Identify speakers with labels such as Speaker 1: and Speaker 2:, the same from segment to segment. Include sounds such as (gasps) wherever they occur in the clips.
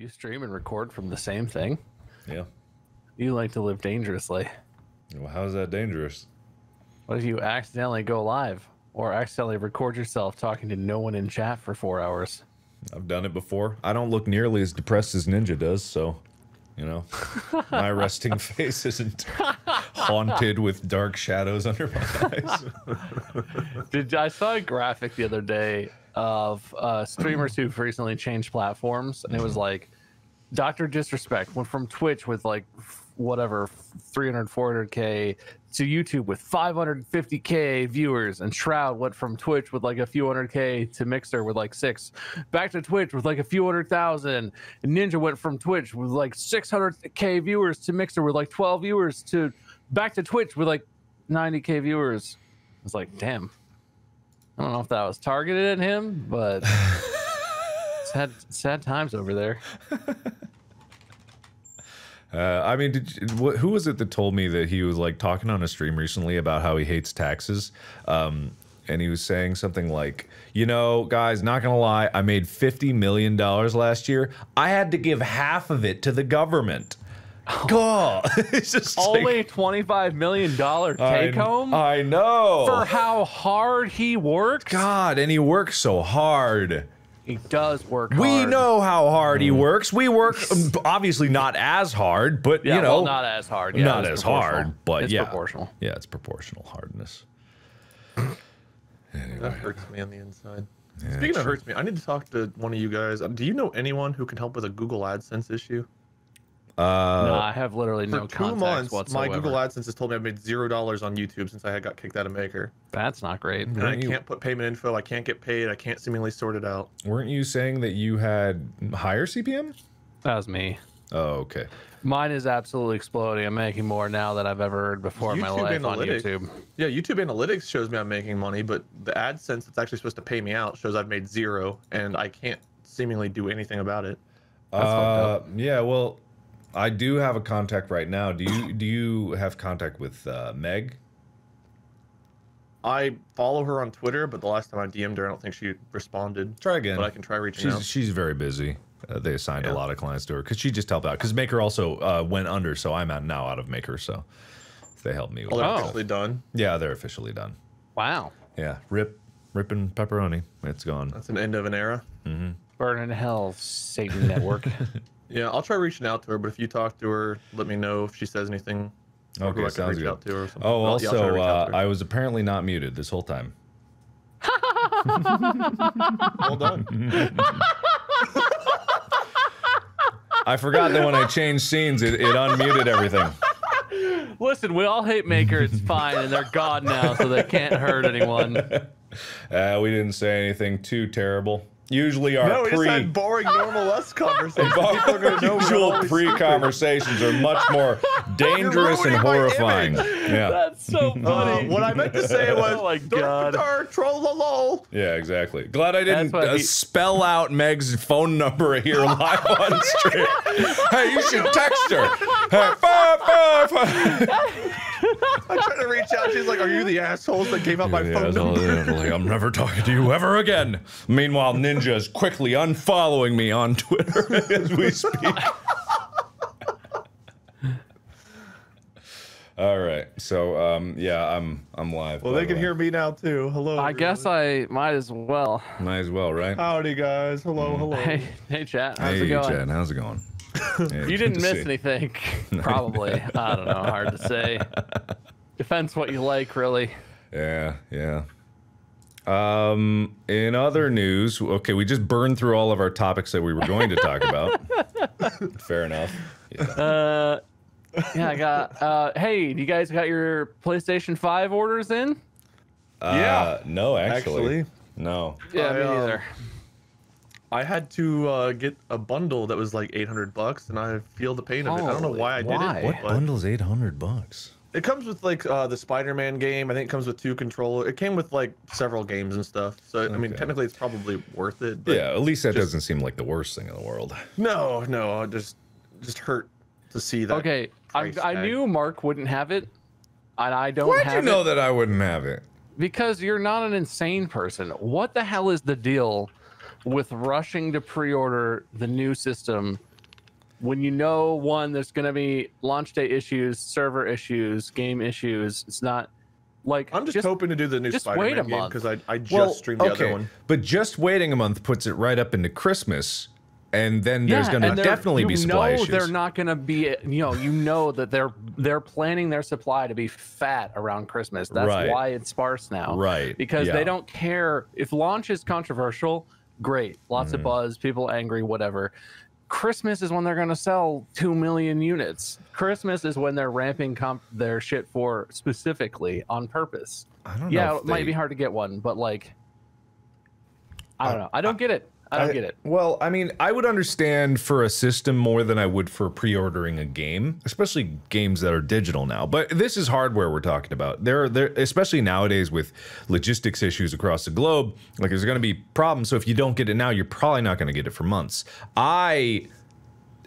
Speaker 1: You stream and record from the same thing?
Speaker 2: Yeah.
Speaker 1: You like to live dangerously.
Speaker 2: Well, how is that dangerous?
Speaker 1: What if you accidentally go live or accidentally record yourself talking to no one in chat for four hours?
Speaker 2: I've done it before. I don't look nearly as depressed as Ninja does, so you know, (laughs) my resting face isn't haunted with dark shadows under my eyes.
Speaker 1: Did I saw a graphic the other day of uh, streamers who've recently changed platforms, and it was like Doctor Disrespect went from Twitch with like whatever 300 400k to YouTube with 550k viewers and Shroud went from Twitch with like a few hundred k to Mixer with like 6 back to Twitch with like a few hundred thousand and Ninja went from Twitch with like 600k viewers to Mixer with like 12 viewers to back to Twitch with like 90k viewers. It's like damn I don't know if that was targeted at him but (laughs) sad sad times over there (laughs)
Speaker 2: Uh, I mean, did you, wh- who was it that told me that he was like talking on a stream recently about how he hates taxes? Um, and he was saying something like, you know, guys, not gonna lie, I made fifty million dollars last year. I had to give half of it to the government. God, (laughs) it's just
Speaker 1: only
Speaker 2: like,
Speaker 1: 25 million dollar take home
Speaker 2: I know.
Speaker 1: for how hard he works.
Speaker 2: God, and he works so hard.
Speaker 1: He does work hard.
Speaker 2: We
Speaker 1: hard.
Speaker 2: know how hard he works. We work um, obviously not as hard, but
Speaker 1: Yeah,
Speaker 2: you know,
Speaker 1: well, not as hard. Yeah,
Speaker 2: not
Speaker 1: it's
Speaker 2: as
Speaker 1: proportional.
Speaker 2: hard, but
Speaker 1: it's
Speaker 2: yeah,
Speaker 1: proportional.
Speaker 2: Yeah, it's proportional hardness.
Speaker 3: That hurts me on the inside.
Speaker 2: Yeah,
Speaker 3: Speaking of hurts me, I need to talk to one of you guys. Do you know anyone who can help with a Google AdSense issue?
Speaker 2: Uh,
Speaker 1: no, I have literally
Speaker 3: For
Speaker 1: no
Speaker 3: two
Speaker 1: context
Speaker 3: months,
Speaker 1: whatsoever.
Speaker 3: my Google AdSense has told me I've made zero dollars on YouTube since I had got kicked out of Maker,
Speaker 1: That's not great.
Speaker 3: and I
Speaker 2: Weren't you-
Speaker 3: can't put payment info. I can't get paid. I can't seemingly sort it out.
Speaker 2: weren't you saying that you had higher CPM?
Speaker 1: That was me.
Speaker 2: Oh, okay.
Speaker 1: Mine is absolutely exploding. I'm making more now than I've ever heard before in my
Speaker 3: YouTube
Speaker 1: life on YouTube.
Speaker 3: Yeah, YouTube Analytics shows me I'm making money, but the AdSense that's actually supposed to pay me out shows I've made zero, and I can't seemingly do anything about it. That's
Speaker 2: Uh,
Speaker 3: up.
Speaker 2: yeah. Well, I do have a contact right now. Do you do you have contact with uh, Meg?
Speaker 3: I follow her on Twitter, but the last time I DM'd her, I don't think she responded.
Speaker 2: Try again.
Speaker 3: But I can try reaching
Speaker 2: She's
Speaker 3: out.
Speaker 2: she's very busy. Uh, they assigned a lot of clients to her because she just helped out. Because Maker also uh, went under, so I'm out now out of Maker. So if they helped me. With
Speaker 3: Well, they're.
Speaker 1: Oh.
Speaker 3: officially done.
Speaker 2: Yeah, they're officially done.
Speaker 1: Wow.
Speaker 2: Yeah, rip, rip and pepperoni. It's gone.
Speaker 3: That's an end of an era.
Speaker 1: Burn in hell, Satan Network. (laughs)
Speaker 3: Yeah, I'll try reaching out to her, but if you talk to her, let me know if she says anything.
Speaker 2: Okay, sounds
Speaker 3: reach
Speaker 2: good.
Speaker 3: out to her or something.
Speaker 2: Oh,
Speaker 3: I'll- yeah, I'll try to
Speaker 2: also,
Speaker 3: reach
Speaker 2: uh. I was apparently not muted this whole time.
Speaker 3: well done.
Speaker 2: I forgot that when I changed scenes, it, it unmuted everything.
Speaker 1: Listen, we all hate Maker. It's fine, and they're gone now, so they can't hurt anyone. (laughs)
Speaker 2: Uh, we didn't say anything too terrible. Usually our
Speaker 3: no, we just
Speaker 2: pre
Speaker 3: had boring, normal us (laughs) conversations. People know we're
Speaker 2: usual pre conversations are much more (laughs) dangerous and horrifying. Yeah,
Speaker 1: That's so (laughs)
Speaker 3: Uh,
Speaker 1: funny.
Speaker 3: what I meant to say was,
Speaker 1: Oh my God.
Speaker 3: Dark troll
Speaker 2: yeah, exactly. Glad I didn't uh,
Speaker 1: he-
Speaker 2: spell out Meg's phone number here live on stream. hey, you should text her. Hey, five, five, five.
Speaker 3: I tried to reach out. She's like, "Are you the assholes that gave out my phone
Speaker 2: so,
Speaker 3: number?"
Speaker 2: like, I'm never talking to you ever again. Meanwhile, Ninja is quickly unfollowing me on Twitter (laughs) as we speak. All right, so um, yeah, I'm I'm live.
Speaker 3: Well, they can
Speaker 2: way.
Speaker 3: hear me now too. Hello.
Speaker 1: I guess I might as well.
Speaker 2: Might as well, right?
Speaker 3: Howdy, guys. Hello, hello.
Speaker 1: Hey, hey, chat. How's
Speaker 2: hey,
Speaker 1: it going?
Speaker 2: Chad, how's it going? Yeah,
Speaker 1: You didn't miss
Speaker 2: see.
Speaker 1: anything, (laughs) probably. I don't know. Hard to say. (laughs) Defense what you like, really.
Speaker 2: Yeah, yeah. Um, in other news, okay, we just burned through all of our topics that we were going to talk about. (laughs) Fair enough. Yeah.
Speaker 1: Uh, yeah, I got. Uh, hey, do you guys got your PlayStation Five orders in?
Speaker 2: Uh, no, actually,
Speaker 3: Actually.
Speaker 2: no.
Speaker 1: Yeah,
Speaker 3: I,
Speaker 1: me
Speaker 3: um,
Speaker 1: neither.
Speaker 3: I had to uh, get a bundle that was like 800 bucks, and I feel the pain of it. I don't know why I did it.
Speaker 2: What
Speaker 3: but
Speaker 2: bundle's eight hundred bucks?
Speaker 3: It comes with like uh, the Spider-Man game. I think it comes with two controller. It came with like several games and stuff. So I mean, technically, it's probably worth it. But
Speaker 2: Yeah, at least that
Speaker 3: just-
Speaker 2: doesn't seem like the worst thing in the world.
Speaker 3: No, no, I just just hurt to see that.
Speaker 1: Okay, I, I knew Mark wouldn't have it, and I don't
Speaker 2: Why'd
Speaker 1: have
Speaker 2: you know
Speaker 1: it
Speaker 2: that I wouldn't have it?
Speaker 1: because you're not an insane person. What the hell is the deal with rushing to pre-order the new system when you know one, there's going to be launch day issues, server issues, game issues. It's not like
Speaker 3: I'm just, hoping to do the new
Speaker 1: just wait
Speaker 3: Spider-Man
Speaker 1: a
Speaker 3: game because I, I just
Speaker 2: Well,
Speaker 3: streamed the other one.
Speaker 2: But just waiting a month puts it right up into Christmas, and then there's
Speaker 1: Yeah,
Speaker 2: going to definitely be supply
Speaker 1: know
Speaker 2: issues.
Speaker 1: They're not going to be, you know, you know that they're they're planning their supply to be fat around Christmas. That's
Speaker 2: Right.
Speaker 1: why it's sparse now.
Speaker 2: Right,
Speaker 1: Because
Speaker 2: yeah.
Speaker 1: they don't care if launch is controversial. Great, lots
Speaker 2: Mm-hmm.
Speaker 1: of buzz, people angry, whatever. Christmas is when they're going to sell two million units. Christmas is when they're ramping comp- their shit for specifically on purpose.
Speaker 2: I don't know
Speaker 1: Yeah,
Speaker 2: if
Speaker 1: it might be hard to get one, but like, I don't know. I don't get it. I don't get it.
Speaker 2: Well, I mean, I would understand for a system more than I would for pre-ordering a game, especially games that are digital now. But this is hardware we're talking about. There, there, especially nowadays with logistics issues across the globe. Like, there's going to be problems. So if you don't get it now, you're probably not going to get it for months. I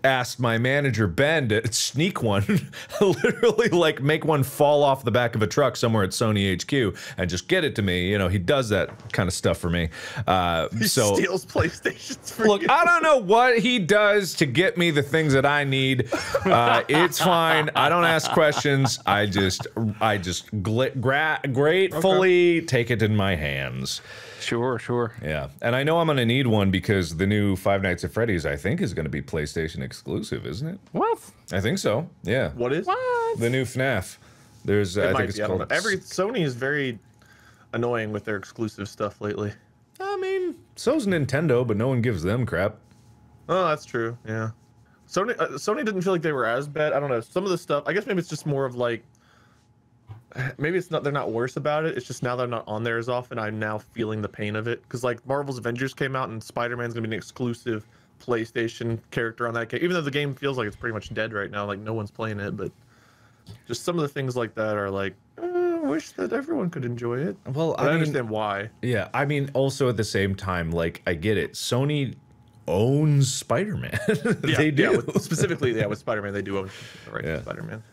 Speaker 2: asked my manager Ben to sneak one, (laughs) literally like make one fall off the back of a truck somewhere at Sony HQ and just get it to me. You know, he does that kind of stuff for me. Uh,
Speaker 3: He
Speaker 2: so
Speaker 3: steals PlayStations for
Speaker 2: Look,
Speaker 3: you.
Speaker 2: I don't know what he does to get me the things that I need. Uh, it's fine. I don't ask questions. I just, I just gl- gra- gratefully take it in my hands.
Speaker 1: Sure, sure.
Speaker 2: Yeah, and I know I'm gonna need one because the new Five Nights at Freddy's, I think, is gonna be PlayStation exclusive, isn't it?
Speaker 1: What?
Speaker 2: I think so. Yeah.
Speaker 3: What is?
Speaker 1: What?
Speaker 2: The new FNAF. There's, uh,
Speaker 3: It
Speaker 2: I
Speaker 3: might
Speaker 2: think it's
Speaker 3: be,
Speaker 2: called.
Speaker 3: Every Sony is very annoying with their exclusive stuff lately.
Speaker 2: I mean, so's Nintendo, but no one gives them crap.
Speaker 3: Oh, that's true. Yeah. Sony uh, Sony didn't feel like they were as bad. I don't know. Some of the stuff. I guess maybe it's just more of like. (sighs) Maybe it's not. They're not worse about it. It's just now they're not on there as often. I'm now feeling the pain of it because like Marvel's Avengers came out and Spider Man's gonna be an exclusive PlayStation character on that game. Even though the game feels like it's pretty much dead right now. Like no one's playing it, but just some of the things like that are like. Uh, I wish that everyone could enjoy it.
Speaker 2: Well, I
Speaker 3: I,
Speaker 2: mean-
Speaker 3: understand why.
Speaker 2: Yeah, I mean, also at the same time, like I get it. Sony owns Spider-Man. (laughs) they do.
Speaker 3: Yeah, with, specifically, yeah, with Spider Man, they do own (laughs) the right
Speaker 2: Yeah.
Speaker 3: Spider Man.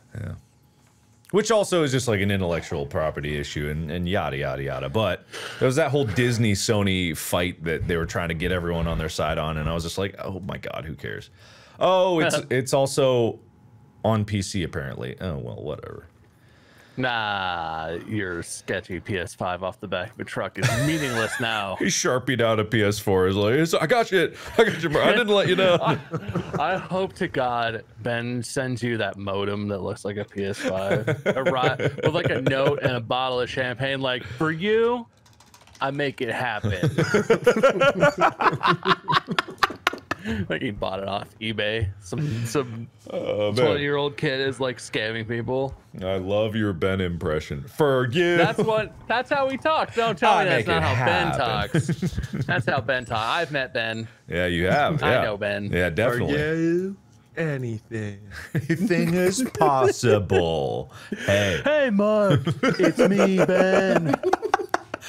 Speaker 2: Which also is just like an intellectual property issue and, and yada yada yada. But there was that whole Disney Sony fight that they were trying to get everyone on their side on, and I was just like, oh my god, who cares? Oh, it's (laughs) it's also on PC apparently. Oh well, whatever.
Speaker 1: Nah, your sketchy PS5 off the back of a truck is meaningless now. (laughs)
Speaker 2: He sharpied out a PS4. He's like, "It's- I got you. I got you, bro. I didn't let you know. (laughs)
Speaker 1: I hope to God Ben sends you that modem that looks like a PS5, a ri- with like a note and a bottle of champagne. Like for you, I make it happen. (laughs) (laughs) like he bought it off eBay. Some some (laughs)
Speaker 2: Oh,
Speaker 1: twenty
Speaker 2: man.
Speaker 1: year old kid is like scamming people.
Speaker 2: I love your Ben impression. For you.
Speaker 1: That's what. That's how we talk. Don't tell
Speaker 2: I
Speaker 1: me that's not
Speaker 2: it
Speaker 1: how Ben talks. (laughs) That's how Ben talks. I've met Ben.
Speaker 2: Yeah, you have.
Speaker 1: I
Speaker 2: yeah.
Speaker 1: know, Ben.
Speaker 2: Yeah, definitely.
Speaker 3: you anything?
Speaker 2: Anything is possible. Hey.
Speaker 1: Hey, Mark, it's me, Ben.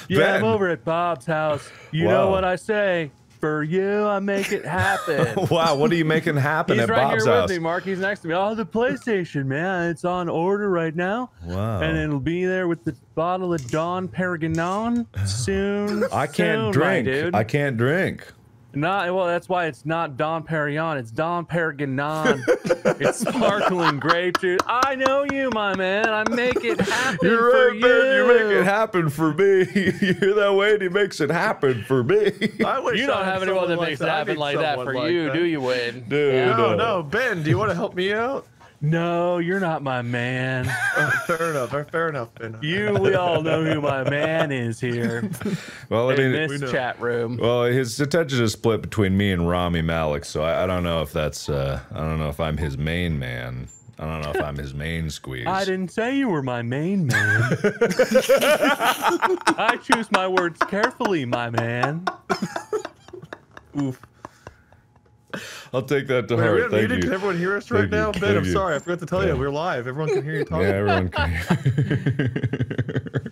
Speaker 1: Yeah, I'm over at Bob's house. You
Speaker 2: Wow.
Speaker 1: know what I say? For you, I make it happen. (laughs)
Speaker 2: Wow, what are you making happen
Speaker 1: He's
Speaker 2: at
Speaker 1: right
Speaker 2: Bob's
Speaker 1: here
Speaker 2: house?
Speaker 1: with me, Mark. He's next to me. Oh, the PlayStation, man. It's on order right now.
Speaker 2: Wow.
Speaker 1: And it'll be there with the bottle of Don Perignon (sighs) soon.
Speaker 2: I can't
Speaker 1: soon,
Speaker 2: drink. I can't drink.
Speaker 1: Not well. That's why it's not Don Perignon. It's Don Perignon. (laughs) it's sparkling grape juice. I know you, my man. I make it happen
Speaker 2: You're
Speaker 1: for
Speaker 2: right,
Speaker 1: you.
Speaker 2: Ben. You make it happen for me. (laughs) you hear that way? And he makes it happen for me. (laughs)
Speaker 3: I wish
Speaker 1: You don't
Speaker 3: had
Speaker 1: have anyone that makes
Speaker 3: that.
Speaker 1: it
Speaker 3: I
Speaker 1: happen
Speaker 3: need
Speaker 1: like that for
Speaker 3: like
Speaker 1: you,
Speaker 3: that.
Speaker 1: do you, Wade?
Speaker 2: Dude.
Speaker 1: Yeah.
Speaker 3: No,
Speaker 2: No.
Speaker 3: no, Ben. Do you want to help me out?
Speaker 1: No, you're not my man. (laughs)
Speaker 3: Uh, fair enough. Fair enough, Ben.
Speaker 1: You, we all know who my man is here (laughs)
Speaker 2: well, I
Speaker 1: in
Speaker 2: mean,
Speaker 1: this
Speaker 3: we
Speaker 1: chat room.
Speaker 2: well, his attention is split between me and Rami Malek, so I, I don't know if that's. Uh, I don't know if I'm his main man. I don't know if I'm his main squeeze.
Speaker 1: I didn't say you were my main man. (laughs) I choose my words carefully, my man.
Speaker 3: Oof.
Speaker 2: I'll take that to
Speaker 3: Wait,
Speaker 2: heart. Thank
Speaker 3: muted.
Speaker 2: you.
Speaker 3: Can everyone hear us right
Speaker 2: Thank you.
Speaker 3: now? Ben,
Speaker 2: Thank
Speaker 3: I'm
Speaker 2: you.
Speaker 3: sorry. I forgot to tell
Speaker 2: Yeah.
Speaker 3: you. We're live. Everyone can hear you talking.
Speaker 2: Yeah, everyone can. (laughs)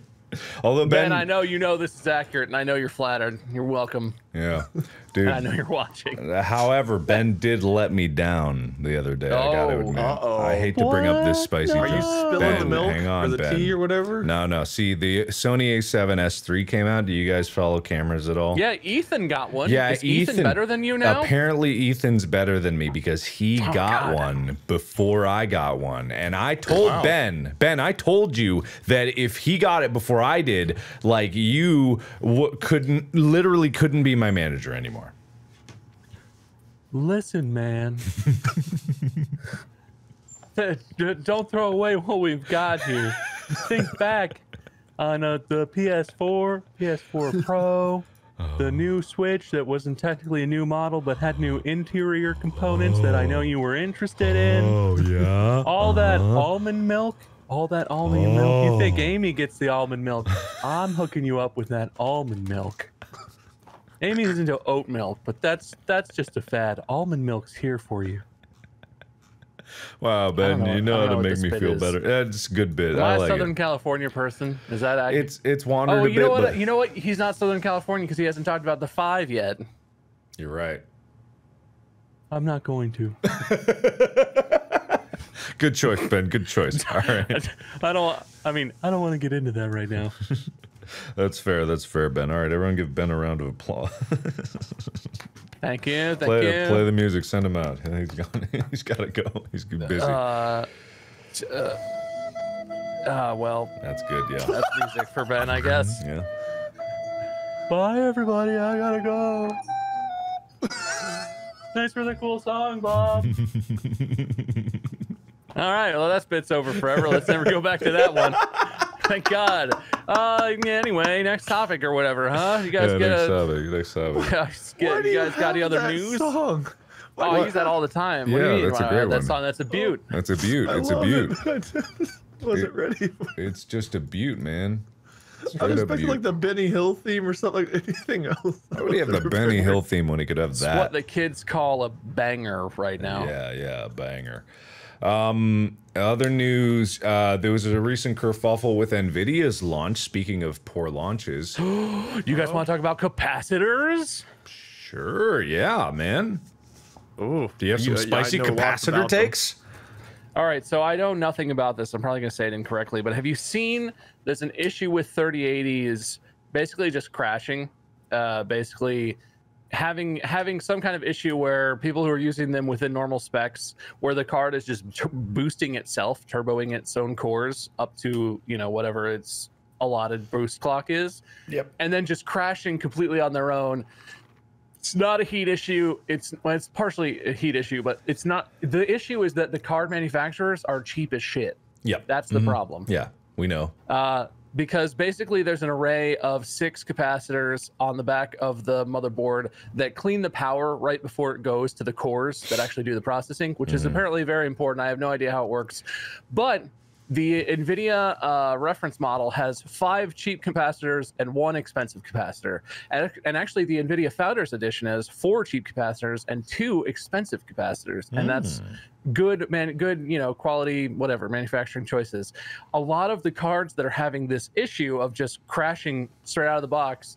Speaker 2: Although
Speaker 1: Ben,
Speaker 2: Ben,
Speaker 1: I know you know this is accurate, and I know you're flattered. You're welcome.
Speaker 2: yeah, (laughs)
Speaker 1: And I know you're watching.
Speaker 2: However, Ben did let me down the other day. I gotta
Speaker 1: Oh.
Speaker 2: admit.
Speaker 3: Uh-oh.
Speaker 2: I hate to bring up this spicy
Speaker 1: No.
Speaker 3: Are you spilling
Speaker 2: Ben,
Speaker 3: the milk
Speaker 2: hang on,
Speaker 3: or the
Speaker 2: Ben.
Speaker 3: tea or whatever?
Speaker 2: No, no. See, the Sony A7S III came out. Do you guys follow cameras at all?
Speaker 1: Yeah, Ethan got one.
Speaker 2: Yeah,
Speaker 1: is Ethan,
Speaker 2: Ethan-
Speaker 1: better than you now?
Speaker 2: Apparently, Ethan's better than me because he
Speaker 1: Oh,
Speaker 2: got
Speaker 1: God.
Speaker 2: one before I got one, and I told
Speaker 3: Wow.
Speaker 2: Ben, Ben, I told you that if he got it before I did, like you couldn't, literally couldn't be my manager anymore.
Speaker 1: Listen, man. (laughs) Don't throw away what we've got here. Think back on uh, the PS4, PS4 Pro, the oh. new Switch that wasn't technically a new model but had new interior components that I know oh. you were interested in.
Speaker 2: Oh yeah. (laughs)
Speaker 1: All that uh-huh. almond milk, all that almond milk. You think
Speaker 2: Oh.
Speaker 1: Amy gets the almond milk? (laughs) I'm hooking you up with that almond milk. Amy is into oat milk, but that's that's just a fad. Almond milk's here for you.
Speaker 2: Wow, Ben,
Speaker 1: know-
Speaker 2: you
Speaker 1: I
Speaker 2: know
Speaker 1: don't
Speaker 2: how to make me feel
Speaker 1: is.
Speaker 2: better. That's a good bit.
Speaker 1: Am I
Speaker 2: I
Speaker 1: a
Speaker 2: like
Speaker 1: Southern
Speaker 2: it.
Speaker 1: California person? Is that accurate?
Speaker 2: It's it's wandered
Speaker 1: oh,
Speaker 2: a
Speaker 1: you
Speaker 2: bit,
Speaker 1: know what?
Speaker 2: but
Speaker 1: You know what? He's not Southern California because he hasn't talked about the five yet.
Speaker 2: you're right.
Speaker 1: I'm not going to. (laughs)
Speaker 2: Good choice, Ben. Good choice. (laughs) All right.
Speaker 1: I don't. I mean, I don't want to get into that right now. (laughs)
Speaker 2: That's fair. That's fair, Ben. All right, everyone give Ben a round of applause.
Speaker 1: Thank you. Thank
Speaker 2: play,
Speaker 1: you.
Speaker 2: play the music. Send him out. (laughs) He's gone. He's got to go. He's busy.
Speaker 1: uh, uh, uh, well,
Speaker 2: That's good. Yeah.
Speaker 1: that's music for Ben, I guess. (laughs)
Speaker 2: Yeah.
Speaker 1: Bye, everybody. I gotta go. Thanks for the cool song, Bob. (laughs) All right, well, that bit's over forever. Let's never go back to that one. Thank God. Uh, anyway, next topic or whatever, huh? You guys
Speaker 2: yeah
Speaker 1: get
Speaker 2: next
Speaker 1: a.
Speaker 2: topic. Next (laughs) topic.
Speaker 1: Guys
Speaker 3: Why
Speaker 1: get,
Speaker 3: do
Speaker 1: you guys got any other
Speaker 3: that
Speaker 1: news?
Speaker 3: Song? Why
Speaker 1: Oh,
Speaker 3: do
Speaker 1: I use that all the time. What do
Speaker 2: Yeah,
Speaker 1: you mean?
Speaker 2: that's a great
Speaker 1: that
Speaker 2: one.
Speaker 1: song, that's a beaut.
Speaker 2: That's a beaut.
Speaker 3: I
Speaker 2: It's a
Speaker 3: love
Speaker 2: beaut.
Speaker 3: it. (laughs) I wasn't ready. for it.
Speaker 2: It's just a beaut, man.
Speaker 3: I was expecting like the Benny Hill theme or something, like (laughs) anything else.
Speaker 2: Why would he have the Benny Hill theme when he could have
Speaker 1: It's
Speaker 2: that?
Speaker 1: what the kids call a banger right now.
Speaker 2: Yeah, yeah, banger. Um, other news, uh, there was a recent kerfuffle with Nvidia's launch. Speaking of poor launches, (gasps)
Speaker 1: You guys want to talk about capacitors?
Speaker 2: sure, yeah, man.
Speaker 3: Oh,
Speaker 2: Do you have some spicy capacitor takes?
Speaker 1: All right, so I know nothing about this. I'm probably going to say it incorrectly, but have you seen there's an issue with 3080s basically just crashing? Uh, basically having having some kind of issue where people who are using them within normal specs where the card is just boosting itself turboing its own cores up to you know whatever its allotted boost clock is
Speaker 2: Yep.
Speaker 1: and then just crashing completely on their own. It's not a heat issue. It's well, it's partially a heat issue, but it's not. The issue is that the card manufacturers are cheap as shit.
Speaker 2: Yep.
Speaker 1: That's the
Speaker 2: Mhm.
Speaker 1: problem.
Speaker 2: Yeah, we know.
Speaker 1: Uh, because basically, there's an array of six capacitors on the back of the motherboard that clean the power right before it goes to the cores that actually do the processing, which is
Speaker 2: Mhm.
Speaker 1: apparently very important. I have no idea how it works, but the NVIDIA uh, reference model has five cheap capacitors and one expensive capacitor. And, and actually, the NVIDIA Founders Edition has four cheap capacitors and two expensive capacitors. And that's good, man, good, you know, quality, whatever, manufacturing choices. A lot of the cards that are having this issue of just crashing straight out of the box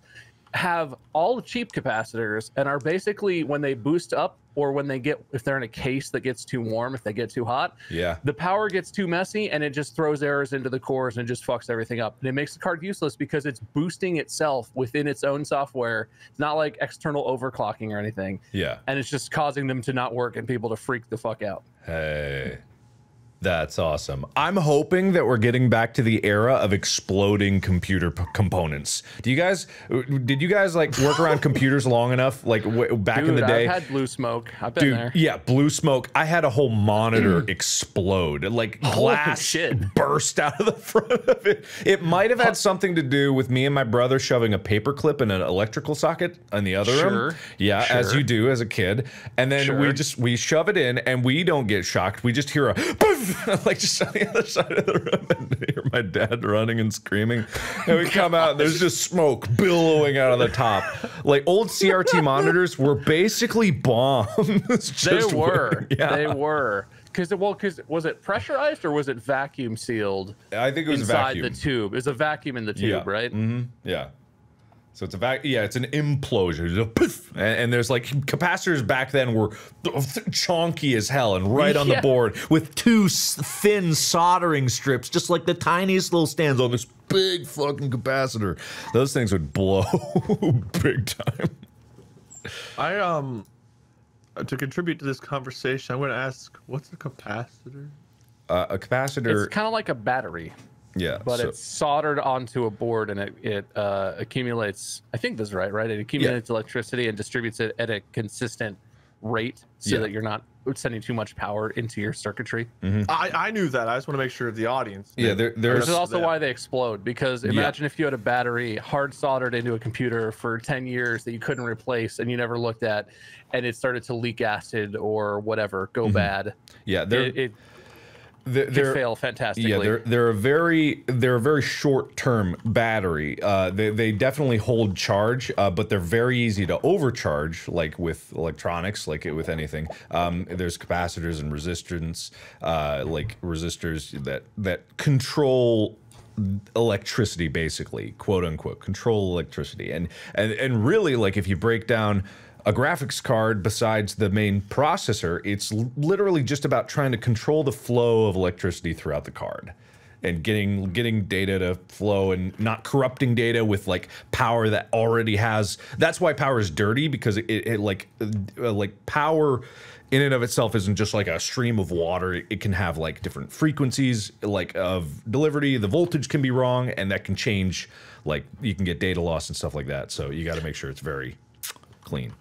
Speaker 1: have all cheap capacitors and are basically when they boost up or when they get if they're in a case that gets too warm if they get too hot
Speaker 2: Yeah.
Speaker 1: the power gets too messy and it just throws errors into the cores and just fucks everything up. And it makes the card useless because it's boosting itself within its own software. It's not like external overclocking or anything.
Speaker 2: Yeah.
Speaker 1: And it's just causing them to not work and people to freak the fuck out.
Speaker 2: Hey. That's awesome. I'm hoping that we're getting back to the era of exploding computer components. Do you guys uh, did you guys like work around (laughs) computers long enough like w- back in the day?
Speaker 1: I've had blue smoke. I've been
Speaker 2: Dude,
Speaker 1: there.
Speaker 2: yeah, blue smoke. I had a whole monitor (clears throat) explode. Like
Speaker 1: Holy
Speaker 2: glass
Speaker 1: shit.
Speaker 2: burst out of the (laughs) front of it. It might have had something to do with me and my brother shoving a paper clip in an electrical socket in the other room.
Speaker 1: Sure,
Speaker 2: Yeah, as you do as a kid. And then we just we shove it in and we don't get shocked. We just hear a poof (laughs) like just on the other side of the room and hear my dad running and screaming. And we come out and there's just smoke billowing out of the top. Like old CRT (laughs) monitors were basically bombs. (laughs)
Speaker 1: They were.
Speaker 2: yeah.
Speaker 1: They were. Because well, because was it pressurized or was it vacuum sealed
Speaker 2: I think it was
Speaker 1: inside
Speaker 2: vacuum.
Speaker 1: the tube? Is a vacuum in the tube,
Speaker 2: yeah.
Speaker 1: right?
Speaker 2: hmm Yeah. So it's a vac. Yeah, it's an implosion. It's a poof. And, and there's like capacitors back then were chonky as hell and right on the board with two s- thin soldering strips, just like the tiniest little stands on this big fucking capacitor. Those things would blow (laughs) big time.
Speaker 3: I um uh, to contribute to this conversation, I'm going to ask, what's a capacitor?
Speaker 2: Uh, a capacitor.
Speaker 1: It's kind of like a battery,
Speaker 2: yeah,
Speaker 1: but
Speaker 2: so-
Speaker 1: it's soldered onto a board and it it uh, accumulates. I think this is right, right? It accumulates electricity and distributes it at a consistent rate, so
Speaker 2: Yeah.
Speaker 1: that you're not sending too much power into your circuitry.
Speaker 3: I, I knew that. I just want to make sure the audience.
Speaker 2: yeah,
Speaker 3: knew.
Speaker 2: there,
Speaker 1: Which
Speaker 2: there's
Speaker 1: is also
Speaker 3: Yeah.
Speaker 1: why they explode. Because imagine if you had a battery hard soldered into a computer for 10 years that you couldn't replace and you never looked at, and it started to leak acid or whatever, go bad.
Speaker 2: yeah, there,
Speaker 1: It, it
Speaker 2: there-
Speaker 1: fail fantastically.
Speaker 2: Yeah, they're they're a very they're a very short term battery. Uh, they they definitely hold charge, uh, but they're very easy to overcharge, like with electronics, like it with anything. Um, there's capacitors and resistance, uh, like resistors that that control electricity basically quote unquote control electricity and and and really like if you break down a graphics card besides the main processor it's literally just about trying to control the flow of electricity throughout the card and getting getting data to flow and not corrupting data with like power that already has. That's why power is dirty because it, it, like uh, like power in and of itself isn't just like a stream of water. It, it can have like different frequencies like of delivery the voltage can be wrong and that can change like you can get data loss and stuff like that. So you got to make sure it's very clean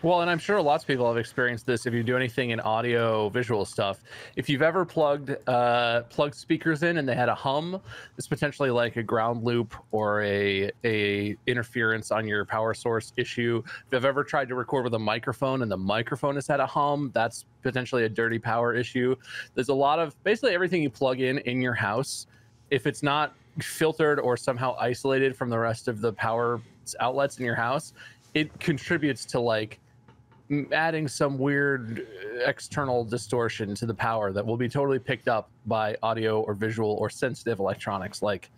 Speaker 1: Well, and I'm sure lots of people have experienced this if you do anything in audio visual stuff. If you've ever plugged uh, plugged speakers in and they had a hum, it's potentially like a ground loop or a a interference on your power source issue. If you've ever tried to record with a microphone and the microphone has had a hum, that's potentially a dirty power issue. There's a lot of basically everything you plug in in your house. If it's not filtered or somehow isolated from the rest of the power outlets in your house, it contributes to like adding some weird uh, external distortion to the power that will be totally picked up by audio or visual or sensitive electronics like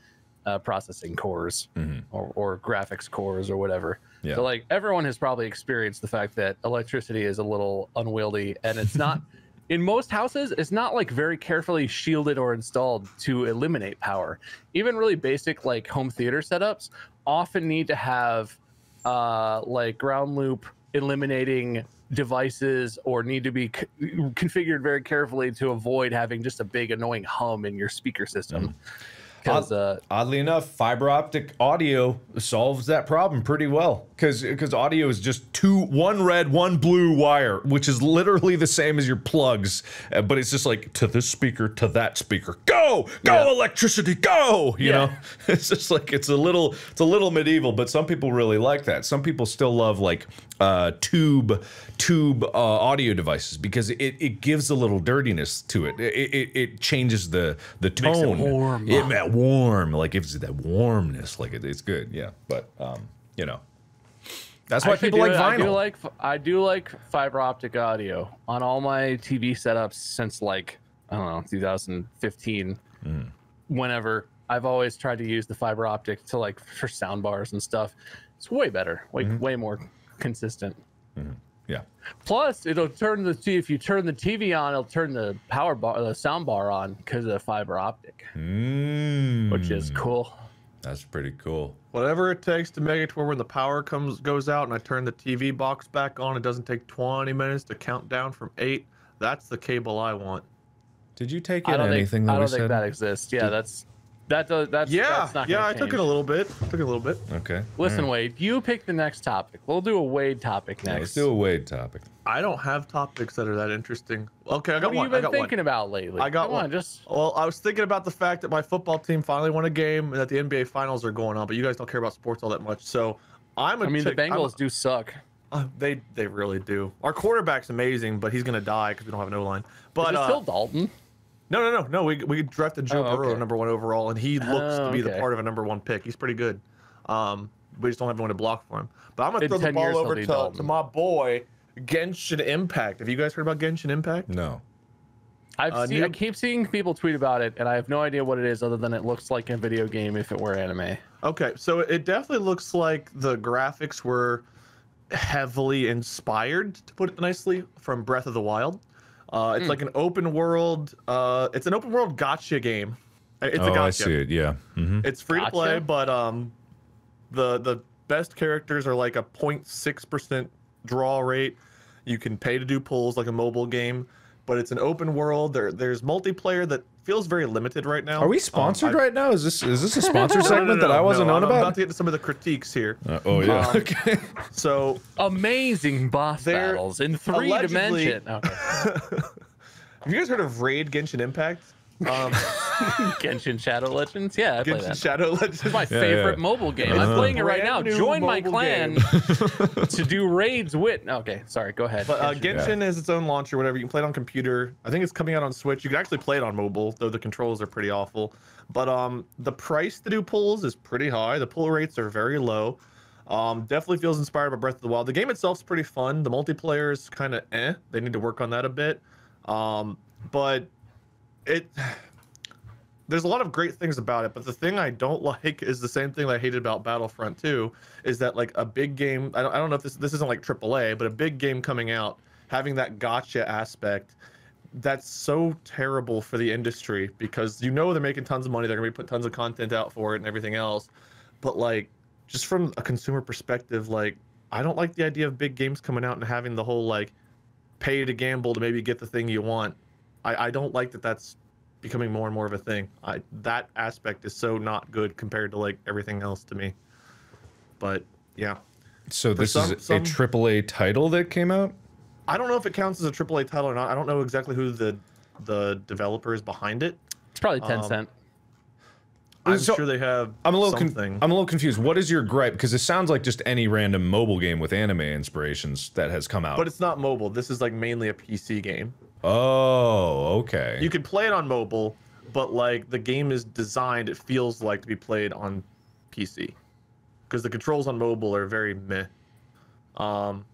Speaker 1: uh, processing cores or, or graphics cores or whatever.
Speaker 2: Yeah.
Speaker 1: So like everyone has probably experienced the fact that electricity is a little unwieldy and it's not (laughs) in most houses it's not like very carefully shielded or installed to eliminate power. Even really basic like home theater setups often need to have uh, like ground loop eliminating devices or need to be configured very carefully to avoid having just a big annoying hum in your speaker system. Mm. Because uh,
Speaker 2: oddly enough fiber optic audio solves that problem pretty well. Because because audio is just two one red one blue wire which is literally the same as your plugs uh, but it's just like to this speaker to that speaker. Go! Go
Speaker 1: Yeah.
Speaker 2: electricity go! You
Speaker 1: Yeah.
Speaker 2: know? (laughs) It's just like it's a little it's a little medieval but some people really like that. Some people still love like uh tube tube uh, audio devices because it, it gives a little dirtiness to it. It, it, it changes the the tone
Speaker 1: Makes it warm.
Speaker 2: it, that warm like gives it that warmness like it, it's good yeah but um you know that's why
Speaker 1: I
Speaker 2: people like
Speaker 1: do- I do
Speaker 2: vinyl
Speaker 1: like I do like fiber optic audio on all my TV setups since like I don't know 2015.
Speaker 2: Mm.
Speaker 1: Whenever I've always tried to use the fiber optic to like for sound bars and stuff. It's way better, way
Speaker 2: Mm-hmm.
Speaker 1: way more consistent.
Speaker 2: Yeah
Speaker 1: Plus, it'll turn the t- if you turn the TV on, it'll turn the power bar, the sound bar on because of the fiber optic,
Speaker 2: mm,
Speaker 1: which is cool.
Speaker 2: that's pretty cool
Speaker 3: Whatever it takes to make it to where when the power comes goes out and I turn the TV box back on, it doesn't take 20 minutes to count down from eight. That's the cable I want.
Speaker 2: did you take
Speaker 1: I
Speaker 2: in
Speaker 1: don't
Speaker 2: anything
Speaker 1: think
Speaker 2: that
Speaker 1: I
Speaker 2: we
Speaker 1: don't think
Speaker 2: said
Speaker 1: that exists. Yeah, that's that does that's
Speaker 3: Yeah,
Speaker 1: that's not
Speaker 3: yeah,
Speaker 1: gonna
Speaker 3: I took it a little bit. Took it a little bit.
Speaker 2: okay
Speaker 1: Listen,
Speaker 2: all right.
Speaker 1: Wade, you pick the next topic. We'll do a Wade topic
Speaker 2: Yeah,
Speaker 1: next.
Speaker 2: let's do a wade topic
Speaker 3: I don't have topics that are that interesting. Okay, I got one.
Speaker 1: what have
Speaker 3: one.
Speaker 1: you been thinking
Speaker 3: one.
Speaker 1: about lately?
Speaker 3: I got
Speaker 1: Come
Speaker 3: one.
Speaker 1: on, just
Speaker 3: Well, I was thinking about the fact that my football team finally won a game and that the NBA finals are going on, but you guys don't care about sports all that much. So I'm a
Speaker 1: I mean, the
Speaker 3: chick- I'm a-
Speaker 1: Bengals do suck.
Speaker 3: Uh, they they really do. Our quarterback's amazing, but he's gonna die because we don't have an O line. But
Speaker 1: Is it
Speaker 3: uh,
Speaker 1: still Dalton?
Speaker 3: No, no, no, no. We we drafted Joe
Speaker 1: Oh,
Speaker 3: Burrow
Speaker 1: okay.
Speaker 3: number one overall, and he looks
Speaker 1: Oh,
Speaker 3: to be the part of a number one pick. He's pretty good. Um, we just don't have anyone to block for him. But I'm gonna
Speaker 1: In
Speaker 3: throw the
Speaker 1: 10 years,
Speaker 3: ball over to, to my boy Genshin Impact. Have you guys heard about Genshin Impact?
Speaker 2: No.
Speaker 1: I've
Speaker 3: Uh,
Speaker 1: seen, I keep seeing people tweet about it, and I have no idea what it is other than it looks like a video game if it were anime.
Speaker 3: Okay, so it definitely looks like the graphics were heavily inspired, to put it nicely, from Breath of the Wild. Uh, it's
Speaker 1: Hmm.
Speaker 3: like an open world. Uh, it's an open world gacha game. It's a
Speaker 2: oh,
Speaker 3: gotcha.
Speaker 2: I see it. Yeah. hmm
Speaker 3: It's free to play, but um, the the best characters are like a 0.6 percent draw rate. You can pay to do pulls like a mobile game, but it's an open world. There there's multiplayer that feels very limited right now.
Speaker 2: Are we
Speaker 3: Um,
Speaker 2: sponsored
Speaker 3: I-
Speaker 2: right now? Is this is this a (laughs) sponsor
Speaker 3: No, no, no,
Speaker 2: segment that I wasn't
Speaker 3: no,
Speaker 2: known
Speaker 3: I'm
Speaker 2: about?
Speaker 3: about to get to some of the critiques here.
Speaker 2: Uh, oh yeah.
Speaker 3: Um,
Speaker 2: okay. (laughs)
Speaker 3: So
Speaker 1: Amazing boss battles in three
Speaker 3: allegedly-
Speaker 1: dimension. (laughs) Okay.
Speaker 3: Have you guys heard of Raid Genshin Impact? Um, (laughs)
Speaker 1: Genshin Shadow Legends. Yeah, I play
Speaker 3: Genshin
Speaker 1: that.
Speaker 3: Shadow Legends.
Speaker 1: It's my favorite
Speaker 2: yeah.
Speaker 1: mobile game. I'm
Speaker 2: Uh-huh.
Speaker 1: playing it right now.
Speaker 3: Brand new
Speaker 1: Join my
Speaker 3: mobile
Speaker 1: clan (laughs) to do raids with. Okay, sorry. Go ahead.
Speaker 3: But uh,
Speaker 1: Genshin.
Speaker 3: Genshin is its own launcher, whatever. You can play it on computer. I think it's coming out on Switch. You can actually play it on mobile, though the controls are pretty awful. But um, the price to do pulls is pretty high. The pull rates are very low. Um, definitely feels inspired by Breath of the Wild. The game itself's pretty fun. The multiplayer is kind of eh. They need to work on that a bit. Um, but it there's a lot of great things about it, but the thing I don't (laughs) like is the same thing that I hated about Battlefront 2 is that like a big game, I don't, I don't know if this this isn't like AAA, but a big game coming out having that gacha aspect that's so terrible for the industry because you know they're making tons of money, they're to be putting tons of content out for it and everything else. But like just from a consumer perspective, like I don't like the idea of big games coming out and having the whole like pay to gamble to maybe get the thing you want. I, I don't like that that's becoming more and more of a thing. I that aspect is so not good compared to like everything else to me. But yeah,
Speaker 2: So this
Speaker 3: some-
Speaker 2: is
Speaker 3: some-
Speaker 2: a AAA title that came out.
Speaker 3: I don't know if it counts as a AAA title or not. I don't know exactly who the the developer is behind it.
Speaker 1: it's probably
Speaker 3: um,
Speaker 1: Tencent.
Speaker 3: I'm
Speaker 2: So-
Speaker 3: sure they have.
Speaker 2: I'm a little con-
Speaker 3: something.
Speaker 2: I'm a little confused. What is your gripe? Because it sounds like just any random mobile game with anime inspirations that has come out.
Speaker 3: but it's not mobile. This is like mainly a PC game.
Speaker 2: Oh, okay.
Speaker 3: You can play it on mobile, but like the game is designed, it feels like to be played on PC, because the controls on mobile are very meh. Um,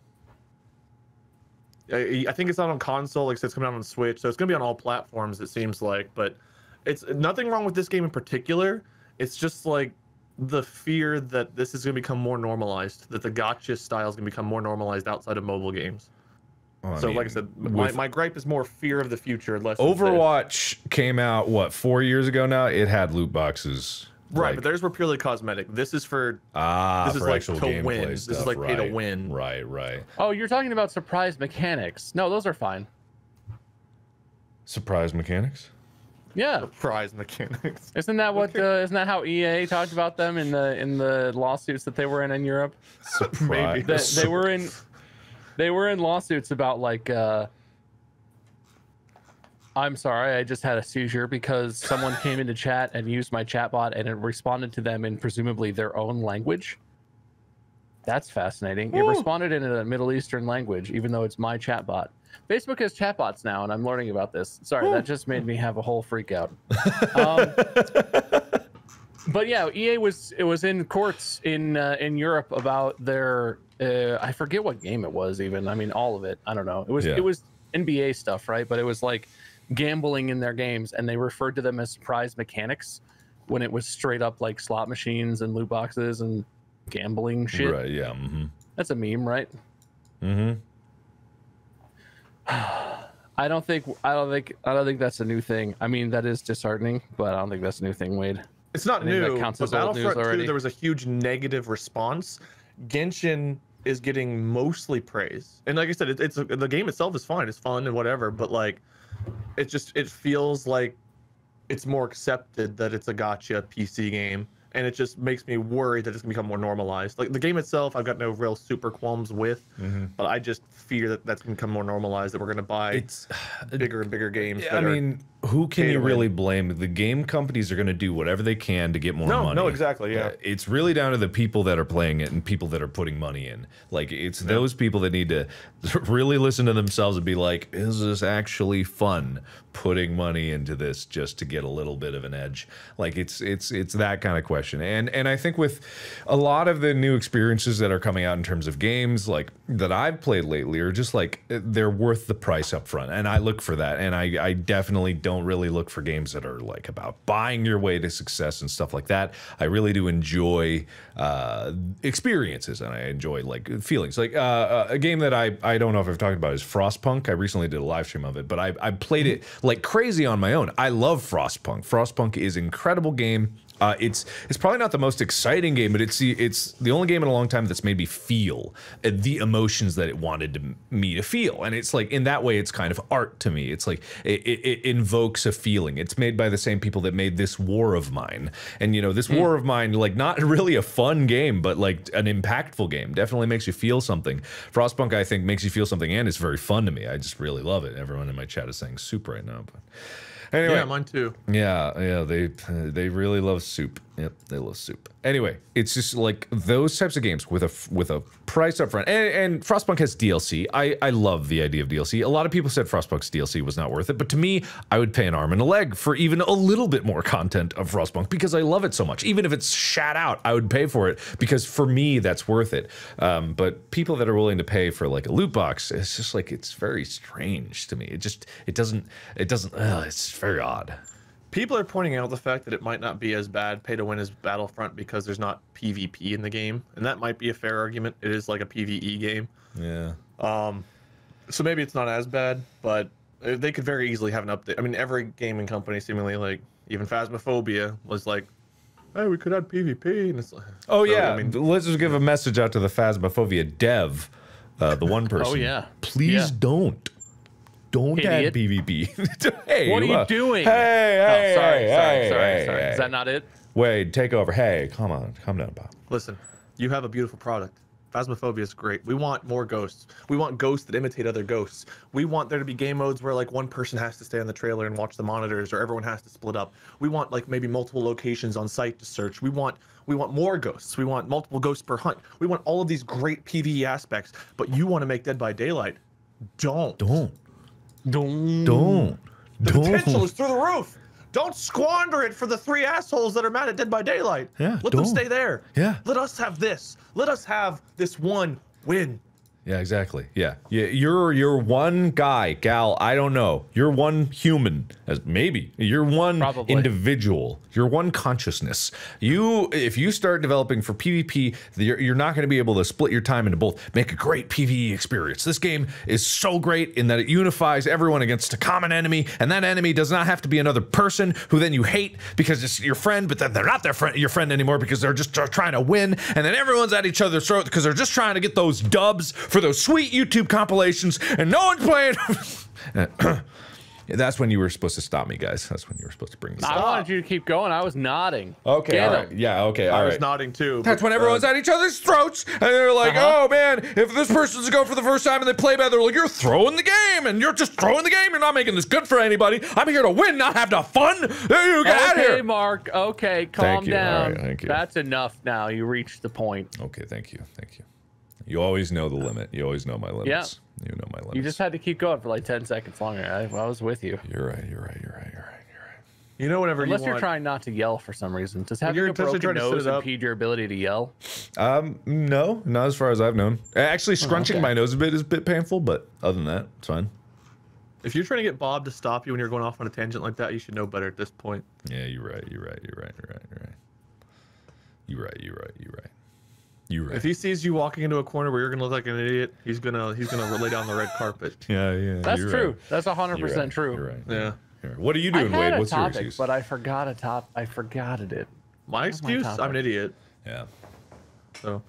Speaker 3: I, I think it's not on console. Like said, it's coming out on Switch, so it's gonna be on all platforms. It seems like, but it's nothing wrong with this game in particular. It's just like the fear that this is gonna become more normalized, that the gacha style is gonna become more normalized outside of mobile games.
Speaker 2: Well,
Speaker 3: so, like I said, my,
Speaker 2: with-
Speaker 3: my gripe is more fear of the future, less than.
Speaker 2: Overwatch came out what four years ago now. It had loot boxes.
Speaker 3: Right,
Speaker 2: like-
Speaker 3: but theirs were purely cosmetic. This is for
Speaker 2: ah,
Speaker 3: this is like to
Speaker 2: gameplay
Speaker 3: win. This is
Speaker 2: stuff,
Speaker 3: like pay to win.
Speaker 2: Right, right.
Speaker 1: Oh, you're talking about surprise mechanics. No, those are fine.
Speaker 2: Surprise mechanics.
Speaker 1: Yeah,
Speaker 3: Surprise mechanics.
Speaker 1: isn't that what? Uh, isn't that how EA talked about them in the in the lawsuits that they were in in Europe? (laughs)
Speaker 2: Surprise.
Speaker 1: They, they were in they were in lawsuits about like uh I'm sorry, I just had a seizure because someone (laughs) came into chat and used my chatbot and it responded to them in presumably their own language. That's fascinating. It responded in a Middle Eastern language, even though it's my chatbot. Facebook has chatbots now, and I'm learning about this. Sorry, that just made me have a whole freak out. (laughs) Um, but yeah, EA was it was in courts in uh, in Europe about their uh, I forget what game it was even. I mean, all of it. I don't know. It was
Speaker 2: Yeah.
Speaker 1: it was NBA stuff, right? But it was like gambling in their games, and they referred to them as surprise mechanics when it was straight up like slot machines and loot boxes and gambling shit.
Speaker 2: Right. Yeah. Mm-hmm.
Speaker 1: That's a meme, right?
Speaker 2: Mm-hmm. (sighs)
Speaker 1: I don't think I don't think I don't think that's a new thing. I mean, that is disheartening, but I don't think that's a new thing, Wade.
Speaker 3: It's not
Speaker 1: I that
Speaker 3: new.
Speaker 1: counts
Speaker 3: but
Speaker 1: as old news
Speaker 3: Battlefront 2, there was a huge negative response. Genshin is getting mostly praise, and like I said, it, it's the game itself is fine. It's fun and whatever, but like, it just it feels like it's more accepted that it's a gacha PC game, and it just makes me worried that it's gonna become more normalized. Like the game itself, I've got no real super qualms with,
Speaker 2: Mm-hmm.
Speaker 3: but I just fear that that's gonna become more normalized. That we're gonna buy
Speaker 2: It's. (sighs)
Speaker 3: bigger and bigger games.
Speaker 2: I mean, who can
Speaker 3: Pay
Speaker 2: you really blame? The game companies are going to do whatever they can to get more
Speaker 3: No,
Speaker 2: money.
Speaker 3: no, exactly, yeah.
Speaker 2: Uh, it's really down to the people that are playing it and people that are putting money in. Like it's those people that need to (laughs) really listen to themselves and be like, is this actually fun? Putting money into this just to get a little bit of an edge. Like it's it's it's that kind of question. And and I think with a lot of the new experiences that are coming out in terms of games like that I've played lately are just like they're worth the price up front. And I look for that. And I, I definitely don't really look for games that are like about buying your way to success and stuff like that. I really do enjoy uh, experiences and I enjoy like feelings. Like uh, a game that I, I don't know if I've talked about is Frostpunk. I recently did a live stream of it, but I, I played it like crazy on my own. I love Frostpunk. Frostpunk is incredible game. Uh, it's it's probably not the most exciting game, but it's the it's the only game in a long time that's made me feel uh, the emotions that it wanted to, me to feel, and it's like in that way, it's kind of art to me. It's like it, it, it invokes a feeling. It's made by the same people that made this War of Mine, and you know this War of Mine, like not (laughs) really a fun game, but like an impactful game. Definitely makes you feel something. Frostpunk, I think, makes you feel something, and it's very fun to me. I just really love it. Everyone in my chat is saying soup right now, but. Anyway,
Speaker 3: Yeah, mine too.
Speaker 2: yeah, yeah, they they really love soup. Yep, they love soup. Anyway, it's just like those types of games with a with a price up front. And, and Frostpunk has DLC. I I love the idea of DLC. A lot of people said Frostpunk's DLC was not worth it, but to me, I would pay an arm and a leg for even a little bit more content of Frostpunk because I love it so much. Even if it's shat out, I would pay for it because for me that's worth it. Um, but people that are willing to pay for like a loot box, it's just like it's very strange to me. It just it doesn't it doesn't. It's very odd.
Speaker 3: People are pointing out the fact that it might not be as bad pay to win as Battlefront because there's not PvP in the game, and that might be a fair argument. It is like a PvE game,
Speaker 2: Yeah.
Speaker 3: Um, so maybe it's not as bad, but they could very easily have an update. I mean, every gaming company seemingly like even Phasmophobia was like, "Hey, we could add PvP," and it's like,
Speaker 2: Oh
Speaker 3: so,
Speaker 2: yeah,
Speaker 3: I mean,
Speaker 2: let's just give a message out to the Phasmophobia dev, uh, the one (laughs) person.
Speaker 1: Oh yeah.
Speaker 2: please
Speaker 1: Yeah.
Speaker 2: don't, don't
Speaker 1: Idiot.
Speaker 2: add (laughs) PvP. hey,
Speaker 1: What are you
Speaker 2: uh,
Speaker 1: doing?
Speaker 2: Hey, hey,
Speaker 1: oh, sorry,
Speaker 2: hey,
Speaker 1: sorry,
Speaker 2: hey,
Speaker 1: sorry,
Speaker 2: hey,
Speaker 1: sorry.
Speaker 2: hey.
Speaker 1: Is that not it?
Speaker 2: Wade, take over. Hey, come on, calm down, Bob.
Speaker 3: listen, you have a beautiful product. Phasmophobia is great. We want more ghosts. We want ghosts that imitate other ghosts. We want there to be game modes where like one person has to stay on the trailer and watch the monitors, or everyone has to split up. We want like maybe multiple locations on site to search. We want we want more ghosts. We want multiple ghosts per hunt. We want all of these great PvE aspects. But you want to make Dead by Daylight? Don't.
Speaker 2: Don't,
Speaker 1: Don't.
Speaker 2: don't,
Speaker 3: The potential
Speaker 2: don't.
Speaker 3: is through the roof. Don't squander it for the three assholes that are mad at Dead by Daylight.
Speaker 2: Yeah,
Speaker 3: Let them
Speaker 2: don't.
Speaker 3: stay there.
Speaker 2: Yeah.
Speaker 3: Let us have this. Let us have this one win.
Speaker 2: Yeah, exactly. Yeah, yeah. You're you're one guy, gal. I don't know. You're one human, as maybe you're one
Speaker 1: Probably.
Speaker 2: individual. You're one consciousness. You, if you start developing for PvP, you're, you're not going to be able to split your time into both. Make a great PvE experience. This game is so great in that it unifies everyone against a common enemy, and that enemy does not have to be another person who then you hate because it's your friend, but then they're not their friend, your friend anymore because they're just trying to win, and then everyone's at each other's throat because they're just trying to get those dubs for those sweet YouTube compilations, and no one's playing. (coughs) That's when you were supposed to stop me, guys. That's when you were supposed to bring this
Speaker 1: I
Speaker 2: up.
Speaker 1: wanted you to keep going. I was nodding.
Speaker 2: Okay,
Speaker 1: Get
Speaker 2: all
Speaker 1: him.
Speaker 2: Yeah, okay,
Speaker 3: I
Speaker 2: all
Speaker 3: was nodding too.
Speaker 2: That's
Speaker 3: but,
Speaker 2: when everyone's
Speaker 3: uh,
Speaker 2: at each other's throats, and they're like,
Speaker 1: Uh-huh.
Speaker 2: "Oh man, if this person's to go for the first time and they play bad, they're like, you're throwing the game, and you're just throwing the game. You're not making this good for anybody. I'm here to win, not have the fun. Hey, you get out
Speaker 1: Okay,
Speaker 2: here."
Speaker 1: Mark. Okay, calm
Speaker 2: Thank you.
Speaker 1: Down.
Speaker 2: right, thank you.
Speaker 1: That's enough now. You reached the point.
Speaker 2: Okay, thank you, thank you. You always know the limit. You always know my limits. Yeah. You know my limits.
Speaker 1: You just had to keep going for like 10 seconds longer. I, I was with you.
Speaker 2: You're right. You're right. You're right. You're right. You're right.
Speaker 3: You know, whenever
Speaker 1: Unless
Speaker 3: you
Speaker 1: you're trying not to yell for some reason. Does having
Speaker 3: you're
Speaker 1: a broken
Speaker 3: to
Speaker 1: nose impede your ability to yell?
Speaker 2: Um, no, not as far as I've known. Actually, scrunching
Speaker 1: okay.
Speaker 2: my nose a bit is a bit painful, but other than that, it's fine.
Speaker 3: if you're trying to get Bob to stop you when you're going off on a tangent like that, you should know better at this point.
Speaker 2: Yeah, you're right. You're right. You're right. You're right. You're right. You're right. You're right. You're right. You're right.
Speaker 3: If he sees you walking into a corner where you're gonna look like an idiot, he's gonna he's gonna lay down the red carpet. (laughs)
Speaker 2: yeah, yeah.
Speaker 1: That's
Speaker 2: you're
Speaker 1: true.
Speaker 2: Right.
Speaker 1: That's 100% true.
Speaker 2: You're right.
Speaker 3: Yeah.
Speaker 2: You're right. What are you
Speaker 1: I
Speaker 2: doing,
Speaker 1: had
Speaker 2: Wade?
Speaker 1: a
Speaker 2: What's your excuse?
Speaker 1: but I forgot a top. I forgot it.
Speaker 3: My
Speaker 1: my
Speaker 3: excuse? I'm an idiot.
Speaker 2: yeah.
Speaker 3: So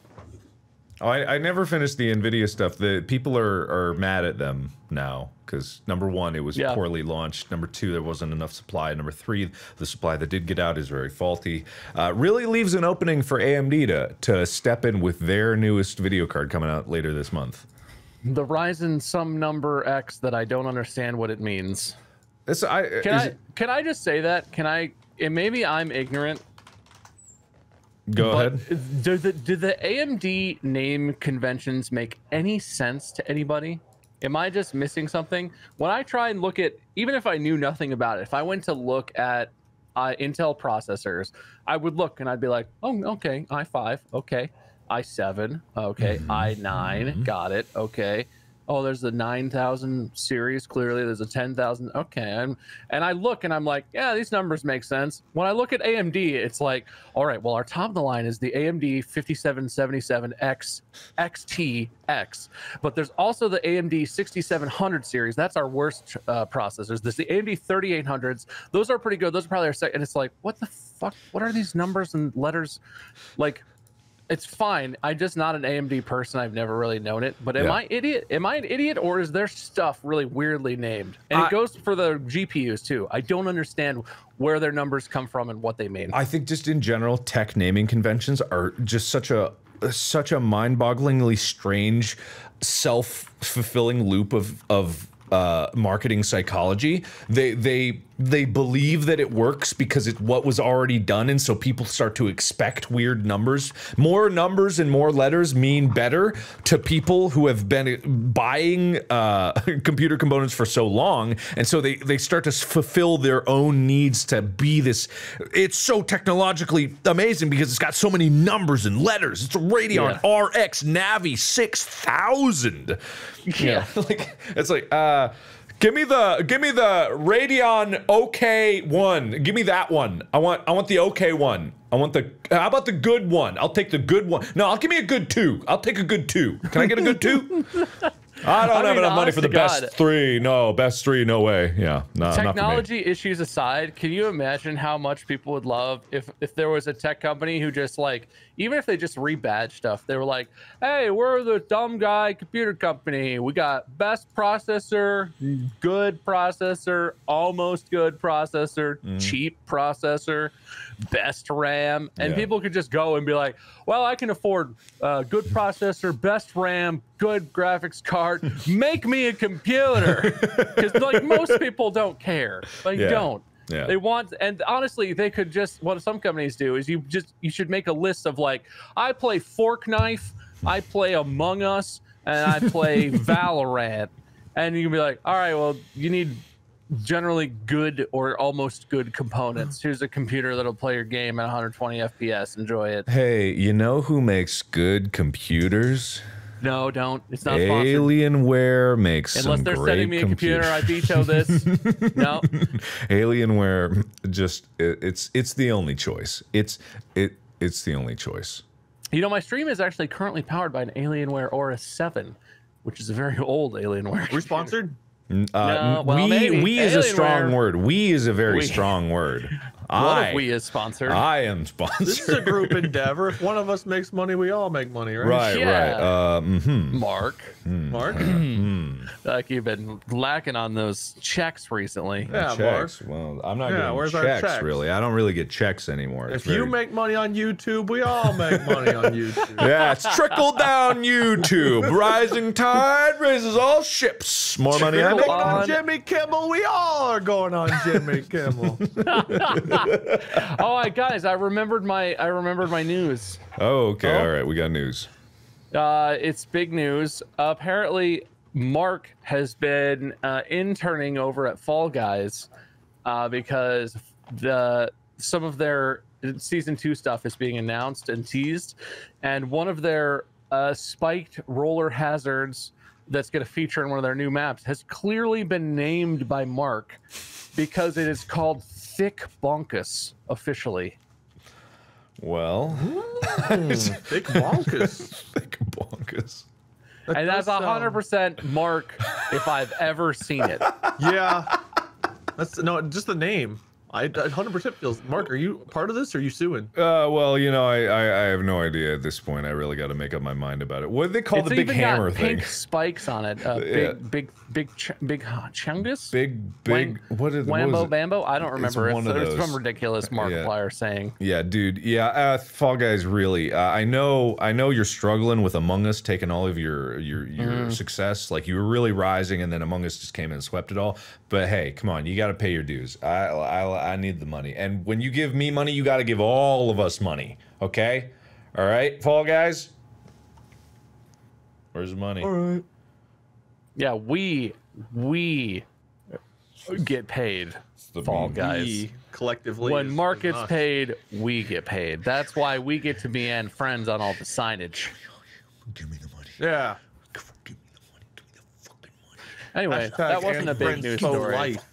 Speaker 2: Oh, I, I never finished the Nvidia stuff. The people are are mad at them now because number one, it was
Speaker 1: Yeah.
Speaker 2: poorly launched. Number two, there wasn't enough supply. Number three, the supply that did get out is very faulty. Uh, really leaves an opening for AMD to to step in with their newest video card coming out later this month.
Speaker 1: The Ryzen some number X that I don't understand what it means.
Speaker 2: It's I.
Speaker 1: Can
Speaker 2: is
Speaker 1: I
Speaker 2: it-
Speaker 1: can I just say that? Can I? And maybe I'm ignorant.
Speaker 2: Go
Speaker 1: but
Speaker 2: ahead.
Speaker 1: Do the do the AMD name conventions make any sense to anybody? Am I just missing something? When I try and look at, even if I knew nothing about it, if I went to look at uh, Intel processors, I would look and I'd be like, oh, okay, i5, okay, i7, okay, i9, got it, okay. Oh, there's the 9000 series. Clearly, there's a 10,000. Okay, and and I look and I'm like, yeah, these numbers make sense. When I look at AMD, it's like, all right, well, our top of the line is the AMD 5777X XTX, but there's also the AMD 6700 series. That's our worst uh, processors. There's the AMD 3800s. Those are pretty good. Those are probably our second. And it's like, what the fuck? What are these numbers and letters? Like, it's fine. I'm just not an AMD person. I've never really known it. But am
Speaker 2: Yeah.
Speaker 1: I idiot? Am I an idiot, or is their stuff really weirdly named? And
Speaker 2: I-
Speaker 1: it goes for the GPUs too. I don't understand where their numbers come from and what they mean.
Speaker 2: I think just in general, tech naming conventions are just such a such a mind-bogglingly strange, self-fulfilling loop of of uh, marketing psychology. They they they believe that it works because it's what was already done, and so people start to expect weird numbers. More numbers and more letters mean better to people who have been buying uh, (laughs) computer components for so long, and so they they start to fulfill their own needs to be this. It's so technologically amazing because it's got so many numbers and letters. It's a Radeon RX Navi six thousand.
Speaker 1: Yeah. (laughs)
Speaker 2: like it's like uh. Give me the give me the Radeon OK one. Give me that one. I want I want the OK one. I want the how about the good one? I'll take the good one. No, I'll give me a good two. I'll take a good two. Can I get a good two? (laughs) I don't
Speaker 1: I
Speaker 2: have
Speaker 1: mean,
Speaker 2: enough money for the best
Speaker 1: God.
Speaker 2: three. No, best three. No way. Yeah, no, not.
Speaker 1: Technology issues aside, can you imagine how much people would love if if there was a tech company who just like even if they just rebadge stuff, they were like, "Hey, we're the dumb guy computer company. We got best processor, good processor, almost good processor,
Speaker 2: Mm-hmm.
Speaker 1: cheap processor, best RAM," and
Speaker 2: Yeah.
Speaker 1: people could just go and be like, "Well, I can afford uh, good processor, best RAM, good graphics card. (laughs) Make me a computer." (laughs) Because like most people don't care. They
Speaker 2: Yeah.
Speaker 1: don't.
Speaker 2: Yeah.
Speaker 1: They want, and honestly, they could just what some companies do is you just you should make a list of like I play Fork Knife, I play Among Us, and I play (laughs) Valorant, and you can be like, all right, well, you need generally good or almost good components. Here's a computer that'll play your game at 120 FPS. Enjoy it.
Speaker 2: Hey, you know who makes good computers?
Speaker 1: No, don't. It's not sponsored.
Speaker 2: Alienware makes
Speaker 1: Unless
Speaker 2: some
Speaker 1: they're
Speaker 2: great
Speaker 1: sending me a computer, I veto this. (laughs) no.
Speaker 2: Alienware just it, it's it's the only choice. It's it it's the only choice.
Speaker 1: You know, my stream is actually currently powered by an Alienware Aura 7, which is a very old Alienware.
Speaker 3: We're sponsored.
Speaker 2: Uh,
Speaker 1: No, well,
Speaker 2: we
Speaker 1: maybe.
Speaker 2: we is a strong word. We is a very
Speaker 1: We-
Speaker 2: strong word. (laughs)
Speaker 1: One
Speaker 2: I
Speaker 1: of we is sponsored.
Speaker 2: I am sponsored.
Speaker 3: This is a group endeavor. If one of us makes money, we all make money, right?
Speaker 2: right,
Speaker 1: Yeah.
Speaker 2: right. Uh, mhm.
Speaker 1: Mark,
Speaker 3: Mark? (clears throat)
Speaker 1: like you've been lacking on those checks recently.
Speaker 3: Yeah, Mark.
Speaker 2: checks. Well, I'm not
Speaker 3: Yeah,
Speaker 2: getting
Speaker 3: where's our
Speaker 2: checks,
Speaker 3: checks?
Speaker 2: really. I don't really get checks anymore. It's
Speaker 3: If you
Speaker 2: very-
Speaker 3: make money on YouTube, we all make money on YouTube. (laughs)
Speaker 2: Yeah, it's trickle down YouTube. Rising tide raises all ships. More money I
Speaker 3: You're
Speaker 2: make.
Speaker 1: on-
Speaker 3: on Jimmy Kimmel. We all are going on Jimmy Kimmel. (laughs) (laughs)
Speaker 1: oh, I, guys, I remembered my I remembered my news.
Speaker 2: Oh, okay.
Speaker 1: Oh.
Speaker 2: All right. We got news.
Speaker 1: Uh, it's big news. apparently, Mark has been uh, interning over at Fall Guys uh, because the some of their season two stuff is being announced and teased, and one of their uh, spiked roller hazards that's going to feature in one of their new maps has clearly been named by Mark because it is called Thick Bonkus officially.
Speaker 2: Well, (laughs)
Speaker 3: thick bonkus.
Speaker 2: thick bonkus.
Speaker 3: That
Speaker 1: And that's
Speaker 3: sound-
Speaker 1: hundred percent Mark if I've ever seen it.
Speaker 3: Yeah. That's no, just the name. I 100% feels. Mark, are you part of this? Or are you suing?
Speaker 2: Uh, well, you know, I, I, I have no idea at this point. I really got to make up my mind about it. What do they call
Speaker 1: It's
Speaker 2: the big hammer
Speaker 1: got
Speaker 2: thing?
Speaker 1: pink spikes on it. Uh, (laughs)
Speaker 2: Yeah.
Speaker 1: Big, big, big, ch- big uh, chungus.
Speaker 2: Big, big. what is what
Speaker 1: Wambo
Speaker 2: was it?
Speaker 1: Bambo. I don't remember.
Speaker 2: It's, one
Speaker 1: It's,
Speaker 2: of
Speaker 1: it's some
Speaker 2: those.
Speaker 1: ridiculous Markiplier saying.
Speaker 2: Yeah, dude. Yeah, uh, Fall Guys. Really, uh, I know. I know you're struggling with Among Us taking all of your your your
Speaker 1: Mm-hmm.
Speaker 2: success. Like you were really rising, and then Among Us just came in and swept it all. But hey, come on, you got to pay your dues. I, I I need the money, and when you give me money, you got to give all of us money. Okay, all right, Fall Guys. Where's the money?
Speaker 3: All right.
Speaker 1: Yeah, we we get paid.
Speaker 2: the
Speaker 1: Fall
Speaker 2: meme.
Speaker 1: Guys.
Speaker 3: We collectively.
Speaker 1: When markets
Speaker 3: is
Speaker 1: paid, we get paid. That's why we get to be in friends on all the signage.
Speaker 2: Give me the money.
Speaker 3: Yeah.
Speaker 2: Give me the money. Give me the fucking money.
Speaker 1: Anyway,
Speaker 3: Hashtag
Speaker 1: that wasn't a big news story.
Speaker 3: life.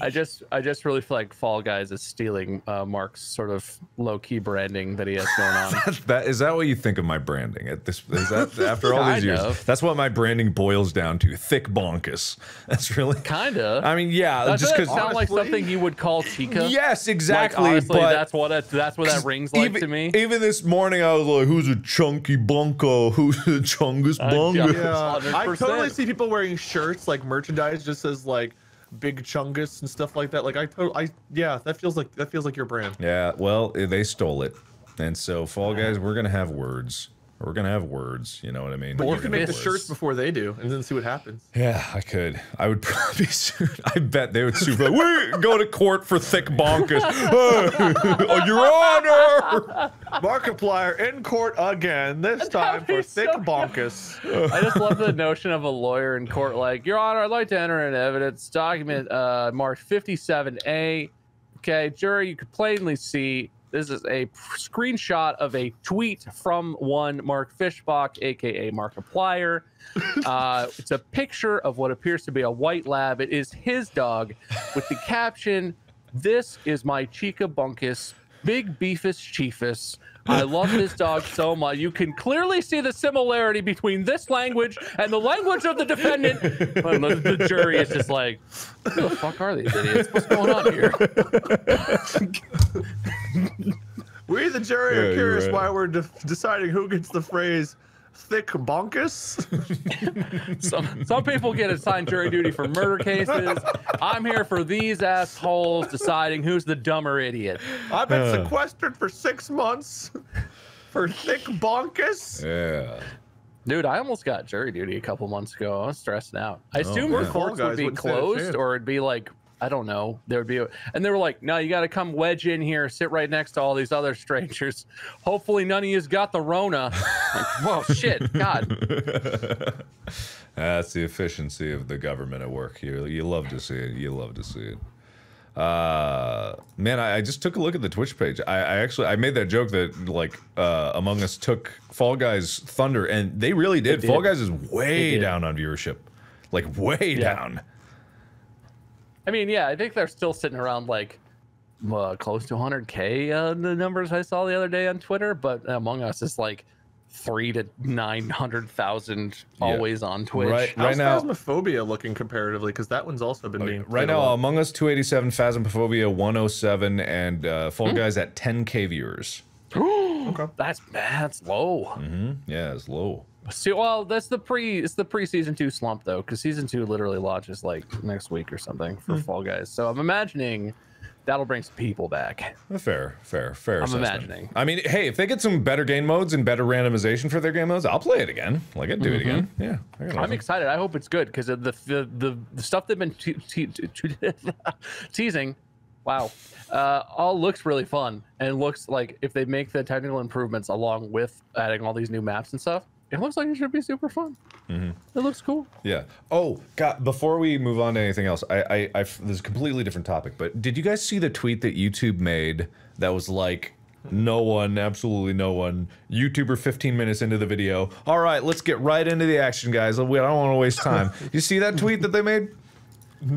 Speaker 1: I just I just really feel like Fall Guys is stealing uh, Mark's sort of low key branding that he has going on. (laughs)
Speaker 2: That is that what you think of my branding at this? Is that (laughs) after all these years?
Speaker 1: of.
Speaker 2: That's what my branding boils down to: thick bonkus. (laughs) That's really.
Speaker 1: Kinda.
Speaker 2: I mean, yeah,
Speaker 1: Doesn't
Speaker 2: just
Speaker 1: it
Speaker 2: because.
Speaker 1: sound like something you would call Chica?
Speaker 2: Yes,
Speaker 1: Like,
Speaker 2: exactly.
Speaker 1: honestly,
Speaker 2: but
Speaker 1: that's what it, that's what that rings like
Speaker 2: even,
Speaker 1: to me.
Speaker 2: Even this morning, I was like, "Who's a chunky bunko? Who's a chungus
Speaker 1: Uh,
Speaker 2: bungus?"
Speaker 3: Yeah, I totally see people wearing shirts like merchandise just says like big chungus and stuff like that. Like I I yeah, that feels like that feels like your brand.
Speaker 2: Yeah, well, they stole it, and so Fall Guys, we're gonna have words. We're gonna have words. You know what I mean?
Speaker 3: But
Speaker 2: We're
Speaker 3: you can make the
Speaker 2: have
Speaker 3: shirts before they do, and then see what happens.
Speaker 2: Yeah, I could. I would (laughs) probably sue. I bet they would sue. Like, we go to court for thick bonkers. (laughs) oh, Your Honor.
Speaker 3: Markiplier in court again. This time
Speaker 1: be
Speaker 3: for thick
Speaker 1: so-
Speaker 3: bonkus.
Speaker 1: I just love the notion of a lawyer in court, like, Your Honor, I'd like to enter an evidence document uh, marked 57A. Okay, jury, you could plainly see this is a screenshot of a tweet from one Mark Fischbach, aka Markiplier. (laughs) Uh, it's a picture of what appears to be a white lab. It is his dog with the caption, This is my Chica Bunkus, Big Beefus Chiefus. I love this dog so much. You can clearly see the similarity between this language and the language of the defendant. (laughs) But the, the jury is just like, who the fuck are these idiots? What's going on here? (laughs)
Speaker 3: We, the jury,
Speaker 2: Yeah,
Speaker 3: are curious
Speaker 2: right.
Speaker 3: why we're de- deciding who gets the phrase thick bonkus. (laughs)
Speaker 1: Some some people get assigned jury duty for murder cases. I'm here for these assholes deciding who's the dumber idiot.
Speaker 3: I've been
Speaker 2: Uh.
Speaker 3: sequestered for six months (laughs) for thick bonkus.
Speaker 2: Yeah.
Speaker 1: Dude, I almost got jury duty a couple months ago. I was stressing out. I assumed
Speaker 2: man.
Speaker 1: the courts would be
Speaker 3: wouldn't stand a
Speaker 1: closed or it'd be like, I don't know. There would be, a, and they were like, no, you got to come wedge in here, sit right next to all these other strangers. Hopefully, none of you's got the Rona. like, whoa, (laughs) shit, God.
Speaker 2: That's the efficiency of the government at work. You you love to see it. You love to see it. Uh, man, I, I just took a look at the Twitch page. I, I actually I made that joke that like uh, Among Us took Fall Guys Thunder, and they really did.
Speaker 1: did.
Speaker 2: Fall Guys is way down on viewership, like way
Speaker 1: Yeah.
Speaker 2: down.
Speaker 1: I mean, yeah, I think they're still sitting around like uh, close to 100K, uh, the numbers I saw the other day on Twitter, but Among Us is like three to 900,000 always on Twitch.
Speaker 2: Right,
Speaker 3: How's
Speaker 2: right now.
Speaker 3: Phasmophobia looking comparatively? Because that one's also been being
Speaker 2: Right now,
Speaker 3: lot.
Speaker 2: Among Us 287, Phasmophobia 107, and uh, Fall
Speaker 1: Hmm?
Speaker 2: Guys at 10k viewers. (gasps)
Speaker 3: okay.
Speaker 1: That's that's low.
Speaker 2: Mm -hmm. Yeah, it's low.
Speaker 1: See, well, that's the pre. It's the pre season two slump though, because season two literally launches like next week or something for hmm. Fall Guys. So I'm imagining that'll bring some people back.
Speaker 2: Uh, fair, fair, fair.
Speaker 1: I'm
Speaker 2: assessment.
Speaker 1: imagining.
Speaker 2: I mean, hey, if they get some better game modes and better randomization for their game modes, I'll play it again. Like I'd do it mm-hmm. again. Yeah,
Speaker 1: I'm
Speaker 2: nothing.
Speaker 1: excited. I hope it's good because the the, the the stuff they've been te- te- te- (laughs) teasing, wow, uh, all looks really fun and looks like if they make the technical improvements along with adding all these new maps and stuff, it looks like it should be super fun.
Speaker 2: Mm-hmm.
Speaker 1: It looks cool.
Speaker 2: Yeah. Oh, God. Before we move on to anything else, I, I, I, this is a completely different topic. But did you guys see the tweet that YouTube made that was like, no one, absolutely no one, YouTuber 15 minutes into the video. All right, let's get right into the action, guys. We I don't want to waste time. (laughs) you see that tweet that they made?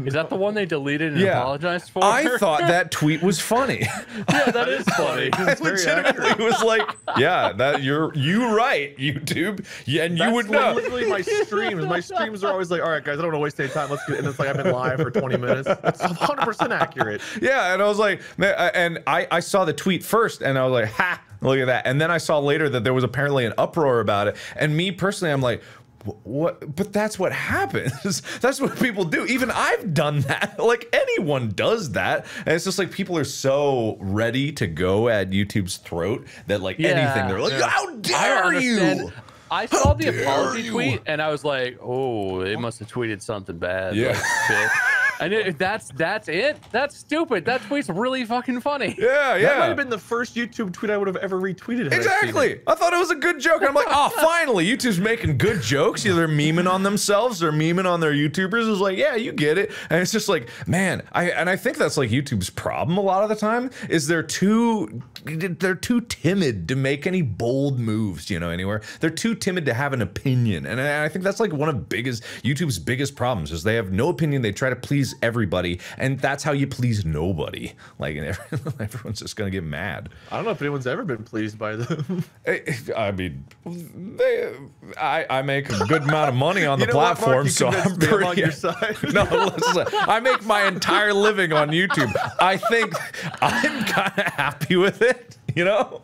Speaker 1: Is that the one they deleted and
Speaker 2: Yeah.
Speaker 1: apologized for?
Speaker 2: I thought (laughs) that tweet was funny. (laughs)
Speaker 1: yeah, that is (laughs) funny.
Speaker 2: I
Speaker 3: very
Speaker 2: legitimately was like, yeah, that you're you right, YouTube. Yeah, and you
Speaker 3: That's
Speaker 2: would
Speaker 3: like
Speaker 2: know.
Speaker 3: literally my streams. My streams are always like, all right, guys, I don't want to waste any time. Let's get. And it's like I've been live for 20 minutes. It's 100 percent accurate.
Speaker 2: Yeah, and I was like, man, and I, I saw the tweet first, and I was like, ha, look at that. And then I saw later that there was apparently an uproar about it. And me personally, I'm like, "Wh- what? But that's what happens. (laughs) that's what people do. Even I've done that. (laughs) Like anyone does that. And it's just like people are so ready to go at YouTube's throat that like
Speaker 1: Yeah,
Speaker 2: anything, they're like,
Speaker 3: yeah.
Speaker 2: how dare you?
Speaker 1: I saw the apology
Speaker 2: you?
Speaker 1: tweet and I was like, "Oh, they must have tweeted something bad."
Speaker 2: Yeah.
Speaker 1: like. (laughs) and it, that's that's it. That's stupid. That tweet's really fucking funny.
Speaker 2: Yeah, yeah.
Speaker 3: That might have been the first YouTube tweet I would have ever retweeted. had I.
Speaker 2: Exactly. I thought it was a good joke. And I'm like, oh, (laughs) finally, YouTube's making good jokes. Either they're memeing on themselves or memeing on their YouTubers. It's like, yeah, you get it. And it's just like, man, I and I think that's like YouTube's problem a lot of the time is they're too they're too timid to make any bold moves, you know, anywhere. They're too timid to have an opinion. And I think that's like one of biggest YouTube's biggest problems is they have no opinion. They try to please everybody, and that's how you please nobody. Like and (laughs) everyone's just gonna get mad.
Speaker 3: I don't know if anyone's ever been pleased by them.
Speaker 2: I I mean, they, I I make a good amount of money on (laughs) the
Speaker 3: You know
Speaker 2: platform, so I'm
Speaker 3: I'm
Speaker 2: pretty.
Speaker 3: on your side. (laughs)
Speaker 2: no, listen, I make my entire living on YouTube. I think I'm kind of happy with it, (laughs) you know.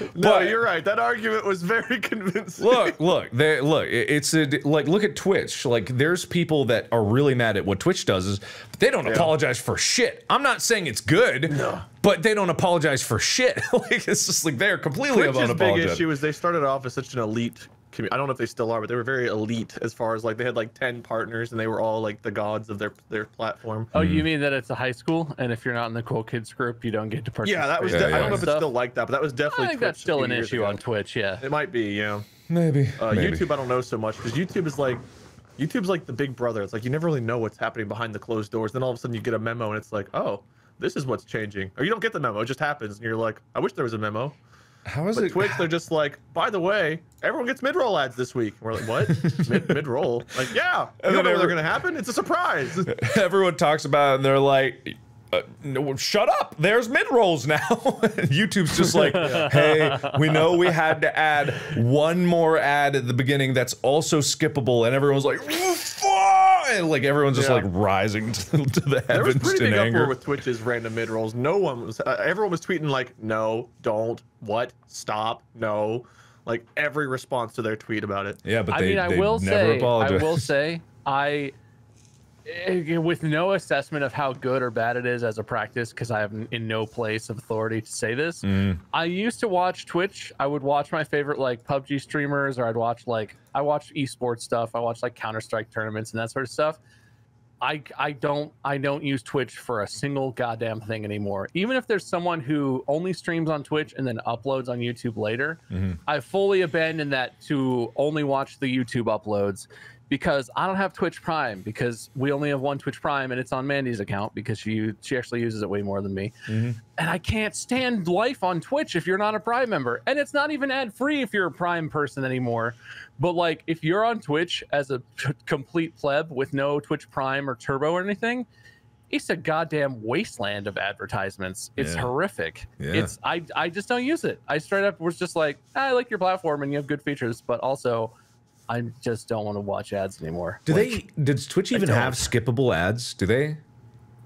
Speaker 3: no,
Speaker 2: But-
Speaker 3: you're right. That argument was very (laughs) convincing.
Speaker 2: Look, look, they look. It's a like look at Twitch. Like there's people that are really mad at what Twitch does is, but they don't apologize for shit. I'm not saying it's good, but they don't apologize for shit. (laughs) like it's just like they're completely
Speaker 3: Twitch's big issue is they started off as such an elite. Commu- I don't know if they still are, but they were very elite as far as like they had like 10 partners and they were all like the gods of their their platform.
Speaker 1: Oh, you mean that it's a high school, and if you're not in the cool kids group, you don't get to participate?
Speaker 3: Yeah, that was.
Speaker 2: Yeah, yeah.
Speaker 3: I don't know if it's still like that, but that was definitely.
Speaker 1: I think
Speaker 3: Twitch
Speaker 1: that's still an issue
Speaker 3: ago.
Speaker 1: on Twitch. Yeah.
Speaker 3: It might be, yeah.
Speaker 2: Maybe.
Speaker 3: Uh,
Speaker 2: maybe.
Speaker 3: YouTube, I don't know so much because YouTube is like, YouTube's like the big brother. It's like you never really know what's happening behind the closed doors. Then all of a sudden you get a memo and it's like, oh, this is what's changing. Or you don't get the memo; it just happens, and you're like, I wish there was a memo.
Speaker 2: How is
Speaker 3: But
Speaker 2: it?
Speaker 3: Twitch, they're just like, by the way, everyone gets mid roll ads this week. And we're like, what? (laughs) mid mid roll? Like, yeah. You
Speaker 2: And
Speaker 3: don't
Speaker 2: then
Speaker 3: know what's
Speaker 2: every-
Speaker 3: gonna happen. It's a surprise. (laughs)
Speaker 2: everyone talks about it and they're like uh, no, shut up there's mid-rolls now (laughs) youtube's just like hey we know we had to add one more ad at the beginning that's also skippable and everyone's like "Fuck!" And like everyone's just
Speaker 3: Yeah.
Speaker 2: like rising to, to the
Speaker 3: There was
Speaker 2: heavens
Speaker 3: pretty
Speaker 2: in
Speaker 3: big
Speaker 2: anger
Speaker 3: uproar with Twitch's random mid rolls. No one was. Uh, everyone was tweeting like, "No, don't, what, stop, no." Like every response to their tweet about it.
Speaker 2: yeah but
Speaker 1: I
Speaker 2: they,
Speaker 1: mean, I
Speaker 2: they
Speaker 1: will
Speaker 2: never
Speaker 1: say, I will say, I, with no assessment of how good or bad it is as a practice, because I am in no place of authority to say this.
Speaker 2: Mm.
Speaker 1: I used to watch Twitch. I would watch my favorite like PUBG streamers, or I'd watch like I watch esports stuff. I watch like Counter Strike tournaments and that sort of stuff. I I don't I don't use Twitch for a single goddamn thing anymore. Even if there's someone who only streams on Twitch and then uploads on YouTube later,
Speaker 2: Mm-hmm.
Speaker 1: I fully abandoned that to only watch the YouTube uploads because I don't have Twitch Prime because we only have one Twitch Prime and it's on Mandy's account because she she actually uses it way more than me.
Speaker 2: Mm-hmm.
Speaker 1: And I can't stand life on Twitch if you're not a Prime member. And it's not even ad free if you're a Prime person anymore. But like if you're on Twitch as a t- (laughs) complete pleb with no Twitch Prime or Turbo or anything, it's a goddamn wasteland of advertisements. It's
Speaker 2: Yeah.
Speaker 1: horrific.
Speaker 2: Yeah.
Speaker 1: It's I I just don't use it. I straight up was just like, I like your platform and you have good features, but also I just don't want to watch ads anymore.
Speaker 2: do
Speaker 1: Like,
Speaker 2: they does twitch even have skippable ads do they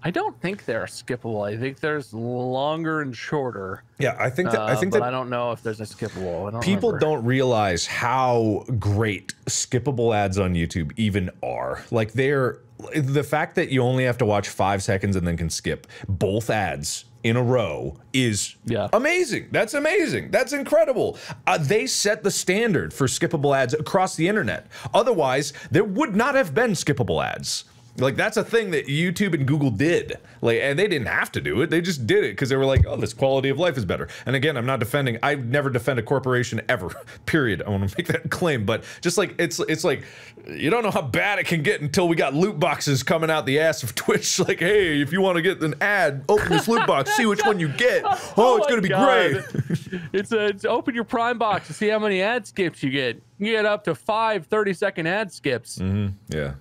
Speaker 1: I don't think they're skippable. I think there's longer and shorter.
Speaker 2: yeah i think that i
Speaker 1: uh,
Speaker 2: think
Speaker 1: but
Speaker 2: that
Speaker 1: I don't know if there's a skippable. I don't
Speaker 2: people
Speaker 1: remember.
Speaker 2: don't realize how great skippable ads on YouTube even are. Like they're the fact that you only have to watch five seconds and then can skip both ads in a row is
Speaker 1: Yeah.
Speaker 2: amazing. That's amazing. That's incredible. Uh, they set the standard for skippable ads across the internet. Otherwise, there would not have been skippable ads. Like that's a thing that YouTube and Google did. Like, and they didn't have to do it. They just did it because they were like, "Oh, this quality of life is better." And again, I'm not defending. I never defend a corporation ever. (laughs) Period. I want to make that claim. But just like it's, it's like you don't know how bad it can get until we got loot boxes coming out the ass of (laughs) Twitch. Like, hey, if you want to get an ad, open this loot box, see which one you get. (laughs) Oh, it's gonna be
Speaker 1: God.
Speaker 2: great.
Speaker 1: it's a it's open your Prime box to see how many ad skips you get. You get up to five 30 second ad skips.
Speaker 2: Mm. Yeah.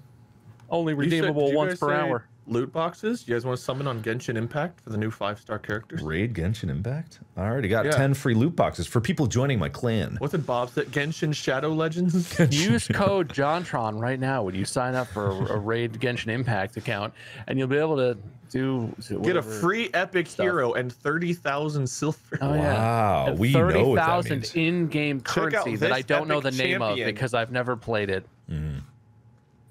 Speaker 1: Only
Speaker 3: You said-
Speaker 1: redeemable once per hour.
Speaker 3: Loot boxes. You guys want to summon on Genshin Impact for the new five star characters?
Speaker 2: Raid Genshin Impact. I already got
Speaker 3: Yeah.
Speaker 2: ten free loot boxes for people joining my clan.
Speaker 3: What's it, Bob say? Genshin Shadow Legends. (laughs)
Speaker 1: Use code JonTron right now when you sign up for a, a Raid Genshin Impact account, and you'll be able to do
Speaker 3: Get a free epic
Speaker 1: stuff.
Speaker 3: hero and thirty thousand silver.
Speaker 1: Oh, yeah.
Speaker 2: Wow,
Speaker 1: And
Speaker 2: we know what that
Speaker 1: 30,000
Speaker 2: means.
Speaker 1: in-game currency that I don't know the
Speaker 3: epic
Speaker 1: name
Speaker 3: champion.
Speaker 1: of because I've never played it.
Speaker 2: Mm-hmm.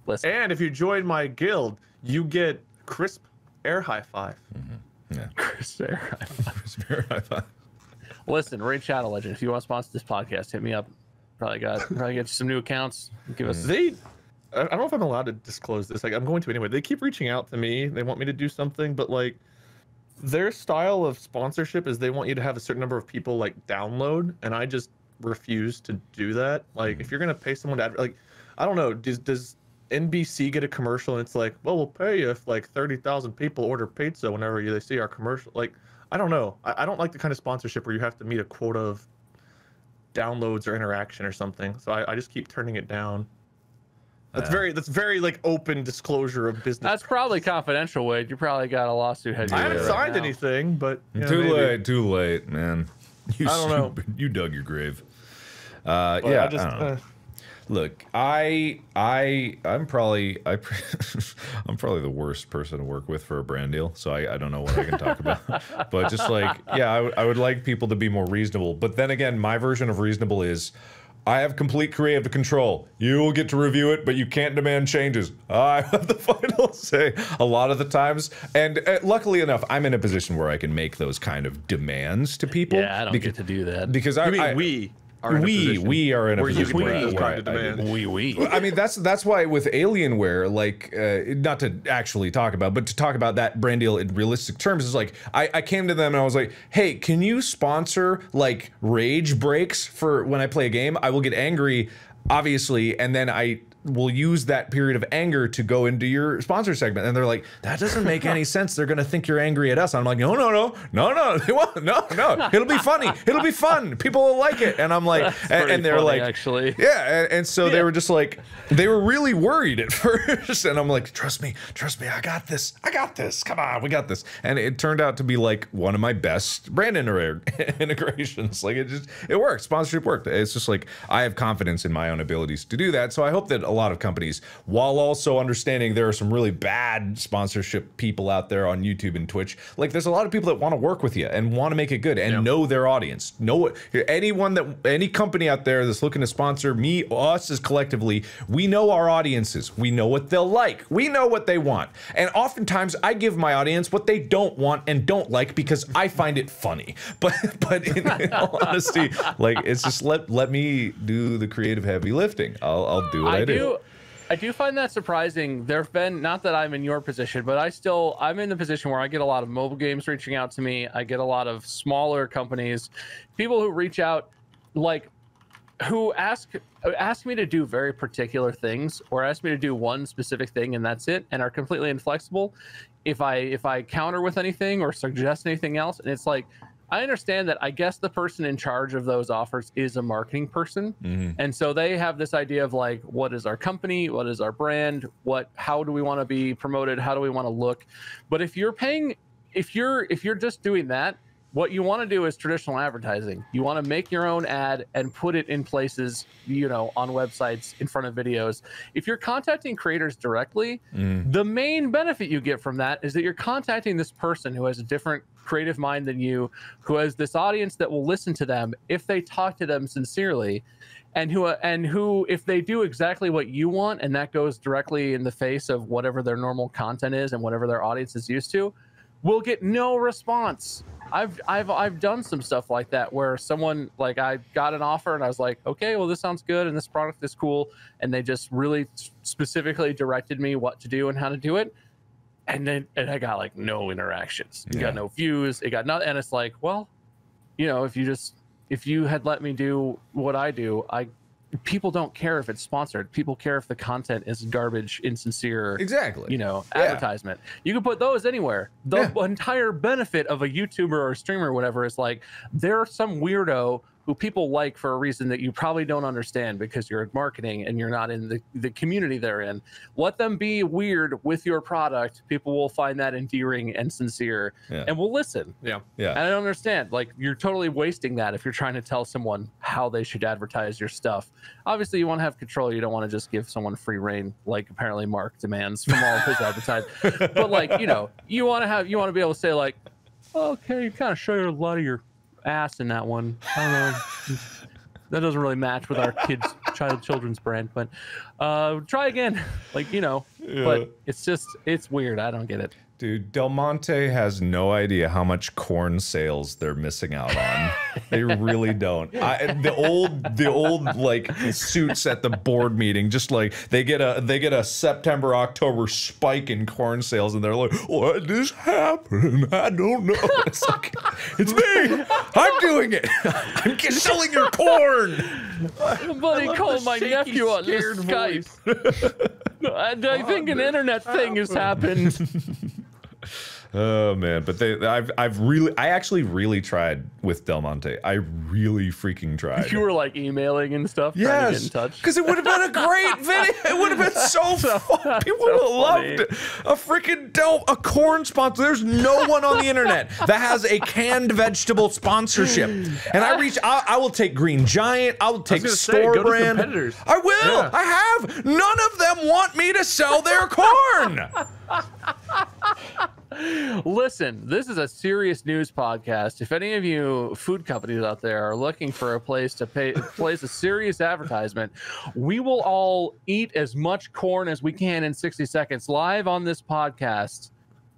Speaker 1: Listen,
Speaker 3: And if you join my guild, you get crisp air high five. Mm-hmm.
Speaker 2: Yeah.
Speaker 1: Chris Sarah. (laughs)
Speaker 2: High five.
Speaker 1: Listen, Raid Shadow Legend. If you want to sponsor this podcast, hit me up. Probably got probably get some new accounts. Give us. Mm.
Speaker 3: They, I I don't know if I'm allowed to disclose this. Like I'm going to anyway. They keep reaching out to me. They want me to do something, but like their style of sponsorship is they want you to have a certain number of people like download, and I just refuse to do that. Like if mm. you're gonna pay someone to adver- like, I don't know. Does does NBC get a commercial and it's like, well, we'll pay you if like thirty thousand people order pizza whenever they see our commercial. Like, I don't know. I, I don't like the kind of sponsorship where you have to meet a quota of downloads or interaction or something. So I, I just keep turning it down. That's
Speaker 2: Uh,
Speaker 3: very that's very like open disclosure of business.
Speaker 1: That's probably confidential, Wade. You probably got a lawsuit headed.
Speaker 3: I
Speaker 1: your
Speaker 3: haven't
Speaker 1: right
Speaker 3: signed
Speaker 1: now.
Speaker 3: anything, but yeah,
Speaker 2: too
Speaker 3: maybe.
Speaker 2: late, too late, man. (laughs) You
Speaker 3: I don't know.
Speaker 2: You dug your grave. Uh,
Speaker 3: But
Speaker 2: yeah,
Speaker 3: I just,
Speaker 2: I don't know.
Speaker 3: uh,
Speaker 2: Look, I, I, I'm probably, I, (laughs) I'm probably the worst person to work with for a brand deal. So I, I don't know what I can talk about. (laughs) but just like, yeah, I, would- like people to be more reasonable. But then again, my version of reasonable is, I have complete creative control. You will get to review it, but you can't demand changes. I (laughs) have the final say a lot of the times. And uh, luckily enough, I'm in a position where I can make those kind of demands to people.
Speaker 1: Yeah, I don't
Speaker 2: beca-
Speaker 1: get to do that.
Speaker 2: because I,
Speaker 3: mean
Speaker 2: I-
Speaker 3: we are in a
Speaker 2: we
Speaker 3: position
Speaker 2: we are in a
Speaker 3: where you
Speaker 2: position
Speaker 3: can
Speaker 2: where
Speaker 3: make those kind of
Speaker 2: where I- I-
Speaker 1: We we.
Speaker 2: I mean, that's that's why with Alienware, like, uh, not to actually talk about, but to talk about that brand deal in realistic terms is like, I, I came to them and I was like, hey, can you sponsor like rage breaks for when I play a game? I will get angry, obviously, and then I will use that period of anger to go into your sponsor segment. And they're like, that doesn't make any (laughs) sense. They're gonna think you're angry at us. I'm like, no, no, no, no, no, (laughs) they won't. No, no. It'll be funny. It'll be fun. People will like it. And I'm like, and, and they're
Speaker 1: funny,
Speaker 2: like,
Speaker 1: actually.
Speaker 2: yeah, and, and so they were just like, they were really worried at (laughs) first, and I'm like, trust me, trust me, I got this, I got this. Come on, we got this. And it turned out to be like one of my best brand (laughs) integrations. Like it just, it worked. Sponsorship worked. It's just like I have confidence in my own abilities to do that. So I hope that a lot of companies, while also understanding there are some really bad sponsorship people out there on YouTube and Twitch, like there's a lot of people that want to work with you and want to make it good and
Speaker 3: Yeah.
Speaker 2: know their audience. Know what anyone that any company out there that's looking to sponsor me, us as collectively, we know our audiences. We know what they'll like. We know what they want. And oftentimes I give my audience what they don't want and don't like because I find it funny. (laughs) But but in, in all honesty, like it's just let let me do the creative heavy lifting. I'll I'll do what I,
Speaker 1: I do. I do find that surprising. There've been not that I'm in your position, but I still I'm in the position where I get a lot of mobile games reaching out to me. I get a lot of smaller companies, people who reach out like who ask ask me to do very particular things or ask me to do one specific thing and that's it and are completely inflexible if i if i counter with anything or suggest anything else and it's like i understand that i guess the person in charge of those offers is a marketing person.
Speaker 2: Mhm.
Speaker 1: and so they have this idea of like what is our company? What is our brand? What how do we want to be promoted? How do we want to look? But if you're paying if you're if you're just doing that what you want to do is traditional advertising. You want to make your own ad and put it in places you know on websites in front of videos. If you're contacting creators directly
Speaker 2: Mhm.
Speaker 1: the main benefit you get from that is that you're contacting this person who has a different creative mind than you who has this audience that will listen to them if they talk to them sincerely and who and who if they do exactly what you want and that goes directly in the face of whatever their normal content is and whatever their audience is used to will get no response i've i've i've done some stuff like that where someone like i got an offer and i was like okay well this sounds good and this product is cool. And they just really specifically directed me what to do and how to do it. And then and i got like no interactions. It
Speaker 2: Yeah.
Speaker 1: got no views. It got nothing and it's like well you know if you just if you had let me do what i do i people don't care if it's sponsored people care if the content is garbage insincere
Speaker 2: Exactly.
Speaker 1: you know
Speaker 2: Yeah.
Speaker 1: advertisement you can put those anywhere the
Speaker 2: Yeah.
Speaker 1: entire benefit of a youtuber or a streamer or whatever is like there's some weirdo who people like for a reason that you probably don't understand because you're in marketing and you're not in the, the community they're in. Let them be weird with your product. People will find that endearing and sincere
Speaker 2: Yeah.
Speaker 1: and will listen.
Speaker 3: Yeah.
Speaker 2: Yeah.
Speaker 1: And I don't understand. Like you're totally wasting that if you're trying to tell someone how they should advertise your stuff. Obviously, you want to have control. You don't want to just give someone free reign, like apparently Mark demands from all of his (laughs) advertising. But like you know, you want to have you want to be able to say like, okay, you kind of show a lot of your ass in that one. I don't know. (laughs) That doesn't really match with our kids, (laughs) child, children's brand, but uh, try again. Like you know,
Speaker 2: Yeah.
Speaker 1: but it's just it's weird. I don't get it.
Speaker 2: Dude, Del Monte has no idea how much corn sales they're missing out on. they really (laughs) don't. I, the old, the old like suits at the board meeting, just like they get a they get a September October spike in corn sales, and they're like, "What just happened? I don't know." (laughs) It's like, it's me. I'm doing it. (laughs) I'm just selling your corn.
Speaker 1: Somebody
Speaker 3: love
Speaker 1: called my
Speaker 3: shaky,
Speaker 1: nephew on this Skype. and I think an internet thing has happened.
Speaker 2: Oh man, but they, I've, I've really, I actually really tried with Del Monte. I really freaking tried.
Speaker 1: If you were like emailing and stuff, trying to get
Speaker 2: Yes,
Speaker 1: in touch.
Speaker 2: because it would have been a great (laughs) video. It would have been so, (laughs) fun. People would have loved it. A freaking Del, a corn sponsor. There's no one on the internet that has a canned vegetable sponsorship. And I (laughs) reach, I, I will take Green Giant. I will take
Speaker 3: say,
Speaker 2: store
Speaker 3: to
Speaker 2: brand. I will.
Speaker 3: Yeah.
Speaker 2: I have. None of them want me to sell their corn.
Speaker 1: Listen, this is a serious news podcast. If any of you food companies out there are looking for a place to pay place a serious advertisement, we will all eat as much corn as we can in 60 seconds live on this podcast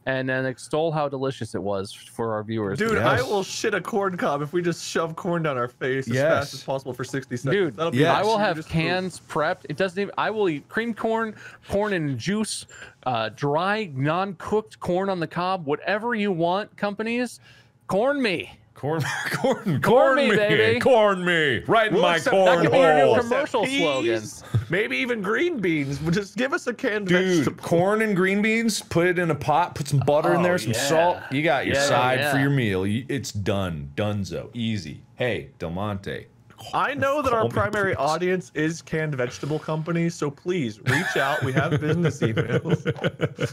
Speaker 1: and then extol how delicious it was for our viewers.
Speaker 3: Dude,
Speaker 2: Yes.
Speaker 3: I will shit a corn cob if we just shove corn down our face as fast as possible for 60 seconds.
Speaker 1: Dude,
Speaker 3: That'll be
Speaker 2: yes.
Speaker 1: I will have
Speaker 3: sweetest
Speaker 1: cans prepped. It doesn't even. I will eat cream corn, corn and juice, uh, dry, non-cooked corn on the cob, whatever you want. Companies, corn me.
Speaker 2: Corn, (laughs) corn, corn,
Speaker 1: Corn me,
Speaker 2: me,
Speaker 1: baby.
Speaker 2: corn me, right in
Speaker 3: We'll
Speaker 2: my
Speaker 3: accept-
Speaker 2: corn
Speaker 3: that
Speaker 1: be your new commercial slogan.
Speaker 3: Maybe even green beans. Just give us a canned
Speaker 2: Dude,
Speaker 3: vegetable.
Speaker 2: corn and green beans, put it in a pot, put some butter in
Speaker 1: Oh,
Speaker 2: there, some
Speaker 1: yeah.
Speaker 2: salt. You got your
Speaker 1: Yeah,
Speaker 2: side
Speaker 1: yeah.
Speaker 2: for your meal. It's done. Dunzo. Easy. Hey, Del Monte.
Speaker 3: I know that our primary
Speaker 2: please.
Speaker 3: audience is canned vegetable companies, so please reach out. We have business emails.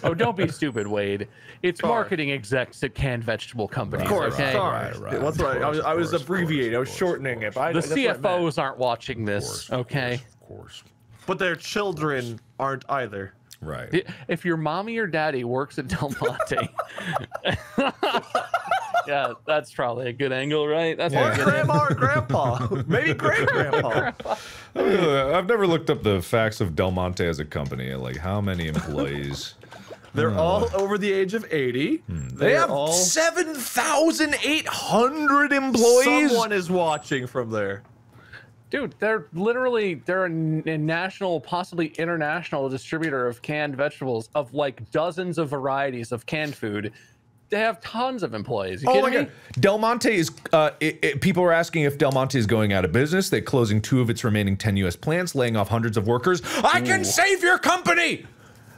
Speaker 3: (laughs)
Speaker 1: Oh, don't be stupid, Wade. It's
Speaker 3: Sorry.
Speaker 1: marketing execs at canned vegetable companies.
Speaker 3: Of course,
Speaker 1: okay.
Speaker 3: sorry.
Speaker 2: Right, right,
Speaker 3: That's
Speaker 2: of
Speaker 3: right. I was, I was
Speaker 2: course,
Speaker 3: abbreviating. I was
Speaker 2: of course,
Speaker 3: shortening it. but I,
Speaker 1: The
Speaker 3: that's I.
Speaker 1: CFOs aren't watching this. okay.
Speaker 2: Of course.
Speaker 3: But their children aren't either.
Speaker 2: Right.
Speaker 1: If your mommy or daddy works at Del Monte, (laughs) yeah, that's probably a good angle, right? That's
Speaker 3: Or
Speaker 1: a good
Speaker 3: grandma or grandpa. (laughs) Maybe great grandpa.
Speaker 2: Uh, I've never looked up the facts of Del Monte as a company. Like how many employees?
Speaker 3: They're all over the age of 80.
Speaker 2: Hmm. they
Speaker 3: They're
Speaker 2: have
Speaker 3: all.
Speaker 2: 7,800 employees.
Speaker 3: Someone is watching from there.
Speaker 1: Dude, they're literally they're a national, possibly international distributor of canned vegetables of like dozens of varieties of canned food. They have tons of employees. You
Speaker 2: Oh my
Speaker 1: me?
Speaker 2: god! Del Monte is. Uh, it, it- people are asking if Del Monte is going out of business. They're closing two of its remaining 10 U.S. plants, laying off hundreds of workers. I can save your company.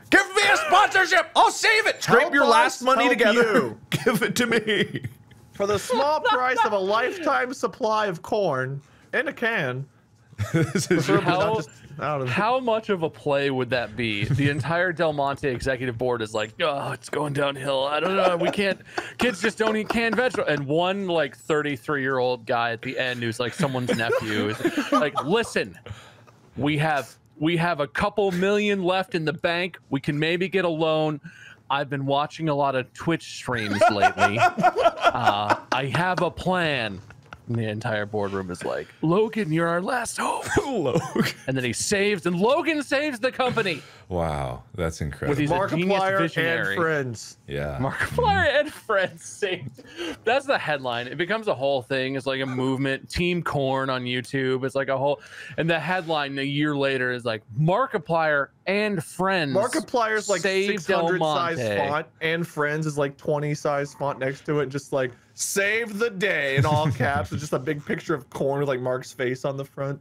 Speaker 2: Give me a sponsorship. I'll save it. Scrape
Speaker 3: Help
Speaker 2: your
Speaker 3: us
Speaker 2: last money together. (laughs) Give it to me.
Speaker 3: For the small (laughs) price of a lifetime supply of corn in a can. (laughs)
Speaker 2: this is
Speaker 3: preferably not
Speaker 1: How-
Speaker 3: just out of
Speaker 1: How much of a play would that be? The entire Del Monte executive board is like, oh, it's going downhill. I don't know. We can't. Kids just don't eat canned vegetables. And one like 33 year old guy at the end who's like someone's nephew is like, listen, we have we have a couple million left in the bank. We can maybe get a loan. I've been watching a lot of Twitch streams lately. (laughs) Uh, I have a plan. And the entire boardroom is like, Logan, you're our last hope. (laughs)
Speaker 2: Logan.
Speaker 1: And then he saves, and Logan saves the company.
Speaker 2: Wow, that's incredible.
Speaker 1: He's a genius
Speaker 3: Markiplier and friends.
Speaker 2: yeah.
Speaker 1: Markiplier and friends saved. That's the headline. It becomes a whole thing. It's like a movement. Team Corn on YouTube. It's like a whole. And the headline a year later is like Markiplier and friends.
Speaker 3: Markiplier's like
Speaker 1: save
Speaker 3: 600 size
Speaker 1: Monte.
Speaker 3: font, and Friends is like 20 size font next to it, just like save the day in all caps. It's just a big picture of corn with like Mark's face on the front.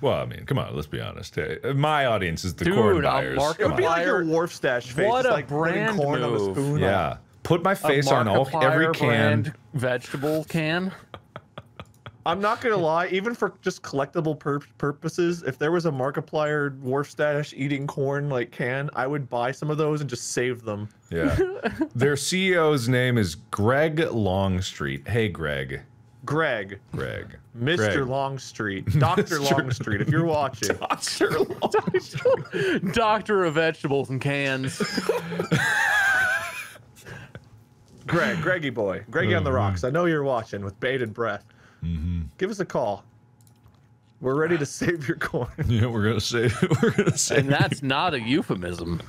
Speaker 2: Well, I mean, come on, let's be honest. Hey, My audience is the
Speaker 1: Dude,
Speaker 2: corn
Speaker 1: I'm
Speaker 2: buyers.
Speaker 1: Mark-
Speaker 3: It would be like your
Speaker 1: Markiplier-
Speaker 3: Warfstache face.
Speaker 1: What
Speaker 3: just
Speaker 1: a
Speaker 3: like putting
Speaker 1: brand
Speaker 3: corn on a
Speaker 1: move.
Speaker 3: spoon.
Speaker 2: yeah. Put my
Speaker 1: A
Speaker 2: face on all, every
Speaker 1: Markiplier
Speaker 2: can.
Speaker 1: brand vegetable can.
Speaker 3: I'm not gonna lie. Even for just collectible pur- purposes, if there was a Markiplier Warfstache eating corn like can, I would buy some of those and just save them.
Speaker 2: Yeah. (laughs) Their CEO's name is Greg Longstreet. Hey, Greg.
Speaker 3: Greg,
Speaker 2: Greg.
Speaker 3: Mr.
Speaker 2: Greg.
Speaker 3: Longstreet, (laughs) Doctor
Speaker 2: Mr.
Speaker 3: Longstreet, if you're watching, (laughs)
Speaker 2: Doctor Long.
Speaker 1: Doctor of vegetables and cans.
Speaker 3: Greg, Greggy boy, Greggy on the mm-hmm. rocks. I know you're watching with bated breath.
Speaker 2: Mm-hmm.
Speaker 3: Give us a call. We're ready to save your corn. (laughs)
Speaker 2: Yeah, we're gonna save. (laughs) we're gonna say.
Speaker 1: and that's not a euphemism.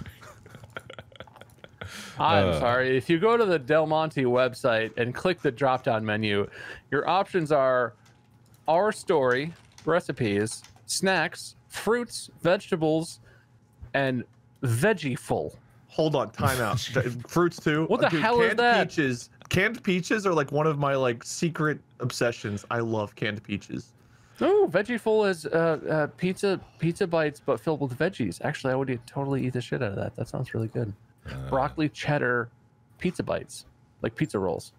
Speaker 1: I'm
Speaker 2: Uh.
Speaker 1: sorry. If you go to the Del Monte website and click the drop down menu, your options are our story, recipes, snacks, fruits, vegetables, and veggie full.
Speaker 3: Hold on, time out. (laughs) Fruits too.
Speaker 1: What the hell is
Speaker 3: canned
Speaker 1: that?
Speaker 3: Peaches. Canned peaches are like one of my like secret obsessions. I love canned peaches.
Speaker 1: Oh, veggie full is uh, uh, pizza pizza bites, but filled with veggies. Actually, I would eat, totally eat the shit out of that. That sounds really good.
Speaker 2: Uh.
Speaker 1: Broccoli cheddar pizza bites, like pizza rolls.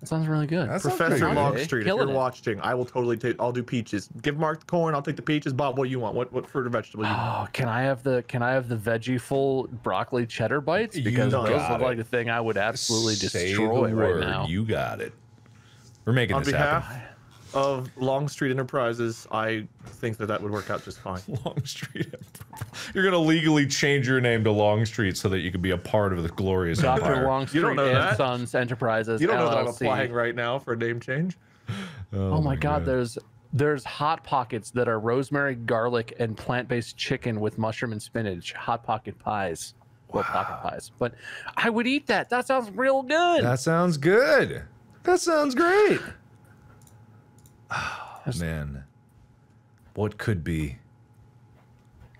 Speaker 1: That sounds really good.
Speaker 2: That
Speaker 3: Professor
Speaker 2: good.
Speaker 3: Longstreet, if
Speaker 1: Killing
Speaker 3: you're
Speaker 1: it.
Speaker 3: watching, I will totally take. I'll do peaches. Give Mark the corn. I'll take the peaches. Bob, what do you want? What what fruit or vegetable you want?
Speaker 1: Oh, can I have the can I have the veggie full broccoli cheddar bites?
Speaker 2: You
Speaker 1: Because those
Speaker 2: got
Speaker 1: look
Speaker 2: it.
Speaker 1: like the thing I would absolutely
Speaker 2: Say the
Speaker 1: destroy right now.
Speaker 2: You got it. We're making
Speaker 3: On
Speaker 2: this
Speaker 3: behalf
Speaker 2: happen.
Speaker 3: Of Longstreet Enterprises, I think that that would work out just fine. (laughs)
Speaker 2: Longstreet. You're gonna legally change your name to Longstreet so that you can be a part of the glorious
Speaker 1: Dr.
Speaker 2: empire.
Speaker 1: Longstreet
Speaker 3: You don't know
Speaker 1: and
Speaker 3: that?
Speaker 1: Sons Enterprises.
Speaker 3: You don't know that I'm
Speaker 1: LLC.
Speaker 3: applying right now for a name change.
Speaker 1: Oh, oh my god, there's there's hot pockets that are rosemary, garlic, and plant-based chicken with mushroom and spinach. Hot pocket pies. Well, pocket pies. But I would eat that. That sounds real good.
Speaker 2: That sounds good. That sounds great. (sighs) Man, what could be?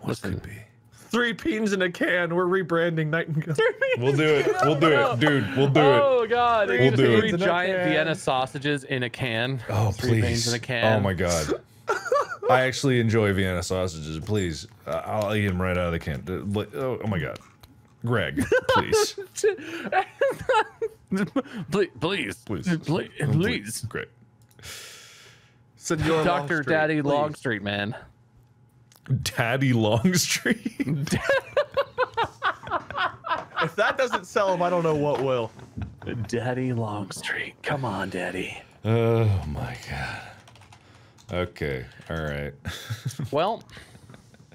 Speaker 2: What
Speaker 1: Listen.
Speaker 2: could be?
Speaker 3: Three beans in a can. We're rebranding Nightingale. (laughs)
Speaker 2: We'll do it. (laughs) We'll do it, dude. We'll do it.
Speaker 1: Oh god,
Speaker 3: We'll
Speaker 2: do
Speaker 1: three
Speaker 2: it.
Speaker 3: In a
Speaker 1: giant. Vienna sausages in a can.
Speaker 2: Oh,
Speaker 1: three beans
Speaker 2: please.
Speaker 1: in a can.
Speaker 2: Oh my god. I actually enjoy Vienna sausages. Please, uh, I'll eat them right out of the can. Oh, oh my god, Greg, please, (laughs)
Speaker 1: please, please,
Speaker 2: Please.
Speaker 1: please, please.
Speaker 2: great.
Speaker 3: Senor
Speaker 1: Doctor
Speaker 3: Longstreet,
Speaker 1: Daddy
Speaker 3: please.
Speaker 1: Longstreet, man.
Speaker 2: Daddy Longstreet. (laughs)
Speaker 3: If that doesn't sell him, I don't know what will.
Speaker 1: Daddy Longstreet. Come on, Daddy.
Speaker 2: oh my god. Okay, all right. (laughs)
Speaker 1: Well,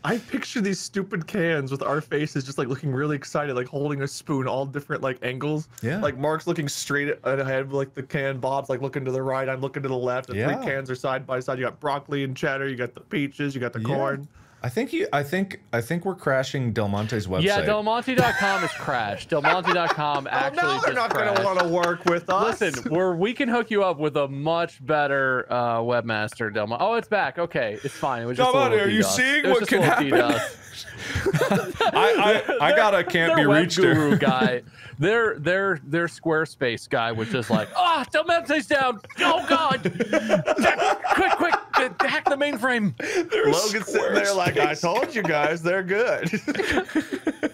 Speaker 3: I picture these stupid cans with our faces just like looking really excited, like holding a spoon, all different like angles.
Speaker 2: Yeah.
Speaker 3: Like Mark's looking straight ahead like the can, Bob's like looking to the right, I'm looking to the left. The
Speaker 2: Yeah.
Speaker 3: three cans are side by side. You got broccoli and cheddar, you got the peaches, you got the
Speaker 2: Yeah.
Speaker 3: corn.
Speaker 2: I think you. I think. I think we're crashing Del Monte's website.
Speaker 1: yeah, Delmonte.com is crashed. Delmonte.com (laughs)
Speaker 3: Oh,
Speaker 1: actually
Speaker 3: now they're not going to want to work with us.
Speaker 1: Listen, we're we can hook you up with a much better uh, webmaster, Delmonte. Oh, it's back. Okay, it's fine. It was just a
Speaker 2: Delmonte,
Speaker 1: little
Speaker 2: are you seeing what can happen? (laughs) I, I, I got a can't be
Speaker 1: their web
Speaker 2: reached
Speaker 1: guru guy, (laughs) their their their Squarespace guy was just like, (laughs) ah, oh, Delmonte's down. Oh God, (laughs) quick, quick, uh, hack the mainframe.
Speaker 3: Logan's sitting there like, I told you guys, they're good. (laughs)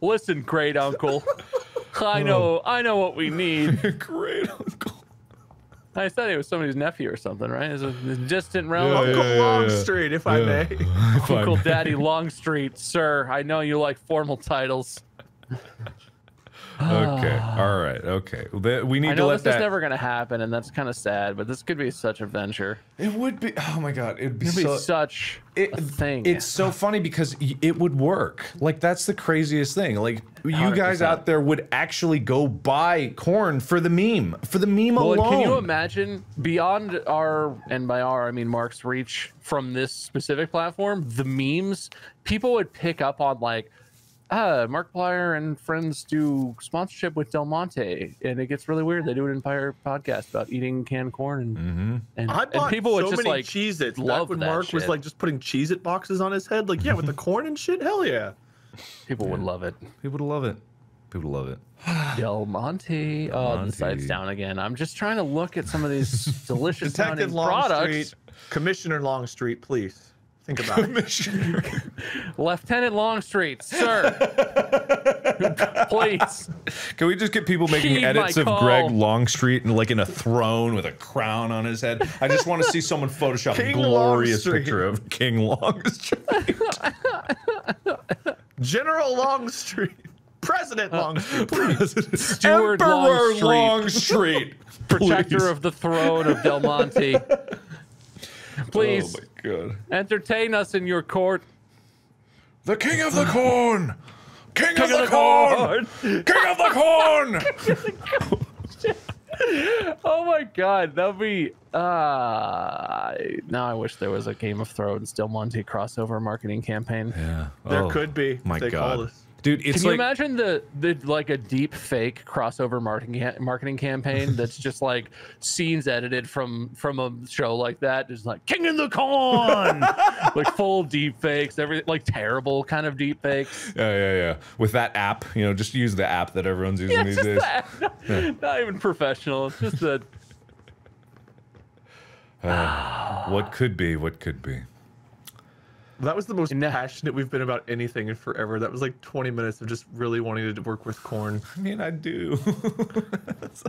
Speaker 1: Listen, great uncle. I know, I know what we need.
Speaker 2: Great uncle.
Speaker 1: I said it was somebody's nephew or something, right? It's a a distant relative.
Speaker 3: Uncle
Speaker 2: yeah, yeah, yeah.
Speaker 3: Longstreet, if I may.
Speaker 1: Uncle Daddy Longstreet, sir. I know you like formal titles.
Speaker 2: Okay. Ah. All right. Okay. Well, We need
Speaker 1: I
Speaker 2: to
Speaker 1: know
Speaker 2: let
Speaker 1: this
Speaker 2: that.
Speaker 1: is never going to happen, and that's kind of sad. But this could be such a venture.
Speaker 2: It would be. Oh my god. It'd be
Speaker 1: It'd be such
Speaker 2: it,
Speaker 1: a thing.
Speaker 2: It's so funny because it would work. Like that's the craziest thing. Like you guys
Speaker 1: 100%.
Speaker 2: out there would actually go buy corn for the meme, for the meme
Speaker 1: Well,
Speaker 2: alone.
Speaker 1: can you imagine beyond our and by our I mean Mark's reach from this specific platform, the memes people would pick up on like, ah, Markiplier and friends do sponsorship with Del Monte, and it gets really weird. They do an entire podcast about eating canned corn, and
Speaker 2: Mm-hmm.
Speaker 1: and,
Speaker 3: I
Speaker 1: and
Speaker 3: bought
Speaker 1: people would
Speaker 3: so
Speaker 1: just
Speaker 3: many
Speaker 1: like
Speaker 3: Cheez-Its
Speaker 1: love
Speaker 3: when
Speaker 1: that
Speaker 3: Mark was like just putting Cheez-It boxes on his head. Like, yeah, with the corn and shit, hell yeah.
Speaker 1: people would love it.
Speaker 2: People would love it. People would love it. (sighs)
Speaker 1: Del Monte. Oh, the
Speaker 2: Monte.
Speaker 1: site's down again. I'm just trying to look at some of these (laughs) delicious
Speaker 3: Detective
Speaker 1: sounding products.
Speaker 3: Longstreet, Commissioner Longstreet, please think about it.
Speaker 1: Lieutenant Longstreet, sir. (laughs) Please.
Speaker 2: Can we just get people making
Speaker 1: Heed
Speaker 2: edits of
Speaker 1: call.
Speaker 2: Greg Longstreet and like in a throne with a crown on his head? I just want to see someone Photoshop a glorious
Speaker 3: Longstreet.
Speaker 2: picture of King Longstreet. (laughs)
Speaker 3: General Longstreet. President uh, Longstreet. Please.
Speaker 1: Stuart
Speaker 2: Emperor
Speaker 1: Longstreet.
Speaker 2: Longstreet.
Speaker 1: Protector of the throne of Del Monte. (laughs) Please
Speaker 2: Oh my god.
Speaker 1: entertain us in your court.
Speaker 2: The king of the corn. King, of, the, corn. (laughs) King of the corn.
Speaker 1: Oh my god, that'd be uh now I wish there was a Game of Thrones Del Monte crossover marketing campaign.
Speaker 2: yeah.
Speaker 3: There
Speaker 2: Oh,
Speaker 3: could be. if
Speaker 2: My
Speaker 3: they
Speaker 2: god. Dude, it's
Speaker 1: Can you
Speaker 2: like
Speaker 1: imagine the, the like a deep fake crossover marketing marketing campaign (laughs) that's just like scenes edited from from a show like that, just like King in the Corn, (laughs) like full deep fakes, everything like terrible kind of deep fakes.
Speaker 2: Yeah, yeah, yeah. With that app, you know, just use the app that everyone's using
Speaker 1: Yeah,
Speaker 2: these days.
Speaker 1: that. Not even professional. It's just that
Speaker 2: Uh, (sighs) (sighs) what could be? What could be?
Speaker 3: That was the most
Speaker 1: And that-
Speaker 3: passionate we've been about anything in forever. That was like 20 minutes of just really wanting to work with corn.
Speaker 2: I mean, I do. (laughs)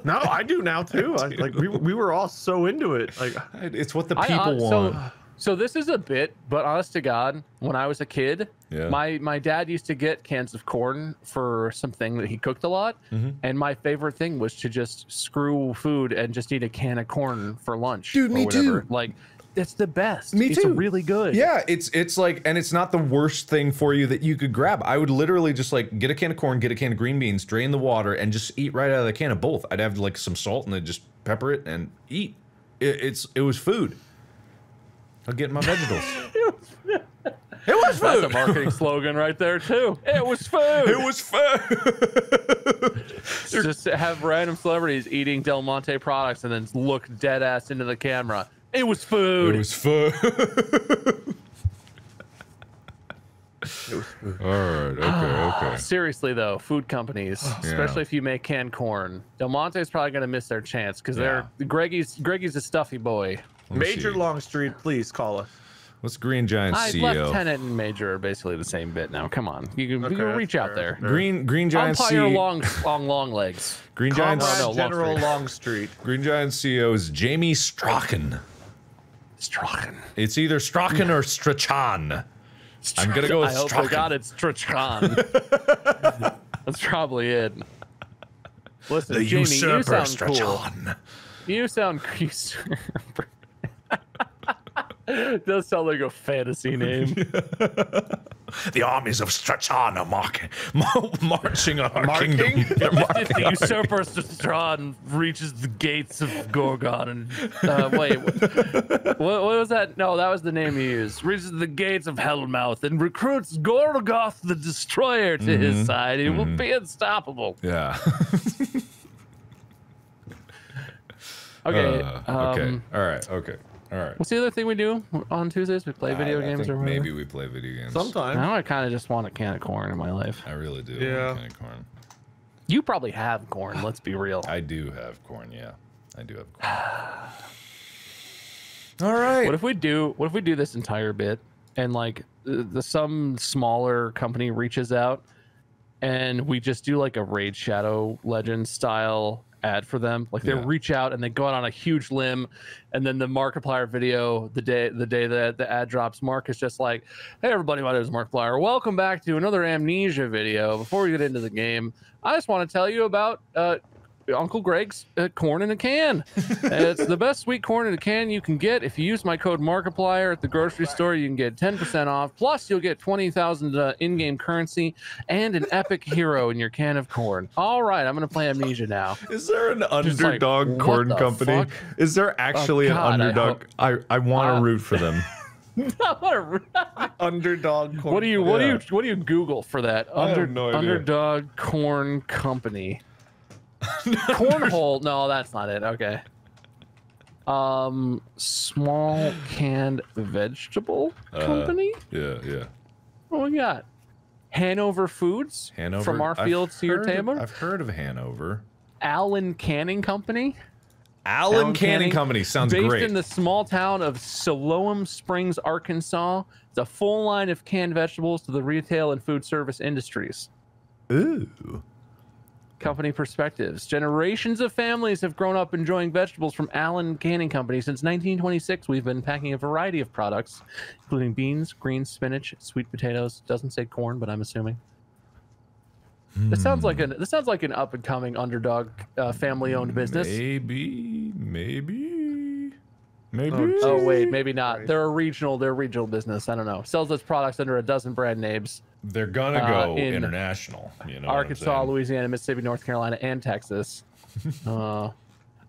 Speaker 3: No, I do now too. I, like we, we were all so into it. Like
Speaker 2: it's what the
Speaker 1: I-
Speaker 2: people
Speaker 1: uh,
Speaker 2: want.
Speaker 1: So, so this is a bit, but honest to God, when I was a kid,
Speaker 2: Yeah.
Speaker 1: my my dad used to get cans of corn for something that he cooked a lot,
Speaker 2: Mm-hmm.
Speaker 1: and my favorite thing was to just screw food and just eat a can of corn for lunch.
Speaker 2: Dude,
Speaker 1: or
Speaker 2: me
Speaker 1: whatever.
Speaker 2: too.
Speaker 1: Like, it's the best.
Speaker 2: Me
Speaker 1: it's
Speaker 2: too.
Speaker 1: really good.
Speaker 2: Yeah, it's it's like, and it's not the worst thing for you that you could grab. I would literally just like get a can of corn, get a can of green beans, drain the water, and just eat right out of the can of both. I'd have like some salt and then just pepper it and eat. It, it's it was food. I'll get my vegetables. (laughs) it was food.
Speaker 1: That's a marketing (laughs) slogan right there too. It was food.
Speaker 2: It was food. (laughs)
Speaker 1: just have random celebrities eating Del Monte products and then look dead ass into the camera. It was food.
Speaker 2: It was food. (laughs) All right. Okay. Ah, okay.
Speaker 1: Seriously though, food companies, especially if you make canned corn, Del Monte's probably gonna miss their chance because they're Greggy's. Greggy's a stuffy boy.
Speaker 2: Let me
Speaker 3: Major
Speaker 2: see.
Speaker 3: Longstreet, please call us.
Speaker 2: What's Green Giant
Speaker 1: I,
Speaker 2: CEO?
Speaker 1: Lieutenant and Major are basically the same bit now. Come on, you can,
Speaker 3: Okay,
Speaker 1: you can
Speaker 3: that's
Speaker 1: reach out
Speaker 3: fair.
Speaker 1: there.
Speaker 2: Green Green Giant
Speaker 1: Umpire
Speaker 2: CEO.
Speaker 1: long, long, long legs.
Speaker 2: Green Giant.
Speaker 1: Comrade-
Speaker 3: Comrade
Speaker 1: no,
Speaker 3: General
Speaker 1: Longstreet.
Speaker 3: Longstreet.
Speaker 2: Green Giant CEO is Jamie Strachan.
Speaker 1: Strachan.
Speaker 2: It's either Strachan or Strachan. I'm gonna go with
Speaker 1: I hope
Speaker 2: Strachan.
Speaker 1: to God it's Strachan. (laughs) That's probably it. Listen, Jamie, you sound cool. (laughs) You sound usurper. (laughs) Does sound like a fantasy name. (laughs)
Speaker 2: The armies of Strachan are marking, marching on our
Speaker 3: Marking?
Speaker 2: kingdom. (laughs) They're marking
Speaker 1: if the usurper Strahd reaches the gates of Gorgon and uh, wait, what, what was that? No, that was the name he used. Reaches the gates of Hellmouth and recruits Gorgoth the Destroyer to his side. He will be unstoppable.
Speaker 2: Yeah.
Speaker 1: Okay.
Speaker 2: Uh, okay.
Speaker 1: um,
Speaker 2: All right. Okay. All right.
Speaker 1: What's the other thing we do on Tuesdays? We play video
Speaker 2: I- I
Speaker 1: games
Speaker 2: think
Speaker 1: or whatever?
Speaker 2: maybe we play video games.
Speaker 3: Sometimes.
Speaker 1: Now I kind of just want a can of corn in my life.
Speaker 2: I really do.
Speaker 3: Yeah.
Speaker 2: want candy corn.
Speaker 1: You probably have corn. Let's be real.
Speaker 2: I do have corn. Yeah. I do have corn. (sighs) All right.
Speaker 1: What if we do? What if we do this entire bit and like the, the some smaller company reaches out and we just do like a Raid Shadow legend style ad for them? Like they
Speaker 2: Yeah.
Speaker 1: reach out and they go out on a huge limb, and then the Markiplier video the day the day that the ad drops, Mark is just like, "Hey everybody, my name is Markiplier. Welcome back to another Amnesia video. Before we get into the game, I just want to tell you about." Uh, Uncle Greg's uh, corn in a can. it's the best sweet corn in a can you can get. If you use my code Markiplier at the grocery store, you can get 10% off. Plus, you'll get 20,000 uh, in-game currency and an epic hero in your can of corn. All right, I'm gonna play Amnesia now.
Speaker 2: Is there an
Speaker 1: Just like,
Speaker 2: underdog corn company?
Speaker 1: fuck?
Speaker 2: Is there actually
Speaker 1: God,
Speaker 2: an underdog?
Speaker 1: hope-
Speaker 2: I, I, want to
Speaker 1: Uh,
Speaker 2: root for them. (laughs)
Speaker 3: Underdog. Corn.
Speaker 1: what do you what do you what do you Google for that?
Speaker 2: I have no idea.
Speaker 1: Underdog corn company. (laughs) Cornhole? No, that's not it. Okay. Um, small canned vegetable
Speaker 2: Uh,
Speaker 1: company.
Speaker 2: Yeah, yeah.
Speaker 1: What we got? Hanover Foods.
Speaker 2: Hanover.
Speaker 1: From our
Speaker 2: I've
Speaker 1: fields to your
Speaker 2: heard of-
Speaker 1: table.
Speaker 2: I've heard of Hanover.
Speaker 1: Allen Canning Company.
Speaker 2: Allen,
Speaker 1: Allen
Speaker 2: Canning,
Speaker 1: Canning,
Speaker 2: Company sounds
Speaker 1: based
Speaker 2: great.
Speaker 1: Based in the small town of Siloam Springs, Arkansas. It's a full line of canned vegetables to the retail and food service industries.
Speaker 2: Ooh.
Speaker 1: Company perspectives. Generations of families have grown up enjoying vegetables from Allen Canning Company. Since 1926, we've been packing a variety of products, including beans, greens, spinach, sweet potatoes. Doesn't say corn, but I'm assuming. This sounds like an this sounds like an up and coming underdog uh, family owned business.
Speaker 2: Maybe, maybe, maybe.
Speaker 3: Oh,
Speaker 1: Oh wait, maybe not.
Speaker 3: Christ.
Speaker 1: They're a regional. They're a regional business. I don't know. Sells its products under a dozen brand names:
Speaker 2: They're gonna
Speaker 1: Uh,
Speaker 2: go
Speaker 1: in
Speaker 2: international. You know,
Speaker 1: Arkansas. Louisiana, Mississippi, North Carolina, and Texas. (laughs) uh,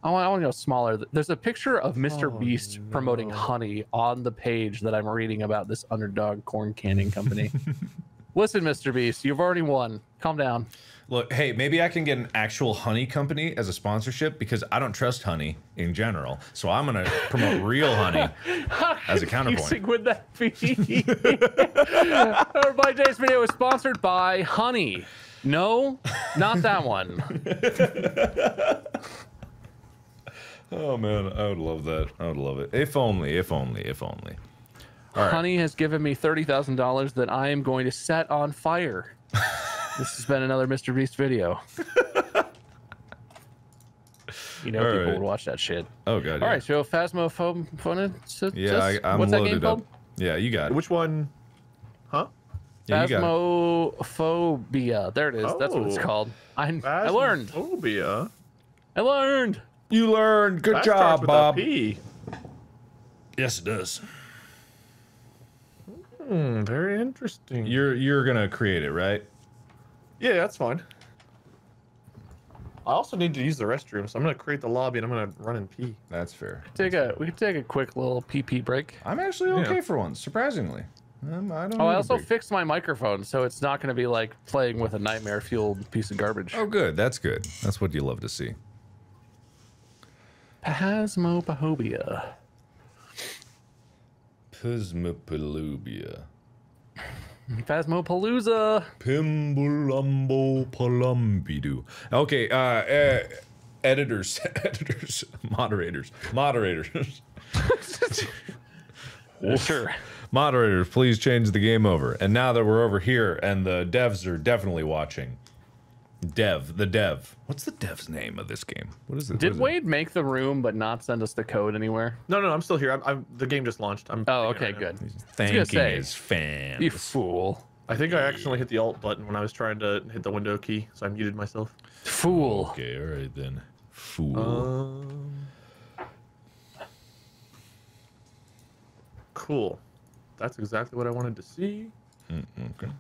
Speaker 1: I want, I want to go smaller. There's a picture of Mr.
Speaker 3: Oh,
Speaker 1: Beast promoting honey on the page that I'm reading about this underdog corn canning company. (laughs) Listen, Mr. Beast, you've already won. Calm down.
Speaker 2: Look, hey, maybe I can get an actual honey company as a sponsorship because I don't trust honey in general. So I'm gonna promote real honey (laughs) as a counterpoint.
Speaker 1: Would that be? (laughs) Everybody, today's video is sponsored by Honey. No, not that one. (laughs)
Speaker 2: Oh man, I would love that. I would love it. If only, if only, if only. All right.
Speaker 1: Honey has given me thirty thousand dollars that I am going to set on fire. This has been another Mr. Beast video. you know,
Speaker 2: All
Speaker 1: people
Speaker 2: right.
Speaker 1: would watch that shit.
Speaker 2: Oh god.
Speaker 1: All right, so Phasmophone.
Speaker 2: Yeah, I, I'm
Speaker 1: what's that
Speaker 2: loaded
Speaker 1: game
Speaker 2: up.
Speaker 1: called?
Speaker 2: Yeah, you got it.
Speaker 3: Which one? Huh?
Speaker 2: Yeah, you it.
Speaker 1: Phasmophobia. There it is. That's what it's
Speaker 3: Oh.
Speaker 1: called. I, I learned.
Speaker 3: Phobia.
Speaker 1: I learned.
Speaker 2: You learned. Good
Speaker 3: That
Speaker 2: job,
Speaker 3: with
Speaker 2: Bob.
Speaker 3: P.
Speaker 2: Yes, it does.
Speaker 3: Hmm, very interesting.
Speaker 2: You're you're gonna create it, right?
Speaker 3: Yeah, that's fine. I also need to use the restroom, so I'm gonna create the lobby and I'm gonna run and pee.
Speaker 2: That's fair.
Speaker 1: Take a. We could take a quick little pee pee break.
Speaker 2: I'm actually okay
Speaker 3: Yeah.
Speaker 2: for once, surprisingly. Um, I don't.
Speaker 1: Oh,
Speaker 2: need
Speaker 1: I
Speaker 2: a
Speaker 1: also fixed my microphone, so it's not going to be like playing with a nightmare fueled piece of garbage.
Speaker 2: Oh, good. That's good. That's what you love to see.
Speaker 1: Phasmophobia.
Speaker 2: Pismopalubia.
Speaker 1: Phasmopalooza.
Speaker 2: Pimbulambo palumbidu. Okay, uh, uh, editors, (laughs) editors, moderators, moderators,
Speaker 1: Sure.
Speaker 2: moderators, please change the game over. And now that we're over here and the devs are definitely watching, dev, the dev. What's the dev's name of this game? What is it?
Speaker 1: Did
Speaker 2: what is
Speaker 1: Wade make the room but not send us the code anywhere?
Speaker 3: No, no, I'm still here. I'm, I'm the game just launched. I'm.
Speaker 1: Oh, okay,
Speaker 3: it right now.
Speaker 1: good.
Speaker 2: it? Thanking
Speaker 1: say,
Speaker 2: his fans.
Speaker 1: You fool.
Speaker 3: I think I accidentally hit the Alt button when I was trying to hit the window key, so I muted myself.
Speaker 1: Fool.
Speaker 2: Okay, all right then. Fool.
Speaker 3: Um. Cool. That's exactly what I wanted to see.
Speaker 2: Mm, okay.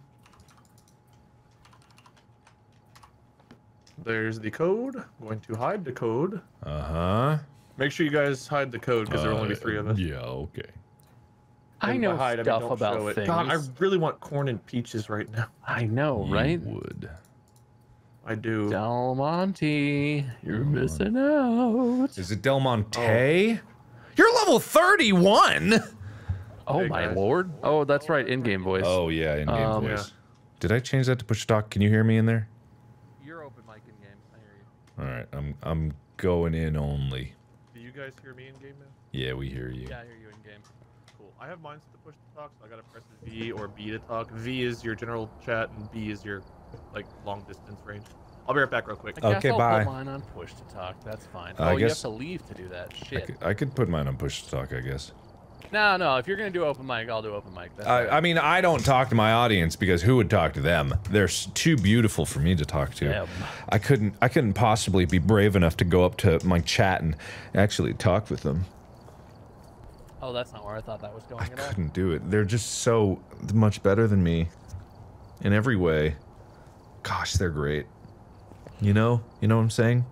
Speaker 3: There's the code. going to hide the code.
Speaker 2: Uh huh.
Speaker 3: Make sure you guys hide the code because there will only be three of us.
Speaker 2: Yeah. Okay.
Speaker 1: I know
Speaker 3: by hide, I mean
Speaker 1: stuff about
Speaker 3: it.
Speaker 1: things.
Speaker 3: God, I really want corn and peaches right now.
Speaker 1: I know,
Speaker 2: You
Speaker 1: right?
Speaker 2: Would.
Speaker 3: I do.
Speaker 1: Del Monte, you're missing out.
Speaker 2: Is it Del Monte? You're level 31.
Speaker 1: Oh
Speaker 3: Hey,
Speaker 1: my
Speaker 3: guys.
Speaker 1: lord. Oh, that's right, in-game voice.
Speaker 2: Oh yeah, in game
Speaker 1: Um,
Speaker 2: voice. Did I change that to push talk? Can you hear me in there?
Speaker 1: You're open mic in-game. I hear you.
Speaker 2: All right, I'm I'm going in only.
Speaker 3: Do you guys hear me in game now?
Speaker 2: Yeah, we hear you.
Speaker 1: Yeah, I hear you in-game.
Speaker 3: Cool. I have mine set to push to talk, so I gotta press V or B to talk. V is your general chat, and B is your like long distance range. I'll be right back real quick.
Speaker 1: I guess
Speaker 2: Okay,
Speaker 1: I'll
Speaker 2: bye.
Speaker 1: put mine on push to talk. That's fine.
Speaker 2: I
Speaker 1: oh, you have to leave to do that.
Speaker 2: I
Speaker 1: Shit.
Speaker 2: could, I could put mine on push to talk, I guess.
Speaker 1: No, no. If you're gonna do open mic, I'll do open mic. That's
Speaker 2: I. I mean, I don't talk to my audience because who would talk to them? They're too beautiful for me to talk to.
Speaker 1: Them.
Speaker 2: I couldn't. I couldn't possibly be brave enough to go up to my chat and actually talk with them.
Speaker 1: Oh, that's not where I thought that was going
Speaker 2: I couldn't do it. They're just so much better than me in every way. Gosh, they're great. You know? You know what I'm saying?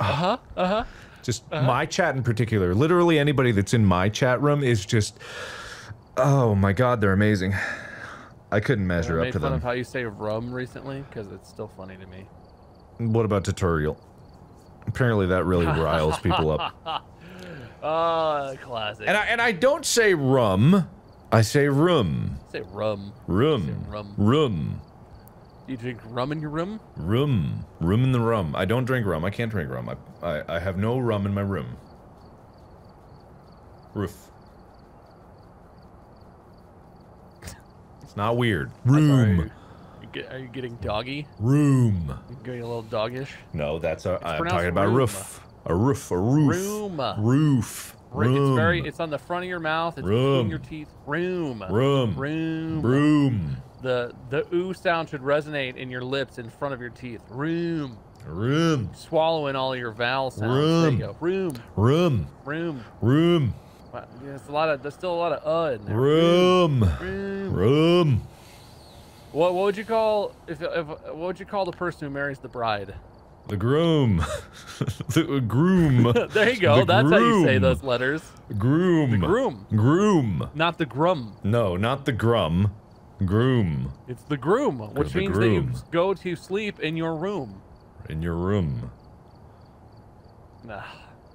Speaker 1: Uh huh. Uh huh.
Speaker 2: Just uh-huh. my chat in particular. Literally anybody that's in my chat room is just Oh my god, they're amazing. I couldn't measure
Speaker 1: I
Speaker 2: up
Speaker 1: made
Speaker 2: to
Speaker 1: fun
Speaker 2: them.
Speaker 1: of how you say rum recently because it's still funny to me.
Speaker 2: What about tutorial? Apparently that really riles people up.
Speaker 1: Oh, (laughs) classic.
Speaker 2: And I and I don't say rum. I say room.
Speaker 1: say rum.
Speaker 2: Room.
Speaker 1: rum.
Speaker 2: Room.
Speaker 1: Do you drink rum in your room?
Speaker 2: Room. Room in the rum. I don't drink rum. I can't drink rum. I, I, I have no rum in my room. Roof. It's not weird.
Speaker 1: Sorry.
Speaker 2: Room.
Speaker 1: You are you getting doggy?
Speaker 2: Room.
Speaker 1: You getting a little doggish?
Speaker 2: No, that's a. I'm
Speaker 1: pronounced
Speaker 2: talking about
Speaker 1: room.
Speaker 2: roof. A roof. A roof.
Speaker 1: Room.
Speaker 2: Roof. Room.
Speaker 1: It's very. It's on the front of your mouth. It's
Speaker 2: Room.
Speaker 1: between your teeth. Room.
Speaker 2: Room.
Speaker 1: Room.
Speaker 2: Room.
Speaker 1: The the ooh sound should resonate in your lips in front of your teeth. Room.
Speaker 2: Room.
Speaker 1: Swallowing all your vowel sounds. There you go. Room.
Speaker 2: Room.
Speaker 1: Room.
Speaker 2: Room.
Speaker 1: Wow, There's a lot of. There's still a lot of uh in there.
Speaker 2: Room.
Speaker 1: Room.
Speaker 2: Room.
Speaker 1: What, what would you call if, if what would you call the person who marries the bride?
Speaker 2: The groom. (laughs) the groom. (laughs)
Speaker 1: There you go.
Speaker 2: The
Speaker 1: That's how you say those letters.
Speaker 2: Groom.
Speaker 1: The groom,
Speaker 2: Groom.
Speaker 1: not the grum.
Speaker 2: No, not the grum. Groom.
Speaker 1: It's the groom, which
Speaker 2: the
Speaker 1: means that you go to sleep in your room.
Speaker 2: In your room.
Speaker 1: Nah,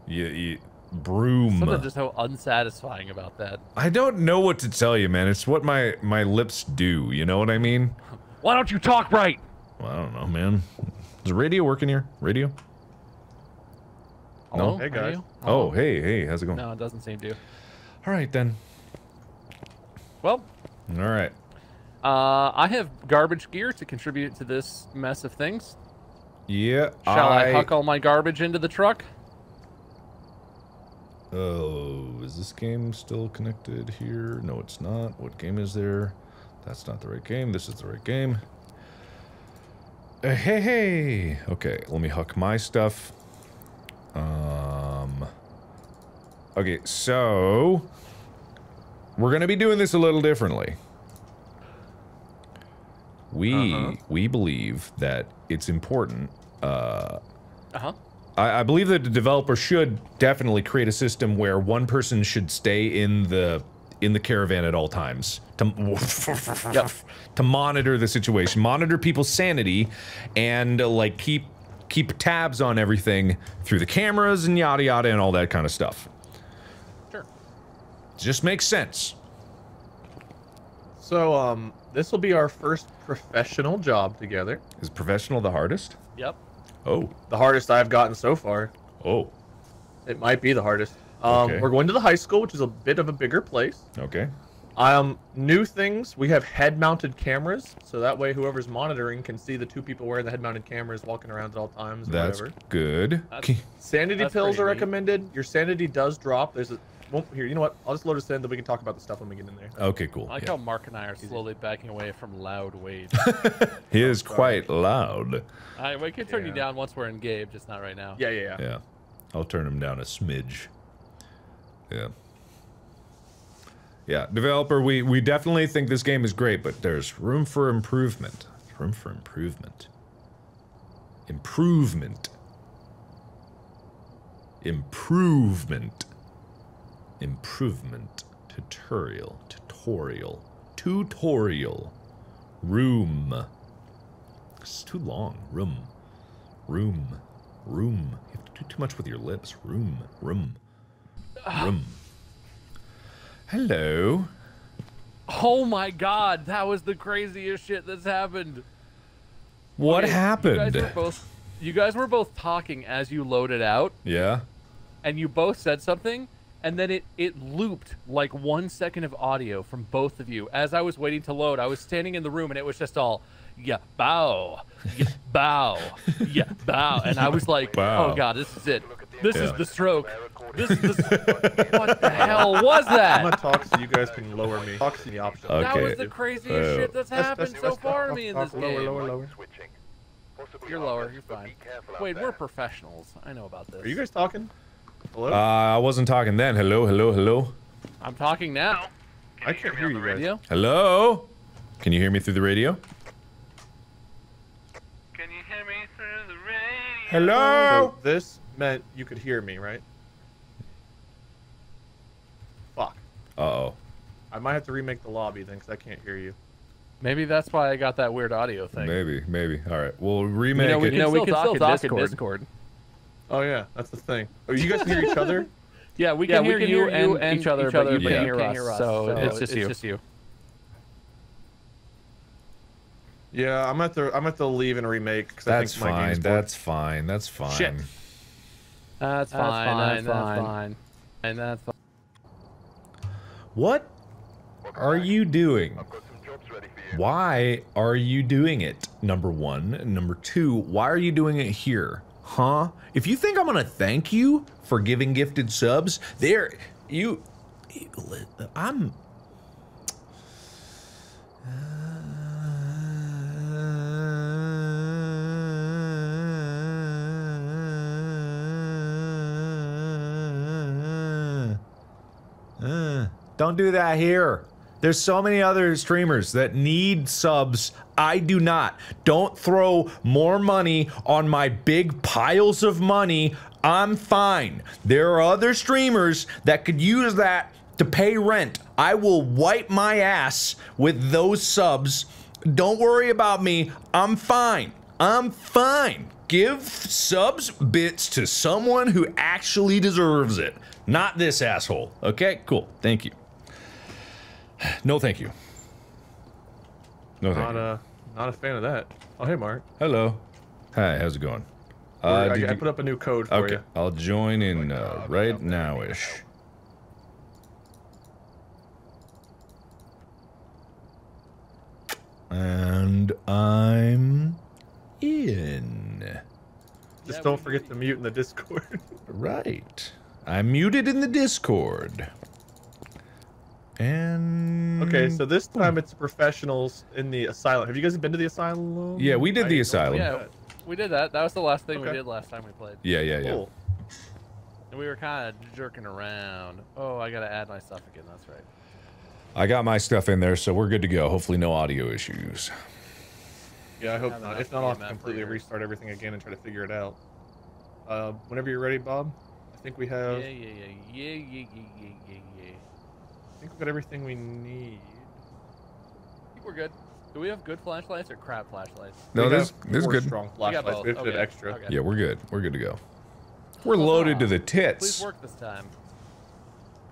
Speaker 2: You, you broom.
Speaker 1: something just so unsatisfying about that.
Speaker 2: I don't know what to tell you, man. It's what my my lips do. You know what I mean?
Speaker 1: Why don't you talk right?
Speaker 2: Well, I don't know, man. Is radio working here? Radio?
Speaker 1: Hello?
Speaker 3: Hey,
Speaker 1: Are
Speaker 3: guys.
Speaker 2: Oh, hey, hey, how's it going?
Speaker 1: No, it doesn't seem to.
Speaker 2: All right then.
Speaker 1: Well,
Speaker 2: All right.
Speaker 1: Uh, I have garbage gear to contribute to this mess of things.
Speaker 2: Yeah.
Speaker 1: Shall I,
Speaker 2: I
Speaker 1: huck all my garbage into the truck?
Speaker 2: Oh, is this game still connected here? No, it's not. What game is there? That's not the right game. This is the right game. Uh, hey, hey. Okay, let me huck my stuff. Um. Okay, so we're gonna be doing this a little differently. We
Speaker 3: Uh-huh.
Speaker 2: we believe that it's important
Speaker 1: Uh huh.
Speaker 2: I, I believe that the developer should definitely create a system where one person should stay in the in the caravan at all times to (laughs) to monitor the situation, monitor people's sanity, and uh, like keep keep tabs on everything through the cameras and yada yada and all that kind of stuff.
Speaker 1: Sure.
Speaker 2: Just makes sense.
Speaker 3: So, um, this will be our first professional job together.
Speaker 2: Is professional the hardest?
Speaker 1: Yep.
Speaker 2: Oh,
Speaker 3: The hardest I've gotten so far.
Speaker 2: oh,
Speaker 3: It might be the hardest. Um,
Speaker 2: Okay.
Speaker 3: We're going to the high school, which is a bit of a bigger place.
Speaker 2: okay.
Speaker 3: Um, new things. We have head-mounted cameras, so that way whoever's monitoring can see the two people wearing the head-mounted cameras walking around at all times. Or
Speaker 2: That's
Speaker 3: whatever.
Speaker 2: good.
Speaker 1: That's-
Speaker 2: Okay.
Speaker 3: Sanity
Speaker 1: That's
Speaker 3: pills
Speaker 1: pretty
Speaker 3: are
Speaker 1: neat.
Speaker 3: recommended. Your sanity does drop. There's a. Well, here, you know what? I'll just load us in, then we can talk about the stuff when we get in there.
Speaker 2: Okay, cool.
Speaker 1: I like
Speaker 2: yeah.
Speaker 1: how Mark and I are slowly backing away from loud Wade. (laughs)
Speaker 2: He is quite loud.
Speaker 1: I, we can turn you down once we're in Gabe, just not right now.
Speaker 3: Yeah, yeah, yeah.
Speaker 2: Yeah. I'll turn him down a smidge. Yeah. Yeah, developer, we, we definitely think this game is great, but there's room for improvement. Room for improvement. Improvement. Improvement. Improvement. Tutorial. Tutorial. Tutorial. Room. It's too long. Room. Room. Room. You have to do too much with your lips. Room. Room. Room. Hello.
Speaker 1: Oh my god, that was the craziest shit that's happened.
Speaker 2: What
Speaker 1: Okay,
Speaker 2: happened?
Speaker 1: You guys, both, you guys were both talking as you loaded out,
Speaker 2: yeah.
Speaker 1: and you both said something, and then it, it looped like one second of audio from both of you. As I was waiting to load, I was standing in the room, and it was just all, yeah, bow, yeah, bow, yeah, bow. And I was like,
Speaker 2: Bow.
Speaker 1: oh god, this is it. This is the stroke. This is the. what the hell was that?
Speaker 3: I'm gonna talk so you guys can lower me. Talk to the option.
Speaker 2: Okay.
Speaker 1: That was the craziest
Speaker 2: Uh,
Speaker 1: shit that's happened so far to me in this
Speaker 3: lower,
Speaker 1: game.
Speaker 3: Lower, lower.
Speaker 1: You're lower. You're fine. Wait, we're professionals. I know about this.
Speaker 3: Are you guys talking? Hello?
Speaker 2: Uh, I wasn't talking then. Hello, hello, hello.
Speaker 1: I'm talking now.
Speaker 3: I can't hear you guys.
Speaker 1: Radio?
Speaker 2: Hello? Can you hear me through the radio?
Speaker 1: Can you hear me through the radio?
Speaker 2: Hello?
Speaker 3: So this meant you could hear me, right? Fuck.
Speaker 2: Uh-oh.
Speaker 3: I might have to remake the lobby then, because I can't hear you.
Speaker 1: Maybe that's why I got that weird audio thing.
Speaker 2: Maybe, maybe. All right. We'll remake
Speaker 1: You know, we
Speaker 2: it.
Speaker 1: can, still, talk, in
Speaker 4: Discord.
Speaker 1: Discord.
Speaker 3: Oh yeah, that's the thing. Oh, you guys can hear each other? (laughs)
Speaker 1: Yeah, we
Speaker 4: Yeah,
Speaker 1: can,
Speaker 4: we
Speaker 1: hear,
Speaker 4: can
Speaker 1: you
Speaker 4: hear you
Speaker 1: and
Speaker 4: and
Speaker 1: each other,
Speaker 4: each
Speaker 1: but
Speaker 4: other,
Speaker 1: you
Speaker 2: but
Speaker 1: can't
Speaker 2: you
Speaker 1: hear,
Speaker 4: can't hear
Speaker 1: us.
Speaker 4: us,
Speaker 1: So,
Speaker 4: so
Speaker 1: it's, just
Speaker 4: it's
Speaker 1: you.
Speaker 4: just
Speaker 1: you.
Speaker 3: Yeah, I'm at the I'm at the leave and remake because I
Speaker 2: That's
Speaker 3: think my
Speaker 2: fine.
Speaker 3: game's bored.
Speaker 2: That's fine. That's fine.
Speaker 3: Shit.
Speaker 1: That's
Speaker 4: That's
Speaker 1: fine.
Speaker 4: fine,
Speaker 1: That's
Speaker 4: fine.
Speaker 1: fine. And that's fine.
Speaker 2: What are you doing? Why are you doing it? Number one. Number two, why are you doing it here? Huh? If you think I'm gonna thank you for giving gifted subs, there, you, I'm. Uh, don't do that here. There's so many other streamers that need subs. I do not. Don't throw more money on my big piles of money. I'm fine. There are other streamers that could use that to pay rent. I will wipe my ass with those subs. Don't worry about me. I'm fine. I'm fine. Give subs bits to someone who actually deserves it, not this asshole. Okay, cool. Thank you. No, thank you. No, thank
Speaker 3: Not
Speaker 2: you.
Speaker 3: a not a fan of that. Oh hey Mark.
Speaker 2: Hello. Hi, how's it going? Uh,
Speaker 3: I, I
Speaker 2: you-
Speaker 3: put up a new code for
Speaker 2: okay,
Speaker 3: you.
Speaker 2: I'll join in uh, right now-ish. And I'm in.
Speaker 3: Just don't forget to mute in the Discord. (laughs)
Speaker 2: Right. I'm muted in the Discord. And
Speaker 3: okay, so this time it's professionals in the asylum. Have you guys been to the asylum?
Speaker 2: Yeah, we did the asylum.
Speaker 1: Yeah, we did that. That was the last thing
Speaker 3: okay.
Speaker 1: we did last time we played.
Speaker 2: Yeah, yeah, yeah.
Speaker 3: Cool.
Speaker 1: And we were kind of jerking around. Oh, I gotta add my stuff again. That's right.
Speaker 2: I got my stuff in there, so we're good to go. Hopefully, no audio issues.
Speaker 3: Yeah, I hope not. If not, I'll completely
Speaker 1: later.
Speaker 3: restart everything again and try to figure it out. Uh, whenever you're ready, Bob. I think we have.
Speaker 1: Yeah, yeah, yeah, yeah, yeah, yeah, yeah
Speaker 3: think we've got everything we need.
Speaker 1: I think we're good. Do we have good flashlights or crap flashlights?
Speaker 2: No,
Speaker 3: We
Speaker 2: this
Speaker 3: have
Speaker 2: is good.
Speaker 3: Strong
Speaker 1: We got
Speaker 3: flashlights.
Speaker 1: both.
Speaker 3: We have
Speaker 1: okay.
Speaker 3: extra.
Speaker 1: Okay.
Speaker 2: Yeah, we're good. We're good to go. We're
Speaker 1: Huzzah.
Speaker 2: loaded to the tits.
Speaker 1: Please
Speaker 2: tits.
Speaker 1: work this time.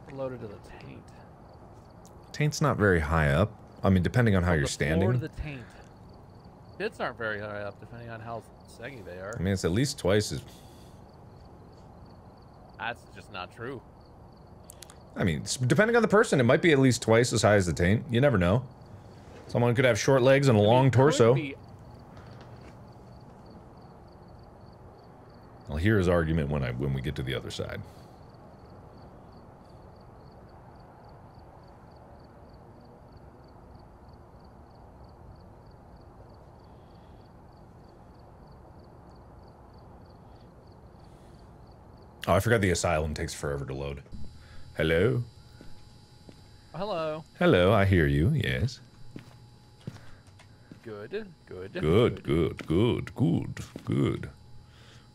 Speaker 1: We're loaded to the taint.
Speaker 2: Taint's not very high up. I mean, depending on how
Speaker 1: From
Speaker 2: you're
Speaker 1: the floor
Speaker 2: standing.
Speaker 1: to the taint. Tits aren't very high up, depending on how saggy they are.
Speaker 2: I mean, it's at least twice as.
Speaker 1: That's just not true.
Speaker 2: I mean, depending on the person, it might be at least twice as high as the taint. You never know. Someone could have short legs and a long torso. I'll hear his argument when I when we get to the other side. Oh, I forgot the asylum takes forever to load. Hello?
Speaker 1: Hello.
Speaker 2: Hello, I hear you. Yes.
Speaker 1: Good. Good.
Speaker 2: Good, good, good, good, good.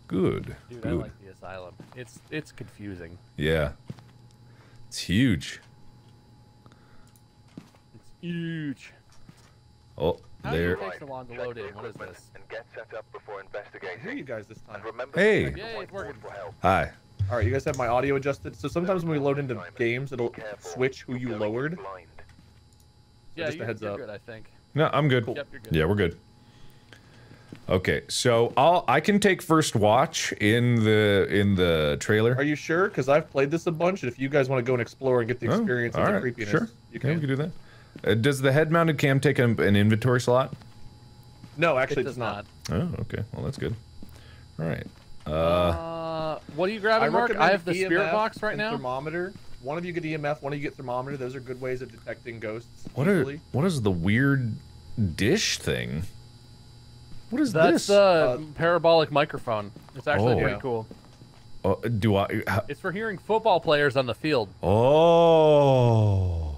Speaker 2: Good.
Speaker 1: Dude, I like the asylum. It's it's confusing.
Speaker 2: Yeah. It's huge.
Speaker 1: It's huge.
Speaker 2: Oh,
Speaker 1: How
Speaker 2: there.
Speaker 1: it take so long to load in? What is this?
Speaker 4: And get set up before
Speaker 3: I hear you
Speaker 4: investigating.
Speaker 3: guys this time.
Speaker 4: And remember
Speaker 2: Hey.
Speaker 4: to check
Speaker 1: Yay,
Speaker 4: the
Speaker 1: it's
Speaker 4: whiteboard
Speaker 1: working.
Speaker 4: for help.
Speaker 2: Hi.
Speaker 3: All right, you guys have my audio adjusted. So sometimes when we load into games, it'll switch who you lowered.
Speaker 4: blind.
Speaker 1: Yeah,
Speaker 3: just a
Speaker 1: you're,
Speaker 3: heads
Speaker 1: you're
Speaker 3: up.
Speaker 1: good, I think.
Speaker 2: No, I'm good.
Speaker 1: Yep, you're good.
Speaker 2: Yeah, we're good. Okay, so I'll I can take first watch in the in the trailer.
Speaker 3: Are you sure? Because I've played this a bunch, and if you guys want to go and explore and get the
Speaker 2: Oh,
Speaker 3: experience
Speaker 2: all
Speaker 3: of the
Speaker 2: right,
Speaker 3: creepiness,
Speaker 2: Sure.
Speaker 3: you
Speaker 2: Yeah,
Speaker 3: can.
Speaker 2: we can do that. Uh, does the head-mounted cam take an, an inventory slot?
Speaker 3: No, actually,
Speaker 1: It
Speaker 3: actually,
Speaker 1: does
Speaker 3: it's not.
Speaker 2: Oh, okay. Well, that's good. All right. Uh,
Speaker 1: Uh, what are you grabbing, Mark? I have the spirit box right now.
Speaker 3: Thermometer. One of you get EMF, one of you get thermometer. Those are good ways of detecting ghosts.
Speaker 2: What are, What is the weird dish thing? What is
Speaker 1: That's
Speaker 2: this?
Speaker 1: the
Speaker 3: Uh,
Speaker 1: parabolic microphone. It's actually
Speaker 2: Oh.
Speaker 1: pretty cool.
Speaker 2: Uh, do I? ha-
Speaker 1: It's for hearing football players on the field.
Speaker 2: Oh.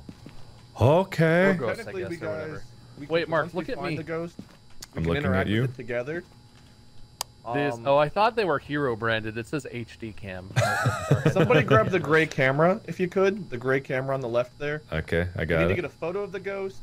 Speaker 2: Okay.
Speaker 1: Or ghosts, I guess,
Speaker 3: we
Speaker 1: or whatever.
Speaker 3: guys. We
Speaker 1: Wait, Mark, look at me.
Speaker 3: The ghost. We
Speaker 2: I'm
Speaker 3: can
Speaker 2: looking at you.
Speaker 3: With it together.
Speaker 1: These,
Speaker 3: Um,
Speaker 1: oh, I thought they were hero branded. It says HD cam. (laughs)
Speaker 3: Somebody grab the gray camera if you could. The gray camera on the left there.
Speaker 2: Okay, I
Speaker 3: You
Speaker 2: got
Speaker 3: need to get a photo of the ghost,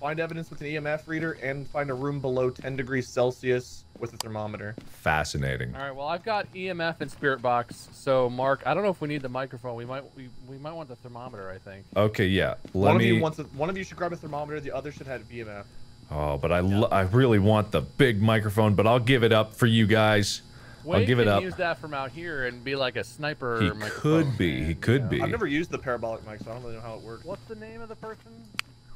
Speaker 3: find evidence with an EMF reader, and find a room below 10 degrees Celsius with a thermometer.
Speaker 2: Fascinating.
Speaker 1: All right. Well, I've got EMF and spirit box. So, Mark, I don't know if we need the microphone. We might we, we might want the thermometer. I think.
Speaker 2: Okay, yeah. Let
Speaker 3: one
Speaker 2: me.
Speaker 3: of you wants a, one of you should grab a thermometer. The other should have EMF.
Speaker 2: Oh, but I lo- I really want the big microphone, but I'll give it up for you guys.
Speaker 1: Wade
Speaker 2: I'll give it up.
Speaker 1: can
Speaker 2: up.
Speaker 1: use that from out here and be like a sniper.
Speaker 2: He could be. He could be.
Speaker 3: I've never used the parabolic mic, so I don't really know how it works.
Speaker 1: What's the name of the person?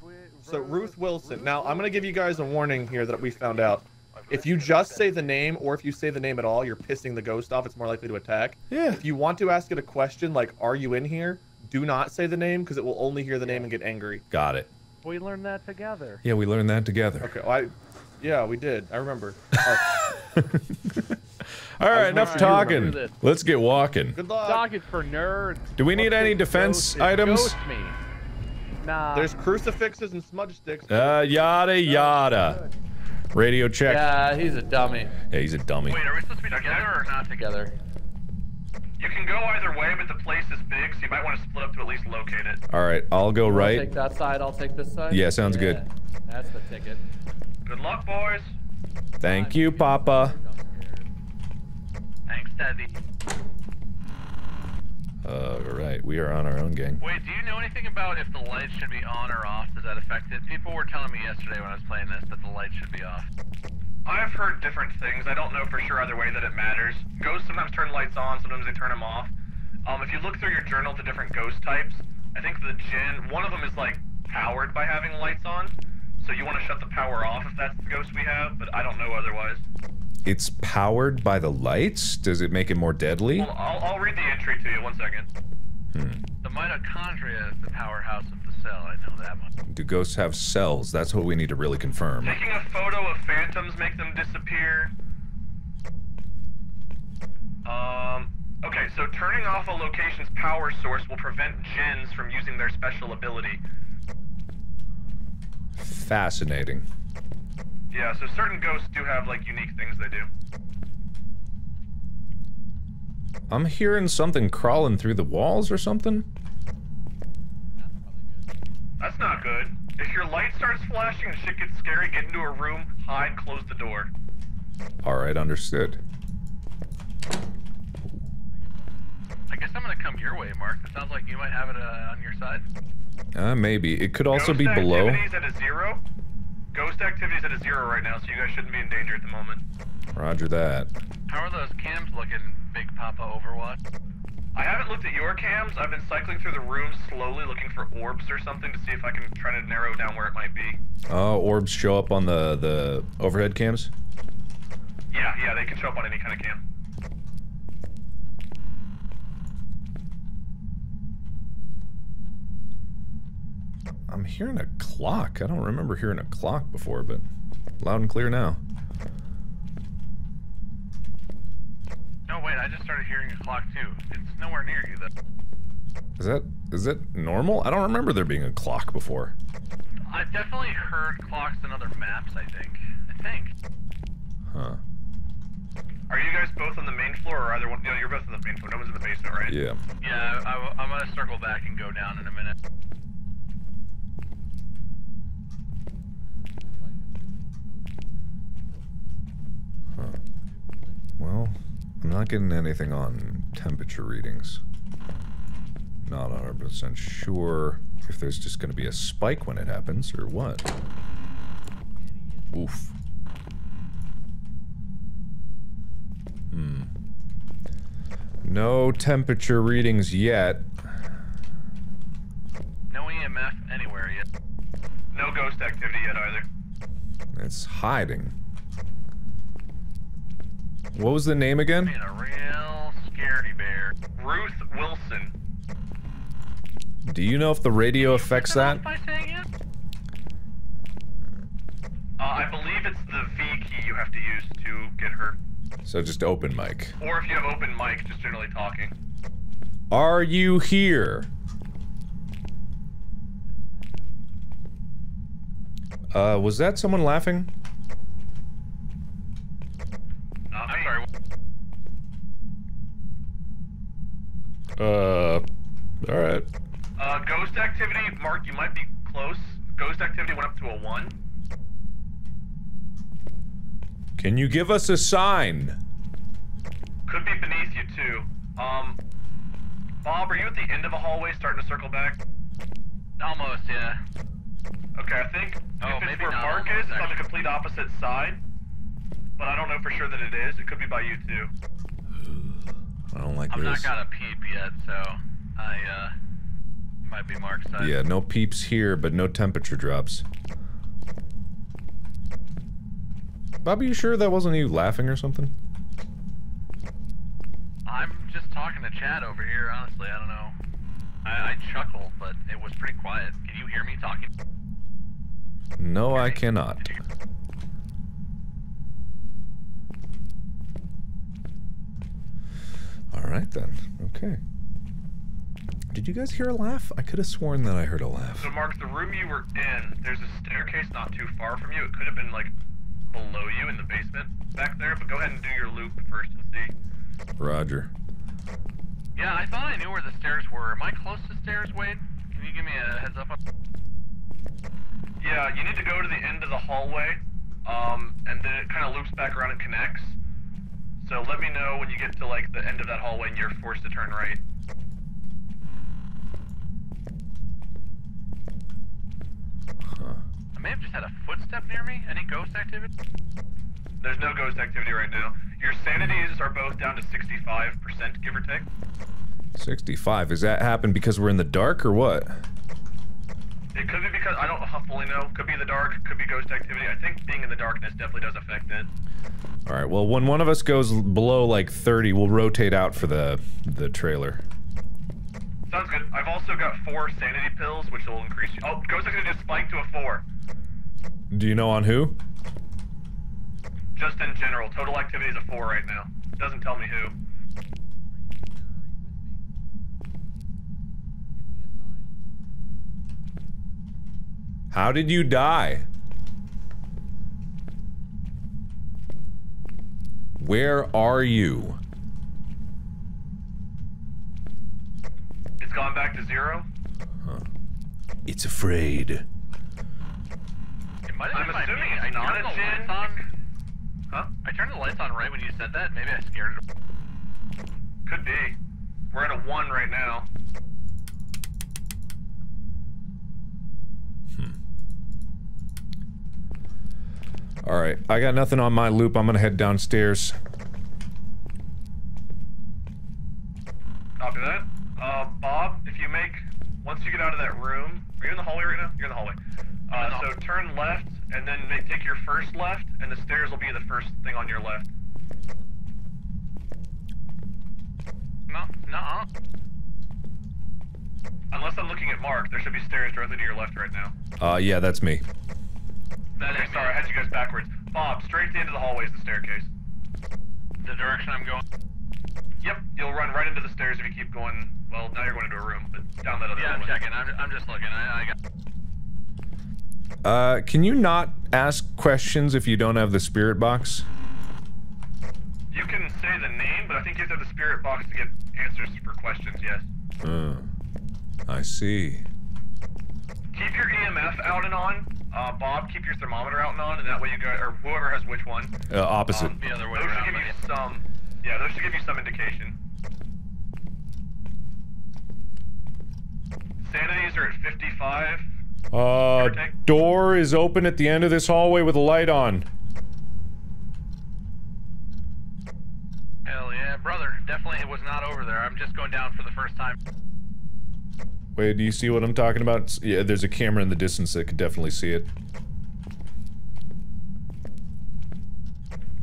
Speaker 1: Quit
Speaker 5: So Ruth Wilson. Now I'm gonna give you guys a warning here that we found out. If you just say the name, or if you say the name at all, you're pissing the ghost off. It's more likely to attack.
Speaker 2: Yeah.
Speaker 5: If you want to ask it a question like, "Are you in here?" Do not say the name because it will only hear the name and get angry.
Speaker 2: Got it.
Speaker 1: We learned that together.
Speaker 2: Yeah, we learned that together.
Speaker 5: Okay. Well, I, yeah, we did. I remember. Uh, (laughs)
Speaker 2: All right, enough talking. Let's get walking.
Speaker 5: good luck.
Speaker 1: Doc is for nerds.
Speaker 2: Do we need
Speaker 1: What's
Speaker 2: any defense
Speaker 1: Ghost-
Speaker 2: items?
Speaker 1: Ghost me. Nah.
Speaker 5: There's crucifixes and smudge sticks.
Speaker 2: Uh, yada yada. Radio check. Yeah,
Speaker 1: Yeah, he's a dummy.
Speaker 2: Yeah, he's a dummy.
Speaker 3: Wait, are we supposed to be together or not?
Speaker 1: Together.
Speaker 3: You can go either way, but the place is big, so you might want to split up to at least locate it.
Speaker 2: All right, I'll go right.
Speaker 1: I'll
Speaker 2: right.
Speaker 1: take that side. I'll take this side.
Speaker 2: Yeah, sounds good.
Speaker 1: That's the ticket.
Speaker 3: Good luck, boys.
Speaker 2: Thank you, Papa.
Speaker 3: Thanks, Daddy.
Speaker 2: Uh, all right, we are on our own, gang.
Speaker 3: Wait, do you know anything about if the lights should be on or off? Does that affect it? People were telling me yesterday when I was playing this that the lights should be off. I've heard different things. I don't know for sure either way that it matters. Ghosts sometimes turn lights on, sometimes they turn them off. Um, if you look through your journal to different ghost types, I think the Jinn, one of them is like powered by having lights on. So you want to shut the power off if that's the ghost we have, but I don't know otherwise.
Speaker 2: It's powered by the lights. Does it make it more deadly?
Speaker 3: Well, I'll, I'll read the entry to you. One second. The mitochondria is the powerhouse of the cell. I know that much.
Speaker 2: Do ghosts have cells? That's what we need to really confirm.
Speaker 3: Taking a photo of phantoms make them disappear. Um. Okay, so turning off a location's power source will prevent jinns from using their special ability.
Speaker 2: Fascinating.
Speaker 3: Yeah, so certain ghosts do have like unique things they do.
Speaker 2: I'm hearing something crawling through the walls or something.
Speaker 3: That's not good. If your light starts flashing and shit gets scary, get into a room, hide, close the door.
Speaker 2: All right, understood.
Speaker 3: I guess I'm gonna come your way, Mark. It sounds like you might have it uh, on your side.
Speaker 2: Uh, maybe. It could also
Speaker 3: Ghost
Speaker 2: be below.
Speaker 3: at a zero. Ghost activity's at a zero right now, so you guys shouldn't be in danger at the moment.
Speaker 2: Roger that.
Speaker 3: How are those cams looking, Big Papa Overwatch? I haven't looked at your cams. I've been cycling through the rooms slowly looking for orbs or something to see if I can try to narrow down where it might be.
Speaker 2: Oh, orbs show up on the the overhead cams.
Speaker 3: Yeah, yeah, they can show up on any kind of cam.
Speaker 2: I'm hearing a clock. I don't remember hearing a clock before, but loud and clear now.
Speaker 3: No, wait, I just started hearing a clock too. It's nowhere near you though.
Speaker 2: Is that is that normal? I don't remember there being a clock before.
Speaker 3: I've definitely heard clocks in other maps, I think. I think.
Speaker 2: Huh.
Speaker 3: Are you guys both on the main floor or either one? No, you're both on the main floor. No one's in the basement, right?
Speaker 2: Yeah.
Speaker 3: Yeah, I, am gonna circle back and go down in a minute.
Speaker 2: Well, I'm not getting anything on temperature readings. Not 100% sure if there's just going to be a spike when it happens or what. Oof. Hmm. No temperature readings yet.
Speaker 3: No EMF anywhere yet. No ghost activity yet either.
Speaker 2: It's hiding. What was the name again?
Speaker 3: Being a real scaredy bear. Ruth Wilson.
Speaker 2: Do you know if the radio affects that?
Speaker 3: By saying it? Uh, I believe it's the V key you have to use to get her.
Speaker 2: So just open mic.
Speaker 3: Or if you have open mic, just generally talking.
Speaker 2: Are you here? Uh, was that someone laughing?
Speaker 3: Not I'm sorry.
Speaker 2: Uh, alright.
Speaker 3: Uh, ghost activity, Mark, you might be close. Ghost activity went up to a 1.
Speaker 2: Can you give us a sign?
Speaker 3: Could be beneath you, too. Um, Bob, are you at the end of a hallway starting to circle back? Almost, yeah. Okay, I think
Speaker 4: Oh,
Speaker 3: if it's
Speaker 4: maybe
Speaker 3: where Mark
Speaker 4: almost,
Speaker 3: is, it's on the complete opposite side. But I don't know for sure that it is. It could be by you, too.
Speaker 2: I don't like
Speaker 4: I'm not
Speaker 2: this.
Speaker 4: gonna peep yet, so I uh
Speaker 3: might be Mark's side.
Speaker 2: Yeah, no peeps here, but no temperature drops. Bobby, you sure that wasn't you laughing or something?
Speaker 3: I'm just talking to Chad over here, honestly. I don't know. I, I chuckled, but it was pretty quiet. Can you hear me talking?
Speaker 2: No, I cannot. Alright then. Okay. Did you guys hear a laugh? I could have sworn that I heard a laugh.
Speaker 3: So, Mark, the room you were in, there's a staircase not too far from you. It could have been, like, below you in the basement back there, but go ahead and do your loop first and see.
Speaker 2: Roger.
Speaker 3: Yeah, I thought I knew where the stairs were. Am I close to stairs, Wade? Can you give me a heads up on... Yeah, you need to go to the end of the hallway, um, and then it kind of loops back around and connects. So let me know when you get to, like, the end of that hallway and you're forced to turn right.
Speaker 2: Huh.
Speaker 3: I may have just had a footstep near me. Any ghost activity? There's no ghost activity right now. Your sanities are both down to 65%, give or take.
Speaker 2: 65. Is that happened because we're in the dark or what?
Speaker 3: It could be because I don't fully know. Could be the dark. Could be ghost activity. I think being in the darkness definitely does affect it.
Speaker 2: Alright, well when one of us goes below like 30, we'll rotate out for the the trailer.
Speaker 3: Sounds good. I've also got four sanity pills, which will increase. You. Oh, ghost activity just spiked to a four.
Speaker 2: Do you know on who?
Speaker 3: Just in general, total activity is a four right now. Doesn't tell me who.
Speaker 2: How did you die? Where are you?
Speaker 3: It's gone back to zero.
Speaker 2: It's afraid.
Speaker 3: It might I'm assuming it's not a Jinn. Huh? I turned the lights on right when you said that. Maybe I scared it. Could be. We're at a one right now.
Speaker 2: Alright, I got nothing on my loop. I'm gonna head downstairs.
Speaker 3: Copy that. Uh, Bob, if you make, once you get out of that room, are you in the hallway right now? You're in the hallway. Uh, so turn left, and then make, take your first left, and the stairs will be the first thing on your left. No, no. Unless I'm looking at Mark, there should be stairs directly to your left right now.
Speaker 2: Uh, yeah, that's me.
Speaker 3: That okay, sorry, I had you guys backwards. Bob, straight to the end of the hallway is the staircase. The direction I'm going? Yep, you'll run right into the stairs if you keep going. Well, now you're going into a room, but down that other Yeah, hallway. I'm checking. I'm, I'm just looking. I, I
Speaker 2: got... Uh, can you not ask questions if you don't have the spirit box?
Speaker 3: You can say the name, but I think you have to have the spirit box to get answers for questions, yes.
Speaker 2: Uh, I see.
Speaker 3: Keep your EMF out and on. Uh, Bob, keep your thermometer out and on, and that way you got, or whoever has which one.
Speaker 2: Uh, opposite.
Speaker 3: Um, the other way those around. Should give you some, yeah, those should give you some indication. Sanities are at 55.
Speaker 2: Uh, door is open at the end of this hallway with a light on.
Speaker 3: Hell yeah, brother. Definitely it was not over there. I'm just going down for the first time.
Speaker 2: Wait, do you see what I'm talking about? Yeah, there's a camera in the distance that could definitely see it.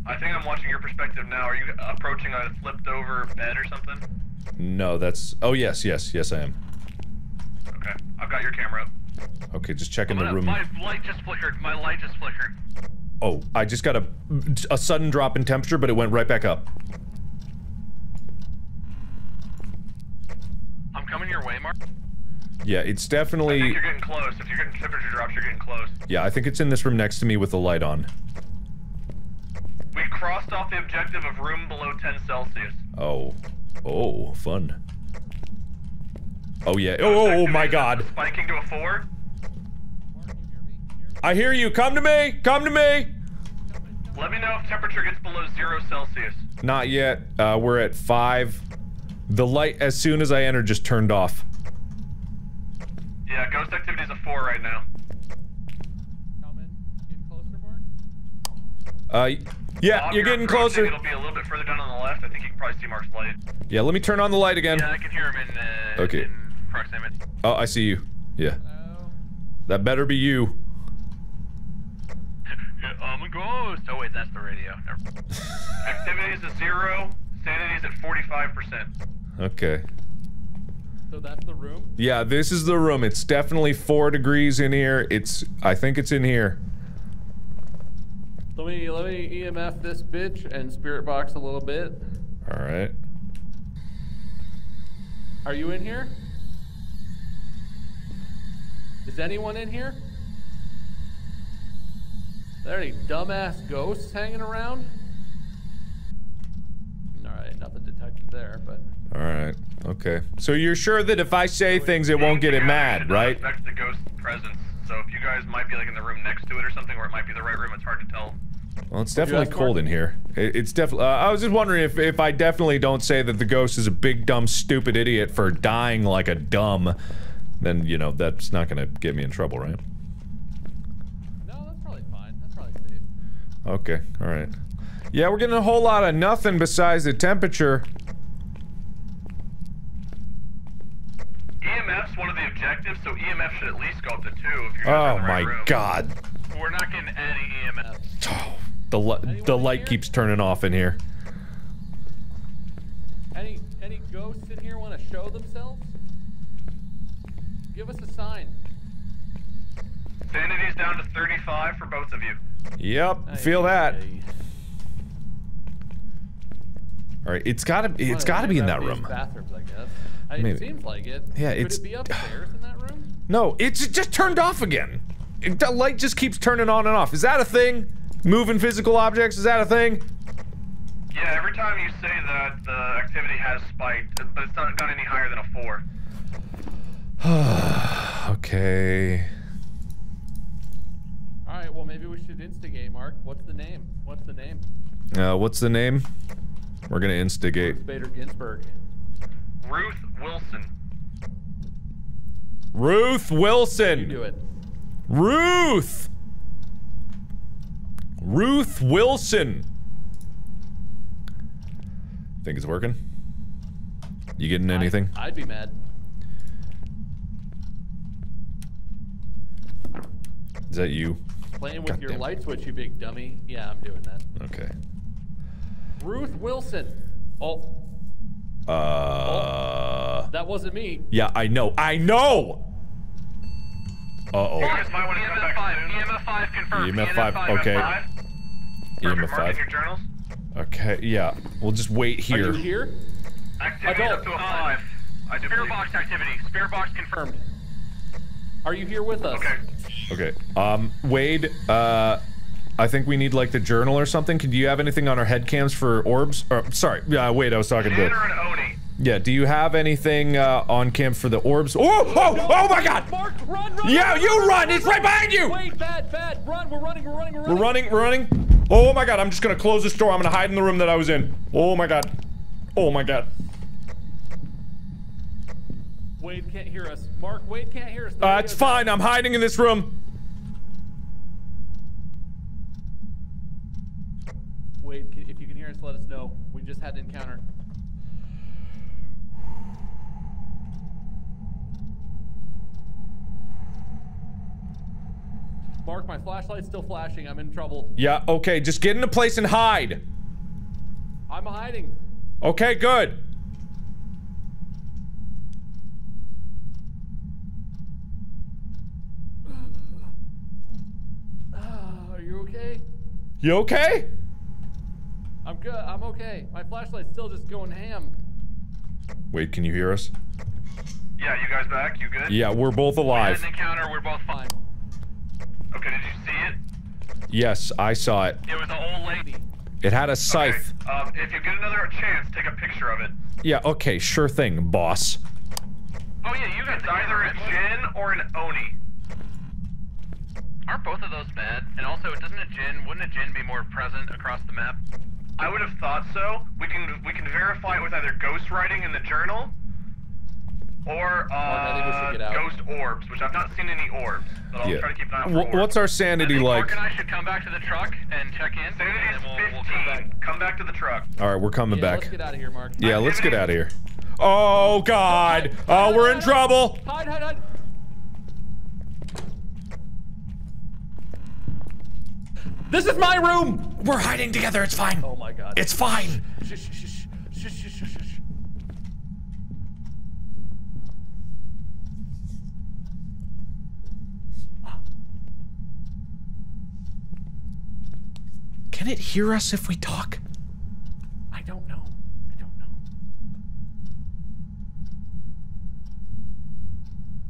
Speaker 3: I think I'm watching your perspective now. Are you approaching a flipped over bed or something?
Speaker 2: No, that's... Oh, yes, yes, yes I am.
Speaker 3: Okay, I've got your camera up.
Speaker 2: Okay, just checking
Speaker 3: the
Speaker 2: room.
Speaker 3: My light just flickered. My light just flickered.
Speaker 2: Oh, I just got a, a sudden drop in temperature, but it went right back up.
Speaker 3: I'm coming your way, Mark.
Speaker 2: Yeah, it's definitely.
Speaker 3: You're getting close. If you're getting temperature drops, you're getting close.
Speaker 2: Yeah, I think it's in this room next to me with the light on.
Speaker 3: We crossed off the objective of room below 10 Celsius.
Speaker 2: Oh. Oh, fun. Oh, yeah. Oh, oh my god.
Speaker 3: Spiking to a 4.
Speaker 2: I hear you. Come to me. Come to me.
Speaker 3: Let me know if temperature gets below 0 Celsius.
Speaker 2: Not yet. Uh, we're at 5. The light, as soon as I entered, just turned off.
Speaker 3: Yeah, ghost activity is a four right now.
Speaker 1: Coming, getting closer, Mark.
Speaker 2: Uh, yeah,
Speaker 3: Bob,
Speaker 2: you're,
Speaker 3: you're
Speaker 2: getting closer.
Speaker 3: It'll be a little bit further down on the left. I think you can probably see Mark's light.
Speaker 2: Yeah, let me turn on the light again.
Speaker 3: Yeah, I can hear him in. Uh,
Speaker 2: okay.
Speaker 3: In proximity.
Speaker 2: Oh, I see you. Yeah.
Speaker 6: Oh.
Speaker 2: That better be you. (laughs)
Speaker 3: I'm a ghost. Oh wait, that's the radio. Never- (laughs) Activities is zero. Sanity's at 45%.
Speaker 2: Okay.
Speaker 6: So that's the room?
Speaker 2: Yeah, this is the room. It's definitely four degrees in here. It's, I think it's in here.
Speaker 1: Let me let me EMF this bitch and spirit box a little bit.
Speaker 2: All right.
Speaker 1: Are you in here? Is anyone in here? Are There any dumbass ghosts hanging around? Alright, nothing detected there, but
Speaker 2: All right. Okay. So you're sure that if I say things, it won't get it mad, right?
Speaker 3: affects the ghost presence. So if you guys might be like in the room next to it or something, or it might be the right room, it's hard to tell.
Speaker 2: Well, it's definitely cold in here. It, it's definitely. Uh, I was just wondering if if I definitely don't say that the ghost is a big dumb stupid idiot for dying like a dumb, then you know that's not gonna get me in trouble, right?
Speaker 6: No, that's probably fine. That's probably safe.
Speaker 2: Okay. All right. Yeah, we're getting a whole lot of nothing besides the temperature.
Speaker 3: EMF's one of the objectives, so EMF should at least go up to two if you're
Speaker 2: Oh
Speaker 3: in the oh,
Speaker 2: my
Speaker 3: right room.
Speaker 2: god.
Speaker 3: We're not getting any E EMF.
Speaker 2: Oh, the li the light
Speaker 6: here?
Speaker 2: keeps turning off in here.
Speaker 6: Any any ghosts in here want to show themselves? Give us a sign.
Speaker 3: Sanity's down to 35 for both of you.
Speaker 2: Yep. Feel that.
Speaker 1: Hey.
Speaker 2: All right. It's gotta. It's
Speaker 1: One of
Speaker 2: gotta be in that room.
Speaker 1: Bathrooms, I guess. I,
Speaker 2: Maybe.
Speaker 1: it seems like it.
Speaker 2: Yeah,
Speaker 1: Could
Speaker 2: it's-
Speaker 1: it be upstairs in that room?
Speaker 2: No, it's just turned off again. It, the light just keeps turning on and off. Is that a thing? Moving physical objects? Is that a thing?
Speaker 3: Yeah, every time you say that, the activity has spiked, but it's not gone any higher than a four. (sighs)
Speaker 2: okay.
Speaker 1: All right. Well, maybe we should instigate. Mark, what's the name? What's the name?
Speaker 2: Uh, what's the name? We're gonna instigate.
Speaker 1: Ruth Bader Ginsburg.
Speaker 3: Ruth Wilson.
Speaker 2: Ruth Wilson.
Speaker 1: You do it.
Speaker 2: Ruth. Ruth Wilson. Think it's working? You getting anything?
Speaker 1: I'd be mad.
Speaker 2: Is that you?
Speaker 1: Playing with your
Speaker 2: Goddamn.
Speaker 1: light switch, you big dummy. Yeah, I'm doing that.
Speaker 2: Okay.
Speaker 1: Ruth Wilson. Oh,
Speaker 2: Uh.
Speaker 1: that wasn't me.
Speaker 2: Yeah, I know. I know. Uh oh.
Speaker 3: You guys might want to come
Speaker 1: E
Speaker 3: back
Speaker 4: five. EMF five confirmed.
Speaker 2: EMF five, okay. EMF
Speaker 3: mark in
Speaker 2: five.
Speaker 3: your journals.
Speaker 2: Okay. Yeah. We'll just wait here.
Speaker 1: Are you
Speaker 2: here.
Speaker 1: here?
Speaker 3: Activity
Speaker 1: Adult.
Speaker 3: up to a five. I do
Speaker 4: Spirit
Speaker 3: believe.
Speaker 4: box activity. Spirit box confirmed.
Speaker 1: Are you here with us?
Speaker 3: Okay.
Speaker 2: Okay. Um, Wade. Uh, I think we need like the journal or something. Can do you have anything on our head cams for orbs? Or sorry. Yeah. Wait. I was talking
Speaker 3: Jinn
Speaker 2: to.
Speaker 3: or Oni?
Speaker 2: Yeah. Do you have anything uh, on cam for the orbs? Oh! Oh! Oh my God!
Speaker 1: Mark, run, run!
Speaker 2: Yeah,
Speaker 1: run,
Speaker 2: you
Speaker 1: run,
Speaker 2: run! It's right behind you!
Speaker 1: Wait, bad, bad! Run! We're running! We're running! We're
Speaker 2: We're
Speaker 1: running!
Speaker 2: running. We're running. Oh my God! I'm just gonna close this door. I'm gonna hide in the room that I was in. Oh my God. Oh my God.
Speaker 1: Wade can't hear us. Mark, Wade can't hear us. The
Speaker 2: Uh, it's fine.
Speaker 1: out.
Speaker 2: I'm hiding in this room.
Speaker 1: Wade, can, if you can hear us, let us know. We just had an encounter. Mark, my flashlight's still flashing. I'm in trouble.
Speaker 2: Yeah. Okay. Just get in a place and hide.
Speaker 1: I'm hiding.
Speaker 2: Okay. Good. (sighs)
Speaker 1: Ah, are you okay?
Speaker 2: You okay?
Speaker 1: I'm good. I'm okay. My flashlight's still just going ham.
Speaker 2: Wait. Can you hear us?
Speaker 3: Yeah, you guys back? You good?
Speaker 2: Yeah. We're both
Speaker 4: We had
Speaker 2: alive.
Speaker 4: an encounter. We're both fine.
Speaker 3: Okay, did you see it?
Speaker 2: Yes, I saw it.
Speaker 4: It was an old lady.
Speaker 2: It had a scythe.
Speaker 3: Okay. Um, if you get another chance, take a picture of it.
Speaker 2: Yeah. Okay. Sure thing, boss.
Speaker 4: Oh yeah, you got
Speaker 3: It's either a
Speaker 4: camera.
Speaker 3: Jinn or an Oni.
Speaker 4: Aren't both of those bad? And also, doesn't a Jinn? Wouldn't a Jinn be more present across the map?
Speaker 3: I would have thought so. We can we can verify it with either ghost writing in the journal or
Speaker 1: I think we should
Speaker 3: uh,
Speaker 1: get
Speaker 3: ghost orbs, which I've not seen any orbs, but I'll
Speaker 2: Yeah.
Speaker 3: try to keep an eye out for
Speaker 2: Wh-
Speaker 3: orbs.
Speaker 2: what's our sanity
Speaker 4: think
Speaker 2: like?
Speaker 4: Mark and I should come back to the truck and check in.
Speaker 3: Sanity's
Speaker 4: and then we'll,
Speaker 3: 15.
Speaker 4: we'll come back.
Speaker 3: Come back to the truck.
Speaker 2: All right, we're coming
Speaker 1: Yeah,
Speaker 2: back.
Speaker 1: let's get out of here, Mark.
Speaker 2: Yeah, let's get out of here. Oh God! Oh, we're in trouble.
Speaker 1: Hide, hide, hide. This is my room.
Speaker 2: We're hiding together. It's fine.
Speaker 1: Oh my god.
Speaker 2: It's fine.
Speaker 1: Shh, shh, shh.
Speaker 2: Can it hear us if we talk?
Speaker 1: I don't know. I don't know.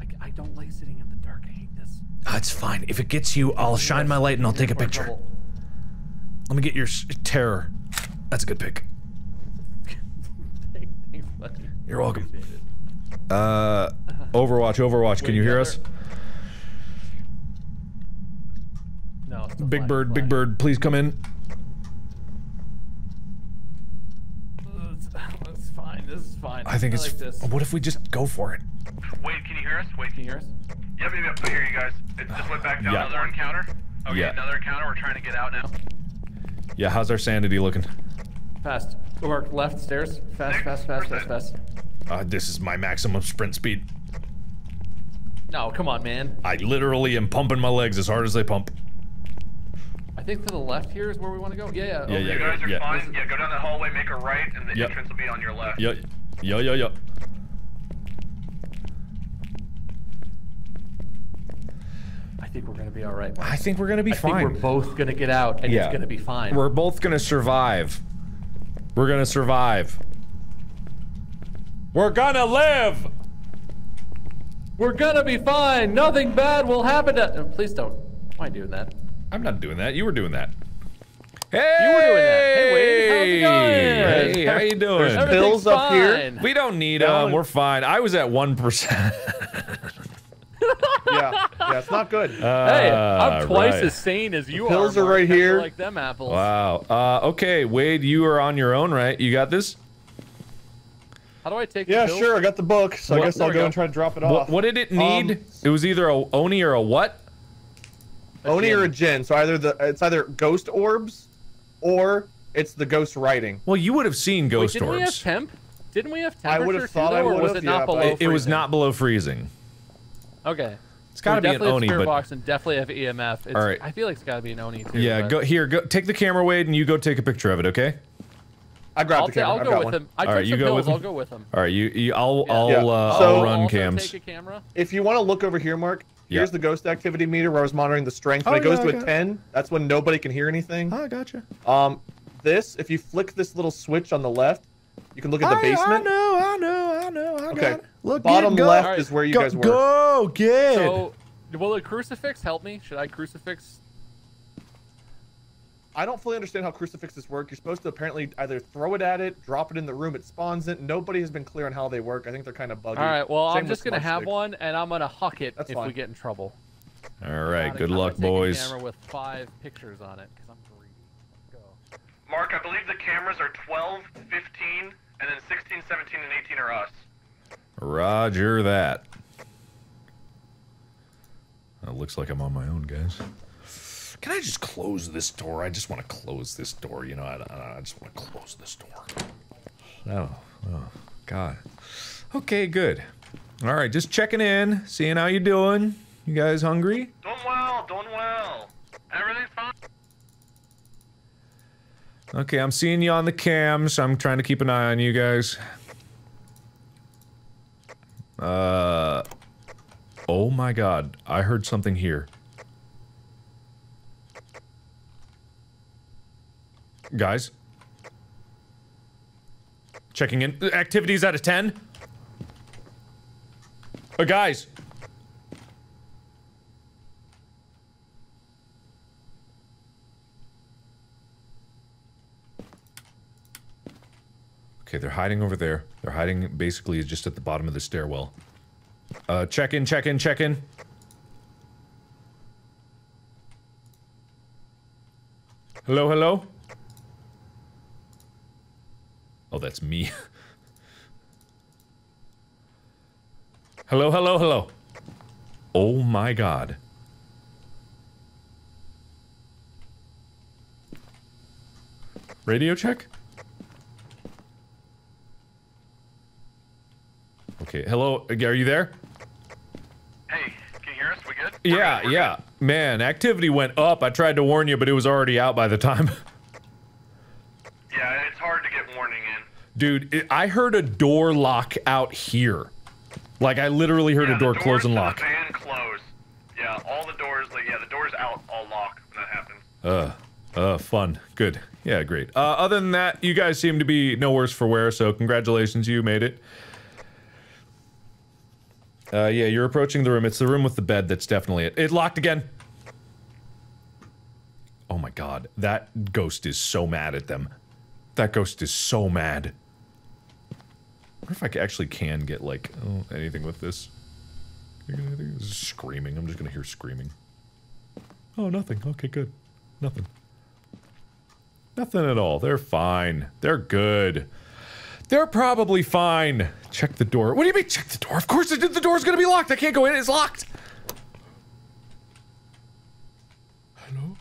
Speaker 1: I, I don't like sitting in the dark. I hate this.
Speaker 2: That's fine. If it gets you, I'll shine my light and I'll take a picture. Let me get your terror. That's a good pick.
Speaker 1: Thank- Thanks, buddy.
Speaker 2: You're welcome. Uh, Overwatch, Overwatch. Can you hear us?
Speaker 1: No.
Speaker 2: Big
Speaker 1: fine,
Speaker 2: Bird,
Speaker 1: it's
Speaker 2: Big. Bird, please come in.
Speaker 1: It's, (laughs) it's fine. This is fine.
Speaker 2: I think it's.
Speaker 1: like.
Speaker 2: What if we just go for it?
Speaker 4: Wait, can you hear us? Wait,
Speaker 1: Can you hear us?
Speaker 4: Yep, yep, yep. I hear you guys. It just went back down.
Speaker 2: Yeah.
Speaker 4: Another encounter. Okay,
Speaker 2: Yeah.
Speaker 4: another encounter. We're trying to get out now.
Speaker 2: Yeah, how's our sanity looking?
Speaker 1: Fast. Or left stairs. Fast, fast, fast, fast, fast.
Speaker 2: Uh, this is my maximum sprint speed.
Speaker 1: No, come on, man.
Speaker 2: I literally am pumping my legs as hard as they pump.
Speaker 1: I think to the left here is where we want to go. Yeah, yeah.
Speaker 2: Yeah,
Speaker 1: over
Speaker 2: yeah,
Speaker 4: You
Speaker 1: here.
Speaker 4: guys are
Speaker 2: yeah.
Speaker 4: fine. Yeah, go down that hallway, make a right, and the
Speaker 2: Yep.
Speaker 4: entrance will be on your left.
Speaker 2: Yo, yo, yo, yo.
Speaker 1: I think we're gonna be all right. Mark.
Speaker 2: I think we're gonna be
Speaker 1: I think
Speaker 2: fine.
Speaker 1: we're both gonna get out, and
Speaker 2: Yeah.
Speaker 1: it's gonna be fine.
Speaker 2: We're both gonna survive. We're gonna survive. We're gonna live.
Speaker 1: We're gonna be fine. Nothing bad will happen to. No, please don't. Why are you doing that?
Speaker 2: I'm not doing that. You were doing that. Hey,
Speaker 1: You were doing that. Hey, Wade, how's it going?
Speaker 2: Hey, how you doing?
Speaker 3: There's
Speaker 1: Everything's
Speaker 3: Bills up here.
Speaker 2: We don't need
Speaker 3: No.
Speaker 2: them. We're fine. I was at one percent. (laughs)
Speaker 3: Yeah, yeah, it's not good.
Speaker 1: Hey, I'm twice
Speaker 2: right.
Speaker 1: as sane as you
Speaker 3: pills
Speaker 1: are.
Speaker 3: are right
Speaker 1: That's
Speaker 3: here.
Speaker 1: Like them apples.
Speaker 2: Wow. Uh, okay, Wade, you are on your own, right? You got this.
Speaker 1: How do I take?
Speaker 3: yeah,
Speaker 1: the pills?
Speaker 3: sure. I got the book, so
Speaker 2: What-
Speaker 3: I guess I'll go,
Speaker 1: go.
Speaker 3: and try to drop it off.
Speaker 2: what did it need?
Speaker 3: Um,
Speaker 2: it was either a oni or a what?
Speaker 3: Oni or a
Speaker 1: Jinn.
Speaker 3: Jin. So either the it's either ghost orbs, or it's the ghost writing.
Speaker 2: Well, you would have seen
Speaker 1: Wait,
Speaker 2: ghost
Speaker 1: didn't we have temp? Didn't we have
Speaker 3: I
Speaker 1: temperature
Speaker 3: would've thought I
Speaker 1: though, or was
Speaker 3: would've,
Speaker 1: it not
Speaker 3: yeah, but
Speaker 1: below?
Speaker 3: I-
Speaker 2: it was not below freezing.
Speaker 1: Okay.
Speaker 2: It's got to be an oni, but
Speaker 1: box and definitely have EMF. It's,
Speaker 2: All right.
Speaker 1: I feel like it's got to be an oni too.
Speaker 2: yeah.
Speaker 1: but-
Speaker 2: Go here. Go take the camera, Wade, and you go take a picture of it. Okay.
Speaker 3: I grabbed
Speaker 1: I'll,
Speaker 3: the camera.
Speaker 1: I'll
Speaker 3: I've
Speaker 1: go
Speaker 3: got
Speaker 1: with
Speaker 3: one.
Speaker 1: him. I
Speaker 2: All
Speaker 1: took
Speaker 2: right, you go
Speaker 1: pills.
Speaker 2: with
Speaker 1: I'll
Speaker 2: him?
Speaker 1: go with him.
Speaker 2: All right. You. you I'll.
Speaker 1: Yeah.
Speaker 2: I'll.
Speaker 3: Yeah.
Speaker 2: Uh,
Speaker 3: So-
Speaker 2: I'll
Speaker 1: I'll
Speaker 2: run
Speaker 1: also
Speaker 2: cams.
Speaker 1: Take a camera.
Speaker 3: If you want to look over here, Mark,
Speaker 2: Yeah.
Speaker 3: here's the ghost activity meter where I was monitoring the strength. When
Speaker 2: Oh,
Speaker 3: it goes
Speaker 2: yeah,
Speaker 3: to a 10, that's when nobody can hear anything.
Speaker 2: I gotcha.
Speaker 3: Um, this, if you flick this little switch on the left, you can look at the
Speaker 2: I, I
Speaker 3: basement.
Speaker 2: I know. I know. I
Speaker 3: Okay.
Speaker 2: got. Look.
Speaker 3: Bottom
Speaker 2: get, go.
Speaker 3: left
Speaker 1: Alright.
Speaker 3: is where you
Speaker 2: go,
Speaker 3: guys were.
Speaker 2: Go. Get.
Speaker 1: So, will a crucifix help me? Should I crucifix?
Speaker 3: I don't fully understand how crucifixes work. You're supposed to apparently either throw it at it, drop it in the room, it spawns it. Nobody has been clear on how they work. I think they're kind of buggy.
Speaker 1: All right. Well,
Speaker 3: Same
Speaker 1: I'm just gonna have
Speaker 3: sticks.
Speaker 1: one, and I'm gonna huck it
Speaker 3: That's
Speaker 1: if
Speaker 3: fine.
Speaker 1: we get in trouble.
Speaker 2: All right. Good
Speaker 1: I'm
Speaker 2: luck,
Speaker 1: gonna a
Speaker 2: boys.
Speaker 1: camera with five pictures on it, because I'm greedy. Let's go.
Speaker 4: Mark, I believe the cameras are 12, 15, and then 16, 17, and 18 are us.
Speaker 2: Roger that. It looks like I'm on my own, guys. Can I just close this door? I just want to close this door. You know, I, I, just want to close this door. Oh, oh, God. Okay, good. All right, just checking in, seeing how you're doing. You guys hungry?
Speaker 4: Doing well, doing well. Everything's fine.
Speaker 2: Okay, I'm seeing you on the cams. I'm trying to keep an eye on you guys. Uh. Oh my god, I heard something here. Guys? Checking in. Activities out of 10? Uh, guys! Okay, they're hiding over there. They're hiding basically is just at the bottom of the stairwell. Uh, check in, check in, check in. Hello, hello? Oh, that's me. (laughs) hello, hello, hello. Oh my god. Radio check? Okay, hello. Are you there?
Speaker 4: Hey, can you hear us? We good?
Speaker 2: Yeah,
Speaker 4: We're good.
Speaker 2: yeah. Man, activity went up. I tried to warn you, but it was already out by the time. (laughs)
Speaker 4: Yeah, it's hard to get warning in.
Speaker 2: Dude, it, I heard a door lock out here. Like, I literally heard
Speaker 4: yeah,
Speaker 2: a door close and lock.
Speaker 4: Van close. Yeah, all the doors. Like, yeah, the doors out all lock when that happens.
Speaker 2: Uh, uh, fun. Good. Yeah, great. Uh, other than that, you guys seem to be no worse for wear, so congratulations, you made it. Uh, yeah, you're approaching the room. It's the room with the bed that's definitely it. It locked again. Oh my god, that ghost is so mad at them. That ghost is so mad. I wonder if I actually can get, like, oh, anything with this. Screaming. I'm just gonna hear screaming. Oh, nothing. Okay, good. Nothing. Nothing at all. They're fine. They're good. They're probably fine. Check the door. What do you mean check the door? Of course it, the door's gonna be locked. I can't go in. It's locked. Hello?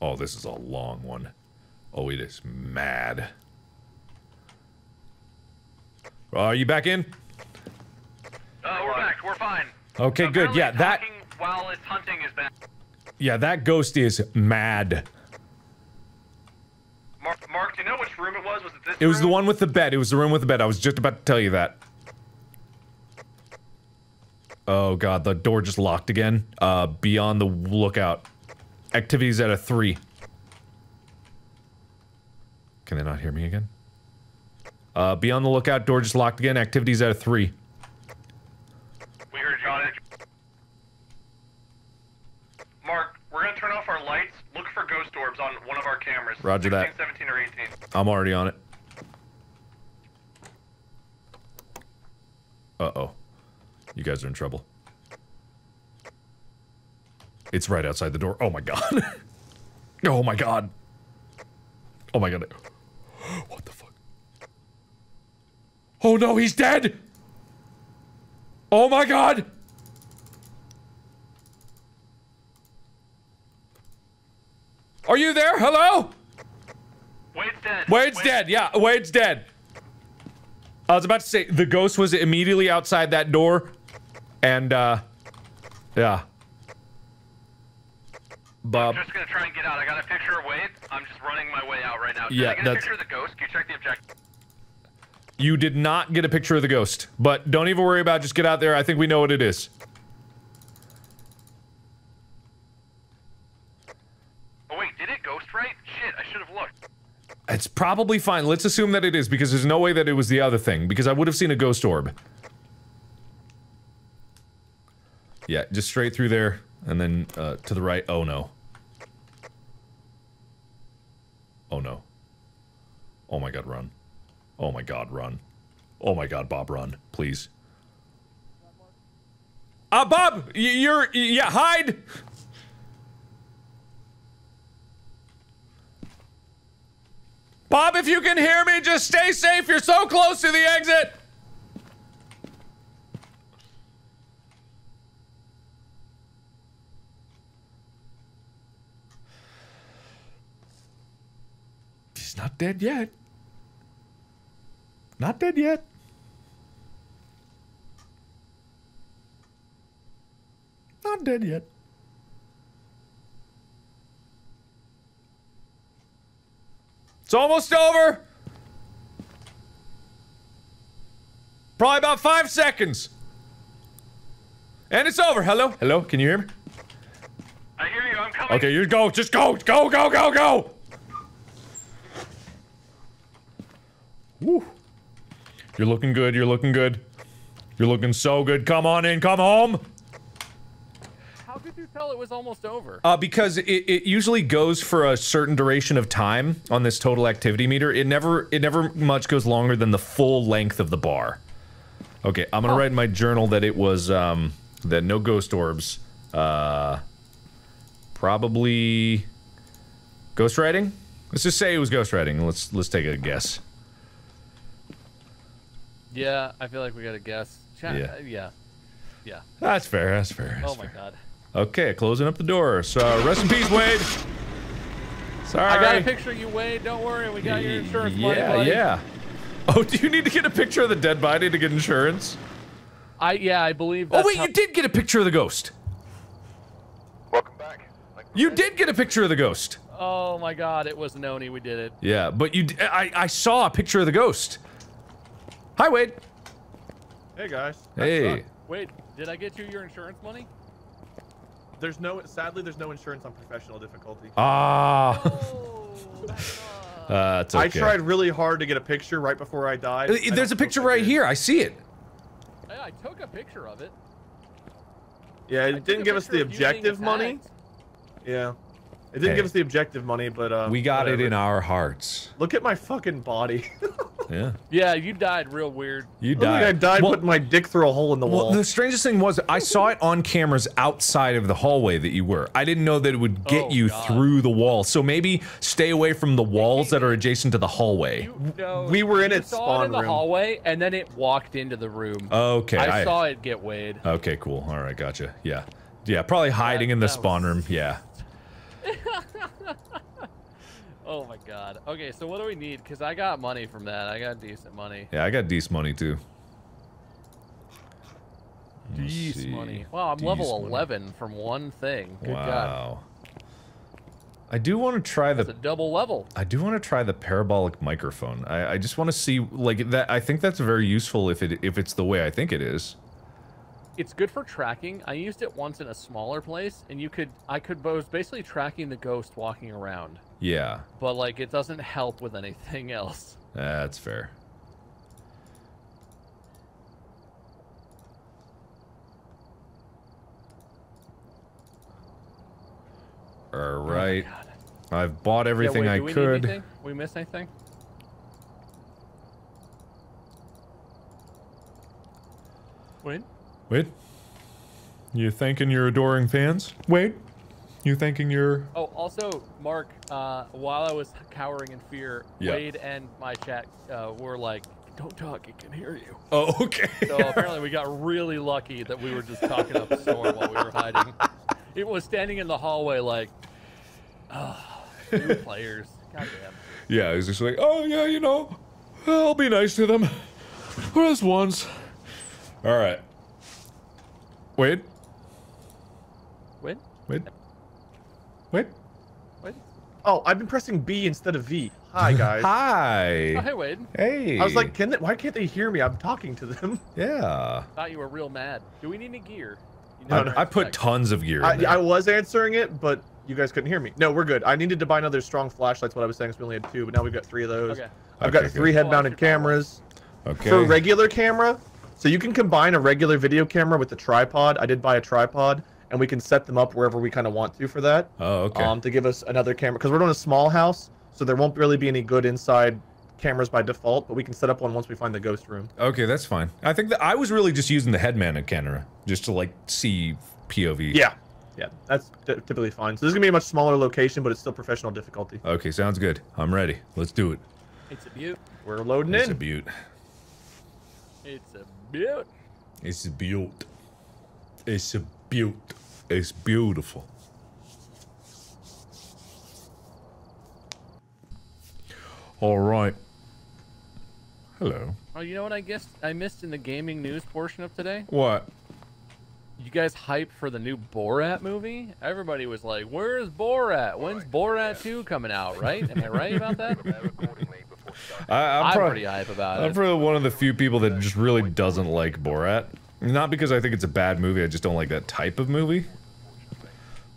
Speaker 2: Oh, this is a long one. Oh, it is mad. Are you back in?
Speaker 4: Uh, we're back. We're fine.
Speaker 2: Okay, good.
Speaker 4: Apparently
Speaker 2: Yeah, that
Speaker 4: while it's hunting is bad.
Speaker 2: yeah, that ghost is mad.
Speaker 4: Mark, Mark, do you know which room it was? Was it this?
Speaker 2: It was the one with the bed. It was the room with the bed. I was just about to tell you that. Oh god, the door just locked again. Uh, beyond the lookout. Activities at a three. Can they not hear me again? Uh, on the lookout, door just locked again. Activities at a three.
Speaker 4: We heard you. Mark, we're gonna turn off our lights. Look for ghost orbs on one of our cameras.
Speaker 2: Roger that.
Speaker 4: 17, or 18.
Speaker 2: I'm already on it. Uh-oh. You guys are in trouble. It's right outside the door. Oh my god. (laughs) oh my god. Oh my god. What the fuck? Oh no, he's dead! Oh my god! Are you there? Hello?
Speaker 4: Wade's dead.
Speaker 2: Wade's
Speaker 4: Wade-
Speaker 2: dead. Yeah, Wade's dead. I was about to say the ghost was immediately outside that door, and uh, yeah. Bob,
Speaker 4: I'm just gonna try and get out. I got a picture of Wade. I'm just running my way out right now. Did
Speaker 2: Yeah,
Speaker 4: I get a
Speaker 2: that's-
Speaker 4: picture of the ghost? Can you check the objective?
Speaker 2: you did not get a picture of the ghost, but don't even worry about. it. Just get out there. I think we know what it is.
Speaker 4: Oh wait, did it ghost right? Shit, I should have looked.
Speaker 2: It's probably fine. Let's assume that it is because there's no way that it was the other thing because I would have seen a ghost orb. Yeah, just straight through there and then uh, to the right. Oh no. Oh no. Oh my god, run. Oh my god, run. Oh my god, Bob, run. Please. Uh, Bob! You're. Yeah, hide! Bob, if you can hear me, just stay safe. You're so close to the exit. Not dead yet. Not dead yet. Not dead yet. It's almost over. Probably about five seconds. And it's over. Hello? Hello? Can you hear me?
Speaker 4: I hear you. I'm coming.
Speaker 2: Okay, you go. Just go. Go, go, go, go. Woo. You're looking good. You're looking good. You're looking so good. Come on in. Come home.
Speaker 1: How could you tell it was almost over?
Speaker 2: Uh, because it, it usually goes for a certain duration of time on this total activity meter. It never it never much goes longer than the full length of the bar. Okay, I'm gonna write in my journal that it was um that no ghost orbs. Uh, probably ghost writing. Let's just say it was ghost writing. Let's let's take a guess.
Speaker 1: Yeah, I feel like we got to guess. Chat,
Speaker 2: Yeah.
Speaker 1: yeah. yeah. Yeah.
Speaker 2: That's fair. That's fair.
Speaker 1: Oh my
Speaker 2: fair.
Speaker 1: god.
Speaker 2: Okay, closing up the door. So uh, rest in peace, Wade. Sorry.
Speaker 1: I got a picture of you, Wade. Don't worry. We got your insurance money,
Speaker 2: Yeah,
Speaker 1: buddy.
Speaker 2: yeah. Oh, do you need to get a picture of the dead body to get insurance?
Speaker 1: I yeah, I believe
Speaker 2: Oh wait, you did get a picture of the ghost.
Speaker 5: Welcome back. Like
Speaker 2: You did get a picture of the ghost.
Speaker 1: Oh my god, it was Noni. We did it.
Speaker 2: Yeah, but you. d- I I saw a picture of the ghost. Hi, Wade.
Speaker 3: Hey guys.
Speaker 2: Hey.
Speaker 3: sucked.
Speaker 1: Wait, did I get you your insurance money?
Speaker 3: There's no. Sadly, there's no insurance on professional difficulty.
Speaker 2: Ah,
Speaker 1: Oh, (laughs) uh,
Speaker 2: that's okay.
Speaker 3: I tried really hard to get a picture right before I died. I
Speaker 2: There's a picture right here. I see it.
Speaker 1: yeah, I took a picture of it.
Speaker 3: Yeah, it
Speaker 1: took
Speaker 3: didn't give us the
Speaker 1: of you being
Speaker 3: objective money.
Speaker 1: attacked.
Speaker 3: Yeah. It didn't
Speaker 2: Hey.
Speaker 3: give us the objective money, but uh,
Speaker 2: We got it in our hearts.
Speaker 3: Look at my fucking body. (laughs)
Speaker 2: Yeah.
Speaker 1: Yeah, you died real weird.
Speaker 2: You died.
Speaker 3: I died
Speaker 2: Well-
Speaker 3: putting my dick through a hole in the
Speaker 2: Well,
Speaker 3: wall.
Speaker 2: the strangest thing was I saw it on cameras outside of the hallway that you were. I didn't know that it would get
Speaker 1: Oh,
Speaker 2: you
Speaker 1: God.
Speaker 2: through the wall. So maybe stay away from the walls that are adjacent to the hallway.
Speaker 1: You, no,
Speaker 3: we were in
Speaker 1: you
Speaker 3: its
Speaker 1: saw it
Speaker 3: spawn
Speaker 1: in the
Speaker 3: room.
Speaker 1: hallway, and then it walked into the room.
Speaker 2: Okay.
Speaker 1: I, saw it get Wade.
Speaker 2: Okay, cool. All right, gotcha. Yeah. Yeah, probably hiding in the spawn
Speaker 1: was-
Speaker 2: room. Yeah. (laughs)
Speaker 1: Oh my god. Okay, so what do we need? Because I got money from that. I got decent money.
Speaker 2: Yeah, I got decent money too.
Speaker 1: Decent money. Wow, I'm level
Speaker 2: money.
Speaker 1: 11 from one thing. Good god.
Speaker 2: Wow. I do want to try
Speaker 1: It's a
Speaker 2: the
Speaker 1: double level.
Speaker 2: I do want to try the parabolic microphone. I, I just want to see like that I think that's very useful if it if it's the way I think it is.
Speaker 1: It's good for tracking. I used it once in a smaller place, and you could I could I was basically tracking the ghost walking around,
Speaker 2: Yeah.
Speaker 1: but like it doesn't help with anything else.
Speaker 2: That's fair. All right.
Speaker 1: Oh.
Speaker 2: I've bought everything
Speaker 1: yeah, wait,
Speaker 2: I
Speaker 1: do we
Speaker 2: could.
Speaker 1: Anything? We miss anything? Wait.
Speaker 2: Wait. You thanking your adoring fans? Wait. You thanking your
Speaker 1: Oh, also, Mark, uh, while I was cowering in fear,
Speaker 2: Yeah.
Speaker 1: Wade and my chat uh, were like, "Don't talk, he can hear you."
Speaker 2: Oh, okay.
Speaker 1: So apparently, we got really lucky that we were just talking up a storm while we were hiding. It was standing in the hallway like, oh, new (laughs) players. Goddamn.
Speaker 2: yeah, he's just like, oh yeah, you know, I'll be nice to them. This once. All right. Wait.
Speaker 1: Wait,
Speaker 2: Wait. Wait.
Speaker 1: wait.
Speaker 3: oh, I've been pressing B instead of V. Hi (laughs) guys.
Speaker 2: Hi.
Speaker 1: Oh, hey, Wade.
Speaker 2: Hey.
Speaker 3: I was like, can they, why can't they hear me? I'm talking to them. (laughs)
Speaker 2: yeah.
Speaker 1: Thought you were real mad. Do we need any gear? You
Speaker 2: I,
Speaker 1: know,
Speaker 2: I put tons of gear. In
Speaker 3: I,
Speaker 2: there.
Speaker 3: I was answering it, but you guys couldn't hear me. No, we're good. I needed to buy another strong flashlights. What I was saying is we only had two, but now we've got three of those.
Speaker 1: Okay.
Speaker 3: I've
Speaker 2: Okay,
Speaker 3: got three head-mounted
Speaker 1: that's your power.
Speaker 3: cameras.
Speaker 2: okay.
Speaker 3: For regular camera, so you can combine a regular video camera with a tripod. I did buy a tripod, and we can set them up wherever we kind of want to for that.
Speaker 2: oh, okay.
Speaker 3: Um, to give us another camera because we're doing a small house, so there won't really be any good inside cameras by default. But we can set up one once we find the ghost room.
Speaker 2: okay, that's fine. I think that I was really just using the head-mounted camera just to like see POV.
Speaker 3: Yeah, yeah, that's typically fine. So this is gonna be a much smaller location, but it's still professional difficulty.
Speaker 2: Okay, sounds good. I'm ready. Let's do it.
Speaker 1: It's a beaut.
Speaker 3: We're loading
Speaker 2: It's a
Speaker 3: in.
Speaker 1: It's a beaut.
Speaker 2: It's a beaut. It's a beaut. It's beautiful. All right. Hello.
Speaker 1: Oh, you know what I guess I missed in the gaming news portion of today?
Speaker 2: What?
Speaker 1: You guys hype for the new Borat movie? Everybody was like, "Where's Borat? When's oh, Borat 2 coming out?" Right? Am I right about that? (laughs)
Speaker 2: I, I'm,
Speaker 1: I'm pretty hype about it.
Speaker 2: I'm probably one of the few people that just really doesn't like Borat. Not because I think it's a bad movie. I just don't like that type of movie.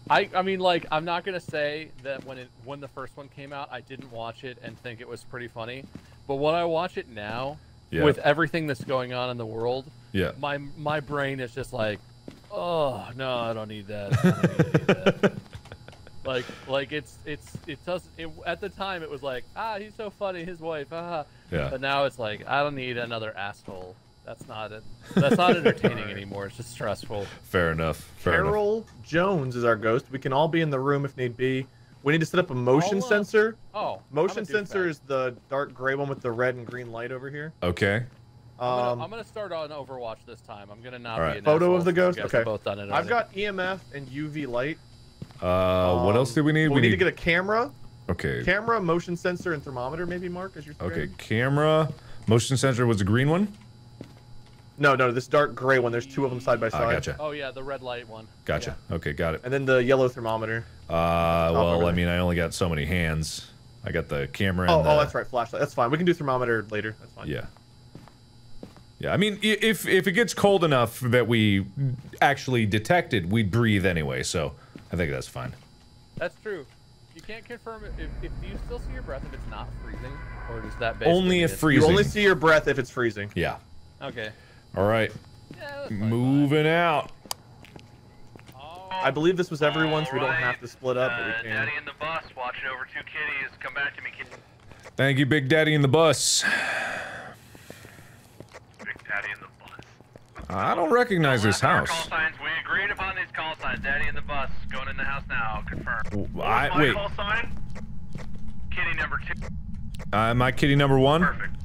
Speaker 1: I, I mean, like, I'm not gonna say that when it when the first one came out, I didn't watch it and think it was pretty funny. But when I watch it now,
Speaker 2: Yeah.
Speaker 1: with everything that's going on in the world,
Speaker 2: Yeah.
Speaker 1: my my brain is just like, oh no, I don't need that. (laughs) I don't need that." Like like it's it's it does it, at the time it was like ah he's so funny his wife ah
Speaker 2: Yeah.
Speaker 1: but now it's like I don't need another asshole. That's not it. That's not entertaining (laughs) anymore. It's just stressful.
Speaker 2: Fair enough. Fair enough.
Speaker 3: Carol Jones is our ghost. We can all be in the room if need be. We need to set up a motion
Speaker 1: I'll, uh,
Speaker 3: sensor.
Speaker 1: Oh,
Speaker 3: Motion sensor is the dark gray one with the red and green light over here.
Speaker 2: Okay.
Speaker 5: I'm,
Speaker 3: Um,
Speaker 5: gonna, I'm gonna start on Overwatch this time. I'm gonna not
Speaker 2: All right.
Speaker 5: be an
Speaker 3: Photo of the ghost? Okay.
Speaker 5: Both done it
Speaker 3: I've got EMF and UV light.
Speaker 2: Uh, what
Speaker 3: Um,
Speaker 2: else do we need?
Speaker 3: We, need, to get a camera,
Speaker 2: Okay.
Speaker 3: camera, motion sensor, and thermometer. Maybe Mark, as your three
Speaker 2: Okay, camera. Motion sensor was a green one.
Speaker 3: No, no, this dark gray one. There's two of them side by
Speaker 2: Ah,
Speaker 3: side.
Speaker 2: gotcha.
Speaker 5: Oh yeah, the red light one.
Speaker 2: Gotcha. Okay, got it.
Speaker 3: And then the yellow thermometer.
Speaker 2: Uh, well, I mean, I only got so many hands. I got the camera.
Speaker 3: Oh,
Speaker 2: And
Speaker 3: oh,
Speaker 2: the-
Speaker 3: that's right, flashlight. That's fine. We can do thermometer later. That's fine.
Speaker 2: Yeah. Yeah, I mean, if if it gets cold enough that we actually detect it, we'd breathe anyway. So I think that's fine.
Speaker 5: That's true. You can't confirm if, if, if do you still see your breath if it's not freezing, or does that basically
Speaker 2: Only if
Speaker 5: it's-
Speaker 2: freezing.
Speaker 3: You only see your breath if it's freezing.
Speaker 2: Yeah.
Speaker 5: Okay.
Speaker 2: All right.
Speaker 5: Yeah, that's fine,
Speaker 2: Moving out.
Speaker 3: I believe this was everyone, so we don't have to split up, but
Speaker 4: uh,
Speaker 3: we can.
Speaker 4: Daddy in the bus, watching over two kitties. Come back to me, kid.
Speaker 2: Thank you, Big Daddy in the bus.
Speaker 4: Big Daddy in the bus.
Speaker 2: I don't recognize this
Speaker 4: hour Call
Speaker 2: house.
Speaker 4: signs. We agreed upon these call signs. Daddy in the bus. Going in the house now. Confirm.
Speaker 2: W-
Speaker 4: What
Speaker 2: I-
Speaker 4: my
Speaker 2: wait.
Speaker 4: call sign? Kitty number two.
Speaker 2: Uh, my kitty number one.
Speaker 4: Perfect.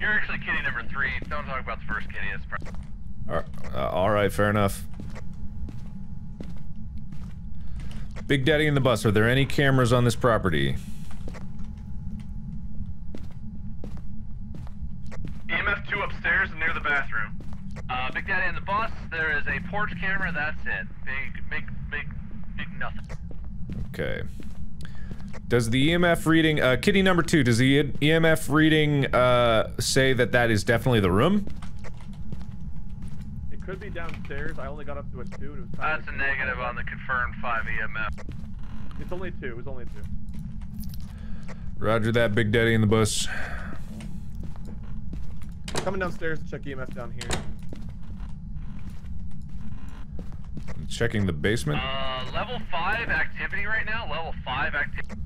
Speaker 4: You're actually kitty number three. Don't talk about the first kitty. That's
Speaker 2: Ar- uh, all right, fair enough. Big Daddy in the bus. Are there any cameras on this property?
Speaker 4: EMF two upstairs and near the bathroom. Uh, Big Daddy in the bus. There is a porch camera. That's it. Big, big, big, big nothing.
Speaker 2: Okay. Does the EMF reading, uh, kitty number two, does the EMF reading, uh, say that that is definitely the room?
Speaker 3: It could be downstairs. I only got up to a two. And it was kinda
Speaker 4: That's a negative on the confirmed five EMF.
Speaker 3: It's only two. It was only two.
Speaker 2: Roger that, Big Daddy in the bus.
Speaker 3: Coming downstairs to check EMF down here.
Speaker 2: Checking the basement.
Speaker 4: Uh, level five activity right now. Level five activity.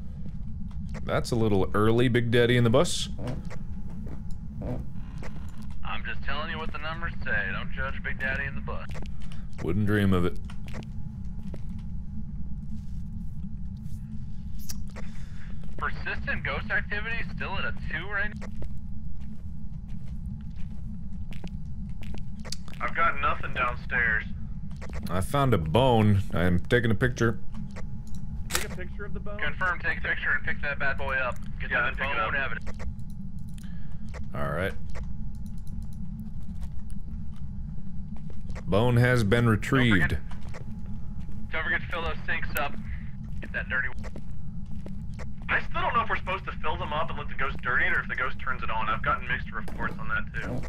Speaker 2: That's a little early, Big Daddy in the bus.
Speaker 4: I'm just telling you what the numbers say. Don't judge Big Daddy in the bus.
Speaker 2: Wouldn't dream of it.
Speaker 4: Persistent ghost activity still at a two right now. I've got nothing downstairs.
Speaker 2: I found a bone. I'm taking a picture.
Speaker 3: Take a picture of the bone.
Speaker 4: Confirm, take a picture and pick that bad boy up. Get
Speaker 3: Yeah,
Speaker 4: that
Speaker 3: then pick it
Speaker 4: bone
Speaker 3: up.
Speaker 4: evidence.
Speaker 2: All right. Bone has been retrieved.
Speaker 4: Don't forget to fill those sinks up. Get that dirty. I still don't know if we're supposed to fill them up and let the ghost dirty it or if the ghost turns it on. I've gotten mixed reports on that too.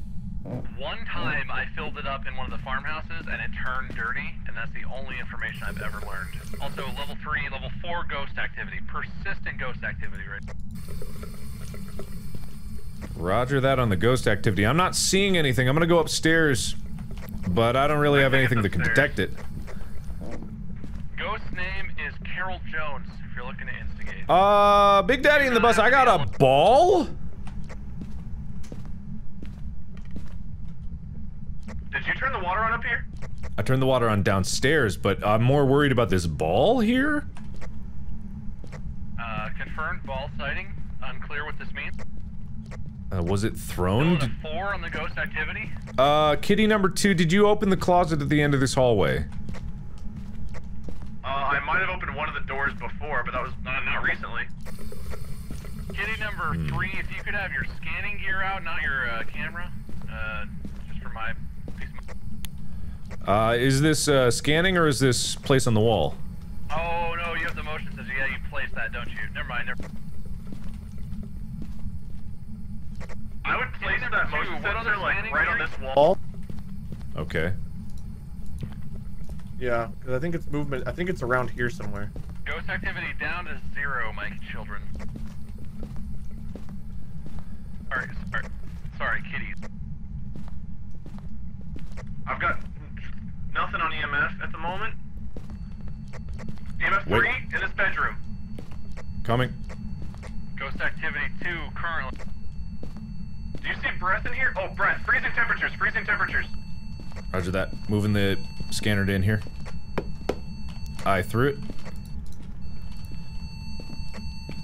Speaker 4: One time I filled it up in one of the farmhouses and it turned dirty, and that's the only information I've ever learned. Also, level 3, level 4 ghost activity. Persistent ghost activity, right?
Speaker 2: Roger that on the ghost activity. I'm not seeing anything. I'm gonna go upstairs, but I don't really
Speaker 4: I
Speaker 2: have anything that can detect it.
Speaker 4: Ghost name is Carol Jones, if you're looking to instigate.
Speaker 2: Uh, Big Daddy in the bus. I got a ball.
Speaker 4: Did you turn the water on up here?
Speaker 2: I turned the water on downstairs, but I'm more worried about this ball here.
Speaker 4: Uh, confirmed ball sighting. Unclear what this means.
Speaker 2: Uh, was it thrown?
Speaker 4: 4 on the ghost activity.
Speaker 2: Uh, kitty number two, did you open the closet at the end of this hallway?
Speaker 4: Uh, I might have opened one of the doors before, but that was not, not recently. Kitty number
Speaker 2: Hmm.
Speaker 4: three, if you could have your scanning gear out, not your uh, camera, uh, just for my
Speaker 2: Uh, is this uh, scanning or is this place on the wall?
Speaker 4: Oh no, you have the motion sensor. Yeah, you place that, don't you? Never mind. Never. I would place
Speaker 3: number
Speaker 4: that
Speaker 3: two,
Speaker 4: motion sensor like
Speaker 3: scanning
Speaker 4: right on this wall.
Speaker 2: Okay.
Speaker 3: Yeah, because I think it's movement. I think it's around here somewhere.
Speaker 4: Ghost activity down to zero, my children. Sorry, sorry, sorry, kitties. I've got nothing on EMF at the moment. EMF
Speaker 2: Wait.
Speaker 4: three in this bedroom.
Speaker 2: Coming.
Speaker 4: Ghost activity two currently. Do you see breath in here? Oh, breath. Freezing temperatures. Freezing temperatures.
Speaker 2: Roger that. Moving the scanner in here. I threw it.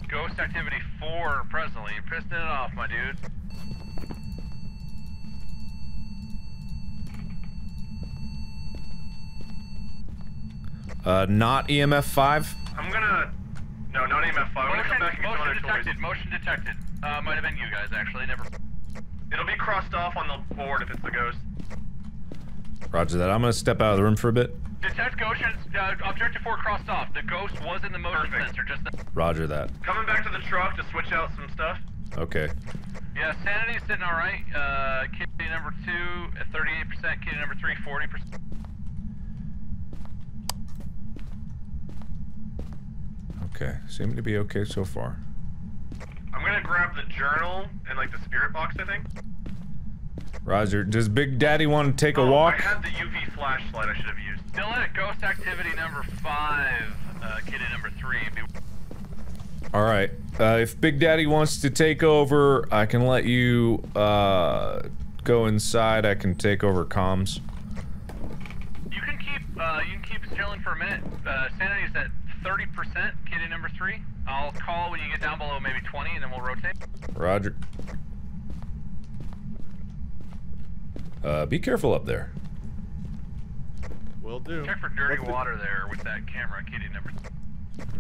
Speaker 4: Ghost activity four presently. You're pissing it off, my dude.
Speaker 2: Uh, not EMF five.
Speaker 3: I'm gonna. No, not EMF 5. I'm gonna Motion, come back and motion
Speaker 4: detected. Motion detected. Uh, might have been you guys actually. Never.
Speaker 3: It'll be crossed off on the board if it's the ghost.
Speaker 2: Roger that. I'm gonna step out of the room for a bit.
Speaker 4: Detect ghost. Uh, objective four crossed off. The ghost was in the motion
Speaker 3: Perfect.
Speaker 4: sensor. Just.
Speaker 2: Roger that.
Speaker 3: Coming back to the truck to switch out some stuff.
Speaker 2: Okay.
Speaker 4: Yeah, sanity's sitting all right. Uh, kitty number two at 38%. Kitty number three 40%.
Speaker 2: Okay. Seem to be okay so far.
Speaker 3: I'm gonna grab the journal and like the spirit box, I think.
Speaker 2: Roger. Does Big Daddy want to take a
Speaker 3: Oh,
Speaker 2: walk?
Speaker 3: I had the UV flashlight I should have used.
Speaker 4: Still at ghost activity number five. Uh, kitty number three. Be-
Speaker 2: All right. Uh, if Big Daddy wants to take over, I can let you uh, go inside. I can take over comms.
Speaker 4: You can keep. Uh, you can keep chilling for a minute. Uh, sanity's at 30%. Kitty number three. I'll call when you get down below maybe 20, and then we'll rotate.
Speaker 2: Roger. Uh, be careful up there.
Speaker 7: Will do.
Speaker 4: Check for dirty
Speaker 7: What's the-
Speaker 4: water there with that camera. Kitty number.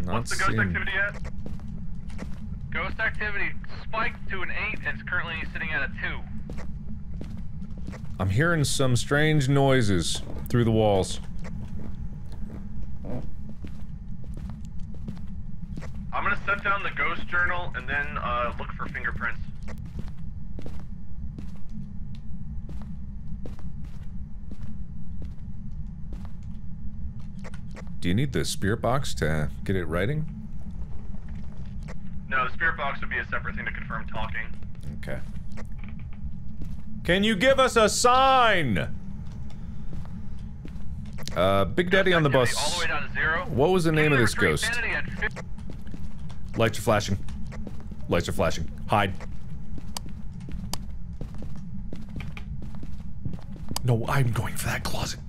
Speaker 2: Not
Speaker 3: What's the ghost
Speaker 2: seeing-
Speaker 3: activity at?
Speaker 4: Ghost activity spiked to an eight, and it's currently sitting at a two.
Speaker 2: I'm hearing some strange noises through the walls.
Speaker 3: I'm gonna set down the ghost journal and then uh, look for fingerprints.
Speaker 2: Do you need the spirit box to get it writing?
Speaker 3: No, the spirit box would be a separate thing to confirm talking.
Speaker 2: Okay. Can you give us a sign? Uh, Big Daddy on the bus.
Speaker 4: All the way down to zero.
Speaker 2: What was the name of this ghost?
Speaker 4: Sanity at 50.
Speaker 2: Lights are flashing. Lights are flashing. Hide. No, I'm going for that closet.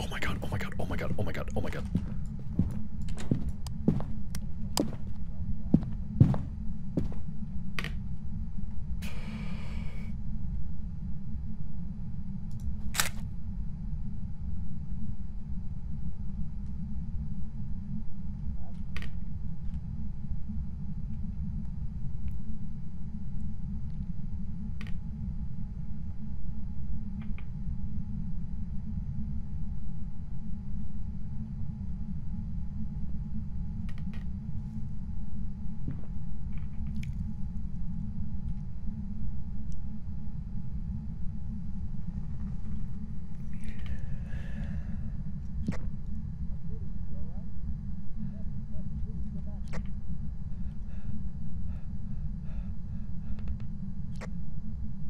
Speaker 2: Oh my god, oh my god, oh my god, oh my god, oh my god.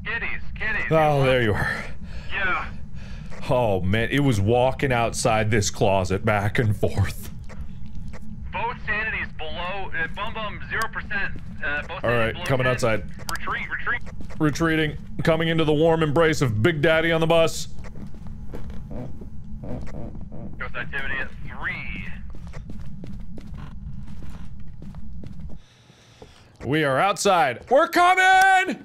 Speaker 4: Kitties, kitties.
Speaker 2: Oh, there you are.
Speaker 3: Yeah.
Speaker 2: Oh man, it was walking outside this closet back and forth.
Speaker 4: Both sanities below. Uh, bum bum zero percent. Uh, both.
Speaker 2: All right, coming
Speaker 4: 10.
Speaker 2: outside.
Speaker 4: Retreat, retreat.
Speaker 2: Retreating, coming into the warm embrace of Big Daddy on the bus.
Speaker 4: Ghost activity at three.
Speaker 2: We are outside. We're coming!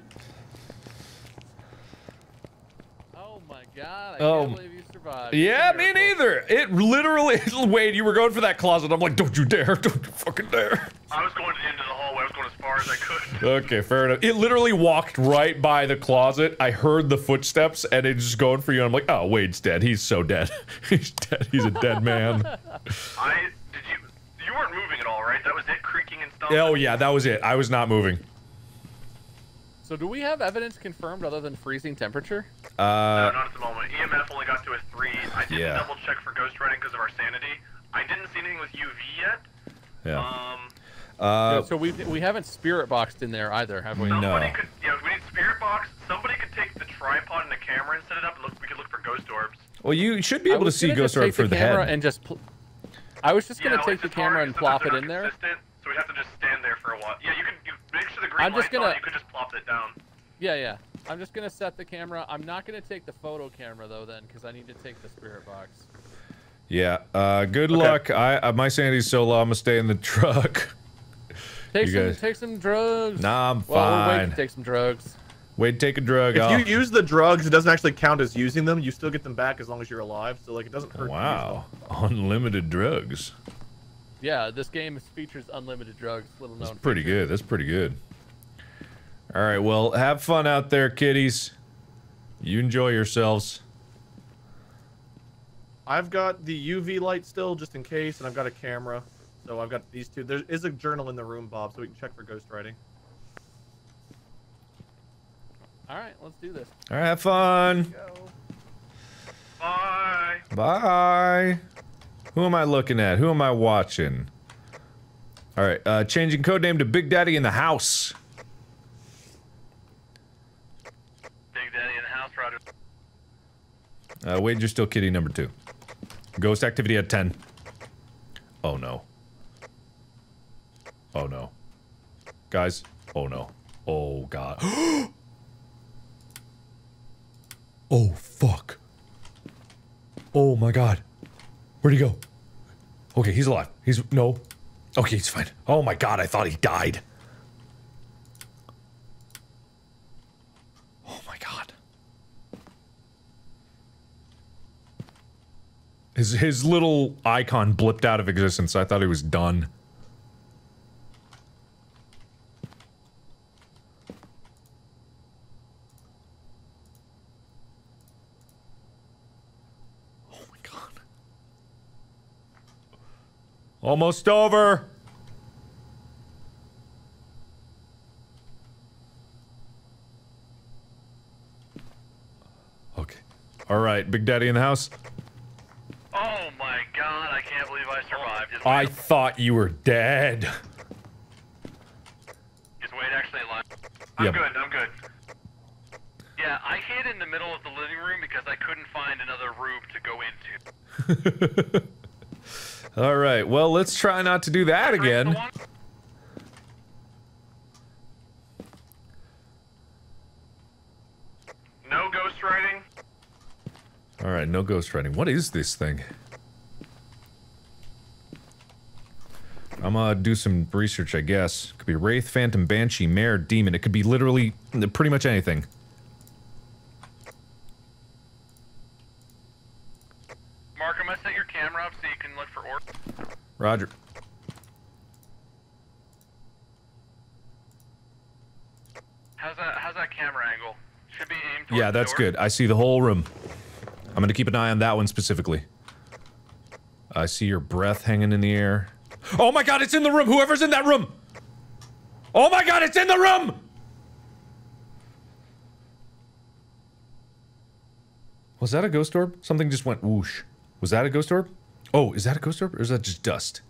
Speaker 4: Oh my god! I
Speaker 2: Oh.
Speaker 4: can't um, believe you survived.
Speaker 2: Yeah, me neither. It literally, (laughs) Wade, you were going for that closet. I'm like, don't you dare, (laughs) don't you fucking dare.
Speaker 3: I was going to the end of the hallway. I was going as far as I could. (laughs)
Speaker 2: Okay, fair enough. It literally walked right by the closet. I heard the footsteps and it's just going for you. I'm like, oh, Wade's dead. He's so dead. He's dead. He's a dead man.
Speaker 3: I did you you weren't moving at all, right? That was it creaking and stuff.
Speaker 2: oh, yeah, that was it. I was not moving.
Speaker 4: So do we have evidence confirmed other than freezing temperature?
Speaker 3: No,
Speaker 2: Uh,
Speaker 3: not at the moment. EMF only got to a three. I didn't
Speaker 2: Yeah.
Speaker 3: double check for ghost writing because of our sanity. I didn't see anything with UV yet.
Speaker 2: yeah.
Speaker 3: Um,
Speaker 2: Uh,
Speaker 4: so we we haven't spirit boxed in there either, have we?
Speaker 2: No.
Speaker 3: somebody could, yeah, we need spirit box. Somebody could take the tripod and the camera and set it up, and look. We could look for ghost orbs.
Speaker 2: well, you should be able to see Ghost
Speaker 4: just
Speaker 2: Orb for
Speaker 4: the
Speaker 2: the
Speaker 4: camera
Speaker 2: head.
Speaker 4: and just. Pl- I was just gonna
Speaker 3: Yeah,
Speaker 4: take the camera
Speaker 3: hard
Speaker 4: and
Speaker 3: 'cause
Speaker 4: plop it
Speaker 3: not
Speaker 4: in there.
Speaker 3: So we'd have to just stand there for a while. Yeah, you can you make sure the green
Speaker 4: I'm just gonna-
Speaker 3: You could just plop it down.
Speaker 4: Yeah, yeah. I'm just gonna set the camera. I'm not gonna take the photo camera though, then, because I need to take the spirit box.
Speaker 2: Yeah. Uh, good luck. I uh, my sanity's so low. I'm gonna stay in the (laughs) truck.
Speaker 4: Take
Speaker 2: You
Speaker 4: some,
Speaker 2: guys-
Speaker 4: take some drugs.
Speaker 2: Nah, I'm
Speaker 4: Well, we're waiting
Speaker 2: fine.
Speaker 4: to take some drugs.
Speaker 2: Wade, take a drug.
Speaker 3: If
Speaker 2: oh.
Speaker 3: you use the drugs, it doesn't actually count as using them. You still get them back as long as you're alive. So like it doesn't hurt. to use
Speaker 2: wow, (laughs) unlimited drugs.
Speaker 5: Yeah, this game features unlimited drugs. Little known.
Speaker 2: That's pretty
Speaker 5: feature.
Speaker 2: good. That's pretty good. All right, well, have fun out there, kiddies. You enjoy yourselves.
Speaker 3: I've got the UV light still, just in case, and I've got a camera. So I've got these two. There is a journal in the room, Bob, so we can check for ghostwriting.
Speaker 5: All right, let's do this.
Speaker 2: All right, have fun.
Speaker 5: Go.
Speaker 4: Bye.
Speaker 2: Bye. Who am I looking at? Who am I watching? All right, uh, changing code name to Big Daddy in the house.
Speaker 4: Big Daddy in the house, Roger.
Speaker 2: Uh, Wade, you're still kitty number two. Ghost activity at 10. Oh no. Oh no. Guys, oh no. Oh god. (gasps) oh fuck. Oh my god. Where'd he go? Okay, he's alive. He's no. Okay, he's fine. Oh my god, I thought he died. Oh my god. His his little icon blipped out of existence. I thought he was done. Almost over. Okay. All right, Big Daddy in the house.
Speaker 4: Oh my god, I can't believe I survived. Is
Speaker 2: I thought you were dead.
Speaker 4: is Wade actually alive? I'm
Speaker 2: Yeah.
Speaker 4: good, I'm good. Yeah, I hid in the middle of the living room because I couldn't find another room to go into. (laughs)
Speaker 2: All right. Well, let's try not to do that again.
Speaker 4: No ghostwriting.
Speaker 2: All right, no ghostwriting. What is this thing? I'm gonna do some research, I guess. Could be Wraith, Phantom, Banshee, Mare, Demon. It could be literally pretty much anything.
Speaker 4: Mark, I'm gonna set your camera up so you can look for orbs.
Speaker 2: Roger.
Speaker 4: How's that? How's that camera angle? Should be aimed. towards
Speaker 2: Yeah, that's good. I see the whole room. I'm gonna keep an eye on that one specifically. I see your breath hanging in the air. Oh my god, it's in the room! Whoever's in that room! Oh my god, it's in the room! Was that a ghost orb? Something just went whoosh. Was that a ghost orb? Oh, is that a ghost orb or is that just dust?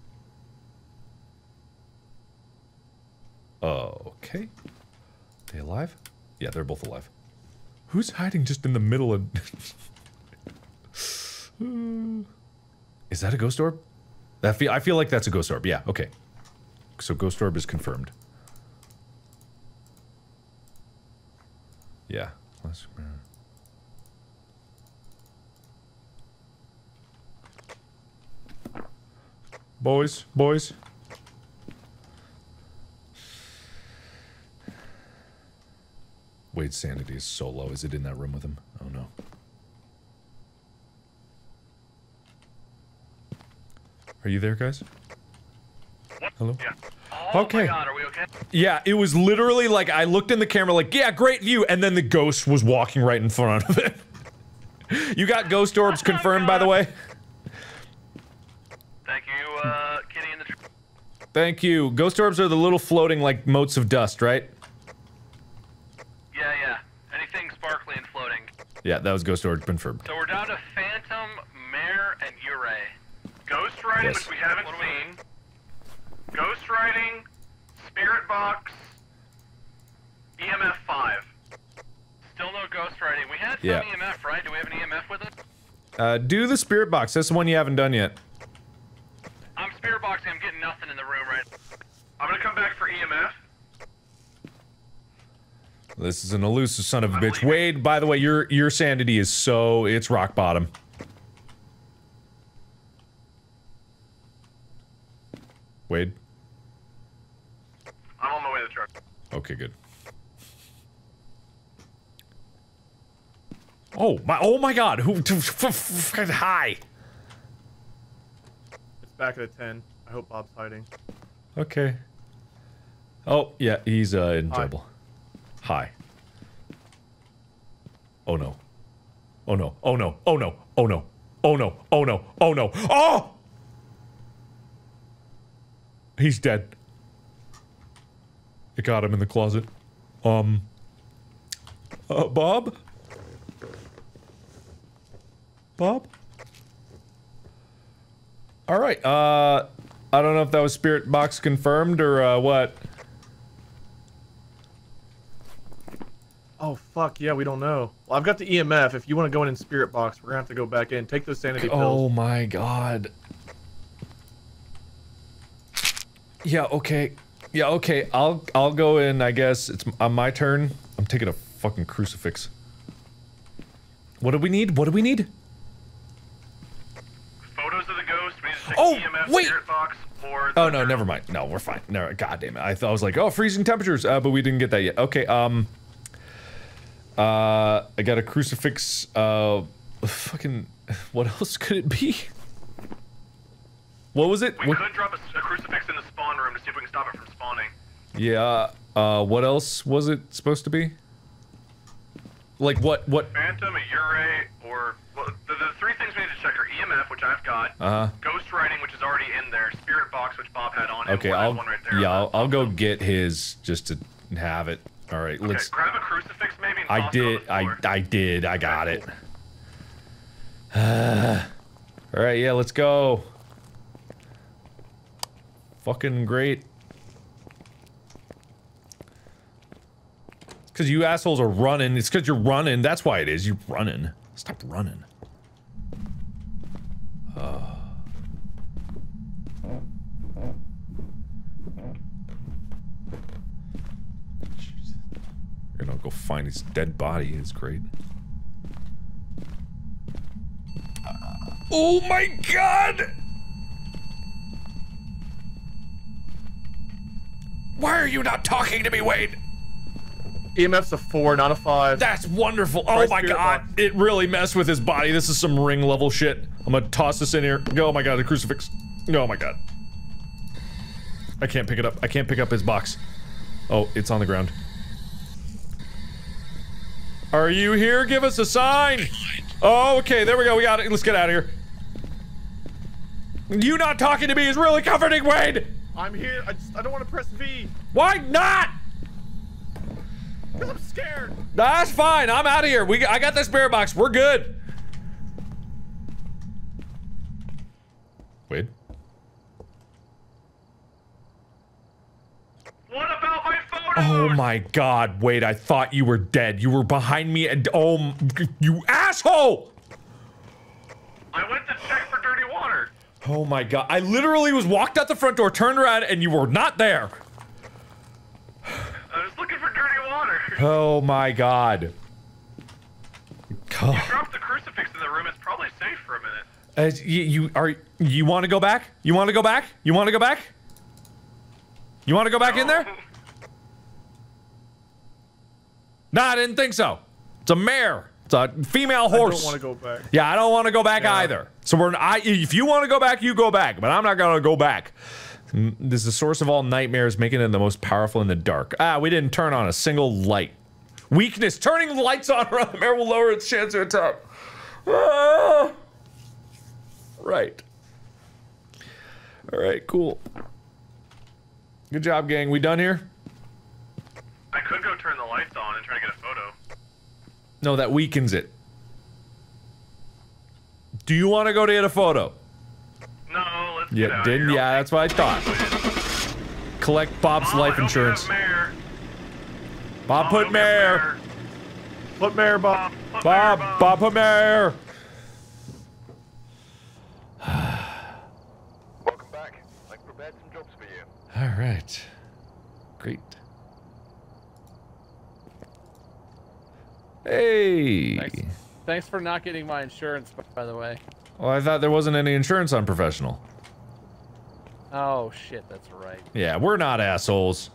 Speaker 2: Okay. They alive? Yeah, they're both alive. Who's hiding just in the middle of... (sighs) is that a ghost orb? That feel, I feel like that's a ghost orb. Yeah, okay. So ghost orb is confirmed. Yeah. Let's- uh, Boys, boys. Wade's sanity is so low. Is it in that room with him? Oh no. Are you there, guys? Hello?
Speaker 4: Yeah. Oh
Speaker 2: Okay.
Speaker 4: my god, are we okay?
Speaker 2: Yeah, it was literally like I looked in the camera like, yeah, great view, and then the ghost was walking right in front of it. (laughs) you got ghost orbs confirmed, by the way?
Speaker 4: Thank you, uh, Kitty in the. Tr-
Speaker 2: Thank you. Ghost orbs are the little floating like motes of dust, right?
Speaker 4: yeah, yeah. Anything sparkly and floating.
Speaker 2: Yeah, that was ghost orb confirmed.
Speaker 4: So we're down to Phantom, Mare, and Yurei. Ghost writing,
Speaker 2: Yes.
Speaker 4: which we haven't seen. Ghost writing, Spirit Box, EMF 5. Still no ghost writing. We had some
Speaker 2: Yeah.
Speaker 4: EMF, right? Do we have an EMF with us?
Speaker 2: Uh, do the spirit box. That's the one you haven't done yet.
Speaker 4: I'm Spirit Boxing. I'm getting nothing in the room right I'm gonna come back for EMF.
Speaker 2: This is an elusive son of a
Speaker 4: I'm
Speaker 2: bitch. Wade, by the way, your your sanity is so it's rock bottom. Wade.
Speaker 4: I'm on my way to the truck.
Speaker 2: Okay, good. Oh my! Oh my God! Who? (laughs) Hi.
Speaker 3: It's back at a 10. I hope Bob's hiding.
Speaker 2: Okay. Oh yeah, he's uh, in
Speaker 3: Hi.
Speaker 2: trouble. Hi. Oh no. Oh no. Oh no. Oh no. Oh no. Oh no. Oh no. Oh no. Oh! He's dead. It got him in the closet. Um. Uh, Bob? Bob? All right. Uh, I don't know if that was Spirit Box confirmed or uh, what.
Speaker 3: Oh, fuck. Yeah, we don't know. Well, I've got the EMF. If you want to go in in Spirit Box, we're going to have to go back in. Take those sanity pills.
Speaker 2: Oh my god. Yeah, okay. Yeah, okay. I'll I'll go in, I guess. It's on my turn. I'm taking a fucking crucifix. What do we need? What do we need?
Speaker 4: Photos of the ghost. We need to check
Speaker 2: Oh,
Speaker 4: EMF
Speaker 2: wait!
Speaker 4: spirit box or.
Speaker 2: Oh no, never mind. No, we're fine. No, god damn it. I thought I was like, oh, freezing temperatures, uh, but we didn't get that yet. Okay, um uh I got a crucifix, uh fucking (laughs) what else could it be? What was it?
Speaker 4: We
Speaker 2: What-
Speaker 4: could drop a, a crucifix in the spawn room to see if we can stop it from spawning.
Speaker 2: Yeah. Uh, what else was it supposed to be? Like what? What?
Speaker 4: Phantom, a Yurei, or well, the, the three things we need to check are EMF, which I've got,
Speaker 2: Uh huh.
Speaker 4: Ghost Writing, which is already in there, Spirit Box, which Bob had on.
Speaker 2: Okay. I'll.
Speaker 4: one right there.
Speaker 2: Yeah. I'll, I'll go get his just to have it. All right.
Speaker 4: Okay,
Speaker 2: Let's.
Speaker 4: grab a crucifix maybe.
Speaker 2: I
Speaker 4: toss it on
Speaker 2: did. I. I did. I got it. (sighs) All right. Yeah. Let's go. Fucking great. Because you assholes are running. It's because you're running. That's why it is. You're running. Stop running. Uh. You're gonna go find his dead body. It's great. Oh my god! Why are you not talking to me, Wade?
Speaker 3: EMF's a 4, not a 5.
Speaker 2: That's wonderful. Oh
Speaker 3: Try
Speaker 2: my god.
Speaker 3: box.
Speaker 2: It really messed with his body. This is some ring level shit. I'm gonna toss this in here. Oh my god, the crucifix. Oh my god. I can't pick it up. I can't pick up his box. Oh, it's on the ground. Are you here? Give us a sign. Oh, okay. There we go. We got it. Let's get out of here. You not talking to me is really comforting, Wade.
Speaker 3: I'm here. I just I don't want to press V
Speaker 2: Why not?
Speaker 3: because I'm scared.
Speaker 2: That's fine. I'm out of here. We I got this spirit box. We're good. Wade.
Speaker 4: What about my photos?
Speaker 2: Oh my god, wait, I thought you were dead. You were behind me and oh you asshole!
Speaker 4: I went to check for dirty water.
Speaker 2: Oh my god. I literally was walked out the front door, turned around, and you were not there.
Speaker 4: I was looking for dirty water.
Speaker 2: Oh my god. God.
Speaker 4: dropped the crucifix in the room. It's probably safe for a minute.
Speaker 2: Uh, As you, you are you want to go back? You want to go back? You want to go back? You want to go back in there? Nah, I didn't think so. It's a mare. It's a female horse.
Speaker 3: I don't want to go back.
Speaker 2: Yeah, I don't want to go back
Speaker 3: Yeah.
Speaker 2: either. So we're I if you want to go back, you go back, but I'm not going to go back. This is the source of all nightmares, making it the most powerful in the dark. Ah, we didn't turn on a single light. Weakness. Turning lights on around the mare will lower its chance of attack. Ah. Right. All right, cool. Good job, gang. We done here?
Speaker 4: I could go turn the lights on and try to get a photo.
Speaker 2: No, that weakens it. Do you want to go to get a photo?
Speaker 4: No, let's
Speaker 2: Yeah, didn't. Yeah, that's what I thought. Collect Bob's
Speaker 4: Mom,
Speaker 2: life insurance. Bob
Speaker 4: Mom,
Speaker 2: put mayor.
Speaker 3: Put Mare Bob.
Speaker 4: Put
Speaker 2: Bob,
Speaker 4: Mare,
Speaker 2: Bob put mayor.
Speaker 8: Welcome back. I've prepared some jobs for you.
Speaker 2: All right. Great. Hey.
Speaker 5: Thanks. Thanks for not getting my insurance, by the way.
Speaker 2: Well, I thought there wasn't any insurance on professional.
Speaker 5: Oh shit, that's right.
Speaker 2: Yeah, we're not assholes.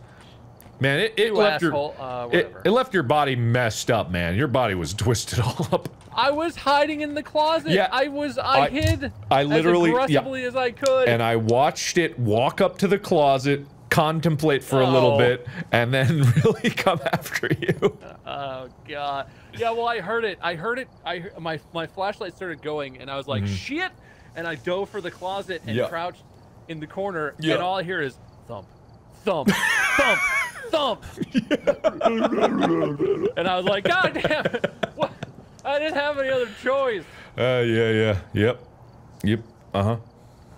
Speaker 2: Man, it, it left
Speaker 5: asshole.
Speaker 2: your
Speaker 5: uh,
Speaker 2: it, it left your body messed up, man. Your body was twisted (laughs) all up.
Speaker 1: I was hiding in the closet.
Speaker 2: Yeah,
Speaker 1: I was. I,
Speaker 2: I-
Speaker 1: hid.
Speaker 2: I literally-
Speaker 1: as
Speaker 2: yeah.
Speaker 1: aggressively as I could.
Speaker 2: and I watched it walk up to the closet, contemplate for a little
Speaker 1: Oh.
Speaker 2: bit, and then (laughs) really come after you.
Speaker 1: Oh god. Yeah, well, I heard it. I heard it. I my my flashlight started going, and I was like, mm-hmm. "Shit!" And I dove for the closet and.
Speaker 2: Yeah.
Speaker 1: crouched in the corner,
Speaker 2: Yeah.
Speaker 1: and all I hear is thump, thump, thump, thump. (laughs) and I was like, "God damn it! What? (laughs) I didn't have any other choice."
Speaker 2: Uh, yeah, yeah, yep, yep, uh huh.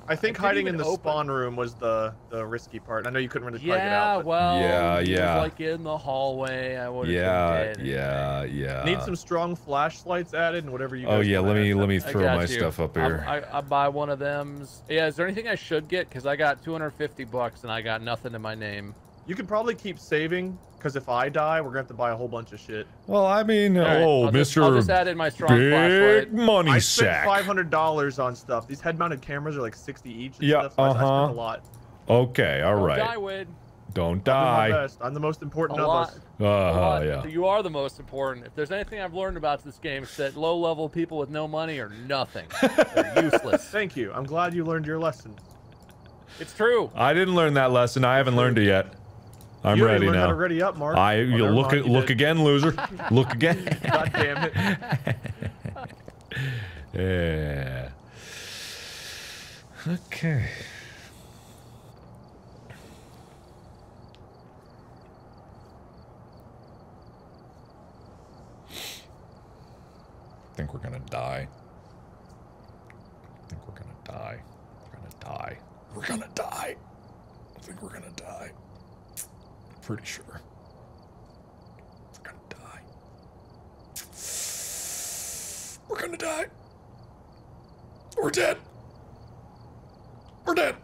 Speaker 3: I think
Speaker 1: didn't
Speaker 3: hiding in the
Speaker 1: open-
Speaker 3: spawn room was the the risky part. I know you couldn't really try to get
Speaker 1: Yeah,
Speaker 3: out. but
Speaker 1: well,
Speaker 2: Yeah,
Speaker 1: he was,
Speaker 2: yeah.
Speaker 1: like in the hallway. I would have
Speaker 2: Yeah, yeah, yeah.
Speaker 3: Need some strong flashlights added and whatever you.
Speaker 2: Oh
Speaker 3: guys
Speaker 2: yeah, let me let me throw my
Speaker 1: you.
Speaker 2: stuff up
Speaker 1: I'll-
Speaker 2: here.
Speaker 1: I, I buy one of them. Yeah, is there anything I should get? Because I got 250 bucks and I got nothing in my name.
Speaker 3: You could probably keep saving because if I die, we're gonna have to buy a whole bunch of shit.
Speaker 2: well, I mean,
Speaker 1: All right,
Speaker 2: oh,
Speaker 1: I'll just, I'll
Speaker 2: Mister
Speaker 1: just add in my strong
Speaker 2: Big
Speaker 1: flashlight.
Speaker 2: Money
Speaker 3: I spent
Speaker 2: Sack.
Speaker 3: five hundred dollars on stuff. These head-mounted cameras are like sixty each. And
Speaker 2: Yeah,
Speaker 3: stuff, so I- I spent
Speaker 2: uh-huh.
Speaker 3: a lot.
Speaker 2: Okay, all
Speaker 1: Don't
Speaker 2: right.
Speaker 1: die, Wade.
Speaker 2: Don't
Speaker 3: I'm
Speaker 2: die.
Speaker 3: best. I'm the most important
Speaker 1: A
Speaker 3: of
Speaker 1: lot.
Speaker 3: us.
Speaker 1: A
Speaker 2: Uh huh. Yeah.
Speaker 1: You are the most important. If there's anything I've learned about this game, it's that low-level people with no money are nothing. They're (laughs) useless.
Speaker 3: Thank you. I'm glad you learned your lesson.
Speaker 1: It's true.
Speaker 2: I didn't learn that lesson. I haven't learned it yet. I'm
Speaker 3: you
Speaker 2: ready now.
Speaker 3: ready up, Mark.
Speaker 2: I
Speaker 3: Oh,
Speaker 2: you look at look
Speaker 3: did.
Speaker 2: again, loser. (laughs) look again.
Speaker 3: God damn it. (laughs)
Speaker 2: yeah. Okay. I think we're gonna die. I think we're gonna die. We're gonna die. We're gonna die. I think we're gonna die. Pretty sure. We're gonna die. We're gonna die. We're dead. We're dead.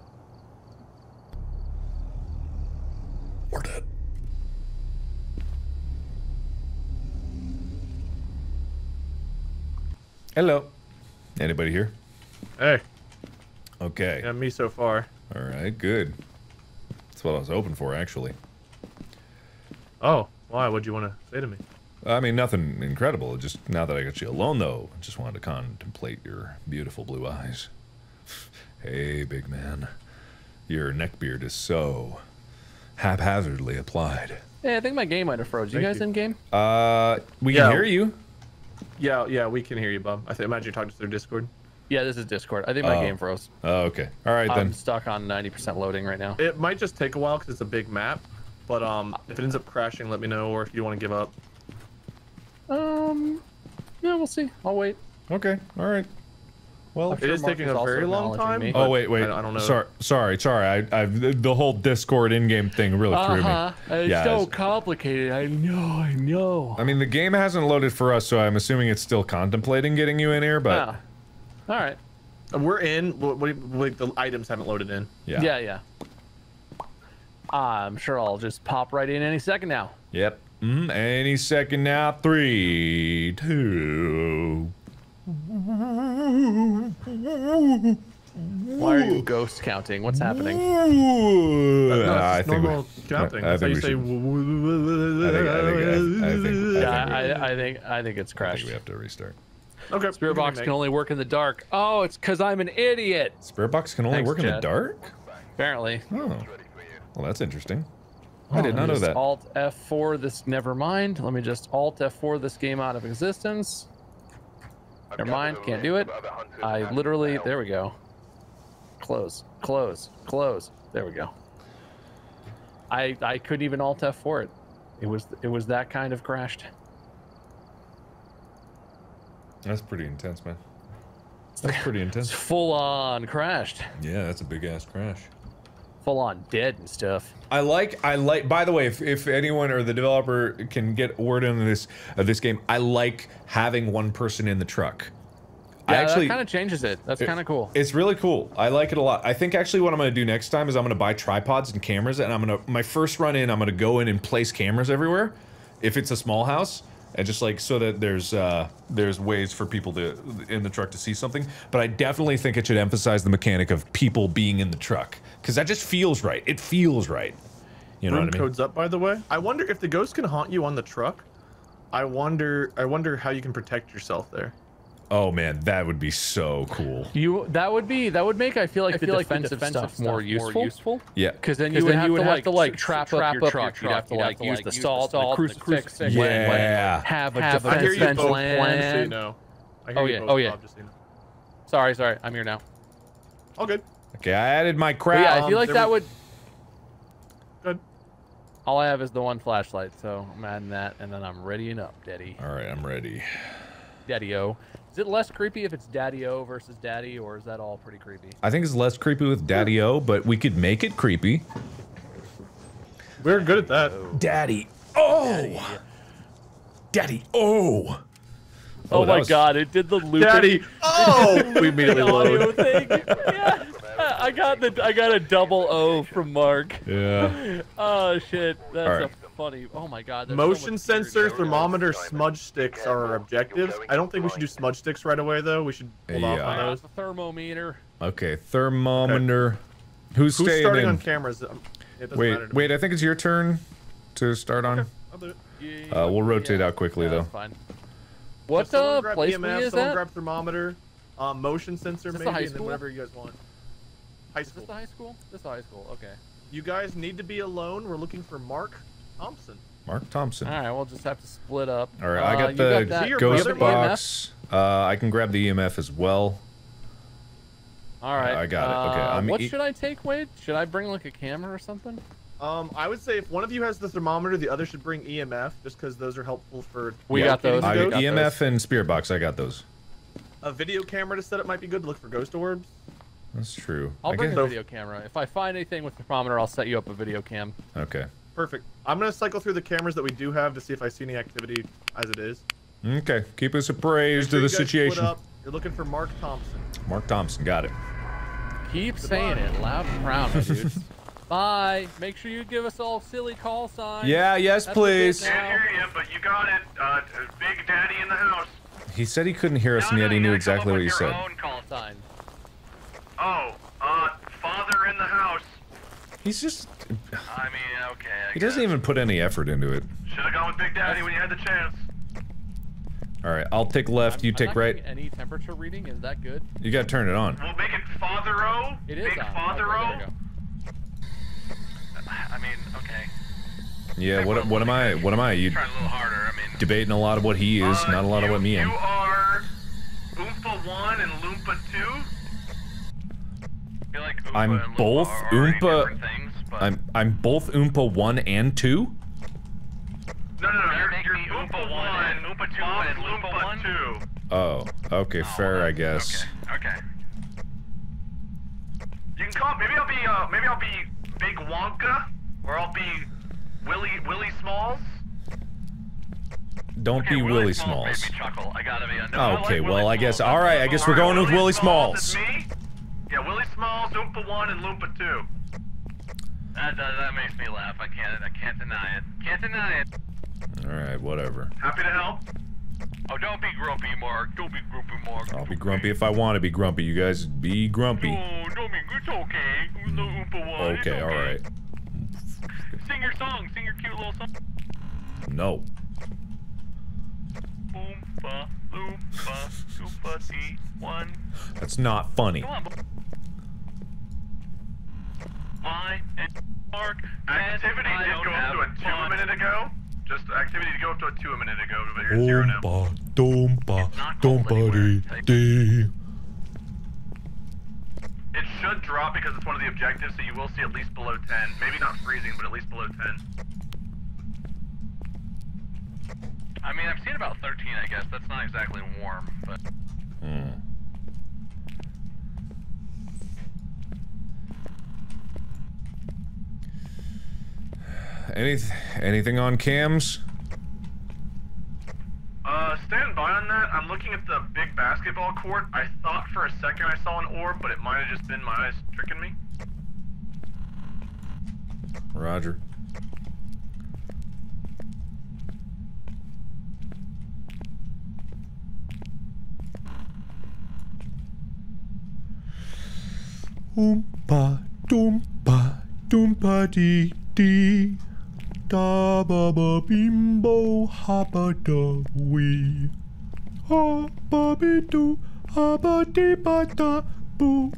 Speaker 2: We're dead. Hello. Anybody here?
Speaker 3: Hey,
Speaker 2: Okay.
Speaker 3: yeah, me so far.
Speaker 2: All right, good. That's what I was hoping for, actually.
Speaker 3: Oh, why? What'd you want to say to me?
Speaker 2: I mean, nothing incredible. Just now that I got you alone, though, I just wanted to contemplate your beautiful blue eyes. (laughs) Hey, big man. Your neck beard is so haphazardly applied.
Speaker 1: Yeah, I think my game might have froze. You
Speaker 3: Thank
Speaker 1: guys
Speaker 3: you.
Speaker 1: in game?
Speaker 2: Uh, we
Speaker 3: Yeah.
Speaker 2: can hear you.
Speaker 3: Yeah, yeah, we can hear you, Bub. I th- imagine you're talking to through Discord.
Speaker 1: Yeah, this is Discord. I think my
Speaker 2: Oh.
Speaker 1: game froze.
Speaker 2: Oh, okay. All right,
Speaker 1: I'm
Speaker 2: then.
Speaker 1: stuck on 90% loading right now.
Speaker 3: It might just take a while because it's a big map, but um, if it ends up crashing, let me know, or if you want to give up.
Speaker 1: Um, yeah, we'll see. I'll wait.
Speaker 2: Okay. All right. Well,
Speaker 1: I'm
Speaker 3: It is
Speaker 1: Mark
Speaker 3: taking
Speaker 1: is
Speaker 3: a very long time.
Speaker 1: me.
Speaker 2: oh wait, wait.
Speaker 3: I, I don't know.
Speaker 2: Sorry, sorry, sorry. I, I've the, the whole Discord in-game thing really threw
Speaker 1: Uh-huh.
Speaker 2: me.
Speaker 1: It's
Speaker 2: Yeah,
Speaker 1: so
Speaker 2: it's-
Speaker 1: complicated. I know, I know.
Speaker 2: I mean, the game hasn't loaded for us, so I'm assuming it's still contemplating getting you in here. But
Speaker 1: Yeah. All right.
Speaker 3: We're in. What, what, what, the items haven't loaded in.
Speaker 2: yeah.
Speaker 1: Yeah, yeah. I'm sure I'll just pop right in any second now.
Speaker 2: Yep. Mm, any second now. Three, two.
Speaker 1: Why are you ghost counting? What's happening?
Speaker 2: Ooh.
Speaker 3: No,
Speaker 2: Uh, I
Speaker 3: it's
Speaker 2: think we-
Speaker 3: normal counting.
Speaker 2: I
Speaker 3: That's
Speaker 2: think we
Speaker 3: say.
Speaker 2: should- I think- I think- I- I think- I
Speaker 1: Yeah,
Speaker 2: think
Speaker 1: I, I think I think it's
Speaker 2: I
Speaker 1: crashed.
Speaker 2: we have to restart.
Speaker 3: Okay.
Speaker 1: Spirit
Speaker 3: can
Speaker 1: box
Speaker 3: make-
Speaker 1: can only work in the dark. Oh, it's because I'm an idiot.
Speaker 2: Spirit box can only
Speaker 1: Thanks,
Speaker 2: work in the dark.
Speaker 1: Apparently.
Speaker 2: Oh, well, that's interesting. I did not know that.
Speaker 1: Alt F4 this. Never mind. Let me just Alt F4 this game out of existence. Never mind. Can't do it. I literally. There we go. Close. Close. Close. There we go. I I couldn't even Alt F4 it. It was it was that kind of crashed.
Speaker 2: That's pretty intense, man. That's (laughs) pretty
Speaker 1: It's
Speaker 2: intense.
Speaker 1: full on crashed.
Speaker 2: Yeah, that's a big ass crash.
Speaker 1: Full on dead and stuff.
Speaker 2: I like I like by the way if, if anyone or the developer can get word on this of this game I like having one person in the truck. I
Speaker 1: Yeah,
Speaker 2: actually
Speaker 1: that kind of changes it. That's kind of cool.
Speaker 2: it's really cool. I like it a lot. I think actually what I'm going to do next time is I'm going to buy tripods and cameras and I'm going to my first run in I'm going to go in and place cameras everywhere if it's a small house and just like so that there's uh there's ways for people to in the truck to see something but I definitely think it should emphasize the mechanic of people being in the truck cuz that just feels right. It feels right. You know
Speaker 3: Room
Speaker 2: what I mean?
Speaker 3: codes up, by the way. I wonder if the ghost can haunt you on the truck.
Speaker 5: I wonder. I wonder how you can protect yourself there.
Speaker 2: Oh man, that would be so cool.
Speaker 1: You that would be that would make I feel like
Speaker 9: I
Speaker 1: the
Speaker 9: feel like the
Speaker 1: defensive,
Speaker 9: defensive
Speaker 1: stuff more useful.
Speaker 9: more
Speaker 2: Yeah.
Speaker 1: Because then
Speaker 9: 'Cause
Speaker 1: you would,
Speaker 9: then
Speaker 1: have,
Speaker 9: you would
Speaker 1: to,
Speaker 9: have to, like,
Speaker 1: trap,
Speaker 9: trap
Speaker 1: up,
Speaker 9: up
Speaker 1: your
Speaker 9: your
Speaker 1: truck. You'd have to like use the salt, the
Speaker 9: the
Speaker 1: crucifix,
Speaker 9: crucifix,
Speaker 1: and,
Speaker 9: and,
Speaker 1: like,
Speaker 2: Yeah.
Speaker 1: have a
Speaker 9: Have a
Speaker 5: I
Speaker 1: defense plan.
Speaker 5: So you know.
Speaker 1: Oh, yeah.
Speaker 5: both,
Speaker 1: Oh, yeah.
Speaker 5: Bob, just so you know.
Speaker 1: Sorry, sorry, I'm here now.
Speaker 5: All good.
Speaker 2: Okay, I added my
Speaker 1: But
Speaker 2: crap.
Speaker 1: yeah, I feel like that would.
Speaker 5: Good.
Speaker 1: All I have is the one flashlight, so I'm adding that, and then I'm readying up, Daddy.
Speaker 2: All right, I'm ready.
Speaker 1: Daddy O. Is it less creepy if it's Daddy O versus Daddy, or is that all pretty creepy?
Speaker 2: I think it's less creepy with Daddy O, but we could make it creepy.
Speaker 5: We're good at that.
Speaker 2: Daddy. Oh. Daddy. Oh.
Speaker 1: Oh,
Speaker 2: that
Speaker 1: my
Speaker 2: was-
Speaker 1: god, it did the loop.
Speaker 5: Daddy. (laughs) Oh, we immediately
Speaker 1: the audio
Speaker 5: load.
Speaker 1: thing. (laughs) Yeah. I got the I got a double O from Mark.
Speaker 2: Yeah. (laughs)
Speaker 1: Oh shit, that's
Speaker 2: All right.
Speaker 1: a funny. Oh my god. there's so
Speaker 5: Motion
Speaker 1: much-
Speaker 5: sensor, thermometer, smudge sticks are our objectives. I don't think we should do smudge sticks right away though. We should hold off
Speaker 2: Yeah.
Speaker 1: I
Speaker 5: on those.
Speaker 1: the thermometer.
Speaker 2: Okay, thermometer. Who's,
Speaker 5: Who's
Speaker 2: staying
Speaker 5: starting
Speaker 2: in?
Speaker 5: on cameras? Um, It doesn't matter
Speaker 2: wait, wait.
Speaker 5: me.
Speaker 2: I think it's your turn to start on.
Speaker 5: I'll do it.
Speaker 1: Yeah,
Speaker 2: Uh, we'll rotate
Speaker 1: yeah,
Speaker 2: out quickly,
Speaker 1: yeah,
Speaker 2: though.
Speaker 1: Fine. What
Speaker 5: So
Speaker 1: uh, place
Speaker 5: EMF,
Speaker 1: is
Speaker 5: someone
Speaker 1: that?
Speaker 5: grab thermometer, um, motion sensor
Speaker 1: Is the
Speaker 5: maybe,
Speaker 1: high
Speaker 5: and then whatever you guys want. High
Speaker 1: Is this
Speaker 5: school.
Speaker 1: the high school? This is the high school. Okay.
Speaker 5: You guys need to be alone. We're looking for Mark Thompson.
Speaker 2: Mark Thompson.
Speaker 1: All right, we'll just have to split up.
Speaker 2: All right, I
Speaker 1: Uh,
Speaker 2: got the
Speaker 1: that-
Speaker 5: your
Speaker 2: ghost box. Uh, I can grab the EMF as well.
Speaker 1: All right.
Speaker 2: I got it. Okay,
Speaker 1: uh,
Speaker 2: I'm
Speaker 1: what
Speaker 2: e-
Speaker 1: should I take, Wade? Should I bring like a camera or something?
Speaker 5: Um, I would say if one of you has the thermometer, the other should bring EMF, just because those are helpful for.
Speaker 1: We got those.
Speaker 2: I,
Speaker 1: got
Speaker 2: EMF
Speaker 1: those.
Speaker 2: and spirit box. I got those.
Speaker 5: A video camera to set up might be good to look for ghost orbs.
Speaker 2: That's true.
Speaker 1: I'll
Speaker 2: I
Speaker 1: bring
Speaker 2: guess-
Speaker 1: a video camera. If I find anything with the thermometer, I'll set you up a video cam.
Speaker 2: Okay.
Speaker 5: Perfect. I'm gonna cycle through the cameras that we do have to see if I see any activity as it is.
Speaker 2: Okay. Keep us appraised
Speaker 5: Make
Speaker 2: to the
Speaker 5: you guys split
Speaker 2: situation.
Speaker 5: Up. You're looking for Mark Thompson.
Speaker 2: Mark Thompson. Got it.
Speaker 1: Keep saying it loud and proud, my dudes. (laughs) Bye. Make sure you give us all silly call signs.
Speaker 2: Yeah. Yes,
Speaker 1: That's
Speaker 2: please.
Speaker 3: Can't hear you, but you got it. Uh, Big Daddy in the house.
Speaker 2: He said he couldn't hear us,
Speaker 3: No,
Speaker 2: and
Speaker 3: no,
Speaker 2: yet he knew exactly what
Speaker 3: with
Speaker 2: he
Speaker 3: your
Speaker 2: said.
Speaker 3: own call
Speaker 1: Sign.
Speaker 3: Oh, uh, father in the house.
Speaker 2: He's just.
Speaker 3: I mean, okay. I
Speaker 2: He doesn't even put any effort into it.
Speaker 3: Should have gone with Big Daddy when you had the chance.
Speaker 2: All right. I'll take left. You
Speaker 1: I'm
Speaker 2: take
Speaker 1: not
Speaker 2: right.
Speaker 1: Any temperature reading? Is that good?
Speaker 2: You gotta turn it on.
Speaker 3: We'll make it Father O.
Speaker 1: It is
Speaker 3: Big
Speaker 1: on.
Speaker 3: Father
Speaker 1: Okay,
Speaker 3: O.
Speaker 1: there.
Speaker 3: I mean, okay.
Speaker 2: Yeah. What? What am I? What am I? You
Speaker 3: Trying a little harder. I mean,
Speaker 2: debating a lot of what he is,
Speaker 3: uh,
Speaker 2: not a lot of what me am.
Speaker 3: You are Oompa One and Loompa Two. I feel like Oompa
Speaker 2: I'm both
Speaker 3: are already
Speaker 2: Oompa-
Speaker 3: different Things, but...
Speaker 2: I'm I'm both Oompa one and two.
Speaker 3: No, no, no. You're, you're Oompa,
Speaker 4: Oompa
Speaker 3: One, Oompa Two, and
Speaker 4: Loompa
Speaker 3: Loompa
Speaker 4: one?
Speaker 3: Two.
Speaker 2: Oh. Okay. Fair, I guess.
Speaker 3: Okay. Okay. You can call. Maybe I'll be. Uh, maybe I'll be Big Wonka, or I'll be Willie Willie Smalls.
Speaker 2: Don't
Speaker 3: Okay,
Speaker 2: be Willie
Speaker 3: Smalls.
Speaker 2: Smalls.
Speaker 3: Chuckle. I gotta be. No, I
Speaker 2: Okay,
Speaker 3: like
Speaker 2: well,
Speaker 3: Willie
Speaker 2: I guess-
Speaker 3: Smalls.
Speaker 2: all right, I guess we're going with Willie Smalls.
Speaker 3: me. Yeah, Willie Smalls, Oompa One, and Loompa Two.
Speaker 4: That, that, that makes me laugh. I can't. I can't deny it. Can't deny it.
Speaker 2: All right. Whatever.
Speaker 3: Happy to help.
Speaker 4: Oh, don't be grumpy, Mark. Don't be grumpy, Mark.
Speaker 2: I'll be grumpy if I want to be grumpy. You guys be grumpy.
Speaker 4: No, don't be. It's okay. No. It's
Speaker 2: Okay. All right.
Speaker 4: Sing your song. Sing your cute little song.
Speaker 2: No.
Speaker 4: Oompa, Loompa, (laughs) Oompa T one.
Speaker 2: That's not funny.
Speaker 4: Come on. bo- I and Mark.
Speaker 3: Activity did
Speaker 4: don't
Speaker 3: go up
Speaker 4: have
Speaker 3: to a two a
Speaker 4: fun.
Speaker 3: minute ago. Just activity did go up to a two a minute ago, but you're zero now.
Speaker 2: Oompa,
Speaker 4: not cold anywhere.
Speaker 2: dee.
Speaker 3: It should drop because it's one of the objectives, so you will see at least below 10. Maybe not freezing, but at least below 10.
Speaker 4: I mean, I've seen about 13, I guess. That's not exactly warm, but.
Speaker 2: Hmm. Any anything on cams?
Speaker 3: Uh, stand by on that. I'm looking at the big basketball court. I thought for a second I saw an orb, but it might have just been my eyes tricking me.
Speaker 2: Roger. Oompa doompa doompa dee dee. Da ba ba bimbo hoppa da wee. Hoppa be doo hoppa dee ba da boo.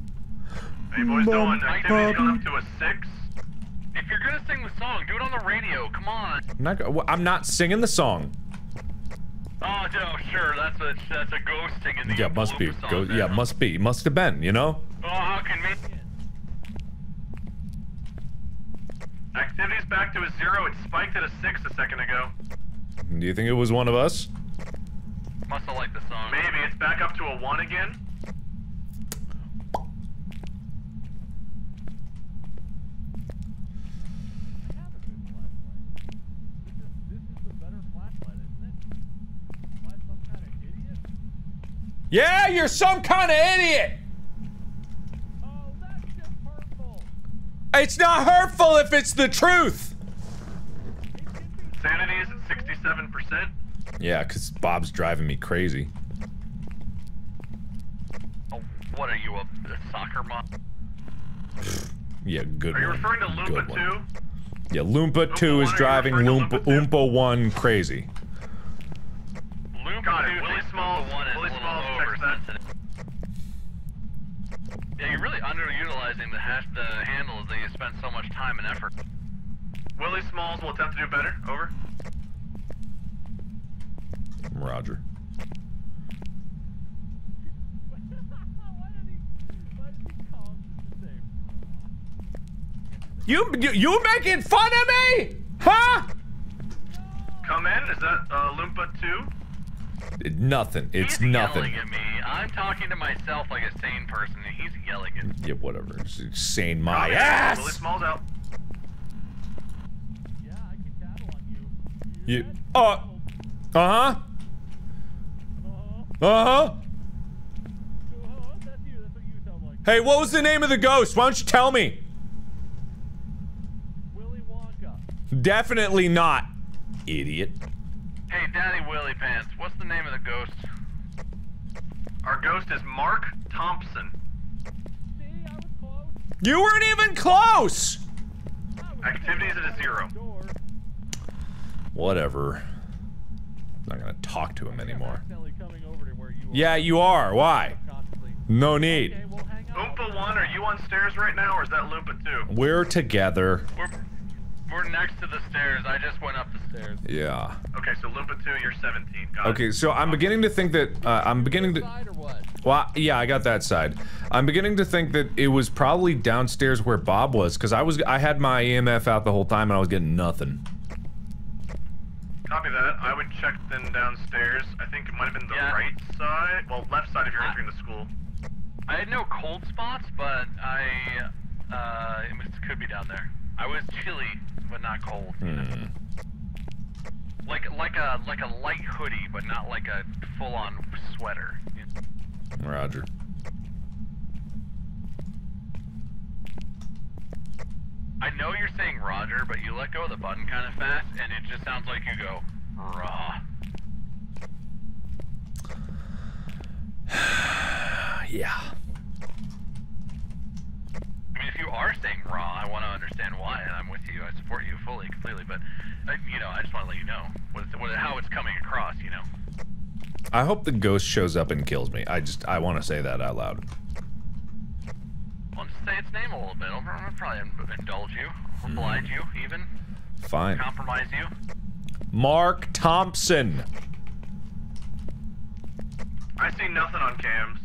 Speaker 3: Hey boys,
Speaker 2: Bum,
Speaker 3: doing activity going
Speaker 2: bum.
Speaker 3: up to a six.
Speaker 4: If you're gonna sing the song, do it on the radio. Come on.
Speaker 2: I'm not, go- I'm not singing the song.
Speaker 4: Oh no, sure. That's a that's a ghost singing the
Speaker 2: Yeah, must be.
Speaker 4: Oompa
Speaker 2: Go, yeah, must be. Must have been, you know?
Speaker 4: Oh, how convenient.
Speaker 3: Activity's back to a zero. It spiked at a six a second ago.
Speaker 2: Do you think it was one of us?
Speaker 4: Must have liked the song.
Speaker 3: Maybe it's back up to a one again.
Speaker 2: Yeah, you're some kind of idiot. It's not hurtful if it's the truth.
Speaker 3: Sanity is at sixty-seven percent.
Speaker 2: Yeah, because Bob's driving me crazy.
Speaker 4: Oh, what are you, a, a soccer mom?
Speaker 2: Yeah, good
Speaker 3: Are you
Speaker 2: one.
Speaker 3: referring to
Speaker 2: Good
Speaker 3: Lumpa
Speaker 2: one.
Speaker 3: two?
Speaker 2: Yeah, Loompa 2 is
Speaker 3: one, are you
Speaker 2: driving
Speaker 3: referring to
Speaker 2: Loompa,
Speaker 3: Loompa?
Speaker 2: Oompa 1 crazy.
Speaker 4: Loompa
Speaker 3: Got
Speaker 4: 2
Speaker 3: Willie
Speaker 4: thinks
Speaker 3: Smalls-
Speaker 4: 1 is
Speaker 3: Willie
Speaker 4: a little
Speaker 3: checks that.
Speaker 4: Oversensitive. Yeah, you're really underutilizing the hash, the handles that you spent so much time and effort.
Speaker 3: Willie Smalls will attempt to do better. Over.
Speaker 2: Roger. You, you you making fun of me? Huh?
Speaker 3: Come in. Is that uh, Loompa two?
Speaker 2: Nothing. It's
Speaker 4: he's
Speaker 2: nothing.
Speaker 4: yelling at me. I'm talking to myself like a sane person, and he's yelling at me.
Speaker 2: Yeah, whatever. It's saying my
Speaker 3: Willie
Speaker 2: ass.
Speaker 3: Smalls out.
Speaker 2: You. Uh. Uh huh. Uh huh. Hey, what was the name of the ghost? Why don't you tell me? Definitely not. Idiot.
Speaker 4: Hey, Daddy Willy Pants, what's the name of the ghost?
Speaker 3: Our ghost is Mark Thompson.
Speaker 2: You weren't even close.
Speaker 3: Activities at a zero.
Speaker 2: Whatever. I'm not gonna talk to him anymore. Yeah, you are. Why? No need.
Speaker 3: Oompa one, are you on stairs right now, or is that Loompa two?
Speaker 2: We're together.
Speaker 4: We're we're next to the stairs. I just went up the stairs.
Speaker 2: Yeah.
Speaker 3: Okay, so Loompa two, you're 17. Got it.
Speaker 2: Okay, so I'm beginning to think that uh, I'm beginning to.
Speaker 1: Side or what?
Speaker 2: Well, yeah, I got that side. I'm beginning to think that it was probably downstairs where Bob was, because I was I had my EMF out the whole time and I was getting nothing.
Speaker 3: Copy that. I would check then downstairs. I think it might have been the
Speaker 4: Yeah.
Speaker 3: right side. Well, left side if you're entering the school.
Speaker 4: I had no cold spots, but I uh it was- could be down there. I was chilly, but not cold. you know?
Speaker 2: Hmm.
Speaker 4: Like like a like a light hoodie, but not like a full on sweater. you know?
Speaker 2: Roger.
Speaker 4: I know you're saying Roger, but you let go of the button kind of fast, and it just sounds like you go raw. (sighs)
Speaker 2: Yeah.
Speaker 4: I mean, if you are saying raw, I want to understand why, and I'm with you. I support you fully, completely. But I, you know, I just want to let you know what, what, how it's coming across. You know.
Speaker 2: I hope the ghost shows up and kills me. I just I want to say that out loud.
Speaker 4: I'll just say its name a little bit. I'll, I'll probably indulge you, mm-hmm. oblige you, even
Speaker 2: Fine.
Speaker 4: compromise you.
Speaker 2: Mark Thompson.
Speaker 3: I see nothing on cams.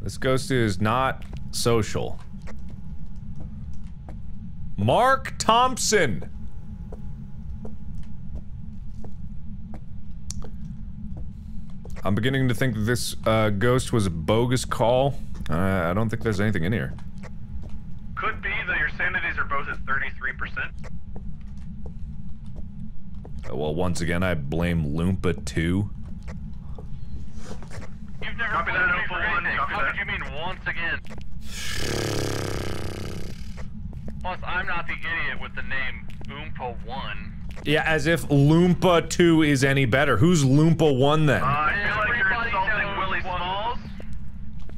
Speaker 2: This ghost is not social. Mark Thompson. I'm beginning to think that this uh, ghost was a bogus call. Uh, I don't think there's anything in here.
Speaker 3: Could be that your sanities are both at 33%.
Speaker 2: Uh, Well, once again, I blame Loompa 2.
Speaker 4: You've never
Speaker 3: Copy
Speaker 4: blamed
Speaker 3: that,
Speaker 4: me for
Speaker 3: Alpha One, copy
Speaker 4: How
Speaker 3: that.
Speaker 4: could you mean once again? (sighs) (laughs) Plus, I'm not the idiot with the name Oompa One.
Speaker 2: Yeah, as if Loompa 2 is any better. Who's Loompa 1 then?
Speaker 3: Uh, I feel like you're
Speaker 4: Everybody
Speaker 3: insulting
Speaker 4: knows
Speaker 3: Willie
Speaker 4: what-
Speaker 3: Smalls.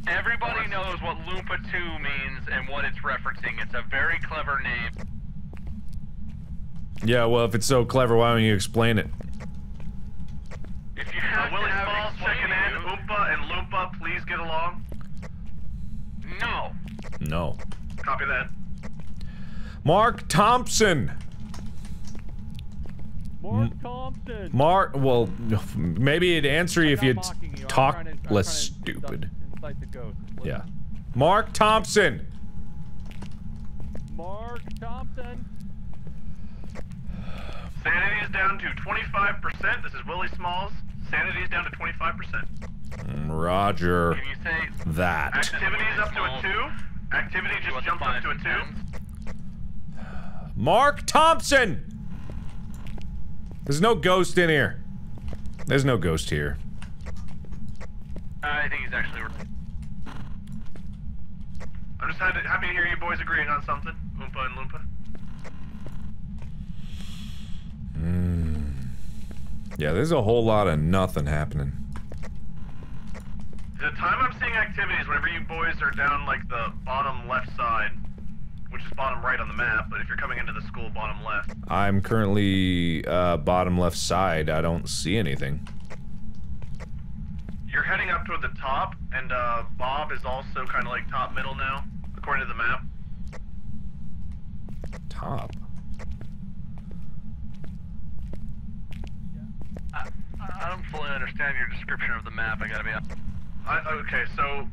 Speaker 4: Everybody knows what Loompa 2 means and what it's referencing. It's a very clever name.
Speaker 2: Yeah, well, if it's so clever, why don't you explain it?
Speaker 4: If you
Speaker 3: Uh,
Speaker 4: have
Speaker 3: Willie
Speaker 4: to have
Speaker 3: Smalls
Speaker 4: explained
Speaker 3: checking in. Oompa and Loompa, please get along.
Speaker 4: No.
Speaker 2: No.
Speaker 3: Copy that.
Speaker 2: Mark Thompson.
Speaker 1: Mark Thompson.
Speaker 2: Mark, well, maybe it'd answer you if you'd
Speaker 1: you.
Speaker 2: Talk
Speaker 1: to-
Speaker 2: less stupid.
Speaker 1: incite the ghost. Listen.
Speaker 2: Yeah. Mark Thompson.
Speaker 1: Mark Thompson.
Speaker 3: Sanity is down to 25%. This is Willie Smalls. Sanity is down to 25%.
Speaker 2: Roger
Speaker 4: Can you say
Speaker 2: that.
Speaker 3: Activity is up to a 2. Activity just jumped up to a 2.
Speaker 2: Mark Thompson. There's no ghost in here. There's no ghost here.
Speaker 4: I think he's actually.
Speaker 3: I'm just happy, happy to hear you boys agreeing on something. Oompa and Loompa. Hmm.
Speaker 2: Yeah, there's a whole lot of nothing happening.
Speaker 3: The time I'm seeing activities, whenever you boys are down like the bottom left side, which is bottom right on the map, but if you're coming into the school, bottom left.
Speaker 2: I'm currently uh, bottom left side. I don't see anything.
Speaker 3: You're heading up toward the top, and uh, Bob is also kind of like top middle now, according to the map.
Speaker 2: Top.
Speaker 4: I, I don't fully understand your description of the map. I gotta be honest.
Speaker 3: I, okay, so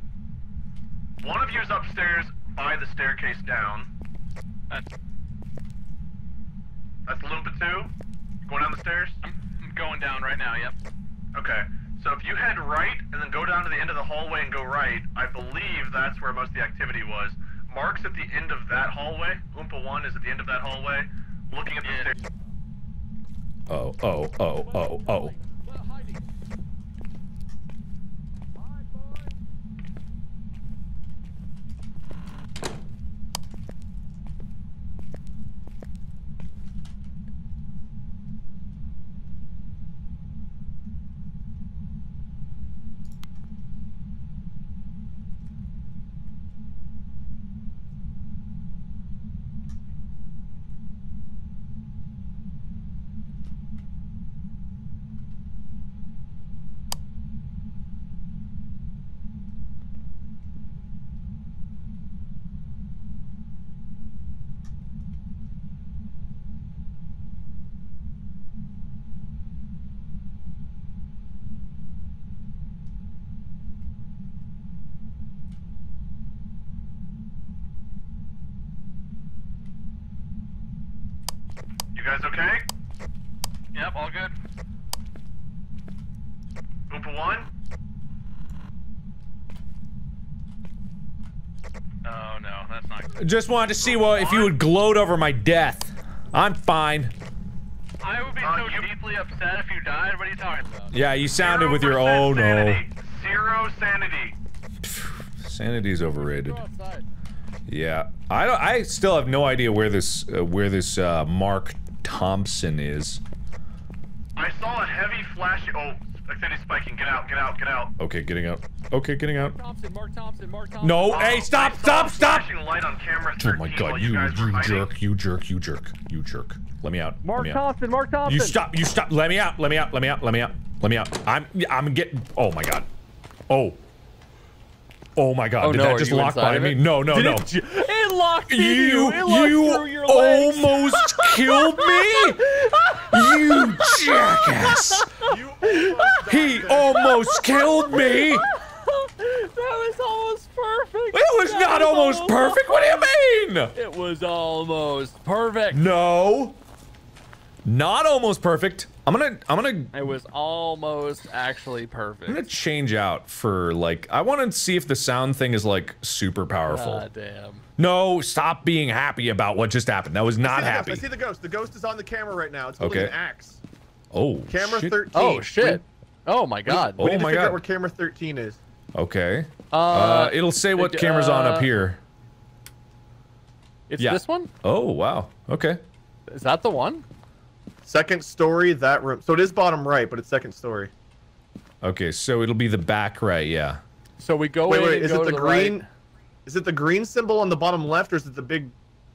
Speaker 3: one of you's upstairs by the staircase down.
Speaker 4: That's,
Speaker 3: That's Loompa 2. Going down the stairs?
Speaker 4: I'm, I'm going down right now. Yep.
Speaker 3: Okay. So if you head right and then go down to the end of the hallway and go right, I believe that's where most of the activity was. Mark's at the end of that hallway. Oompa 1 is at the end of that hallway, looking at the
Speaker 4: Yeah.
Speaker 3: stairs.
Speaker 2: Oh, oh, oh, oh, oh.
Speaker 3: You guys okay?
Speaker 4: Yep. All good.
Speaker 3: Oompa 1?
Speaker 4: Oh no, that's not. good.
Speaker 2: Just wanted to see what if you would gloat over my death. I'm fine.
Speaker 4: I would be so deeply upset if you died. What are you talking about?
Speaker 2: Yeah, you sounded with your
Speaker 3: 0%
Speaker 2: oh no.
Speaker 3: Zero sanity.
Speaker 2: Sanity's overrated. Yeah, I don't. I still have no idea where this uh, where this uh, Mark Thompson is.
Speaker 3: I saw a heavy flash. Oh, activity spiking. Get out, get out, get out.
Speaker 2: Okay, getting out. Okay, getting out.
Speaker 1: Thompson, Mark Thompson, Mark Thompson.
Speaker 2: No,
Speaker 3: Oh,
Speaker 2: hey, stop, stop, stop!
Speaker 3: Light on camera
Speaker 2: Oh my god, you,
Speaker 3: guys were
Speaker 2: you jerk, you jerk, you jerk, you jerk. Let me out.
Speaker 1: Mark
Speaker 2: me out.
Speaker 1: Thompson, Mark Thompson.
Speaker 2: You stop, you stop. Let me out, let me out, let me out, let me out, let me out. I'm, I'm getting, oh my god. Oh. Oh my god,
Speaker 1: Oh,
Speaker 2: did
Speaker 1: no,
Speaker 2: that just lock
Speaker 1: inside
Speaker 2: by me? No, no,
Speaker 1: Did
Speaker 2: no.
Speaker 1: It, it locked
Speaker 2: You,
Speaker 1: you. It locked
Speaker 2: you
Speaker 1: through your legs.
Speaker 2: almost (laughs) killed me! (laughs) You jackass! He almost killed me!
Speaker 1: that was almost perfect.
Speaker 2: It was
Speaker 1: That
Speaker 2: not almost
Speaker 1: al-
Speaker 2: perfect. What do you mean?
Speaker 1: It was almost perfect.
Speaker 2: No. Not almost perfect. I'm gonna I'm gonna
Speaker 1: It was almost actually perfect.
Speaker 2: I'm gonna change out for like I want to see if the sound thing is like super powerful.
Speaker 1: God damn.
Speaker 2: No, stop being happy about what just happened. That was not
Speaker 10: I see the
Speaker 2: happy.
Speaker 10: Ghost. I see the ghost. The ghost is on the camera right now. It's holding
Speaker 2: Okay.
Speaker 10: an axe.
Speaker 2: Oh,
Speaker 10: Camera
Speaker 2: shit.
Speaker 10: 13.
Speaker 1: Oh shit. Oh my god.
Speaker 2: Oh
Speaker 10: We need to
Speaker 2: my
Speaker 10: figure
Speaker 2: God.
Speaker 10: out where camera 13 is.
Speaker 2: Okay.
Speaker 1: Uh,
Speaker 2: Uh, it'll say what
Speaker 1: it-
Speaker 2: camera's on up
Speaker 1: uh,
Speaker 2: here.
Speaker 1: it's
Speaker 2: yeah.
Speaker 1: this one?
Speaker 2: Oh wow. Okay.
Speaker 1: Is that the one?
Speaker 10: Second story, that room. So it is bottom right, but it's second story.
Speaker 2: Okay. So it'll be the back right. Yeah.
Speaker 1: So we go
Speaker 10: Wait,
Speaker 1: in
Speaker 10: wait,
Speaker 1: and
Speaker 10: is
Speaker 1: go
Speaker 10: it
Speaker 1: to
Speaker 10: the
Speaker 1: the
Speaker 10: green?
Speaker 1: right.
Speaker 10: Is it the green symbol on the bottom left, or is it the big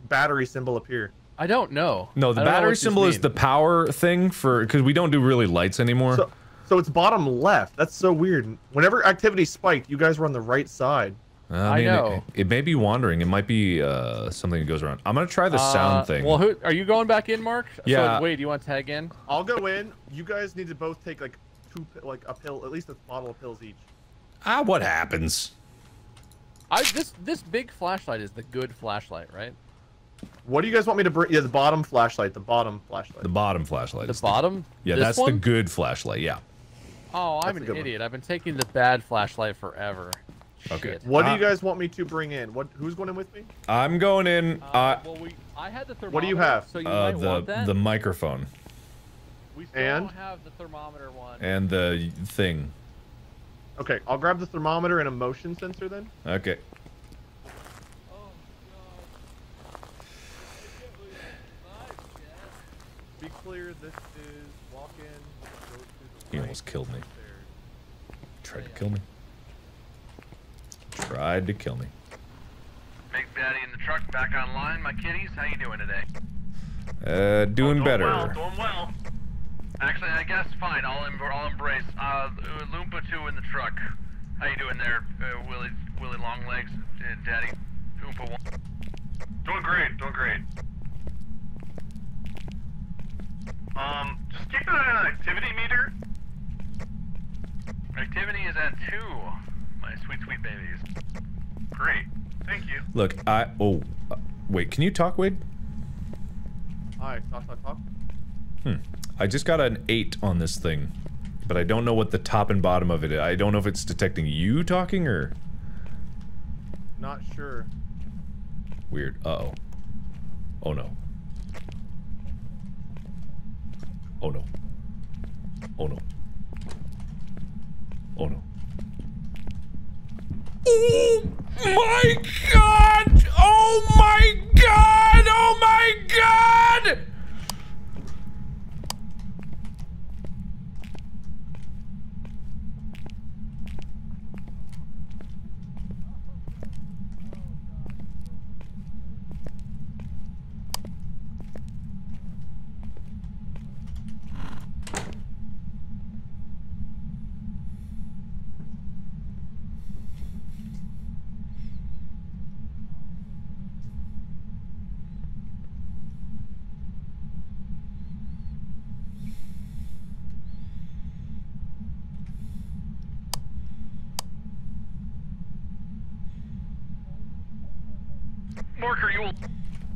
Speaker 10: battery symbol up here?
Speaker 5: I don't know.
Speaker 2: No, the
Speaker 5: I don't know
Speaker 2: battery symbol is the power thing for because we don't do really lights anymore.
Speaker 3: So, so it's bottom left. That's so weird. Whenever activity spiked, you guys were on the right side.
Speaker 2: I, mean,
Speaker 5: know.
Speaker 2: It, it may be wandering. It might be uh, something that goes around. I'm gonna try the
Speaker 5: Uh,
Speaker 2: sound thing.
Speaker 5: Well, who are you going back in, Mark?
Speaker 2: Yeah.
Speaker 5: So, wait, do you want to tag in?
Speaker 3: I'll go in. You guys need to both take like two, like a pill, at least a bottle of pills each.
Speaker 2: ah, what happens?
Speaker 5: I this this big flashlight is the good flashlight, right?
Speaker 3: What do you guys want me to bring? Yeah, the bottom flashlight. The bottom flashlight.
Speaker 2: The bottom flashlight.
Speaker 5: The
Speaker 2: is
Speaker 5: bottom.
Speaker 2: yeah,
Speaker 5: This
Speaker 2: that's the good flashlight. Yeah.
Speaker 5: Oh, I'm
Speaker 3: That's
Speaker 5: an
Speaker 3: good one.
Speaker 5: idiot. I've been taking the bad flashlight forever.
Speaker 2: Okay.
Speaker 5: Shit.
Speaker 3: what do
Speaker 2: Uh,
Speaker 3: you guys want me to bring in? What? Who's going in with me?
Speaker 2: I'm going in.
Speaker 5: Uh,
Speaker 2: Uh,
Speaker 5: well, we I had the thermometer.
Speaker 3: What do you have?
Speaker 5: So you
Speaker 2: uh,
Speaker 5: might want
Speaker 2: the
Speaker 5: that.
Speaker 2: the microphone
Speaker 5: we still
Speaker 3: and?
Speaker 5: don't have the thermometer one.
Speaker 2: and the thing.
Speaker 3: Okay, I'll grab the thermometer and a motion sensor then.
Speaker 2: Okay.
Speaker 3: Oh, Be clear. This is walk in. Go to the
Speaker 2: He almost killed me.
Speaker 3: stairs.
Speaker 2: Tried to kill me. Tried to kill me.
Speaker 4: Big Daddy in the truck back online. My kitties, how you doing today?
Speaker 2: Uh, doing
Speaker 4: Doing
Speaker 2: better.
Speaker 4: well, doing well. Actually, I guess fine. I'll, em- I'll embrace. Uh, Loompa 2 in the truck. How you doing there, uh, Willie, Willie Longlegs, uh, Daddy, Oompa 1? Doing great, doing great. Um, just keep an eye on activity meter. Activity is at 2, my sweet, sweet babies. Great, thank you.
Speaker 2: Look, I oh, uh, wait. Can you talk, Wade?
Speaker 3: Hi, talk, talk, talk.
Speaker 2: Hmm. I just got an eight on this thing, but I don't know what the top and bottom of it. Is. I don't know if it's detecting you talking or
Speaker 3: Not sure.
Speaker 2: weird. Uh oh. Oh no. Oh no. Oh no. Oh no. Oh my god! Oh my god! Oh my god!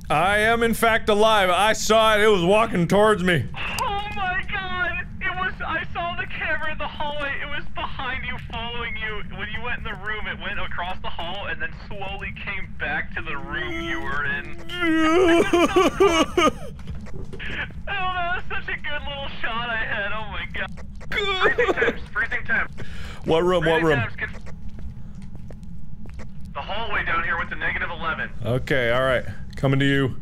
Speaker 2: I am in fact alive. I saw it. It was walking towards me.
Speaker 4: Oh my god! It was. I saw the camera in the hallway. It was behind you, following you. When you went in the room, it went across the hall and then slowly came back to the room you were in. (laughs) Oh, that was such a good little shot I had. Oh my god. Freezing temps. Freezing temps.
Speaker 2: what room? What room?
Speaker 4: temps. The hallway down here with the negative 11.
Speaker 2: Okay, all right. Coming to you.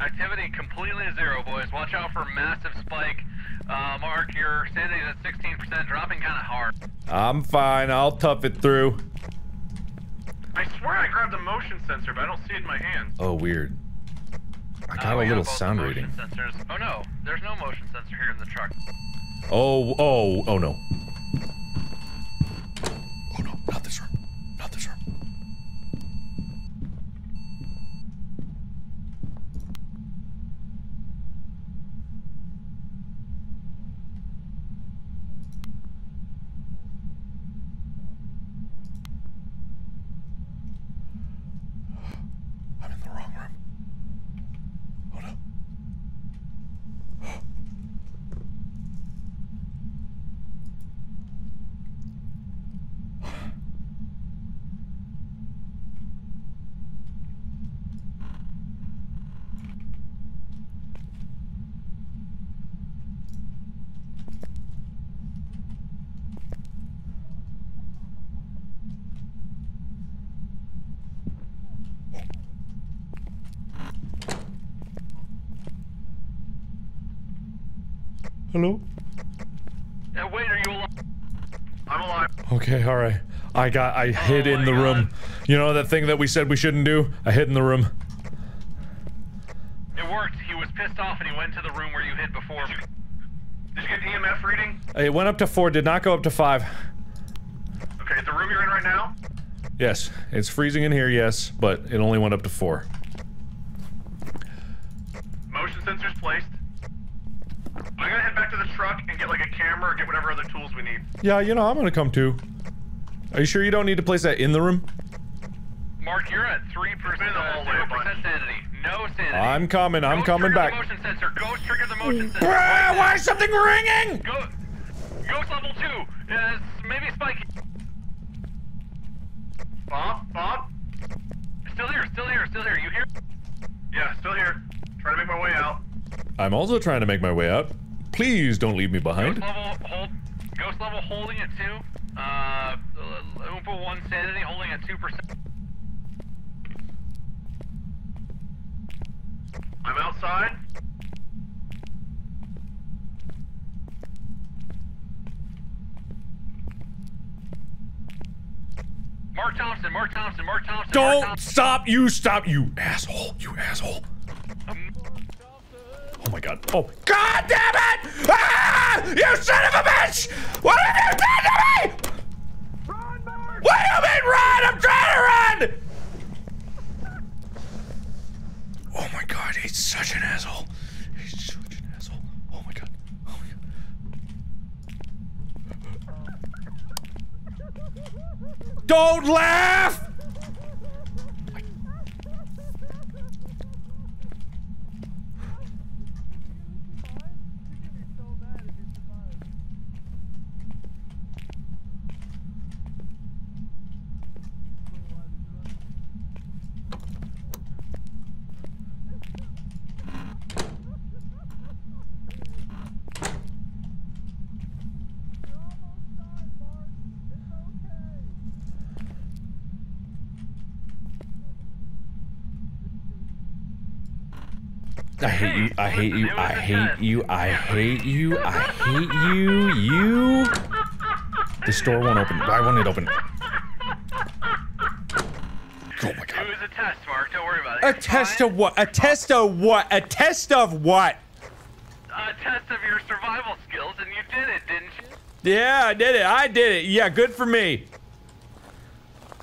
Speaker 4: Activity completely zero, boys. Watch out for massive spike. Uh, Mark, your sanity is at 16%, dropping kind of hard.
Speaker 2: I'm fine. I'll tough it through.
Speaker 4: I swear I grabbed a motion sensor, but I don't see it in my hand.
Speaker 2: Oh, weird. I
Speaker 4: Uh,
Speaker 2: got
Speaker 4: we
Speaker 2: a little sound
Speaker 4: motion
Speaker 2: reading.
Speaker 4: Sensors. Oh no, there's no motion sensor here in the truck.
Speaker 2: Oh, oh, oh no. Oh no, not this room. Not this room. Hello?
Speaker 4: Uh, wait, are you alive? I'm alive.
Speaker 2: Okay, all right. I got. I hid in
Speaker 4: my
Speaker 2: the room. You know that thing that we said we shouldn't do? I hid in the room. It worked.
Speaker 4: He was pissed off and he went to the room where you hid before.
Speaker 11: Did you get EMF reading?
Speaker 2: It went up to four, did not go up to five.
Speaker 11: Okay, the room you're in right now?
Speaker 2: Yes, it's freezing in here, yes, but it only went up to four.
Speaker 11: Motion sensors placed. I'm gonna head back the truck and get like a camera or get whatever other tools we need.
Speaker 2: Yeah, you know, I'm gonna come too. Are you sure you don't need to place that in the room?
Speaker 4: Mark, you're at 3%,
Speaker 11: Been in the
Speaker 4: uh,
Speaker 11: hallway a
Speaker 4: 0%
Speaker 11: bunch.
Speaker 4: sanity. No sanity.
Speaker 2: I'm coming, I'm
Speaker 4: Ghost
Speaker 2: coming back.
Speaker 4: The motion sensor. Ghost trigger the motion sensor. Right
Speaker 2: why is something ringing?
Speaker 4: Go, ghost level 2. Uh, maybe Spike.
Speaker 11: Bob? Bob?
Speaker 4: Still here, still here, still here. You hear?
Speaker 11: Yeah, still here. Trying to make my way out.
Speaker 2: I'm also trying to make my way out. Please don't leave me
Speaker 4: Ghost
Speaker 2: behind.
Speaker 4: level hold. Ghost level holding at 2. Uh, Oompa 1 sanity holding at 2%.
Speaker 11: I'm outside.
Speaker 4: Mark Thompson, Mark Thompson, Mark Thompson.
Speaker 2: Don't
Speaker 4: Thompson.
Speaker 2: stop, you stop, you asshole, you asshole. Oh my god. Oh, god damn it! Ah! You son of a bitch! What have you done to me? Run! What do you mean run? I'm trying to run! Oh my god, he's such an asshole. He's such an asshole. Oh my god. Oh my god. Don't laugh! I hate you. I hate you. I hate you. I hate you. You. The This door won't open. Why won't it open? Oh my god.
Speaker 4: It was a test, Mark. Don't worry about it.
Speaker 2: A
Speaker 4: It's
Speaker 2: test
Speaker 4: fine.
Speaker 2: of what? A test of what? A test of what?
Speaker 4: A test of your survival skills, and you did it, didn't you?
Speaker 2: Yeah, I did it. I did it. Yeah, good for me.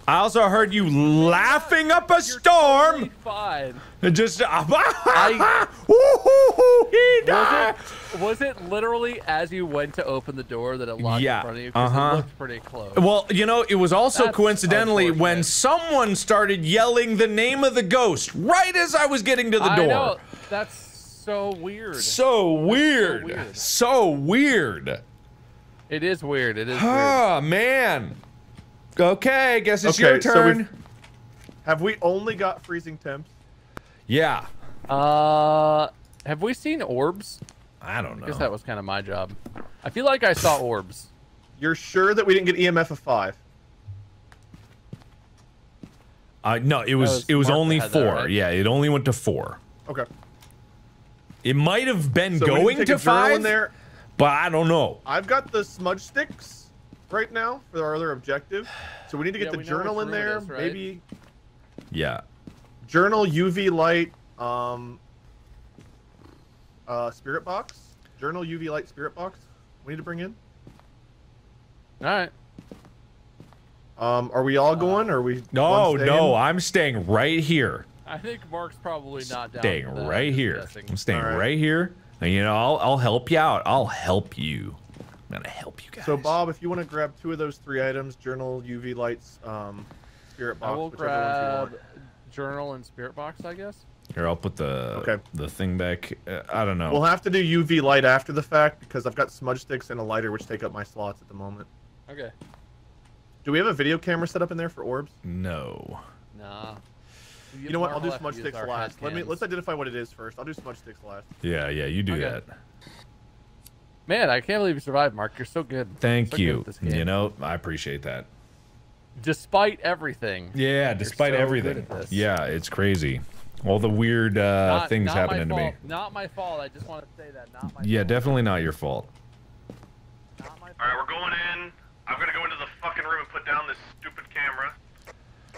Speaker 2: I also heard you laughing up a storm.
Speaker 1: Fine.
Speaker 2: And Just. (laughs)
Speaker 1: I-
Speaker 2: Woo-hoo-hoo, he
Speaker 1: Was
Speaker 2: died.
Speaker 1: it, was it literally as you went to open the door that it locked
Speaker 2: Yeah,
Speaker 1: in front of you? 'Cause
Speaker 2: uh-huh.
Speaker 1: It looked pretty close.
Speaker 2: Well, you know, it was also
Speaker 1: That's
Speaker 2: coincidentally when someone started yelling the name of the ghost right as I was getting to the
Speaker 1: I
Speaker 2: door.
Speaker 1: know. That's so weird.
Speaker 2: So weird.
Speaker 1: weird.
Speaker 2: So weird.
Speaker 1: it is weird. It is weird.
Speaker 2: Oh, man. Okay, guess it's
Speaker 3: Okay,
Speaker 2: your
Speaker 3: so
Speaker 2: turn.
Speaker 3: we've- Have we only got freezing temps?
Speaker 2: Yeah.
Speaker 1: Uh, have we seen orbs?
Speaker 2: I don't know.
Speaker 1: I guess that was kind of my job. I feel like I saw orbs.
Speaker 3: You're sure that we didn't get EMF of five?
Speaker 2: Uh, no, it was,
Speaker 1: was
Speaker 2: it was only
Speaker 1: had that,
Speaker 2: four.
Speaker 1: right?
Speaker 2: Yeah, it only went to four.
Speaker 3: Okay.
Speaker 2: It might have been
Speaker 3: So
Speaker 2: going
Speaker 3: take
Speaker 2: to five,
Speaker 3: in there.
Speaker 2: but I don't know.
Speaker 3: I've got the smudge sticks right now for our other objective. So we need to get
Speaker 1: Yeah,
Speaker 3: the journal in
Speaker 1: room it
Speaker 3: there.
Speaker 1: is, right?
Speaker 3: Maybe
Speaker 2: Yeah.
Speaker 3: Journal, UV light, um, uh, spirit box. Journal, UV light, spirit box. We need to bring in.
Speaker 1: All right.
Speaker 3: Um, are we all going? Or are we?
Speaker 2: No, no, I'm staying right here.
Speaker 1: I think Mark's probably not down.
Speaker 2: Staying right
Speaker 1: I'm
Speaker 2: here.
Speaker 1: guessing.
Speaker 2: I'm staying
Speaker 3: All right.
Speaker 2: right here. And you know, I'll I'll help you out. I'll help you. I'm gonna help you guys.
Speaker 3: So Bob, if you want to grab two of those three items, journal, UV lights, um, spirit box,
Speaker 1: I will
Speaker 3: whichever ones you want.
Speaker 1: grab journal and spirit box, I guess.
Speaker 2: Here, I'll put the
Speaker 3: Okay.
Speaker 2: the thing back. Uh, I don't know.
Speaker 3: We'll have to do UV light after the fact because I've got smudge sticks and a lighter which take up my slots at the moment.
Speaker 1: Okay.
Speaker 3: Do we have a video camera set up in there for orbs?
Speaker 2: no.
Speaker 1: Nah.
Speaker 3: You know what? I'll do
Speaker 1: Mark will have
Speaker 3: smudge sticks
Speaker 1: use our
Speaker 3: last. Let me let's identify what it is first. I'll do smudge sticks last.
Speaker 2: Yeah, yeah, you do
Speaker 1: Okay.
Speaker 2: that.
Speaker 1: Man, I can't believe you survived, Mark. You're so good.
Speaker 2: Thank
Speaker 1: So
Speaker 2: you.
Speaker 1: at this game.
Speaker 2: You know, I appreciate that.
Speaker 1: Despite everything.
Speaker 2: Yeah, despite
Speaker 1: so
Speaker 2: everything. Yeah, it's crazy. All the weird uh,
Speaker 1: Not-
Speaker 2: things
Speaker 1: not
Speaker 2: happening to
Speaker 1: fault.
Speaker 2: me.
Speaker 1: Not my fault. I just want to say that. Not my
Speaker 2: Yeah,
Speaker 1: fault.
Speaker 2: definitely not your fault.
Speaker 1: Not fault.
Speaker 11: All right, we're going in. I'm gonna go into the fucking room and put down this stupid camera.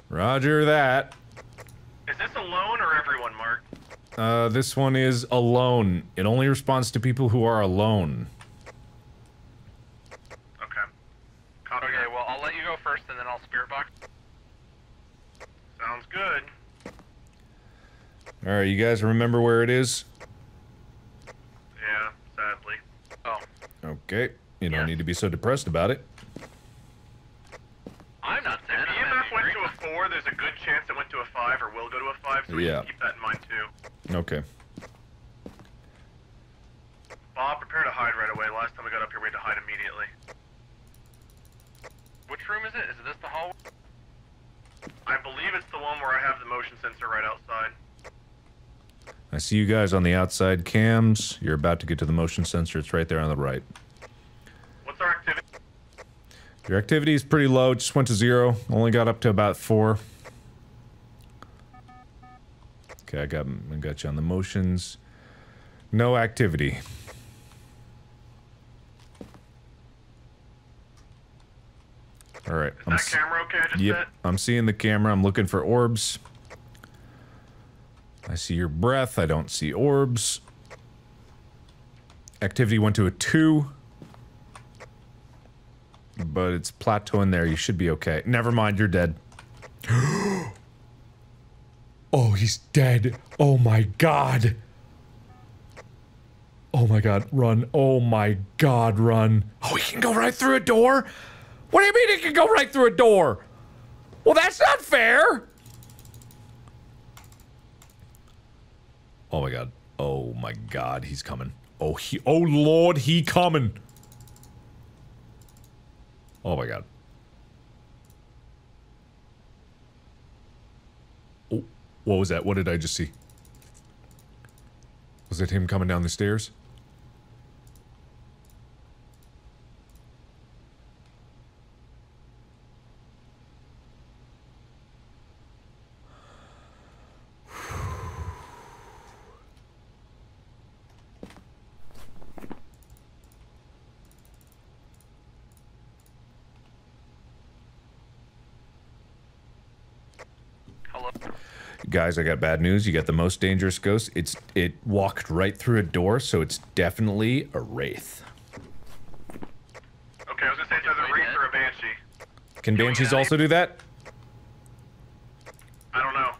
Speaker 2: Roger that.
Speaker 11: Is this alone or everyone, Mark?
Speaker 2: Uh, this one is alone. It only responds to people who are alone.
Speaker 3: Okay. Copy
Speaker 4: Okay,
Speaker 3: that.
Speaker 4: well, I'll let you go first, and then I'll spirit box.
Speaker 3: Sounds good.
Speaker 2: All right, you guys remember where it is?
Speaker 3: Yeah, sadly.
Speaker 4: Oh,
Speaker 2: Okay. You don't
Speaker 4: Yes.
Speaker 2: need to be so depressed about it.
Speaker 4: I'm not sad. I'm
Speaker 3: EMF went
Speaker 4: great.
Speaker 3: to a four, there's a good chance it went to a five or will go to a five, so we
Speaker 2: Yeah.
Speaker 3: should keep that in mind too.
Speaker 2: Okay.
Speaker 3: Bob, prepare to hide right away. Last time we got up here, we had to hide immediately.
Speaker 4: Which room is it? Is this the hallway?
Speaker 3: I believe it's the one where I have the motion sensor right outside.
Speaker 2: I see you guys on the outside cams. You're about to get to the motion sensor. It's right there on the right.
Speaker 3: What's our activity?
Speaker 2: Your activity is pretty low. It just went to zero. Only got up to about four. Okay, I got I got you on the motions. No activity. All right. I'm
Speaker 3: camera okay? I
Speaker 2: Yep,
Speaker 3: set?
Speaker 2: I'm seeing the camera. I'm looking for orbs. I see your breath. I don't see orbs. Activity went to a two. But it's plateauing there. You should be okay. Never mind, you're dead. (gasps) oh, he's dead. Oh my god. Oh my god, run. Oh my god, run. Oh, he can go right through a door? What do you mean he can go right through a door? Well, that's not fair. Oh my god. Oh my god, he's coming. Oh, he. Oh lord, he coming. Oh my god. Oh, what was that? What did I just see? Was it him coming down the stairs?
Speaker 4: Hello.
Speaker 2: Guys, I got bad news. You got the most dangerous ghost. It's it walked right through a door, so it's definitely a wraith.
Speaker 3: Okay, I was gonna say it's either a Wraith or a Banshee.
Speaker 2: Can
Speaker 4: we
Speaker 2: banshees also do that?
Speaker 3: I don't know.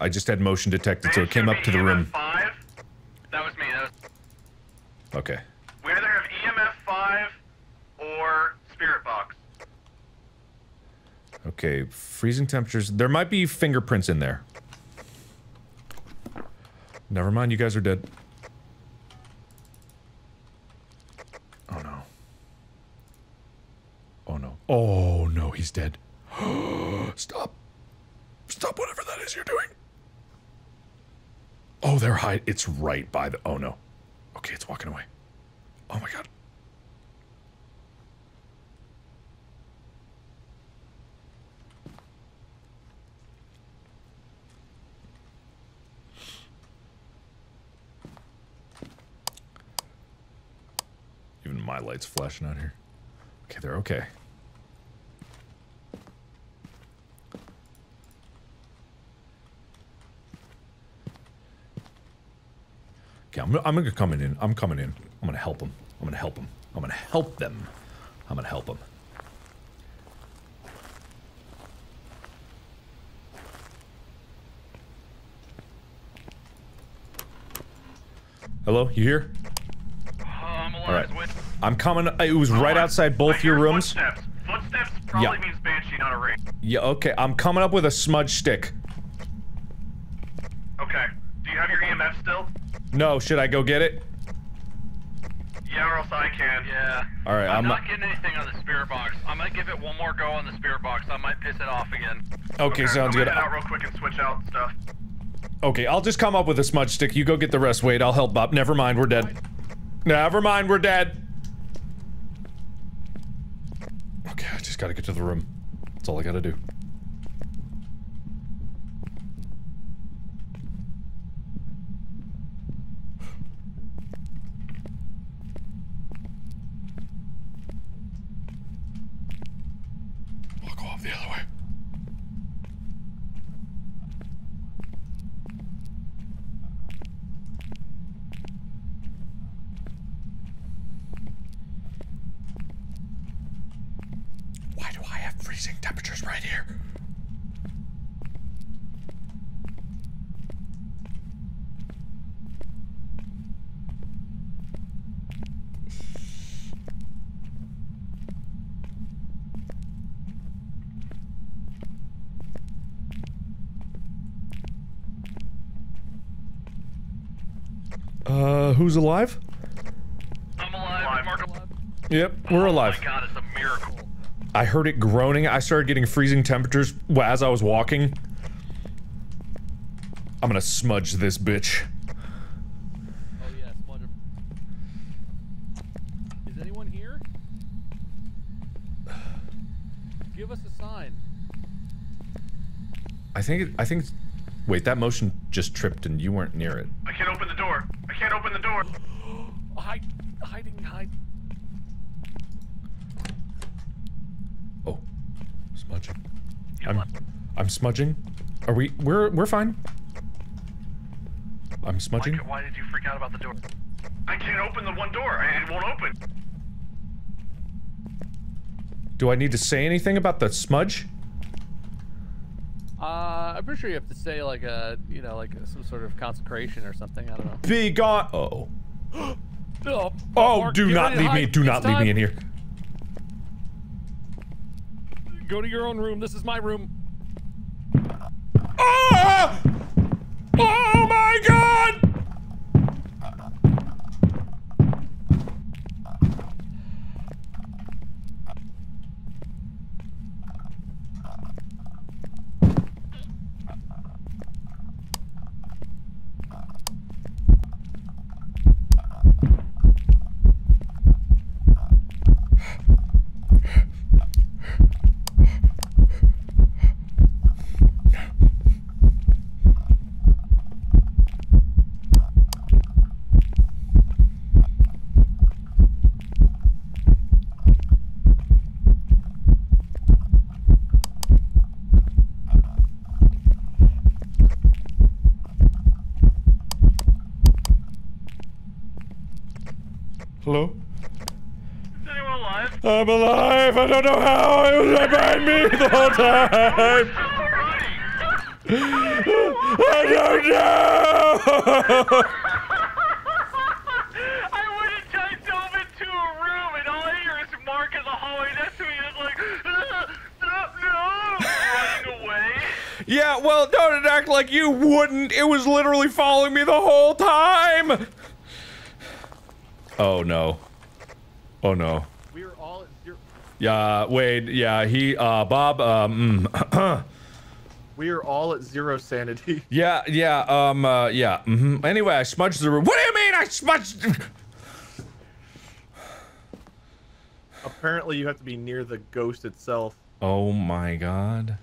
Speaker 2: I just had motion detected, so it came up to the room.
Speaker 3: Five.
Speaker 4: That was me. That was.
Speaker 2: Okay.
Speaker 3: We either have EMF five or Spirit Box.
Speaker 2: Okay, freezing temperatures. There might be fingerprints in there. Never mind, you guys are dead. Oh no. Oh no. Oh no, he's dead. (gasps) Stop. Stop whatever that is you're doing. Oh, they're hide. It's right by the. Oh no. Okay, it's walking away. Oh my god. Even my light's flashing out here. Okay, they're okay. Okay, I'm, I'm gonna come in. I'm coming in. I'm gonna help them. I'm gonna help them. I'm gonna help them. I'm gonna help them. Hello, you here?
Speaker 4: Um,
Speaker 2: All right.
Speaker 4: With,
Speaker 2: I'm coming. It was right outside both your rooms.
Speaker 3: Footsteps. Footsteps probably
Speaker 2: Yeah.
Speaker 3: means Banshee, not a Wraith.
Speaker 2: Yeah, okay. I'm coming up with a smudge stick.
Speaker 3: Okay. Do you have your EMF still?
Speaker 2: No, should I go get it?
Speaker 3: Yeah, or else I can.
Speaker 4: yeah.
Speaker 2: All right,
Speaker 4: I'm,
Speaker 2: I'm-
Speaker 4: not getting anything on the spirit box. I might give it one more go on the spirit box. I might piss it off again.
Speaker 2: Okay, sounds
Speaker 3: I'm
Speaker 2: good.
Speaker 3: gonna head out real quick and switch out stuff.
Speaker 2: Okay, I'll just come up with a smudge stick. You go get the rest. Wait, I'll help Bob. Never mind, we're dead. Never mind, we're dead. Okay, I just gotta get to the room. I gotta do. I'll go up the other way. freezing temperatures right here. Uh, who's alive?
Speaker 4: I'm alive. Mark alive.
Speaker 2: Yep, we're alive.
Speaker 4: Oh my god, it's a miracle.
Speaker 2: I heard it groaning. I started getting freezing temperatures as I was walking. I'm gonna smudge this bitch.
Speaker 1: Oh yeah, smudge 'em. Is anyone here? Give us a sign.
Speaker 2: I think. It, I think. Wait, that motion just tripped and you weren't near it.
Speaker 12: I can't open the door. I can't open the door.
Speaker 1: Hide, hiding, hide.
Speaker 2: Oh, smudging. I'm. I'm smudging. Are we? We're. We're fine. I'm smudging.
Speaker 4: Why, why did you freak out about the door?
Speaker 12: I can't open the one door. I- It won't open.
Speaker 2: Do I need to say anything about the smudge?
Speaker 1: Uh, I'm pretty sure you have to say like a, you know, like a, some sort of consecration or something. I don't know.
Speaker 2: Be gone. Uh oh. (gasps)
Speaker 1: Oh,
Speaker 2: Oh,
Speaker 1: Mark,
Speaker 2: do not
Speaker 1: ready to
Speaker 2: leave me.
Speaker 1: hide.
Speaker 2: Do
Speaker 1: It's
Speaker 2: not leave me in here.
Speaker 1: Go to your own room. This is my room.
Speaker 2: Ah! Oh my god! Hello?
Speaker 4: Is anyone alive?
Speaker 2: I'm alive. I don't know how. It was right behind me the whole time. I don't know. (laughs)
Speaker 4: I went and I dove into a room and all I hear is Mark in the hallway next to me and it's like, "Ah, stop, no! Running away.
Speaker 2: yeah, well, don't act like you wouldn't. It was literally following me the whole time. Oh no. Oh no.
Speaker 3: We are all at zero.
Speaker 2: Yeah, Wade. Yeah, he. Uh, Bob. Um. mm, (clears throat)
Speaker 3: We are all at zero sanity. (laughs)
Speaker 2: yeah. Yeah. Um. Uh, yeah. Mm -hmm. Anyway, I smudged the room. What do you mean? I smudged?
Speaker 3: Apparently, you have to be near the ghost itself.
Speaker 2: Oh my god.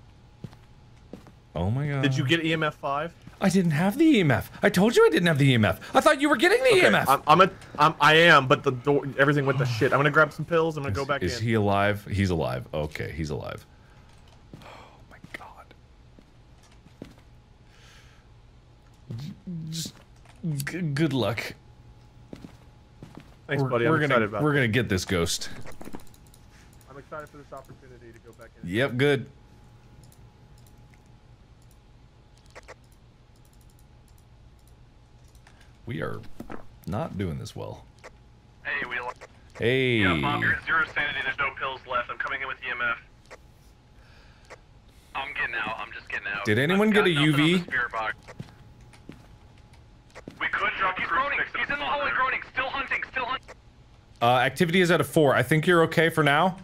Speaker 2: Oh my god.
Speaker 3: Did you get EMF five?
Speaker 2: I didn't have the EMF. I told you I didn't have the EMF. I thought you were getting the EMF.
Speaker 3: I'm, I'm, a, I'm I am, but the door, everything went to shit. I'm gonna grab some pills. I'm gonna go back
Speaker 2: Is
Speaker 3: in.
Speaker 2: Is he alive? He's alive. Okay, he's alive. Oh my god. Just g- good luck.
Speaker 3: Thanks,
Speaker 2: we're,
Speaker 3: buddy.
Speaker 2: we're
Speaker 3: I'm
Speaker 2: gonna
Speaker 3: excited about.
Speaker 2: we're gonna get this ghost.
Speaker 3: I'm excited for this opportunity to go back in.
Speaker 2: Yep, good. We are not doing this well.
Speaker 12: Hey, we.
Speaker 2: Hey.
Speaker 12: Yeah, Bob, you're at zero sanity. There's no pills left. I'm coming in with EMF.
Speaker 4: I'm getting out. I'm just getting out.
Speaker 2: Did anyone get a UV?
Speaker 4: the spirit box.
Speaker 12: We could drop
Speaker 4: He's
Speaker 12: a
Speaker 4: groaning.
Speaker 12: crucifix
Speaker 4: He's in the
Speaker 12: up
Speaker 4: hallway
Speaker 12: there.
Speaker 4: groaning. Still hunting. Still hunting.
Speaker 2: Uh, activity is at a four. I think you're okay for now.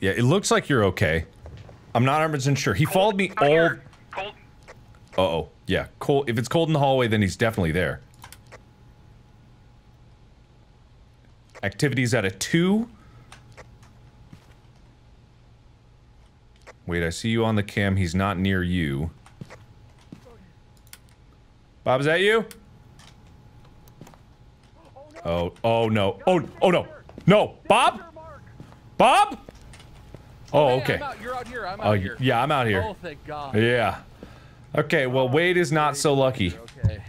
Speaker 2: Yeah, it looks like you're okay. I'm not 100% sure. He followed me all.
Speaker 4: here. Cold.
Speaker 2: Uh oh. Yeah, cold. If it's cold in the hallway, then he's definitely there. Activity's at a two. Wait, I see you on the cam. He's not near you. Bob, is that you? Oh, oh no. Oh, oh no. No, Bob? Bob? Oh, okay.
Speaker 1: Out. You're out here. I'm oh, out
Speaker 2: Oh,
Speaker 1: here.
Speaker 2: yeah, I'm out here.
Speaker 1: Oh, thank God.
Speaker 2: Yeah. Okay, well, Wade is not so lucky.
Speaker 1: Okay.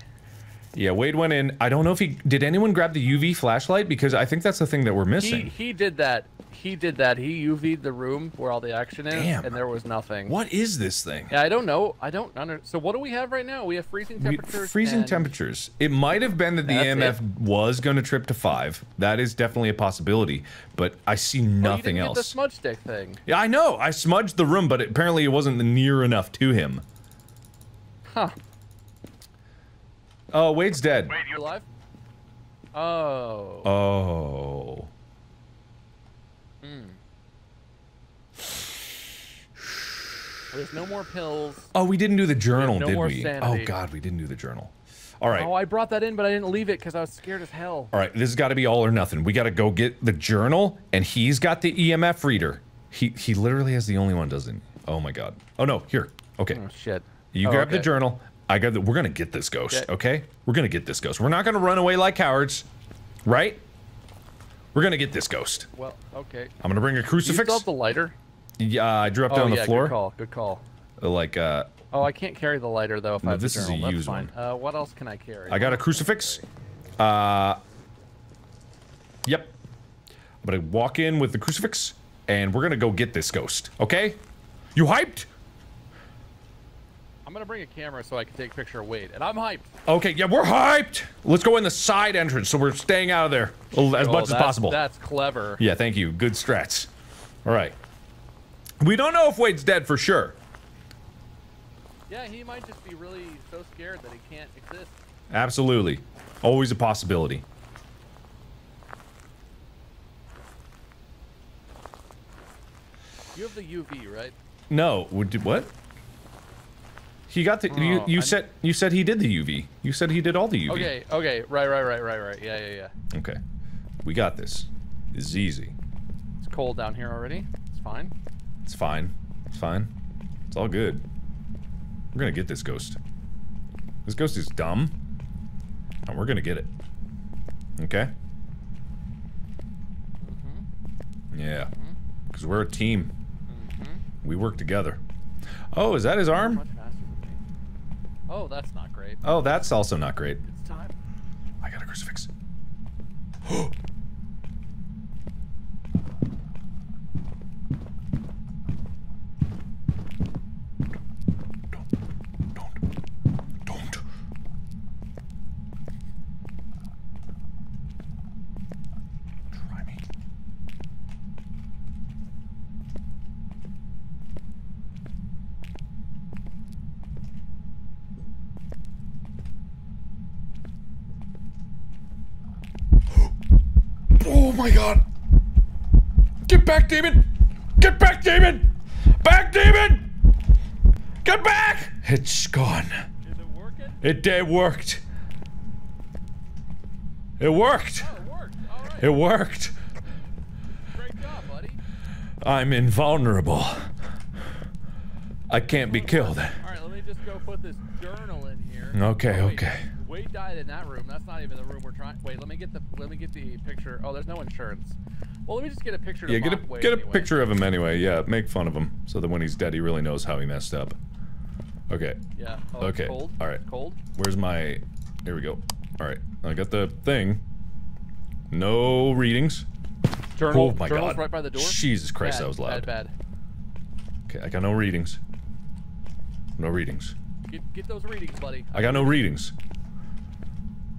Speaker 2: Yeah, Wade went in. I don't know if he did. Anyone grab the UV flashlight because I think that's the thing that we're missing.
Speaker 1: he did that. He did that. He UV'd the room where all the action is,
Speaker 2: Damn.
Speaker 1: and there was nothing.
Speaker 2: what is this thing?
Speaker 1: Yeah, I don't know. I don't under. So what do we have right now? We have freezing
Speaker 2: We-
Speaker 1: temperatures.
Speaker 2: freezing
Speaker 1: and-
Speaker 2: temperatures. It might have been that the EMF
Speaker 1: it.
Speaker 2: was going to trip to five. That is definitely a possibility, but I see
Speaker 1: you
Speaker 2: nothing
Speaker 1: didn't Get the smudge stick thing.
Speaker 2: Yeah, I know. I smudged the room, but apparently it wasn't near enough to him.
Speaker 1: Huh?
Speaker 2: Oh, Wade's dead.
Speaker 4: Wade,
Speaker 1: You alive? Oh.
Speaker 2: Oh. Hmm.
Speaker 1: There's no more pills.
Speaker 2: Oh, we didn't do the journal,
Speaker 1: no
Speaker 2: did we?
Speaker 1: Oh, sanity.
Speaker 2: Oh God, we didn't do the journal. All right.
Speaker 1: Oh, I brought that in, but I didn't leave it because I was scared as hell.
Speaker 2: All right, this has got to be all or nothing. We got to go get the journal, and he's got the EMF reader. He he literally has the only one, doesn't he? Oh my god. Oh no, here. Okay,
Speaker 1: Oh shit.
Speaker 2: you
Speaker 1: Oh,
Speaker 2: grab the journal. I got the. We're gonna get this ghost.
Speaker 1: Okay.
Speaker 2: We're gonna get this ghost. We're not gonna run away like cowards, right? We're gonna get this ghost.
Speaker 1: Well, okay.
Speaker 2: I'm gonna bring a
Speaker 1: You
Speaker 2: crucifix.
Speaker 1: have the lighter?
Speaker 2: Yeah, I dropped it
Speaker 1: Oh
Speaker 2: on
Speaker 1: yeah,
Speaker 2: the floor.
Speaker 1: good call. Good call.
Speaker 2: Like, uh,
Speaker 1: Oh, I can't carry the lighter though if
Speaker 2: No,
Speaker 1: I have
Speaker 2: this is a.
Speaker 1: That's
Speaker 2: used
Speaker 1: fine.
Speaker 2: one.
Speaker 1: Uh, what else can I carry?
Speaker 2: I got a crucifix. Uh, yep. I'm gonna walk in with the crucifix, and we're gonna go get this ghost. Okay? You hyped?
Speaker 1: I'm gonna bring a camera so I can take a picture of Wade, and I'm hyped.
Speaker 2: Okay, yeah, we're hyped. Let's go in the side entrance, so we're staying out of there as
Speaker 1: Oh,
Speaker 2: much as possible.
Speaker 1: That's clever.
Speaker 2: Yeah, thank you. Good strats. All right. We don't know if Wade's dead for sure.
Speaker 1: Yeah, he might just be really so scared that he can't exist.
Speaker 2: Absolutely. Always a possibility.
Speaker 1: You have the UV, right?
Speaker 2: No, would do what? He got the you.
Speaker 1: Oh,
Speaker 2: You
Speaker 1: I-
Speaker 2: said you said he did the UV. You said he did all the UV.
Speaker 1: Okay, okay, right, right, right, right, right. Yeah, yeah, yeah.
Speaker 2: Okay. We got this. It's easy.
Speaker 1: It's cold down here already. It's fine.
Speaker 2: It's fine. It's fine. It's all good. We're gonna get this ghost. This ghost is dumb. And we're gonna get it. Okay? Mm-hmm. Yeah. Mm-hmm. Because we're a team. Mm-hmm. We work together. Oh, is that his arm?
Speaker 1: Much faster than me. Oh, that's not great.
Speaker 2: Oh, that's also not great.
Speaker 1: It's time.
Speaker 2: I got a crucifix. (gasps) (gasps) my god! Get back, demon! Get back, demon! Back, demon! Get back! It's gone.
Speaker 1: Is it working?
Speaker 2: It did worked. It worked.
Speaker 1: Oh, it worked. All right.
Speaker 2: It worked.
Speaker 1: Great job, buddy.
Speaker 2: I'm invulnerable. I can't be killed.
Speaker 1: All right, let me just go put this journal in here.
Speaker 2: Okay,
Speaker 1: Oh,
Speaker 2: okay.
Speaker 1: Wade died in that room. That's not even the room we're trying. Wait, let me get the let me get the picture. Oh, there's no insurance. Well, let me just get a picture.
Speaker 2: Yeah, get a
Speaker 1: Wade
Speaker 2: get a
Speaker 1: anyway.
Speaker 2: picture of him anyway. Yeah, make fun of him so that when he's dead, he really knows how he messed up. Okay.
Speaker 1: Yeah. Oh, it's
Speaker 2: Okay,
Speaker 1: Cold.
Speaker 2: all right.
Speaker 1: It's Cold.
Speaker 2: Where's my? Here we go. All right, I got the thing. No readings.
Speaker 1: Journal.
Speaker 2: oh my
Speaker 1: journal's
Speaker 2: god.
Speaker 1: right by the door.
Speaker 2: Jesus Christ,
Speaker 1: bad,
Speaker 2: that was loud.
Speaker 1: Bad, bad.
Speaker 2: Okay, I got no readings. No readings.
Speaker 1: Get, get those readings, buddy.
Speaker 2: I got no readings.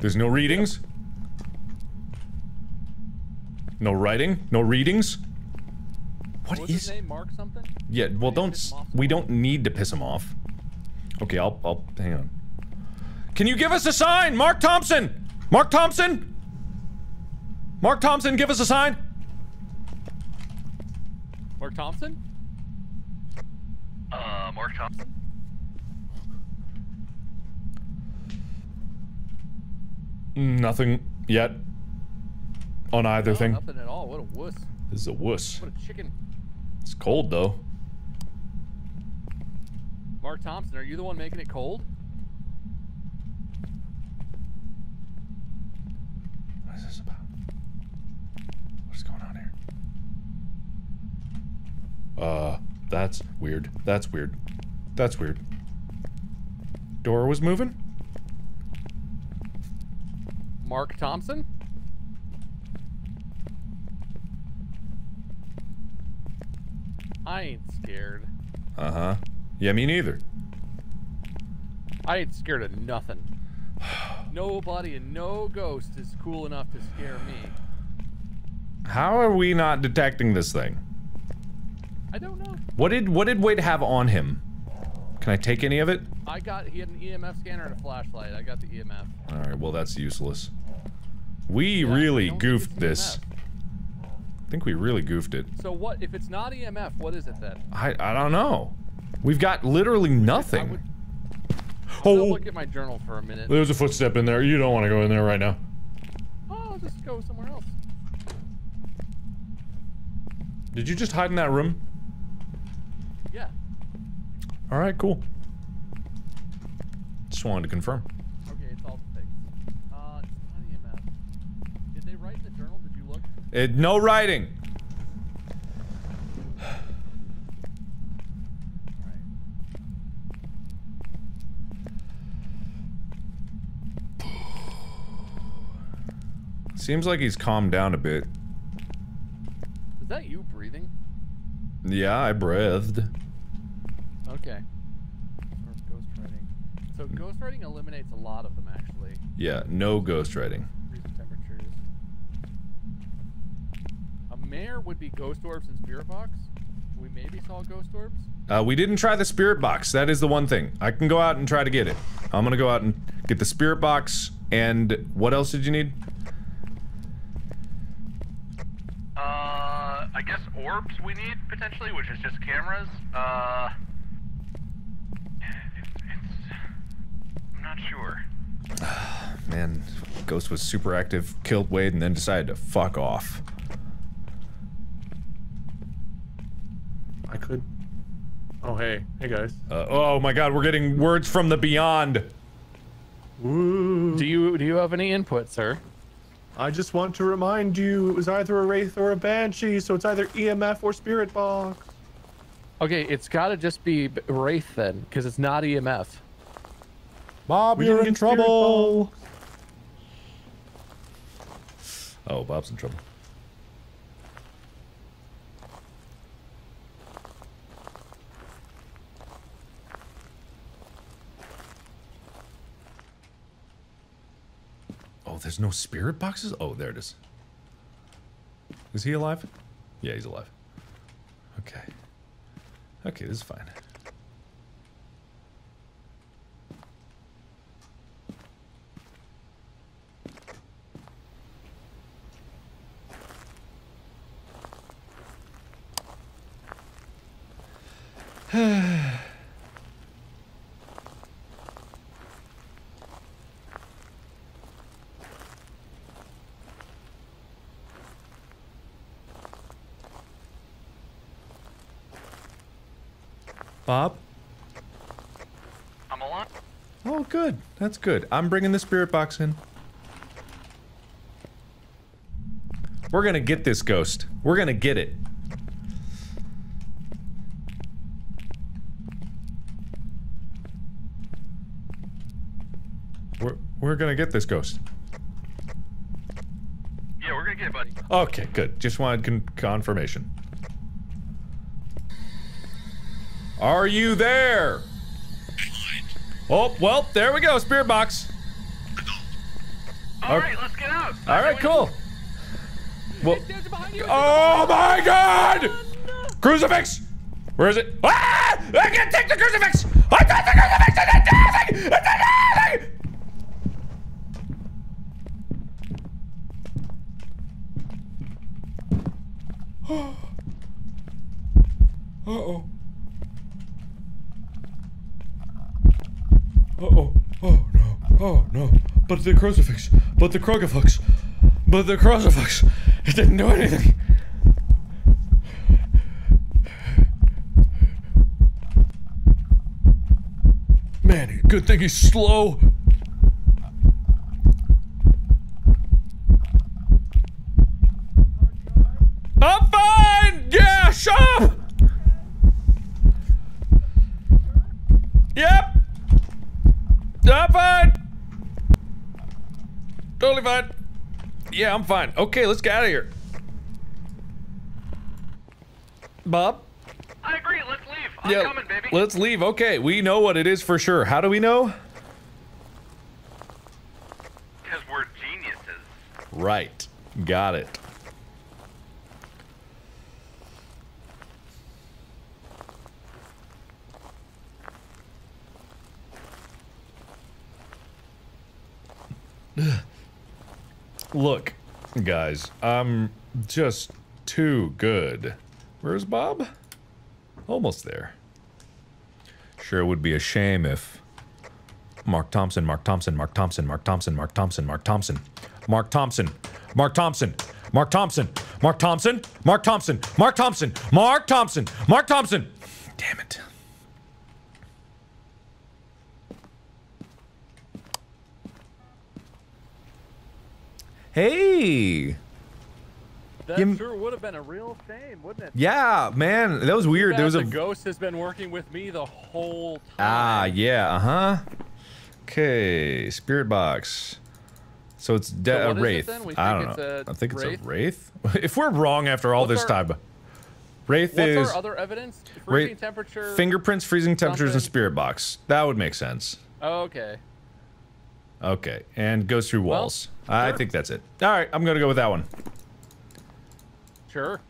Speaker 2: There's no readings. No writing. No readings. What
Speaker 1: What's
Speaker 2: is?
Speaker 1: his name? Mark something?
Speaker 2: Yeah. Well, don't.
Speaker 1: piss
Speaker 2: s-
Speaker 1: him off
Speaker 2: We don't need to piss him off. Okay, I'll. I'll. Hang on. Can you give us a sign, Mark Thompson? Mark Thompson. Mark Thompson, give us a sign.
Speaker 1: Mark Thompson?
Speaker 4: Uh, Mark Thompson?
Speaker 2: Nothing yet. On either
Speaker 1: No,
Speaker 2: thing.
Speaker 1: Nothing at all. What a wuss.
Speaker 2: This is a wuss.
Speaker 1: What a chicken.
Speaker 2: It's cold though.
Speaker 1: Mark Thompson, are you the one making it cold?
Speaker 2: What is this about? What's going on here? Uh, that's weird. That's weird. That's weird. Door was moving?
Speaker 1: Mark Thompson? I ain't scared.
Speaker 2: Uh huh. Yeah, me neither.
Speaker 1: I ain't scared of nothing. (sighs) Nobody and no ghost is cool enough to scare me.
Speaker 2: How are we not detecting this thing?
Speaker 1: I don't know.
Speaker 2: What did what did Wade have on him? Can I take any of it?
Speaker 1: I got he had an EMF scanner and a flashlight. I got the EMF.
Speaker 2: All right. Well, that's useless. We
Speaker 1: Yeah,
Speaker 2: really
Speaker 1: I don't think
Speaker 2: goofed this. I think we really goofed it.
Speaker 1: So what if it's not EMF? What is it then?
Speaker 2: I I don't know. We've got literally
Speaker 1: I
Speaker 2: nothing.
Speaker 1: would I'll
Speaker 2: Oh,
Speaker 1: look at my journal for a minute.
Speaker 2: there's a footstep in there. You don't want to go in there right now.
Speaker 1: Oh, I'll just go somewhere else.
Speaker 2: Did you just hide in that room?
Speaker 1: Yeah.
Speaker 2: All right, cool. Just wanted to confirm.
Speaker 1: Okay, it's all fixed. Uh, it's not EMF. Did they write in the journal? Did you look?
Speaker 2: It, no writing. Seems like he's calmed down a bit.
Speaker 1: Is that you breathing?
Speaker 2: Yeah, I breathed.
Speaker 1: Okay. Or ghostwriting. So ghostwriting eliminates a lot of them actually.
Speaker 2: Yeah, no ghostwriting.
Speaker 1: Freezing temperatures. A mare would be ghost orbs and spirit box. We maybe saw ghost orbs.
Speaker 2: Uh, we didn't try the spirit box. That is the one thing. I can go out and try to get it. I'm gonna go out and get the spirit box. And what else did you need?
Speaker 4: Uh, I guess orbs we need potentially, which is just cameras. Uh, it's, it's I'm not sure. (sighs)
Speaker 2: Man, Ghost was super active, killed Wade, and then decided to fuck off.
Speaker 3: I could. Oh hey, hey guys.
Speaker 2: Uh, oh my god, we're getting words from the beyond.
Speaker 3: Woo.
Speaker 1: Do you do you have any input, sir?
Speaker 3: I just want to remind you, it was either a wraith or a banshee, so it's either EMF or spirit box.
Speaker 1: Okay, it's got to just be wraith then, because it's not EMF.
Speaker 2: Bob,
Speaker 3: We
Speaker 2: you're in trouble. Oh, Bob's in trouble. Oh, there's no spirit boxes? Oh, there it is. Is he alive? Yeah, he's alive. Okay. Okay, this is fine. (sighs) (sighs) Bob?
Speaker 4: I'm alive.
Speaker 2: Oh, good. That's good. I'm bringing the spirit box in. We're gonna get this ghost. We're gonna get it. We're, we're gonna get this ghost.
Speaker 4: Yeah, we're gonna get it, buddy.
Speaker 2: Okay, good. Just wanted con confirmation. Are you there? Oh, well, there we go. Spirit box.
Speaker 4: All right, let's get out.
Speaker 2: All right, cool. Well,
Speaker 1: There's behind you.
Speaker 2: oh my god! Crucifix! Where is it? Ah! I can't take the crucifix! I got the crucifix! It's a nothing! It's a nothing! Uh-oh. Uh-oh. Oh, oh, oh no. Oh, no. But the crucifix. But the crucifix. But the crucifix. It didn't do anything. Man, good thing he's slow. I'm fine! Yeah, shut up! Yep! I'm fine! Totally fine. Yeah, I'm fine. Okay, let's get out of here. Bob?
Speaker 4: I agree. Let's leave. I'm
Speaker 2: yeah,
Speaker 4: coming, baby.
Speaker 2: let's leave. Okay, we know what it is for sure. How do we know?
Speaker 4: Because we're geniuses.
Speaker 2: Right. Got it. (laughs) Look, guys, I'm just too good. Where's Bob? Almost there. Sure would be a shame if Mark Thompson, Mark Thompson, Mark Thompson, Mark Thompson, Mark Thompson, Mark Thompson, Mark Thompson, Mark Thompson, Mark Thompson, Mark Thompson, Mark Thompson, Mark Thompson, Mark Thompson, Mark Thompson. Damn it. Hey.
Speaker 1: That sure would have been a real shame, wouldn't it?
Speaker 2: Yeah, man, that was weird. There was a
Speaker 1: ghost has been working with me the whole time.
Speaker 2: Ah, yeah, uh-huh. Okay, spirit box. So it's de-
Speaker 1: So
Speaker 2: a
Speaker 1: what is it
Speaker 2: wraith. I
Speaker 1: think
Speaker 2: don't
Speaker 1: it's
Speaker 2: know.
Speaker 1: a
Speaker 2: I think it's
Speaker 1: wraith?
Speaker 2: a wraith. (laughs) if we're wrong after all
Speaker 1: What's
Speaker 2: this
Speaker 1: our-
Speaker 2: time, wraith
Speaker 1: What's
Speaker 2: is
Speaker 1: our other evidence? Freezing temperature.
Speaker 2: fingerprints, freezing temperatures, and spirit box. That would make sense.
Speaker 1: Oh, okay.
Speaker 2: Okay, and goes through
Speaker 1: Well,
Speaker 2: walls. I think that's it. All right, I'm gonna go with that one.
Speaker 1: Sure.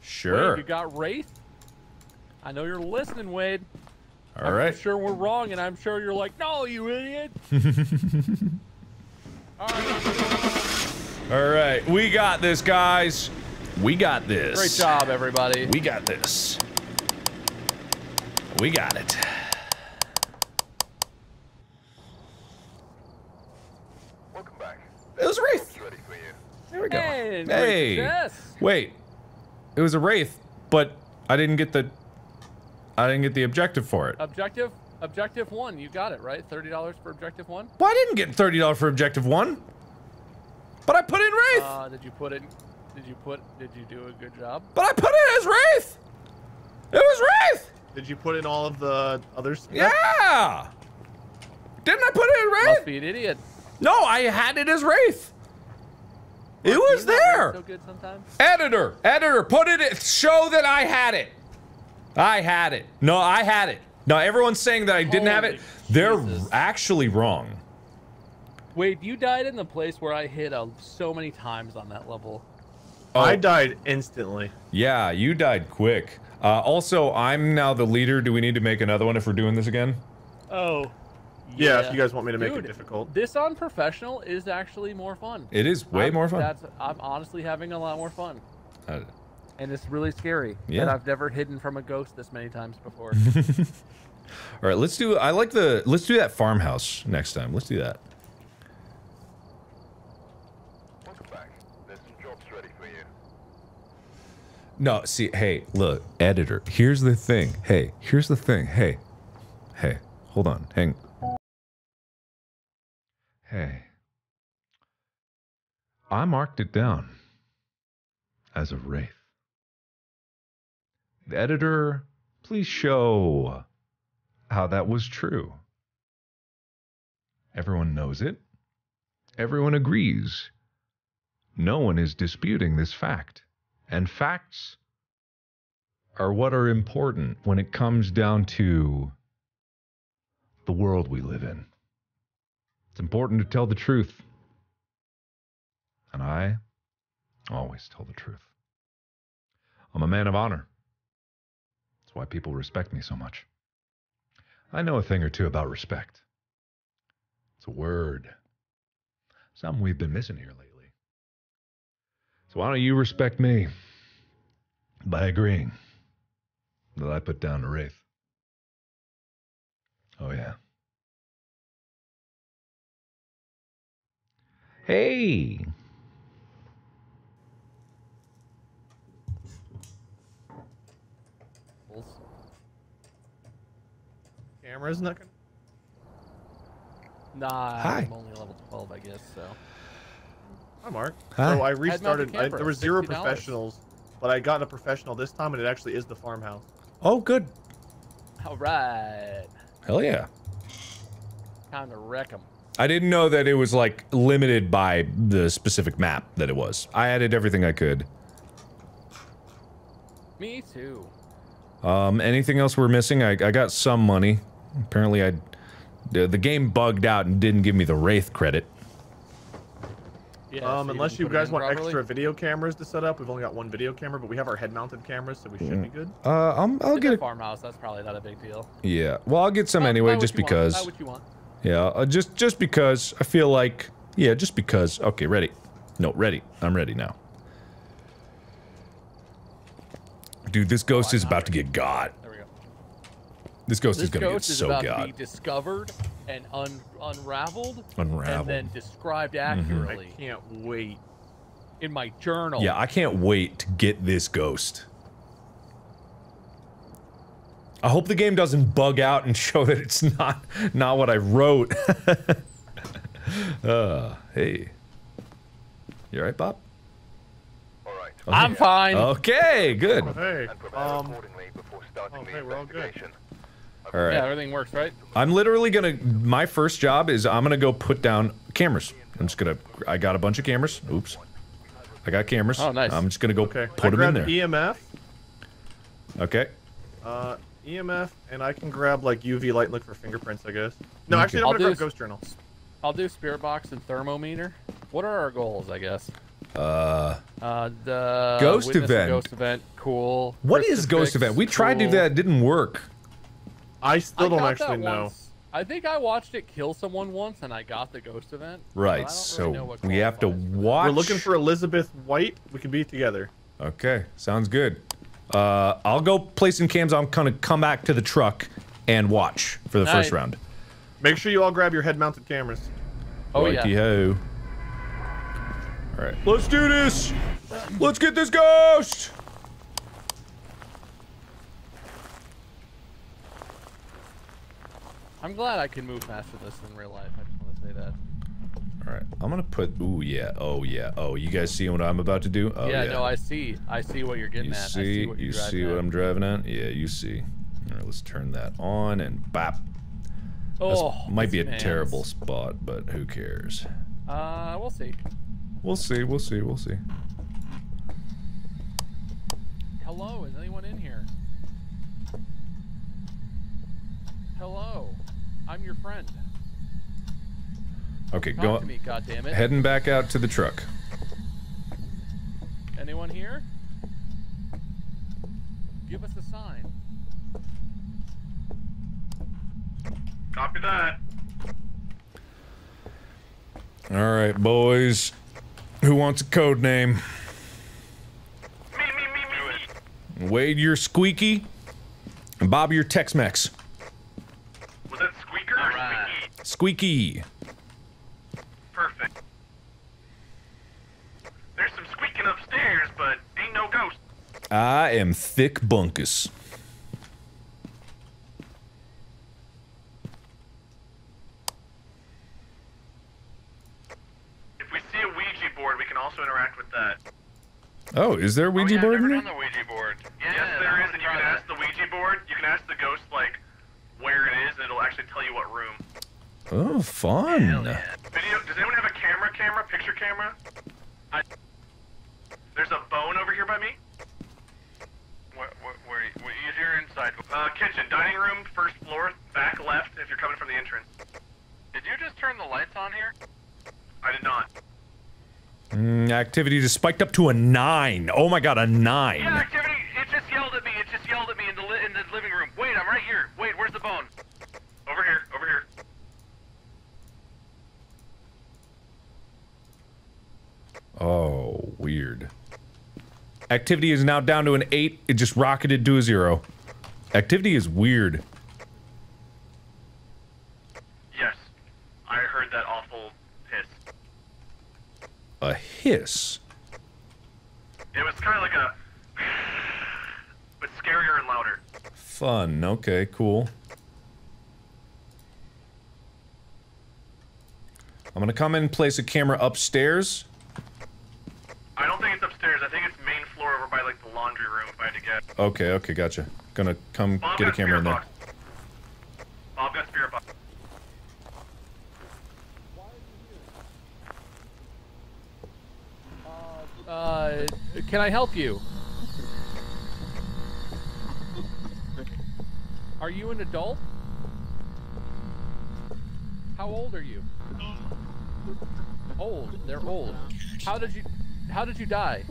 Speaker 2: Sure.
Speaker 1: Wade, you got Wraith? I know you're listening, Wade.
Speaker 2: all
Speaker 1: I'm
Speaker 2: right.
Speaker 1: sure we're wrong, and I'm sure you're like, no, you idiot. (laughs) All right.
Speaker 2: All right, we got this, guys. We got this.
Speaker 1: Great job, everybody.
Speaker 2: We got this. We got it.
Speaker 5: Welcome back.
Speaker 2: It was a wraith.
Speaker 5: Ready.
Speaker 2: There we go.
Speaker 1: Hey,
Speaker 2: Hey. Wait, it was a wraith, but I didn't get the. I didn't get the objective for it.
Speaker 1: Objective. Objective one. You got it right. Thirty dollars for objective one.
Speaker 2: Well, I didn't get thirty dollars for objective one. But I put in wraith.
Speaker 1: Uh, did you put it? Did you put? Did you do a good job?
Speaker 2: but I put it as wraith. It was wraith.
Speaker 3: Did you put in all of the others?
Speaker 2: Yeah. Didn't I put it in wraith?
Speaker 1: Must
Speaker 2: wraith?
Speaker 1: be an idiot.
Speaker 2: No, I had it as wraith. It was
Speaker 1: You're not right
Speaker 2: there.
Speaker 1: So good sometimes.
Speaker 2: Editor, editor, put it. in- Show that I had it. I had it. No, I had it. No, everyone's saying that I didn't have it.
Speaker 1: Holy
Speaker 2: They're
Speaker 1: Jesus.
Speaker 2: actually wrong.
Speaker 1: Wait, you died in the place where I hit uh, so many times on that level.
Speaker 3: I
Speaker 2: Oh.
Speaker 3: died instantly.
Speaker 2: Yeah, you died quick. Uh, also, I'm now the leader. Do we need to make another one if we're doing this again?
Speaker 1: Oh.
Speaker 3: Yeah, if you guys want me to make
Speaker 1: Dude,
Speaker 3: it difficult.
Speaker 1: This on professional is actually more fun.
Speaker 2: It is way
Speaker 1: I'm-
Speaker 2: more fun.
Speaker 1: That's I'm honestly having a lot more fun,
Speaker 2: Uh,
Speaker 1: and it's really scary.
Speaker 2: Yeah.
Speaker 1: And I've never hidden from a ghost this many times before. (laughs)
Speaker 2: all right, let's do. I like the. Let's do that farmhouse next time. Let's do that.
Speaker 5: Welcome back. There's some jobs ready for you.
Speaker 2: No, see, hey, look, editor. Here's the thing. Hey, here's the thing. Hey, hey, hold on. Hang. Hey. I marked it down as a wraith. The editor, please show how that was true. Everyone knows it. Everyone agrees. No one is disputing this fact. And facts are what are important when it comes down to the world we live in. It's important to tell the truth. And I always tell the truth. I'm a man of honor. That's why people respect me so much. I know a thing or two about respect. It's a word. Something we've been missing here lately. So why don't you respect me by agreeing that I put down a wraith? Oh, yeah. Hey!
Speaker 3: Camera's not gonna.
Speaker 1: nah,
Speaker 2: Hi.
Speaker 1: I'm only level 12, I guess. So
Speaker 3: Hi, Mark.
Speaker 2: Hi.
Speaker 3: So I restarted. I, there were zero
Speaker 1: $60.
Speaker 3: professionals, but I got a professional this time, and it actually is the farmhouse.
Speaker 2: Oh, good.
Speaker 1: all right,
Speaker 2: Hell yeah.
Speaker 1: time to wreck them.
Speaker 2: I didn't know that it was like limited by the specific map that it was. I added everything I could.
Speaker 1: Me too.
Speaker 2: Um, anything else we're missing? I, I got some money. Apparently, I the, the game bugged out and didn't give me the wraith credit.
Speaker 1: Yeah,
Speaker 13: Um,
Speaker 1: you
Speaker 13: unless
Speaker 1: didn't
Speaker 13: you guys want
Speaker 1: properly?
Speaker 13: extra video cameras to set up, we've only got one video camera, but we have our head-mounted cameras, so we should be good.
Speaker 2: Uh, I'm, I'll
Speaker 1: It's
Speaker 2: get
Speaker 1: a
Speaker 2: it.
Speaker 1: farmhouse. That's probably not a big deal.
Speaker 2: Yeah. Well, I'll get some
Speaker 1: Buy-
Speaker 2: anyway,
Speaker 1: buy what
Speaker 2: just
Speaker 1: you want,
Speaker 2: because.
Speaker 1: Buy what you want.
Speaker 2: Yeah, uh, just just because I feel like. Yeah, just because. Okay, ready. No, ready. I'm ready now. Dude, this ghost
Speaker 1: I'm
Speaker 2: is
Speaker 1: not
Speaker 2: about to get got.
Speaker 1: There we go.
Speaker 2: This ghost
Speaker 1: This
Speaker 2: is gonna get
Speaker 1: ghost is
Speaker 2: so
Speaker 1: about to be discovered and un- unraveled,
Speaker 2: Unraveled.
Speaker 1: and then described accurately.
Speaker 13: I can't wait.
Speaker 1: in my journal.
Speaker 2: Yeah, I can't wait to get this ghost. I hope the game doesn't bug out and (laughs) show that it's not not what I wrote. (laughs) uh, hey. You alright, Bob?
Speaker 5: Alright.
Speaker 1: I'm fine.
Speaker 2: Okay, good.
Speaker 13: Hey,
Speaker 5: And prepare
Speaker 13: um,
Speaker 5: accordingly before starting
Speaker 13: oh,
Speaker 5: the
Speaker 13: hey, we're all good.
Speaker 5: investigation.
Speaker 2: Alright.
Speaker 1: Yeah, everything works, right?
Speaker 2: I'm literally gonna. My first job is I'm gonna go put down cameras. I'm just gonna. I got a bunch of cameras. Oops. I got cameras.
Speaker 1: Oh, nice.
Speaker 2: I'm just gonna go
Speaker 13: okay.
Speaker 2: put
Speaker 13: I
Speaker 2: them in
Speaker 13: grabbed
Speaker 2: there.
Speaker 13: EMF,
Speaker 2: Okay.
Speaker 13: uh, EMF, and I can grab like UV light and look for fingerprints, I guess. No, actually, I'm
Speaker 1: I'll
Speaker 13: gonna
Speaker 1: do
Speaker 13: grab Ghost Journal.
Speaker 1: I'll do spirit box and thermometer. What are our goals? I guess.
Speaker 2: Uh.
Speaker 1: Uh, the
Speaker 2: Ghost
Speaker 1: witness
Speaker 2: event.
Speaker 1: Ghost event. Cool.
Speaker 2: What is
Speaker 1: Crucifix,
Speaker 2: ghost event? We tried to do that. It didn't work.
Speaker 13: I
Speaker 1: I
Speaker 13: still don't
Speaker 1: got
Speaker 13: actually
Speaker 1: that
Speaker 13: know.
Speaker 1: once. I think I watched it kill someone once, and I got the ghost event.
Speaker 2: Right. So
Speaker 1: really
Speaker 2: we have to
Speaker 1: qualifies
Speaker 2: watch.
Speaker 13: We're looking for Elizabeth White. We can be together.
Speaker 2: Okay. Sounds good. Uh, I'll go place some cams. I'm gonna come back to the truck and watch for the first
Speaker 1: Night.
Speaker 2: round.
Speaker 13: Make sure you all grab your head-mounted cameras.
Speaker 1: Oh yeah.
Speaker 2: Righty-ho. All right. Let's do this. Let's get this ghost.
Speaker 1: I'm glad I can move faster this in real life. I just want to say that.
Speaker 2: All right. I'm gonna put. Ooh yeah. Oh yeah. Oh, you guys see what I'm about to do? Oh
Speaker 1: yeah,
Speaker 2: yeah.
Speaker 1: no, I see. I see what you're getting
Speaker 2: You
Speaker 1: at. I
Speaker 2: see?
Speaker 1: see what you're
Speaker 2: you see what. I'm driving at? Yeah, you see. All right. Let's turn that on and bap.
Speaker 1: Oh,
Speaker 2: might be a
Speaker 1: man's-
Speaker 2: terrible spot, but who cares?
Speaker 1: Uh, we'll see.
Speaker 2: We'll see. We'll see. We'll see.
Speaker 1: Hello, is anyone in here? Hello, I'm your friend.
Speaker 2: Okay,
Speaker 1: Talk
Speaker 2: go.
Speaker 1: to me, goddammit.
Speaker 2: Heading back out to the truck.
Speaker 1: Anyone here? Give us a sign.
Speaker 3: Copy that.
Speaker 2: All right, boys. Who wants a code name?
Speaker 3: Me, me, me, me, me.
Speaker 2: Wade, your squeaky, and Bob, your Tex-Mex.
Speaker 3: Was that squeaker or
Speaker 4: Alright.
Speaker 3: squeaky?
Speaker 2: Squeaky.
Speaker 3: Perfect. There's some squeaking upstairs, but ain't no ghost.
Speaker 2: I am thick bunkus.
Speaker 3: If we see a Ouija board, we can also interact with that.
Speaker 2: Oh, is there a Ouija
Speaker 4: oh, yeah,
Speaker 2: board
Speaker 4: I've
Speaker 2: in there?
Speaker 4: the Ouija board. Yeah,
Speaker 3: yes,
Speaker 4: I
Speaker 3: there and you can
Speaker 4: that.
Speaker 3: ask the Ouija board. You can ask the ghost like where it is, and it'll actually tell you what room.
Speaker 2: Oh, fun.
Speaker 4: Yeah.
Speaker 3: Video. Does anyone have a camera? Camera? Picture camera? I, there's a bone over here by me.
Speaker 4: You're inside.
Speaker 3: Uh, kitchen, dining room, first floor, back left. If you're coming from the entrance.
Speaker 4: Did you just turn the lights on here?
Speaker 3: I did not.
Speaker 2: Mm, activity just spiked up to a nine. Oh my god, a nine.
Speaker 4: Yeah, activity. It just yelled at me. It just yelled at me in the li- in the living room. Wait, I'm right here. Wait, where's the bone?
Speaker 3: Over here. Over here.
Speaker 2: Oh, weird. Activity is now down to an eight. It just rocketed to a zero. Activity is weird.
Speaker 3: Yes. I heard that awful hiss.
Speaker 2: A hiss.
Speaker 3: It was kind of like a, (sighs) but scarier and louder.
Speaker 2: Fun. Okay, cool. I'm gonna come in and place a camera upstairs.
Speaker 3: I don't think it's upstairs. I think it's probably like the laundry room if I had to.
Speaker 2: Okay, okay, gotcha. Gonna come
Speaker 3: Bob
Speaker 2: get a camera in there.
Speaker 3: Box. Bob got spirit box.
Speaker 1: Uh, uh, can I help you? Are you an adult? How old are you? Old. They're old. How did you how did you die?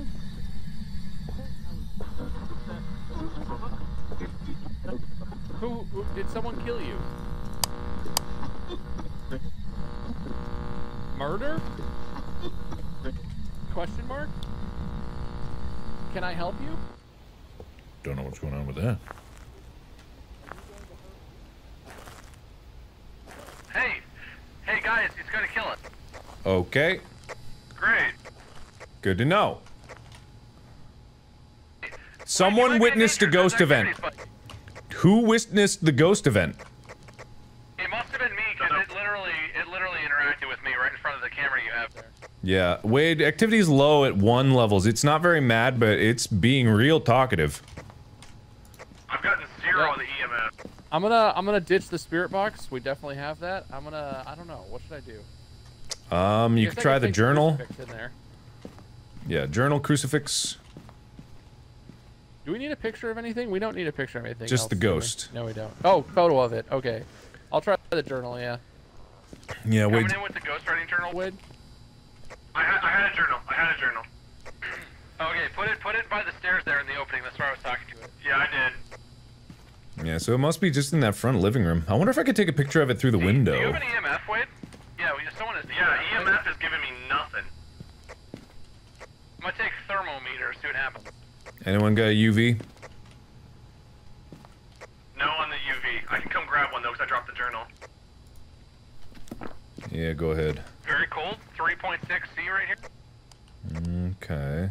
Speaker 1: Who, who did someone kill you? Murder? Question mark? Can I help you?
Speaker 2: Don't know what's going on with that.
Speaker 4: Hey, hey guys, he's gonna kill us.
Speaker 2: Okay,
Speaker 4: Great.
Speaker 2: good to know.
Speaker 4: Wait,
Speaker 2: Someone
Speaker 4: you might be
Speaker 2: witnessed a ghost event. Who witnessed the ghost event?
Speaker 4: It must have been me because it literally, it literally interacted with me right in front of the camera you have there.
Speaker 2: Yeah, Wade, activity's low at one levels. It's not very mad, but it's being real talkative.
Speaker 3: I've gotten zero
Speaker 1: Yeah.
Speaker 3: on the EMF.
Speaker 1: I'm gonna I'm gonna ditch the spirit box. We definitely have that. I'm gonna I don't know. What should I do?
Speaker 2: Um, you could try the journal.
Speaker 1: In there.
Speaker 2: Yeah, journal, crucifix.
Speaker 1: Do we need a picture of anything? We don't need a picture of anything.
Speaker 2: Just
Speaker 1: else,
Speaker 2: the
Speaker 1: do we?
Speaker 2: ghost.
Speaker 1: No, we don't. Oh, photo of it. Okay. I'll try the journal. Yeah.
Speaker 2: Yeah,
Speaker 4: Coming
Speaker 2: Wade.
Speaker 4: in with the ghostwriting journal.
Speaker 1: Wade.
Speaker 3: I had, I had a journal. I had a journal. (clears throat)
Speaker 4: Okay, put it, put it by the stairs there in the opening. That's where I was talking to it.
Speaker 3: Yeah, I did.
Speaker 2: Yeah, so it must be just in that front living room. I wonder if I could take a picture of it through the window.
Speaker 4: Do you have an EMF, Wade? Yeah, we, someone is.
Speaker 3: Yeah, EMF is giving me nothing.
Speaker 4: I'm gonna take thermometer. See what happens.
Speaker 2: Anyone got a UV?
Speaker 3: No on the UV. I can come grab one though because I dropped the journal.
Speaker 2: Yeah, go ahead.
Speaker 4: Very cold. 3.6 C right here.
Speaker 2: Okay.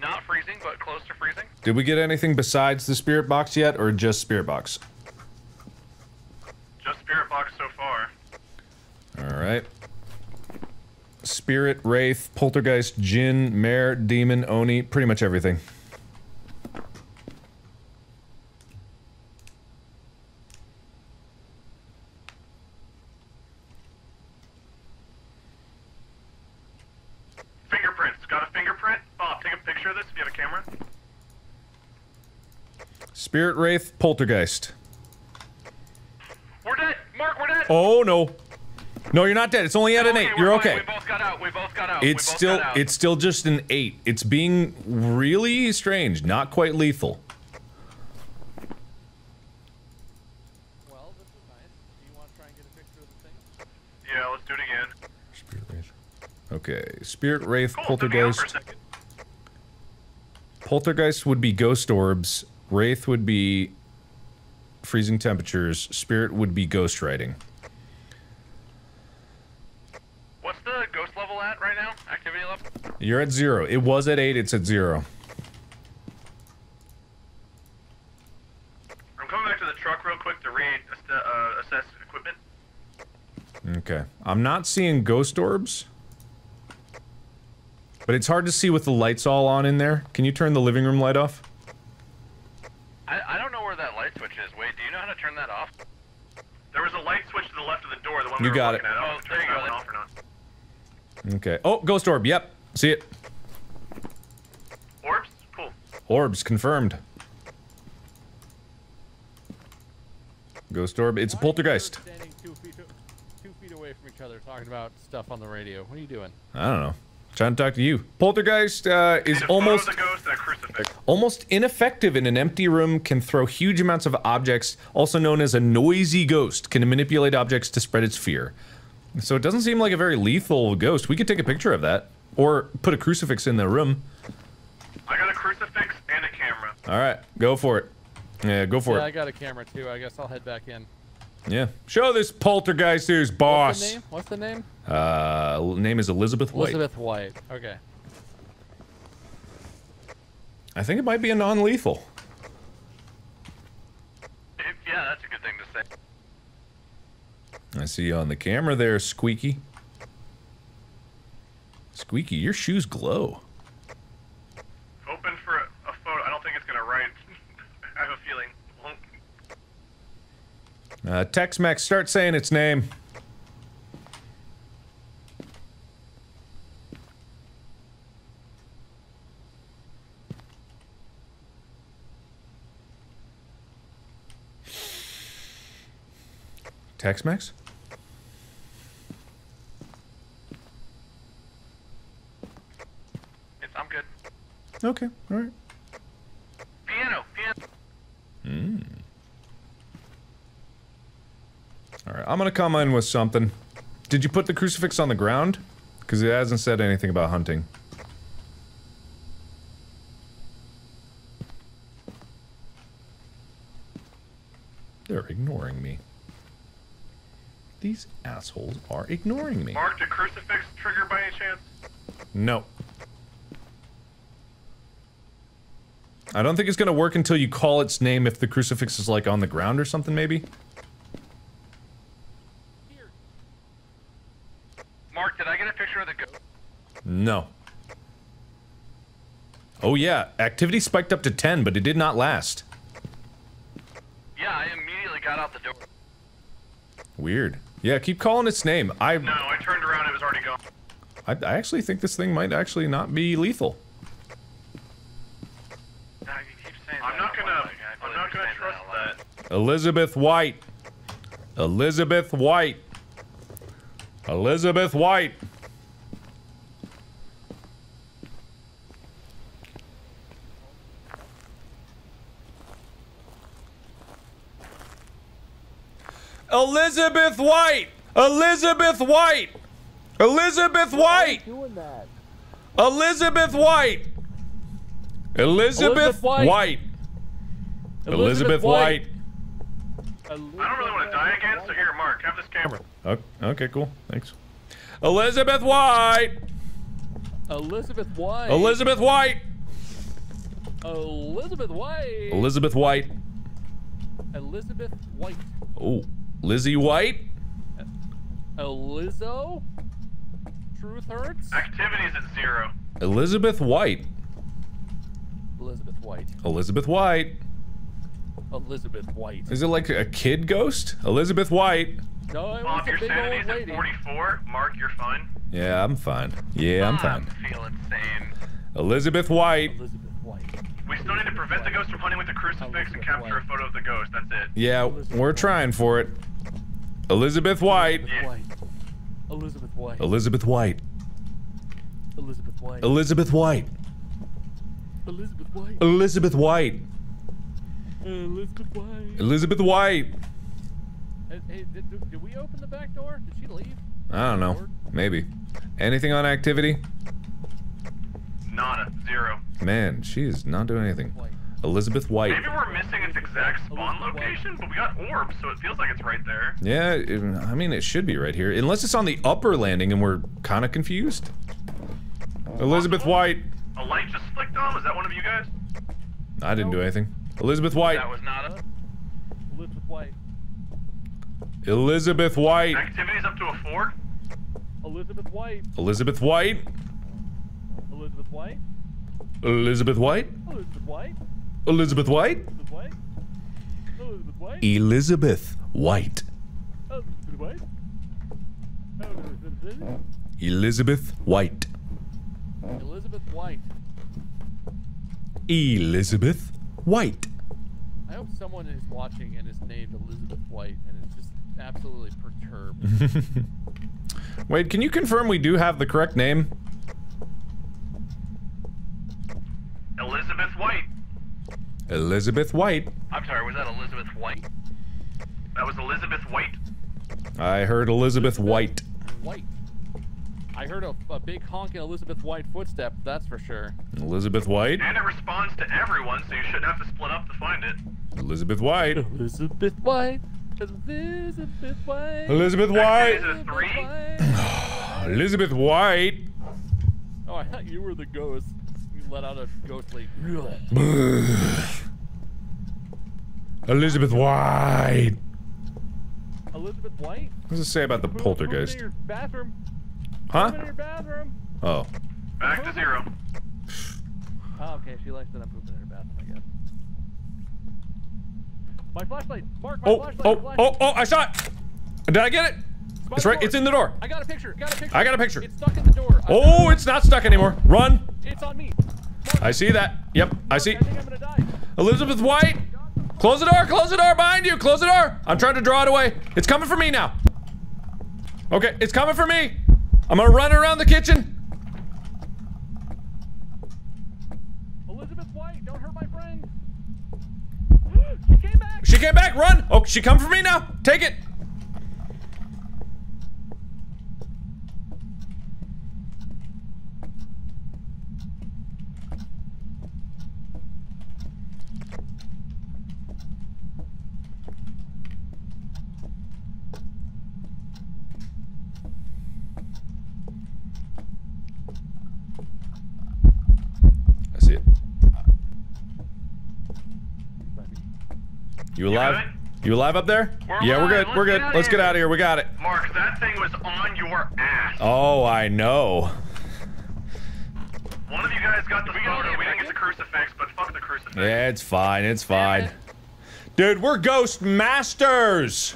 Speaker 4: Not freezing, but close to freezing.
Speaker 2: Did we get anything besides the spirit box yet, or just spirit box?
Speaker 3: Just spirit box so far.
Speaker 2: All right. Spirit, wraith, poltergeist, Jinn, mare, demon, oni, pretty much everything.
Speaker 3: Fingerprints. Got a fingerprint? Bob, take a picture of this if you have a camera.
Speaker 2: Spirit, wraith, poltergeist.
Speaker 4: We're dead. Mark, we're dead.
Speaker 2: Oh no. No, you're not dead. It's only at an
Speaker 4: Okay,
Speaker 2: eight. You're okay.
Speaker 4: We both got out. We both got out.
Speaker 2: It's still it's still just an eight. It's being really strange, not quite lethal.
Speaker 1: Well, this is nice. Do you want to try and get a picture of the thing?
Speaker 3: Yeah, let's do it again.
Speaker 2: Spirit wraith. Okay, spirit wraith,
Speaker 3: Cool, zoom me for a
Speaker 2: poltergeist. Poltergeist would be ghost orbs. Wraith would be freezing temperatures. Spirit would be ghost writing.
Speaker 4: What's the ghost level at right now? Activity level?
Speaker 2: You're at zero. It was at eight. It's at zero.
Speaker 3: I'm coming back to the truck real quick to read, uh, assess equipment.
Speaker 2: Okay. I'm not seeing ghost orbs. But it's hard to see with the lights all on in there. Can you turn the living room light off?
Speaker 4: I, I don't know where that light switch is. Wait, do you know how to turn that off?
Speaker 3: There was a light switch to the left of the door, the one
Speaker 2: You
Speaker 3: we were
Speaker 2: got
Speaker 3: looking
Speaker 2: it.
Speaker 3: at. I
Speaker 4: Oh,
Speaker 3: don't
Speaker 4: there you go,
Speaker 3: that one
Speaker 4: then.
Speaker 3: off or not.
Speaker 2: Okay. Oh, ghost orb. Yep. See it.
Speaker 3: Orbs? Cool.
Speaker 2: Orbs confirmed. Ghost orb. It's a
Speaker 1: Why are you
Speaker 2: poltergeist.
Speaker 1: Standing two feet, two feet away from each other, talking about stuff on the radio. What are you doing?
Speaker 2: I don't know. Trying to talk to you. Poltergeist uh, is
Speaker 3: Need a
Speaker 2: almost
Speaker 3: ghost and a crucifix.
Speaker 2: almost ineffective in an empty room. Can throw huge amounts of objects. Also known as a noisy ghost. Can manipulate objects to spread its fear. So it doesn't seem like a very lethal ghost. We could take a picture of that, or put a crucifix in the room.
Speaker 3: I got a crucifix and a camera.
Speaker 2: All right, go for it. Yeah, go for it.
Speaker 1: yeah, I got a camera too. I guess I'll head back in.
Speaker 2: Yeah, show this poltergeist who's
Speaker 1: What's
Speaker 2: boss.
Speaker 1: the name? What's the name?
Speaker 2: Uh, name is Elizabeth White.
Speaker 1: Elizabeth White. Okay.
Speaker 2: I think it might be a non-lethal.
Speaker 4: Yeah, that's a good thing to say.
Speaker 2: I see you on the camera there, Squeaky. Squeaky, your shoes glow.
Speaker 3: Open for a, a photo. I don't think it's going to write. (laughs) I have a feeling.
Speaker 2: Uh, Tex-Mex, start saying its name. Tex-Mex? Okay, all right.
Speaker 4: Piano, piano.
Speaker 2: Mm. All right, I'm gonna come in with something. Did you put the crucifix on the ground? Because it hasn't said anything about hunting. They're ignoring me. These assholes are ignoring me.
Speaker 3: Mark, did crucifix trigger by any chance?
Speaker 2: No. I don't think it's gonna work until you call its name if the crucifix is like on the ground or something, maybe?
Speaker 4: Mark, did I get a picture of the ghost?
Speaker 2: No. Oh yeah, activity spiked up to 10, but it did not last.
Speaker 4: Yeah, I immediately got out the door.
Speaker 2: Weird. Yeah, keep calling its name. I
Speaker 3: No, I turned around, it was already gone.
Speaker 2: I, I actually think this thing might actually not be lethal.
Speaker 4: No, you keep saying
Speaker 3: I'm
Speaker 4: that.
Speaker 3: not gonna,
Speaker 4: I feel
Speaker 3: I'm
Speaker 4: like
Speaker 3: not
Speaker 4: you're
Speaker 3: gonna trust that.
Speaker 2: Elizabeth White. Elizabeth White. Elizabeth White. Elizabeth White. Elizabeth White. Elizabeth White.
Speaker 1: Doing that.
Speaker 2: Elizabeth White. Elizabeth
Speaker 1: Elizabeth White.
Speaker 2: White.
Speaker 3: I don't really want to die again, so here, Mark, have this camera.
Speaker 2: Okay, okay, cool. Thanks. Elizabeth White.
Speaker 1: Elizabeth White.
Speaker 2: Elizabeth White.
Speaker 1: Elizabeth White.
Speaker 2: Elizabeth White.
Speaker 1: Elizabeth White.
Speaker 2: Oh, Lizzie White.
Speaker 1: Elizzo. Truth hurts.
Speaker 3: Activities at zero.
Speaker 2: Elizabeth White.
Speaker 1: Elizabeth White.
Speaker 2: Elizabeth White.
Speaker 1: Elizabeth White.
Speaker 2: Is it like a kid ghost? Elizabeth White.
Speaker 1: No, it was
Speaker 3: Bob,
Speaker 1: a
Speaker 3: your
Speaker 1: big
Speaker 3: sanity's
Speaker 1: old
Speaker 3: at
Speaker 1: lady.
Speaker 3: 44. Mark, you're fine.
Speaker 2: Yeah, I'm fine. Yeah, I'm fine.
Speaker 4: I feeling sane.
Speaker 2: Elizabeth White.
Speaker 1: Elizabeth White.
Speaker 3: We still need to prevent the ghost from hunting with the crucifix and capture a photo of the ghost. That's it.
Speaker 2: Yeah, we're trying for it. Elizabeth White.
Speaker 3: Yeah.
Speaker 1: White. Elizabeth White.
Speaker 2: Elizabeth White.
Speaker 1: Elizabeth White.
Speaker 2: Elizabeth White.
Speaker 1: Elizabeth White.
Speaker 2: Elizabeth White.
Speaker 1: Elizabeth White.
Speaker 2: Elizabeth White.
Speaker 1: Hey, hey, did, did- did we open the back door? Did she leave?
Speaker 2: I don't know. Maybe. Anything on activity?
Speaker 3: Nada. Zero.
Speaker 2: Man, she is not doing anything. Elizabeth White.
Speaker 3: Maybe we're missing its exact spawn
Speaker 1: Elizabeth White.
Speaker 3: location, but we got orbs, so it feels like it's right there.
Speaker 2: Yeah, it- I mean, it should be right here. Unless it's on the upper landing and we're kind of confused. Elizabeth White.
Speaker 3: A light just flicked on. Was that one of you guys?
Speaker 2: I didn't do anything. Elizabeth White.
Speaker 4: That was not a.
Speaker 1: Elizabeth White.
Speaker 2: Elizabeth White.
Speaker 3: Activities up to a four.
Speaker 1: Elizabeth White.
Speaker 2: Elizabeth White.
Speaker 1: Elizabeth White.
Speaker 2: Elizabeth White.
Speaker 1: Elizabeth White.
Speaker 2: Elizabeth White.
Speaker 1: Elizabeth White. Elizabeth White.
Speaker 2: Elizabeth White.
Speaker 1: Elizabeth White.
Speaker 2: Elizabeth White.
Speaker 1: Elizabeth White.
Speaker 2: Elizabeth White.
Speaker 1: I hope someone is watching and is named Elizabeth White and is just absolutely perturbed. (laughs)
Speaker 2: Wait, can you confirm we do have the correct name?
Speaker 3: Elizabeth White.
Speaker 2: Elizabeth White.
Speaker 4: I'm sorry, was that Elizabeth White?
Speaker 3: That was Elizabeth White.
Speaker 2: I heard Elizabeth White.
Speaker 1: White. I heard a, a big honking Elizabeth White footstep, that's for sure.
Speaker 2: Elizabeth White.
Speaker 3: And it responds to everyone, so you shouldn't have to split up to find it.
Speaker 2: Elizabeth White.
Speaker 1: Elizabeth White. Elizabeth White.
Speaker 2: Elizabeth White.
Speaker 3: Activities at a three.
Speaker 1: White. (sighs)
Speaker 2: Elizabeth White.
Speaker 1: Oh, I thought you were the ghost. You let out a ghostly. (sighs)
Speaker 2: Elizabeth White.
Speaker 1: Elizabeth White.
Speaker 2: What does it say about the
Speaker 1: Poop- poop in
Speaker 2: poltergeist?
Speaker 1: your bathroom.
Speaker 2: Huh?
Speaker 1: In your bathroom.
Speaker 2: Oh.
Speaker 3: Back to zero.
Speaker 1: Oh, okay. She likes that I'm pooping in her bathroom, I guess. My flashlight. Mark, my
Speaker 2: Oh,
Speaker 1: flashlight.
Speaker 2: oh,
Speaker 1: my
Speaker 2: oh, oh, I saw it. Did I get it?
Speaker 1: By
Speaker 2: It's
Speaker 1: the
Speaker 2: right, it's in the door.
Speaker 1: I got a picture. Got a picture.
Speaker 2: I got a picture.
Speaker 1: It's stuck in the door. I-
Speaker 2: Oh, it's not stuck anymore. Run.
Speaker 1: It's on me.
Speaker 2: I see that. Yep, I see.
Speaker 1: I think I'm gonna die.
Speaker 2: Elizabeth White. Close the door, close the door behind you, close the door. I'm trying to draw it away. It's coming for me now. Okay, it's coming for me. I'm gonna run around the kitchen.
Speaker 1: Elizabeth White, don't hurt my friend. (gasps) she came back.
Speaker 2: She came back, run. Oh, she come for me now. Take it. I see it. You alive? You alive up there?
Speaker 4: We're
Speaker 2: yeah, we're good.
Speaker 4: Let's
Speaker 2: We're good.
Speaker 4: out of
Speaker 2: Let's get out of here. We got it.
Speaker 4: Mark, that thing was on your ass.
Speaker 2: Oh, I know.
Speaker 4: One of you guys got the photo. We think it's a crucifix, but fuck the crucifix.
Speaker 2: Yeah, it's fine. It's fine. Dude, we're ghost masters.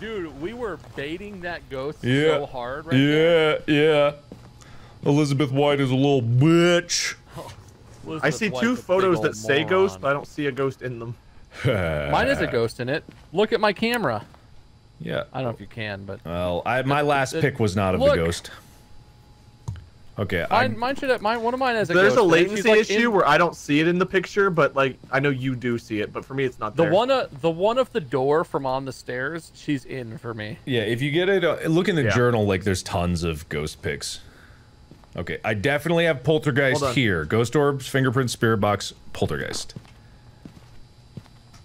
Speaker 1: Dude, we were baiting that ghost
Speaker 2: Yeah.
Speaker 1: so hard right there.
Speaker 2: yeah, yeah. Elizabeth White is a little bitch. (laughs)
Speaker 3: I see
Speaker 1: White's
Speaker 3: two photos
Speaker 1: old
Speaker 3: that say ghost, but I don't see a ghost in them. (laughs)
Speaker 1: Mine is a ghost in it. Look at my camera.
Speaker 2: Yeah.
Speaker 1: I don't know if you can, but
Speaker 2: Well, I, my last
Speaker 1: it-
Speaker 2: pick was not of
Speaker 1: look.
Speaker 2: the ghost. Okay, I,
Speaker 1: mine, mine should have, mine, one of mine has a
Speaker 3: There's
Speaker 1: ghost.
Speaker 3: a
Speaker 1: in it. She's,
Speaker 3: latency
Speaker 1: like,
Speaker 3: issue
Speaker 1: in-
Speaker 3: where I don't see it in the picture, but like I know you do see it, but for me it's not
Speaker 1: the
Speaker 3: there.
Speaker 1: one, uh, the one of the door from on the stairs. She's in for me.
Speaker 2: yeah. If you get it, uh, look in the
Speaker 3: Yeah.
Speaker 2: journal. Like, there's tons of ghost picks. Okay, I definitely have poltergeist here. Ghost orbs, fingerprints, spirit box, poltergeist.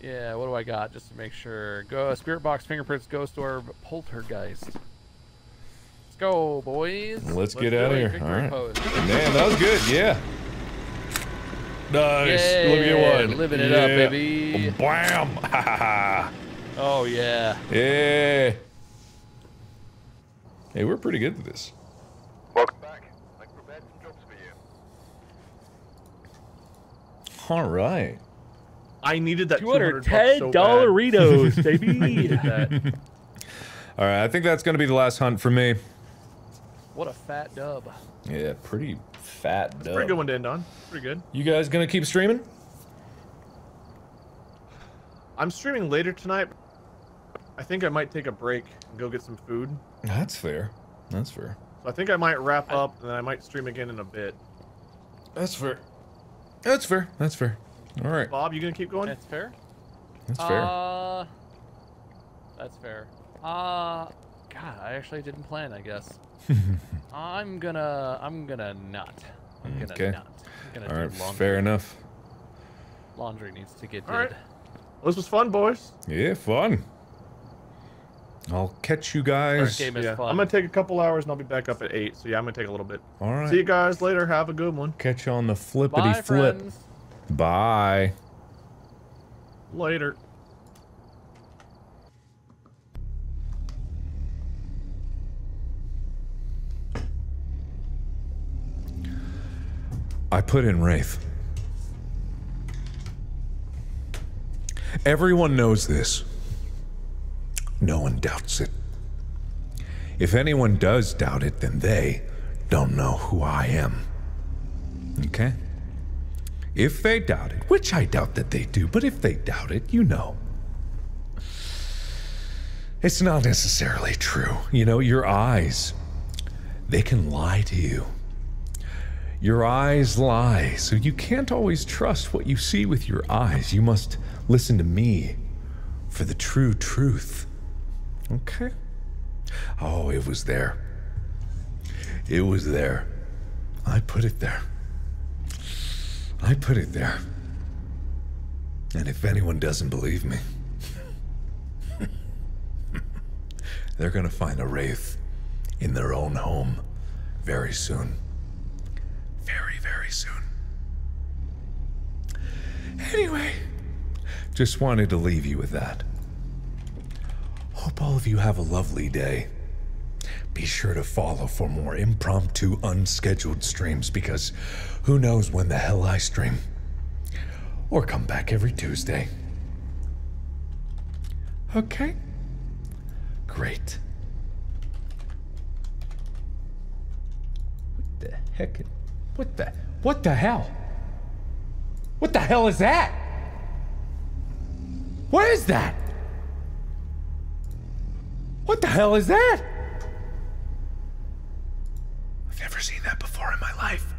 Speaker 1: Yeah, what do I got just to make sure? Go spirit box, fingerprints, ghost orb, poltergeist. Let's go, boys.
Speaker 2: Let's get out
Speaker 1: of
Speaker 2: here. All right.
Speaker 1: pose.
Speaker 2: Man, that was good. Yeah. Nice. Look at one.
Speaker 1: living it up, baby.
Speaker 2: Bam. Ha ha ha.
Speaker 1: Oh yeah.
Speaker 2: Yeah. Hey, we're pretty good at this.
Speaker 5: Welcome back. I prepared some jobs for you.
Speaker 2: All right.
Speaker 3: I needed that
Speaker 1: Two
Speaker 3: 200
Speaker 1: hundred
Speaker 3: bucks so
Speaker 1: dollar
Speaker 3: bad.
Speaker 1: Doritos, (laughs) baby.
Speaker 3: needed that. (laughs)
Speaker 2: All right. I think that's going to be the last hunt for me.
Speaker 1: what a fat dub.
Speaker 2: Yeah, pretty fat dub.
Speaker 3: Pretty good one to end on. Pretty good.
Speaker 2: You guys going to keep streaming?
Speaker 3: I'm streaming later tonight. I think I might take a break and go get some food.
Speaker 2: That's fair. That's fair.
Speaker 3: So I think I might wrap up and then I might stream again in a bit.
Speaker 2: That's fair. That's fair. That's fair. All right.
Speaker 3: Bob, you gonna keep going?
Speaker 1: That's fair.
Speaker 2: That's fair.
Speaker 1: Uh, that's fair. Uh, God, I actually didn't plan. I guess. (laughs) I'm gonna. I'm gonna not. I'm gonna
Speaker 2: Okay.
Speaker 1: not. I'm gonna
Speaker 2: All
Speaker 1: do
Speaker 2: right.
Speaker 1: laundry.
Speaker 2: Fair enough.
Speaker 1: Laundry needs to get did.
Speaker 3: All right. Well, this was fun, boys.
Speaker 2: Yeah, fun. I'll catch you guys.
Speaker 1: First game is
Speaker 3: Yeah,
Speaker 1: fun.
Speaker 3: I'm gonna take a couple hours and I'll be back up at eight. So yeah, I'm gonna take a little bit.
Speaker 2: All right.
Speaker 3: See you guys later. Have a good one.
Speaker 2: Catch you on the flippity
Speaker 1: Bye,
Speaker 2: flip.
Speaker 1: friends.
Speaker 2: Bye.
Speaker 3: Later.
Speaker 2: I put in Wraith. Everyone knows this. No one doubts it. If anyone does doubt it, then they don't know who I am. Okay? If they doubt it, which I doubt that they do, but if they doubt it, you know. It's not necessarily true. You know, your eyes, they can lie to you. Your eyes lie, so you can't always trust what you see with your eyes. You must listen to me for the true truth. Okay? Oh, it was there. It was there. I put it there. I put it there. And if anyone doesn't believe me, (laughs) they're gonna find a wraith in their own home very soon very, very soon. Anyway, just wanted to leave you with that. Hope all of you have a lovely day. Be sure to follow for more impromptu, unscheduled streams because who knows when the hell I stream. Or come back every Tuesday. Okay? Great. What the heck? What the? What the hell? What the hell is that? What is that? What the hell is that? I've never seen that before in my life.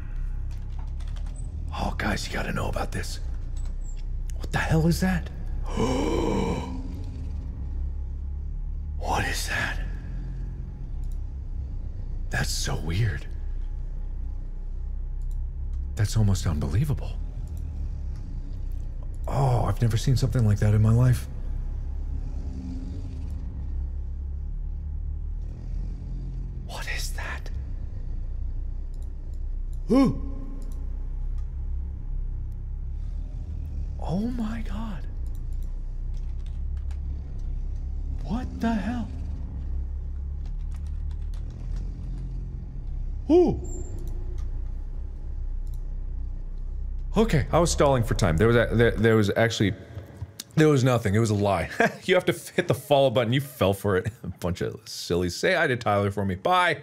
Speaker 2: Oh, guys, you gotta know about this. What the hell is that? (gasps) what is that? That's so weird. That's almost unbelievable. Oh, I've never seen something like that in my life. What is that? (gasps) Ooh. Oh my god. What the hell? Ooh. Okay, I was stalling for time. There was a, there, there was actually there was nothing. It was a lie. (laughs) you have to hit the follow button. You fell for it. (laughs) a bunch of sillies. Say hi to Tyler for me. Bye.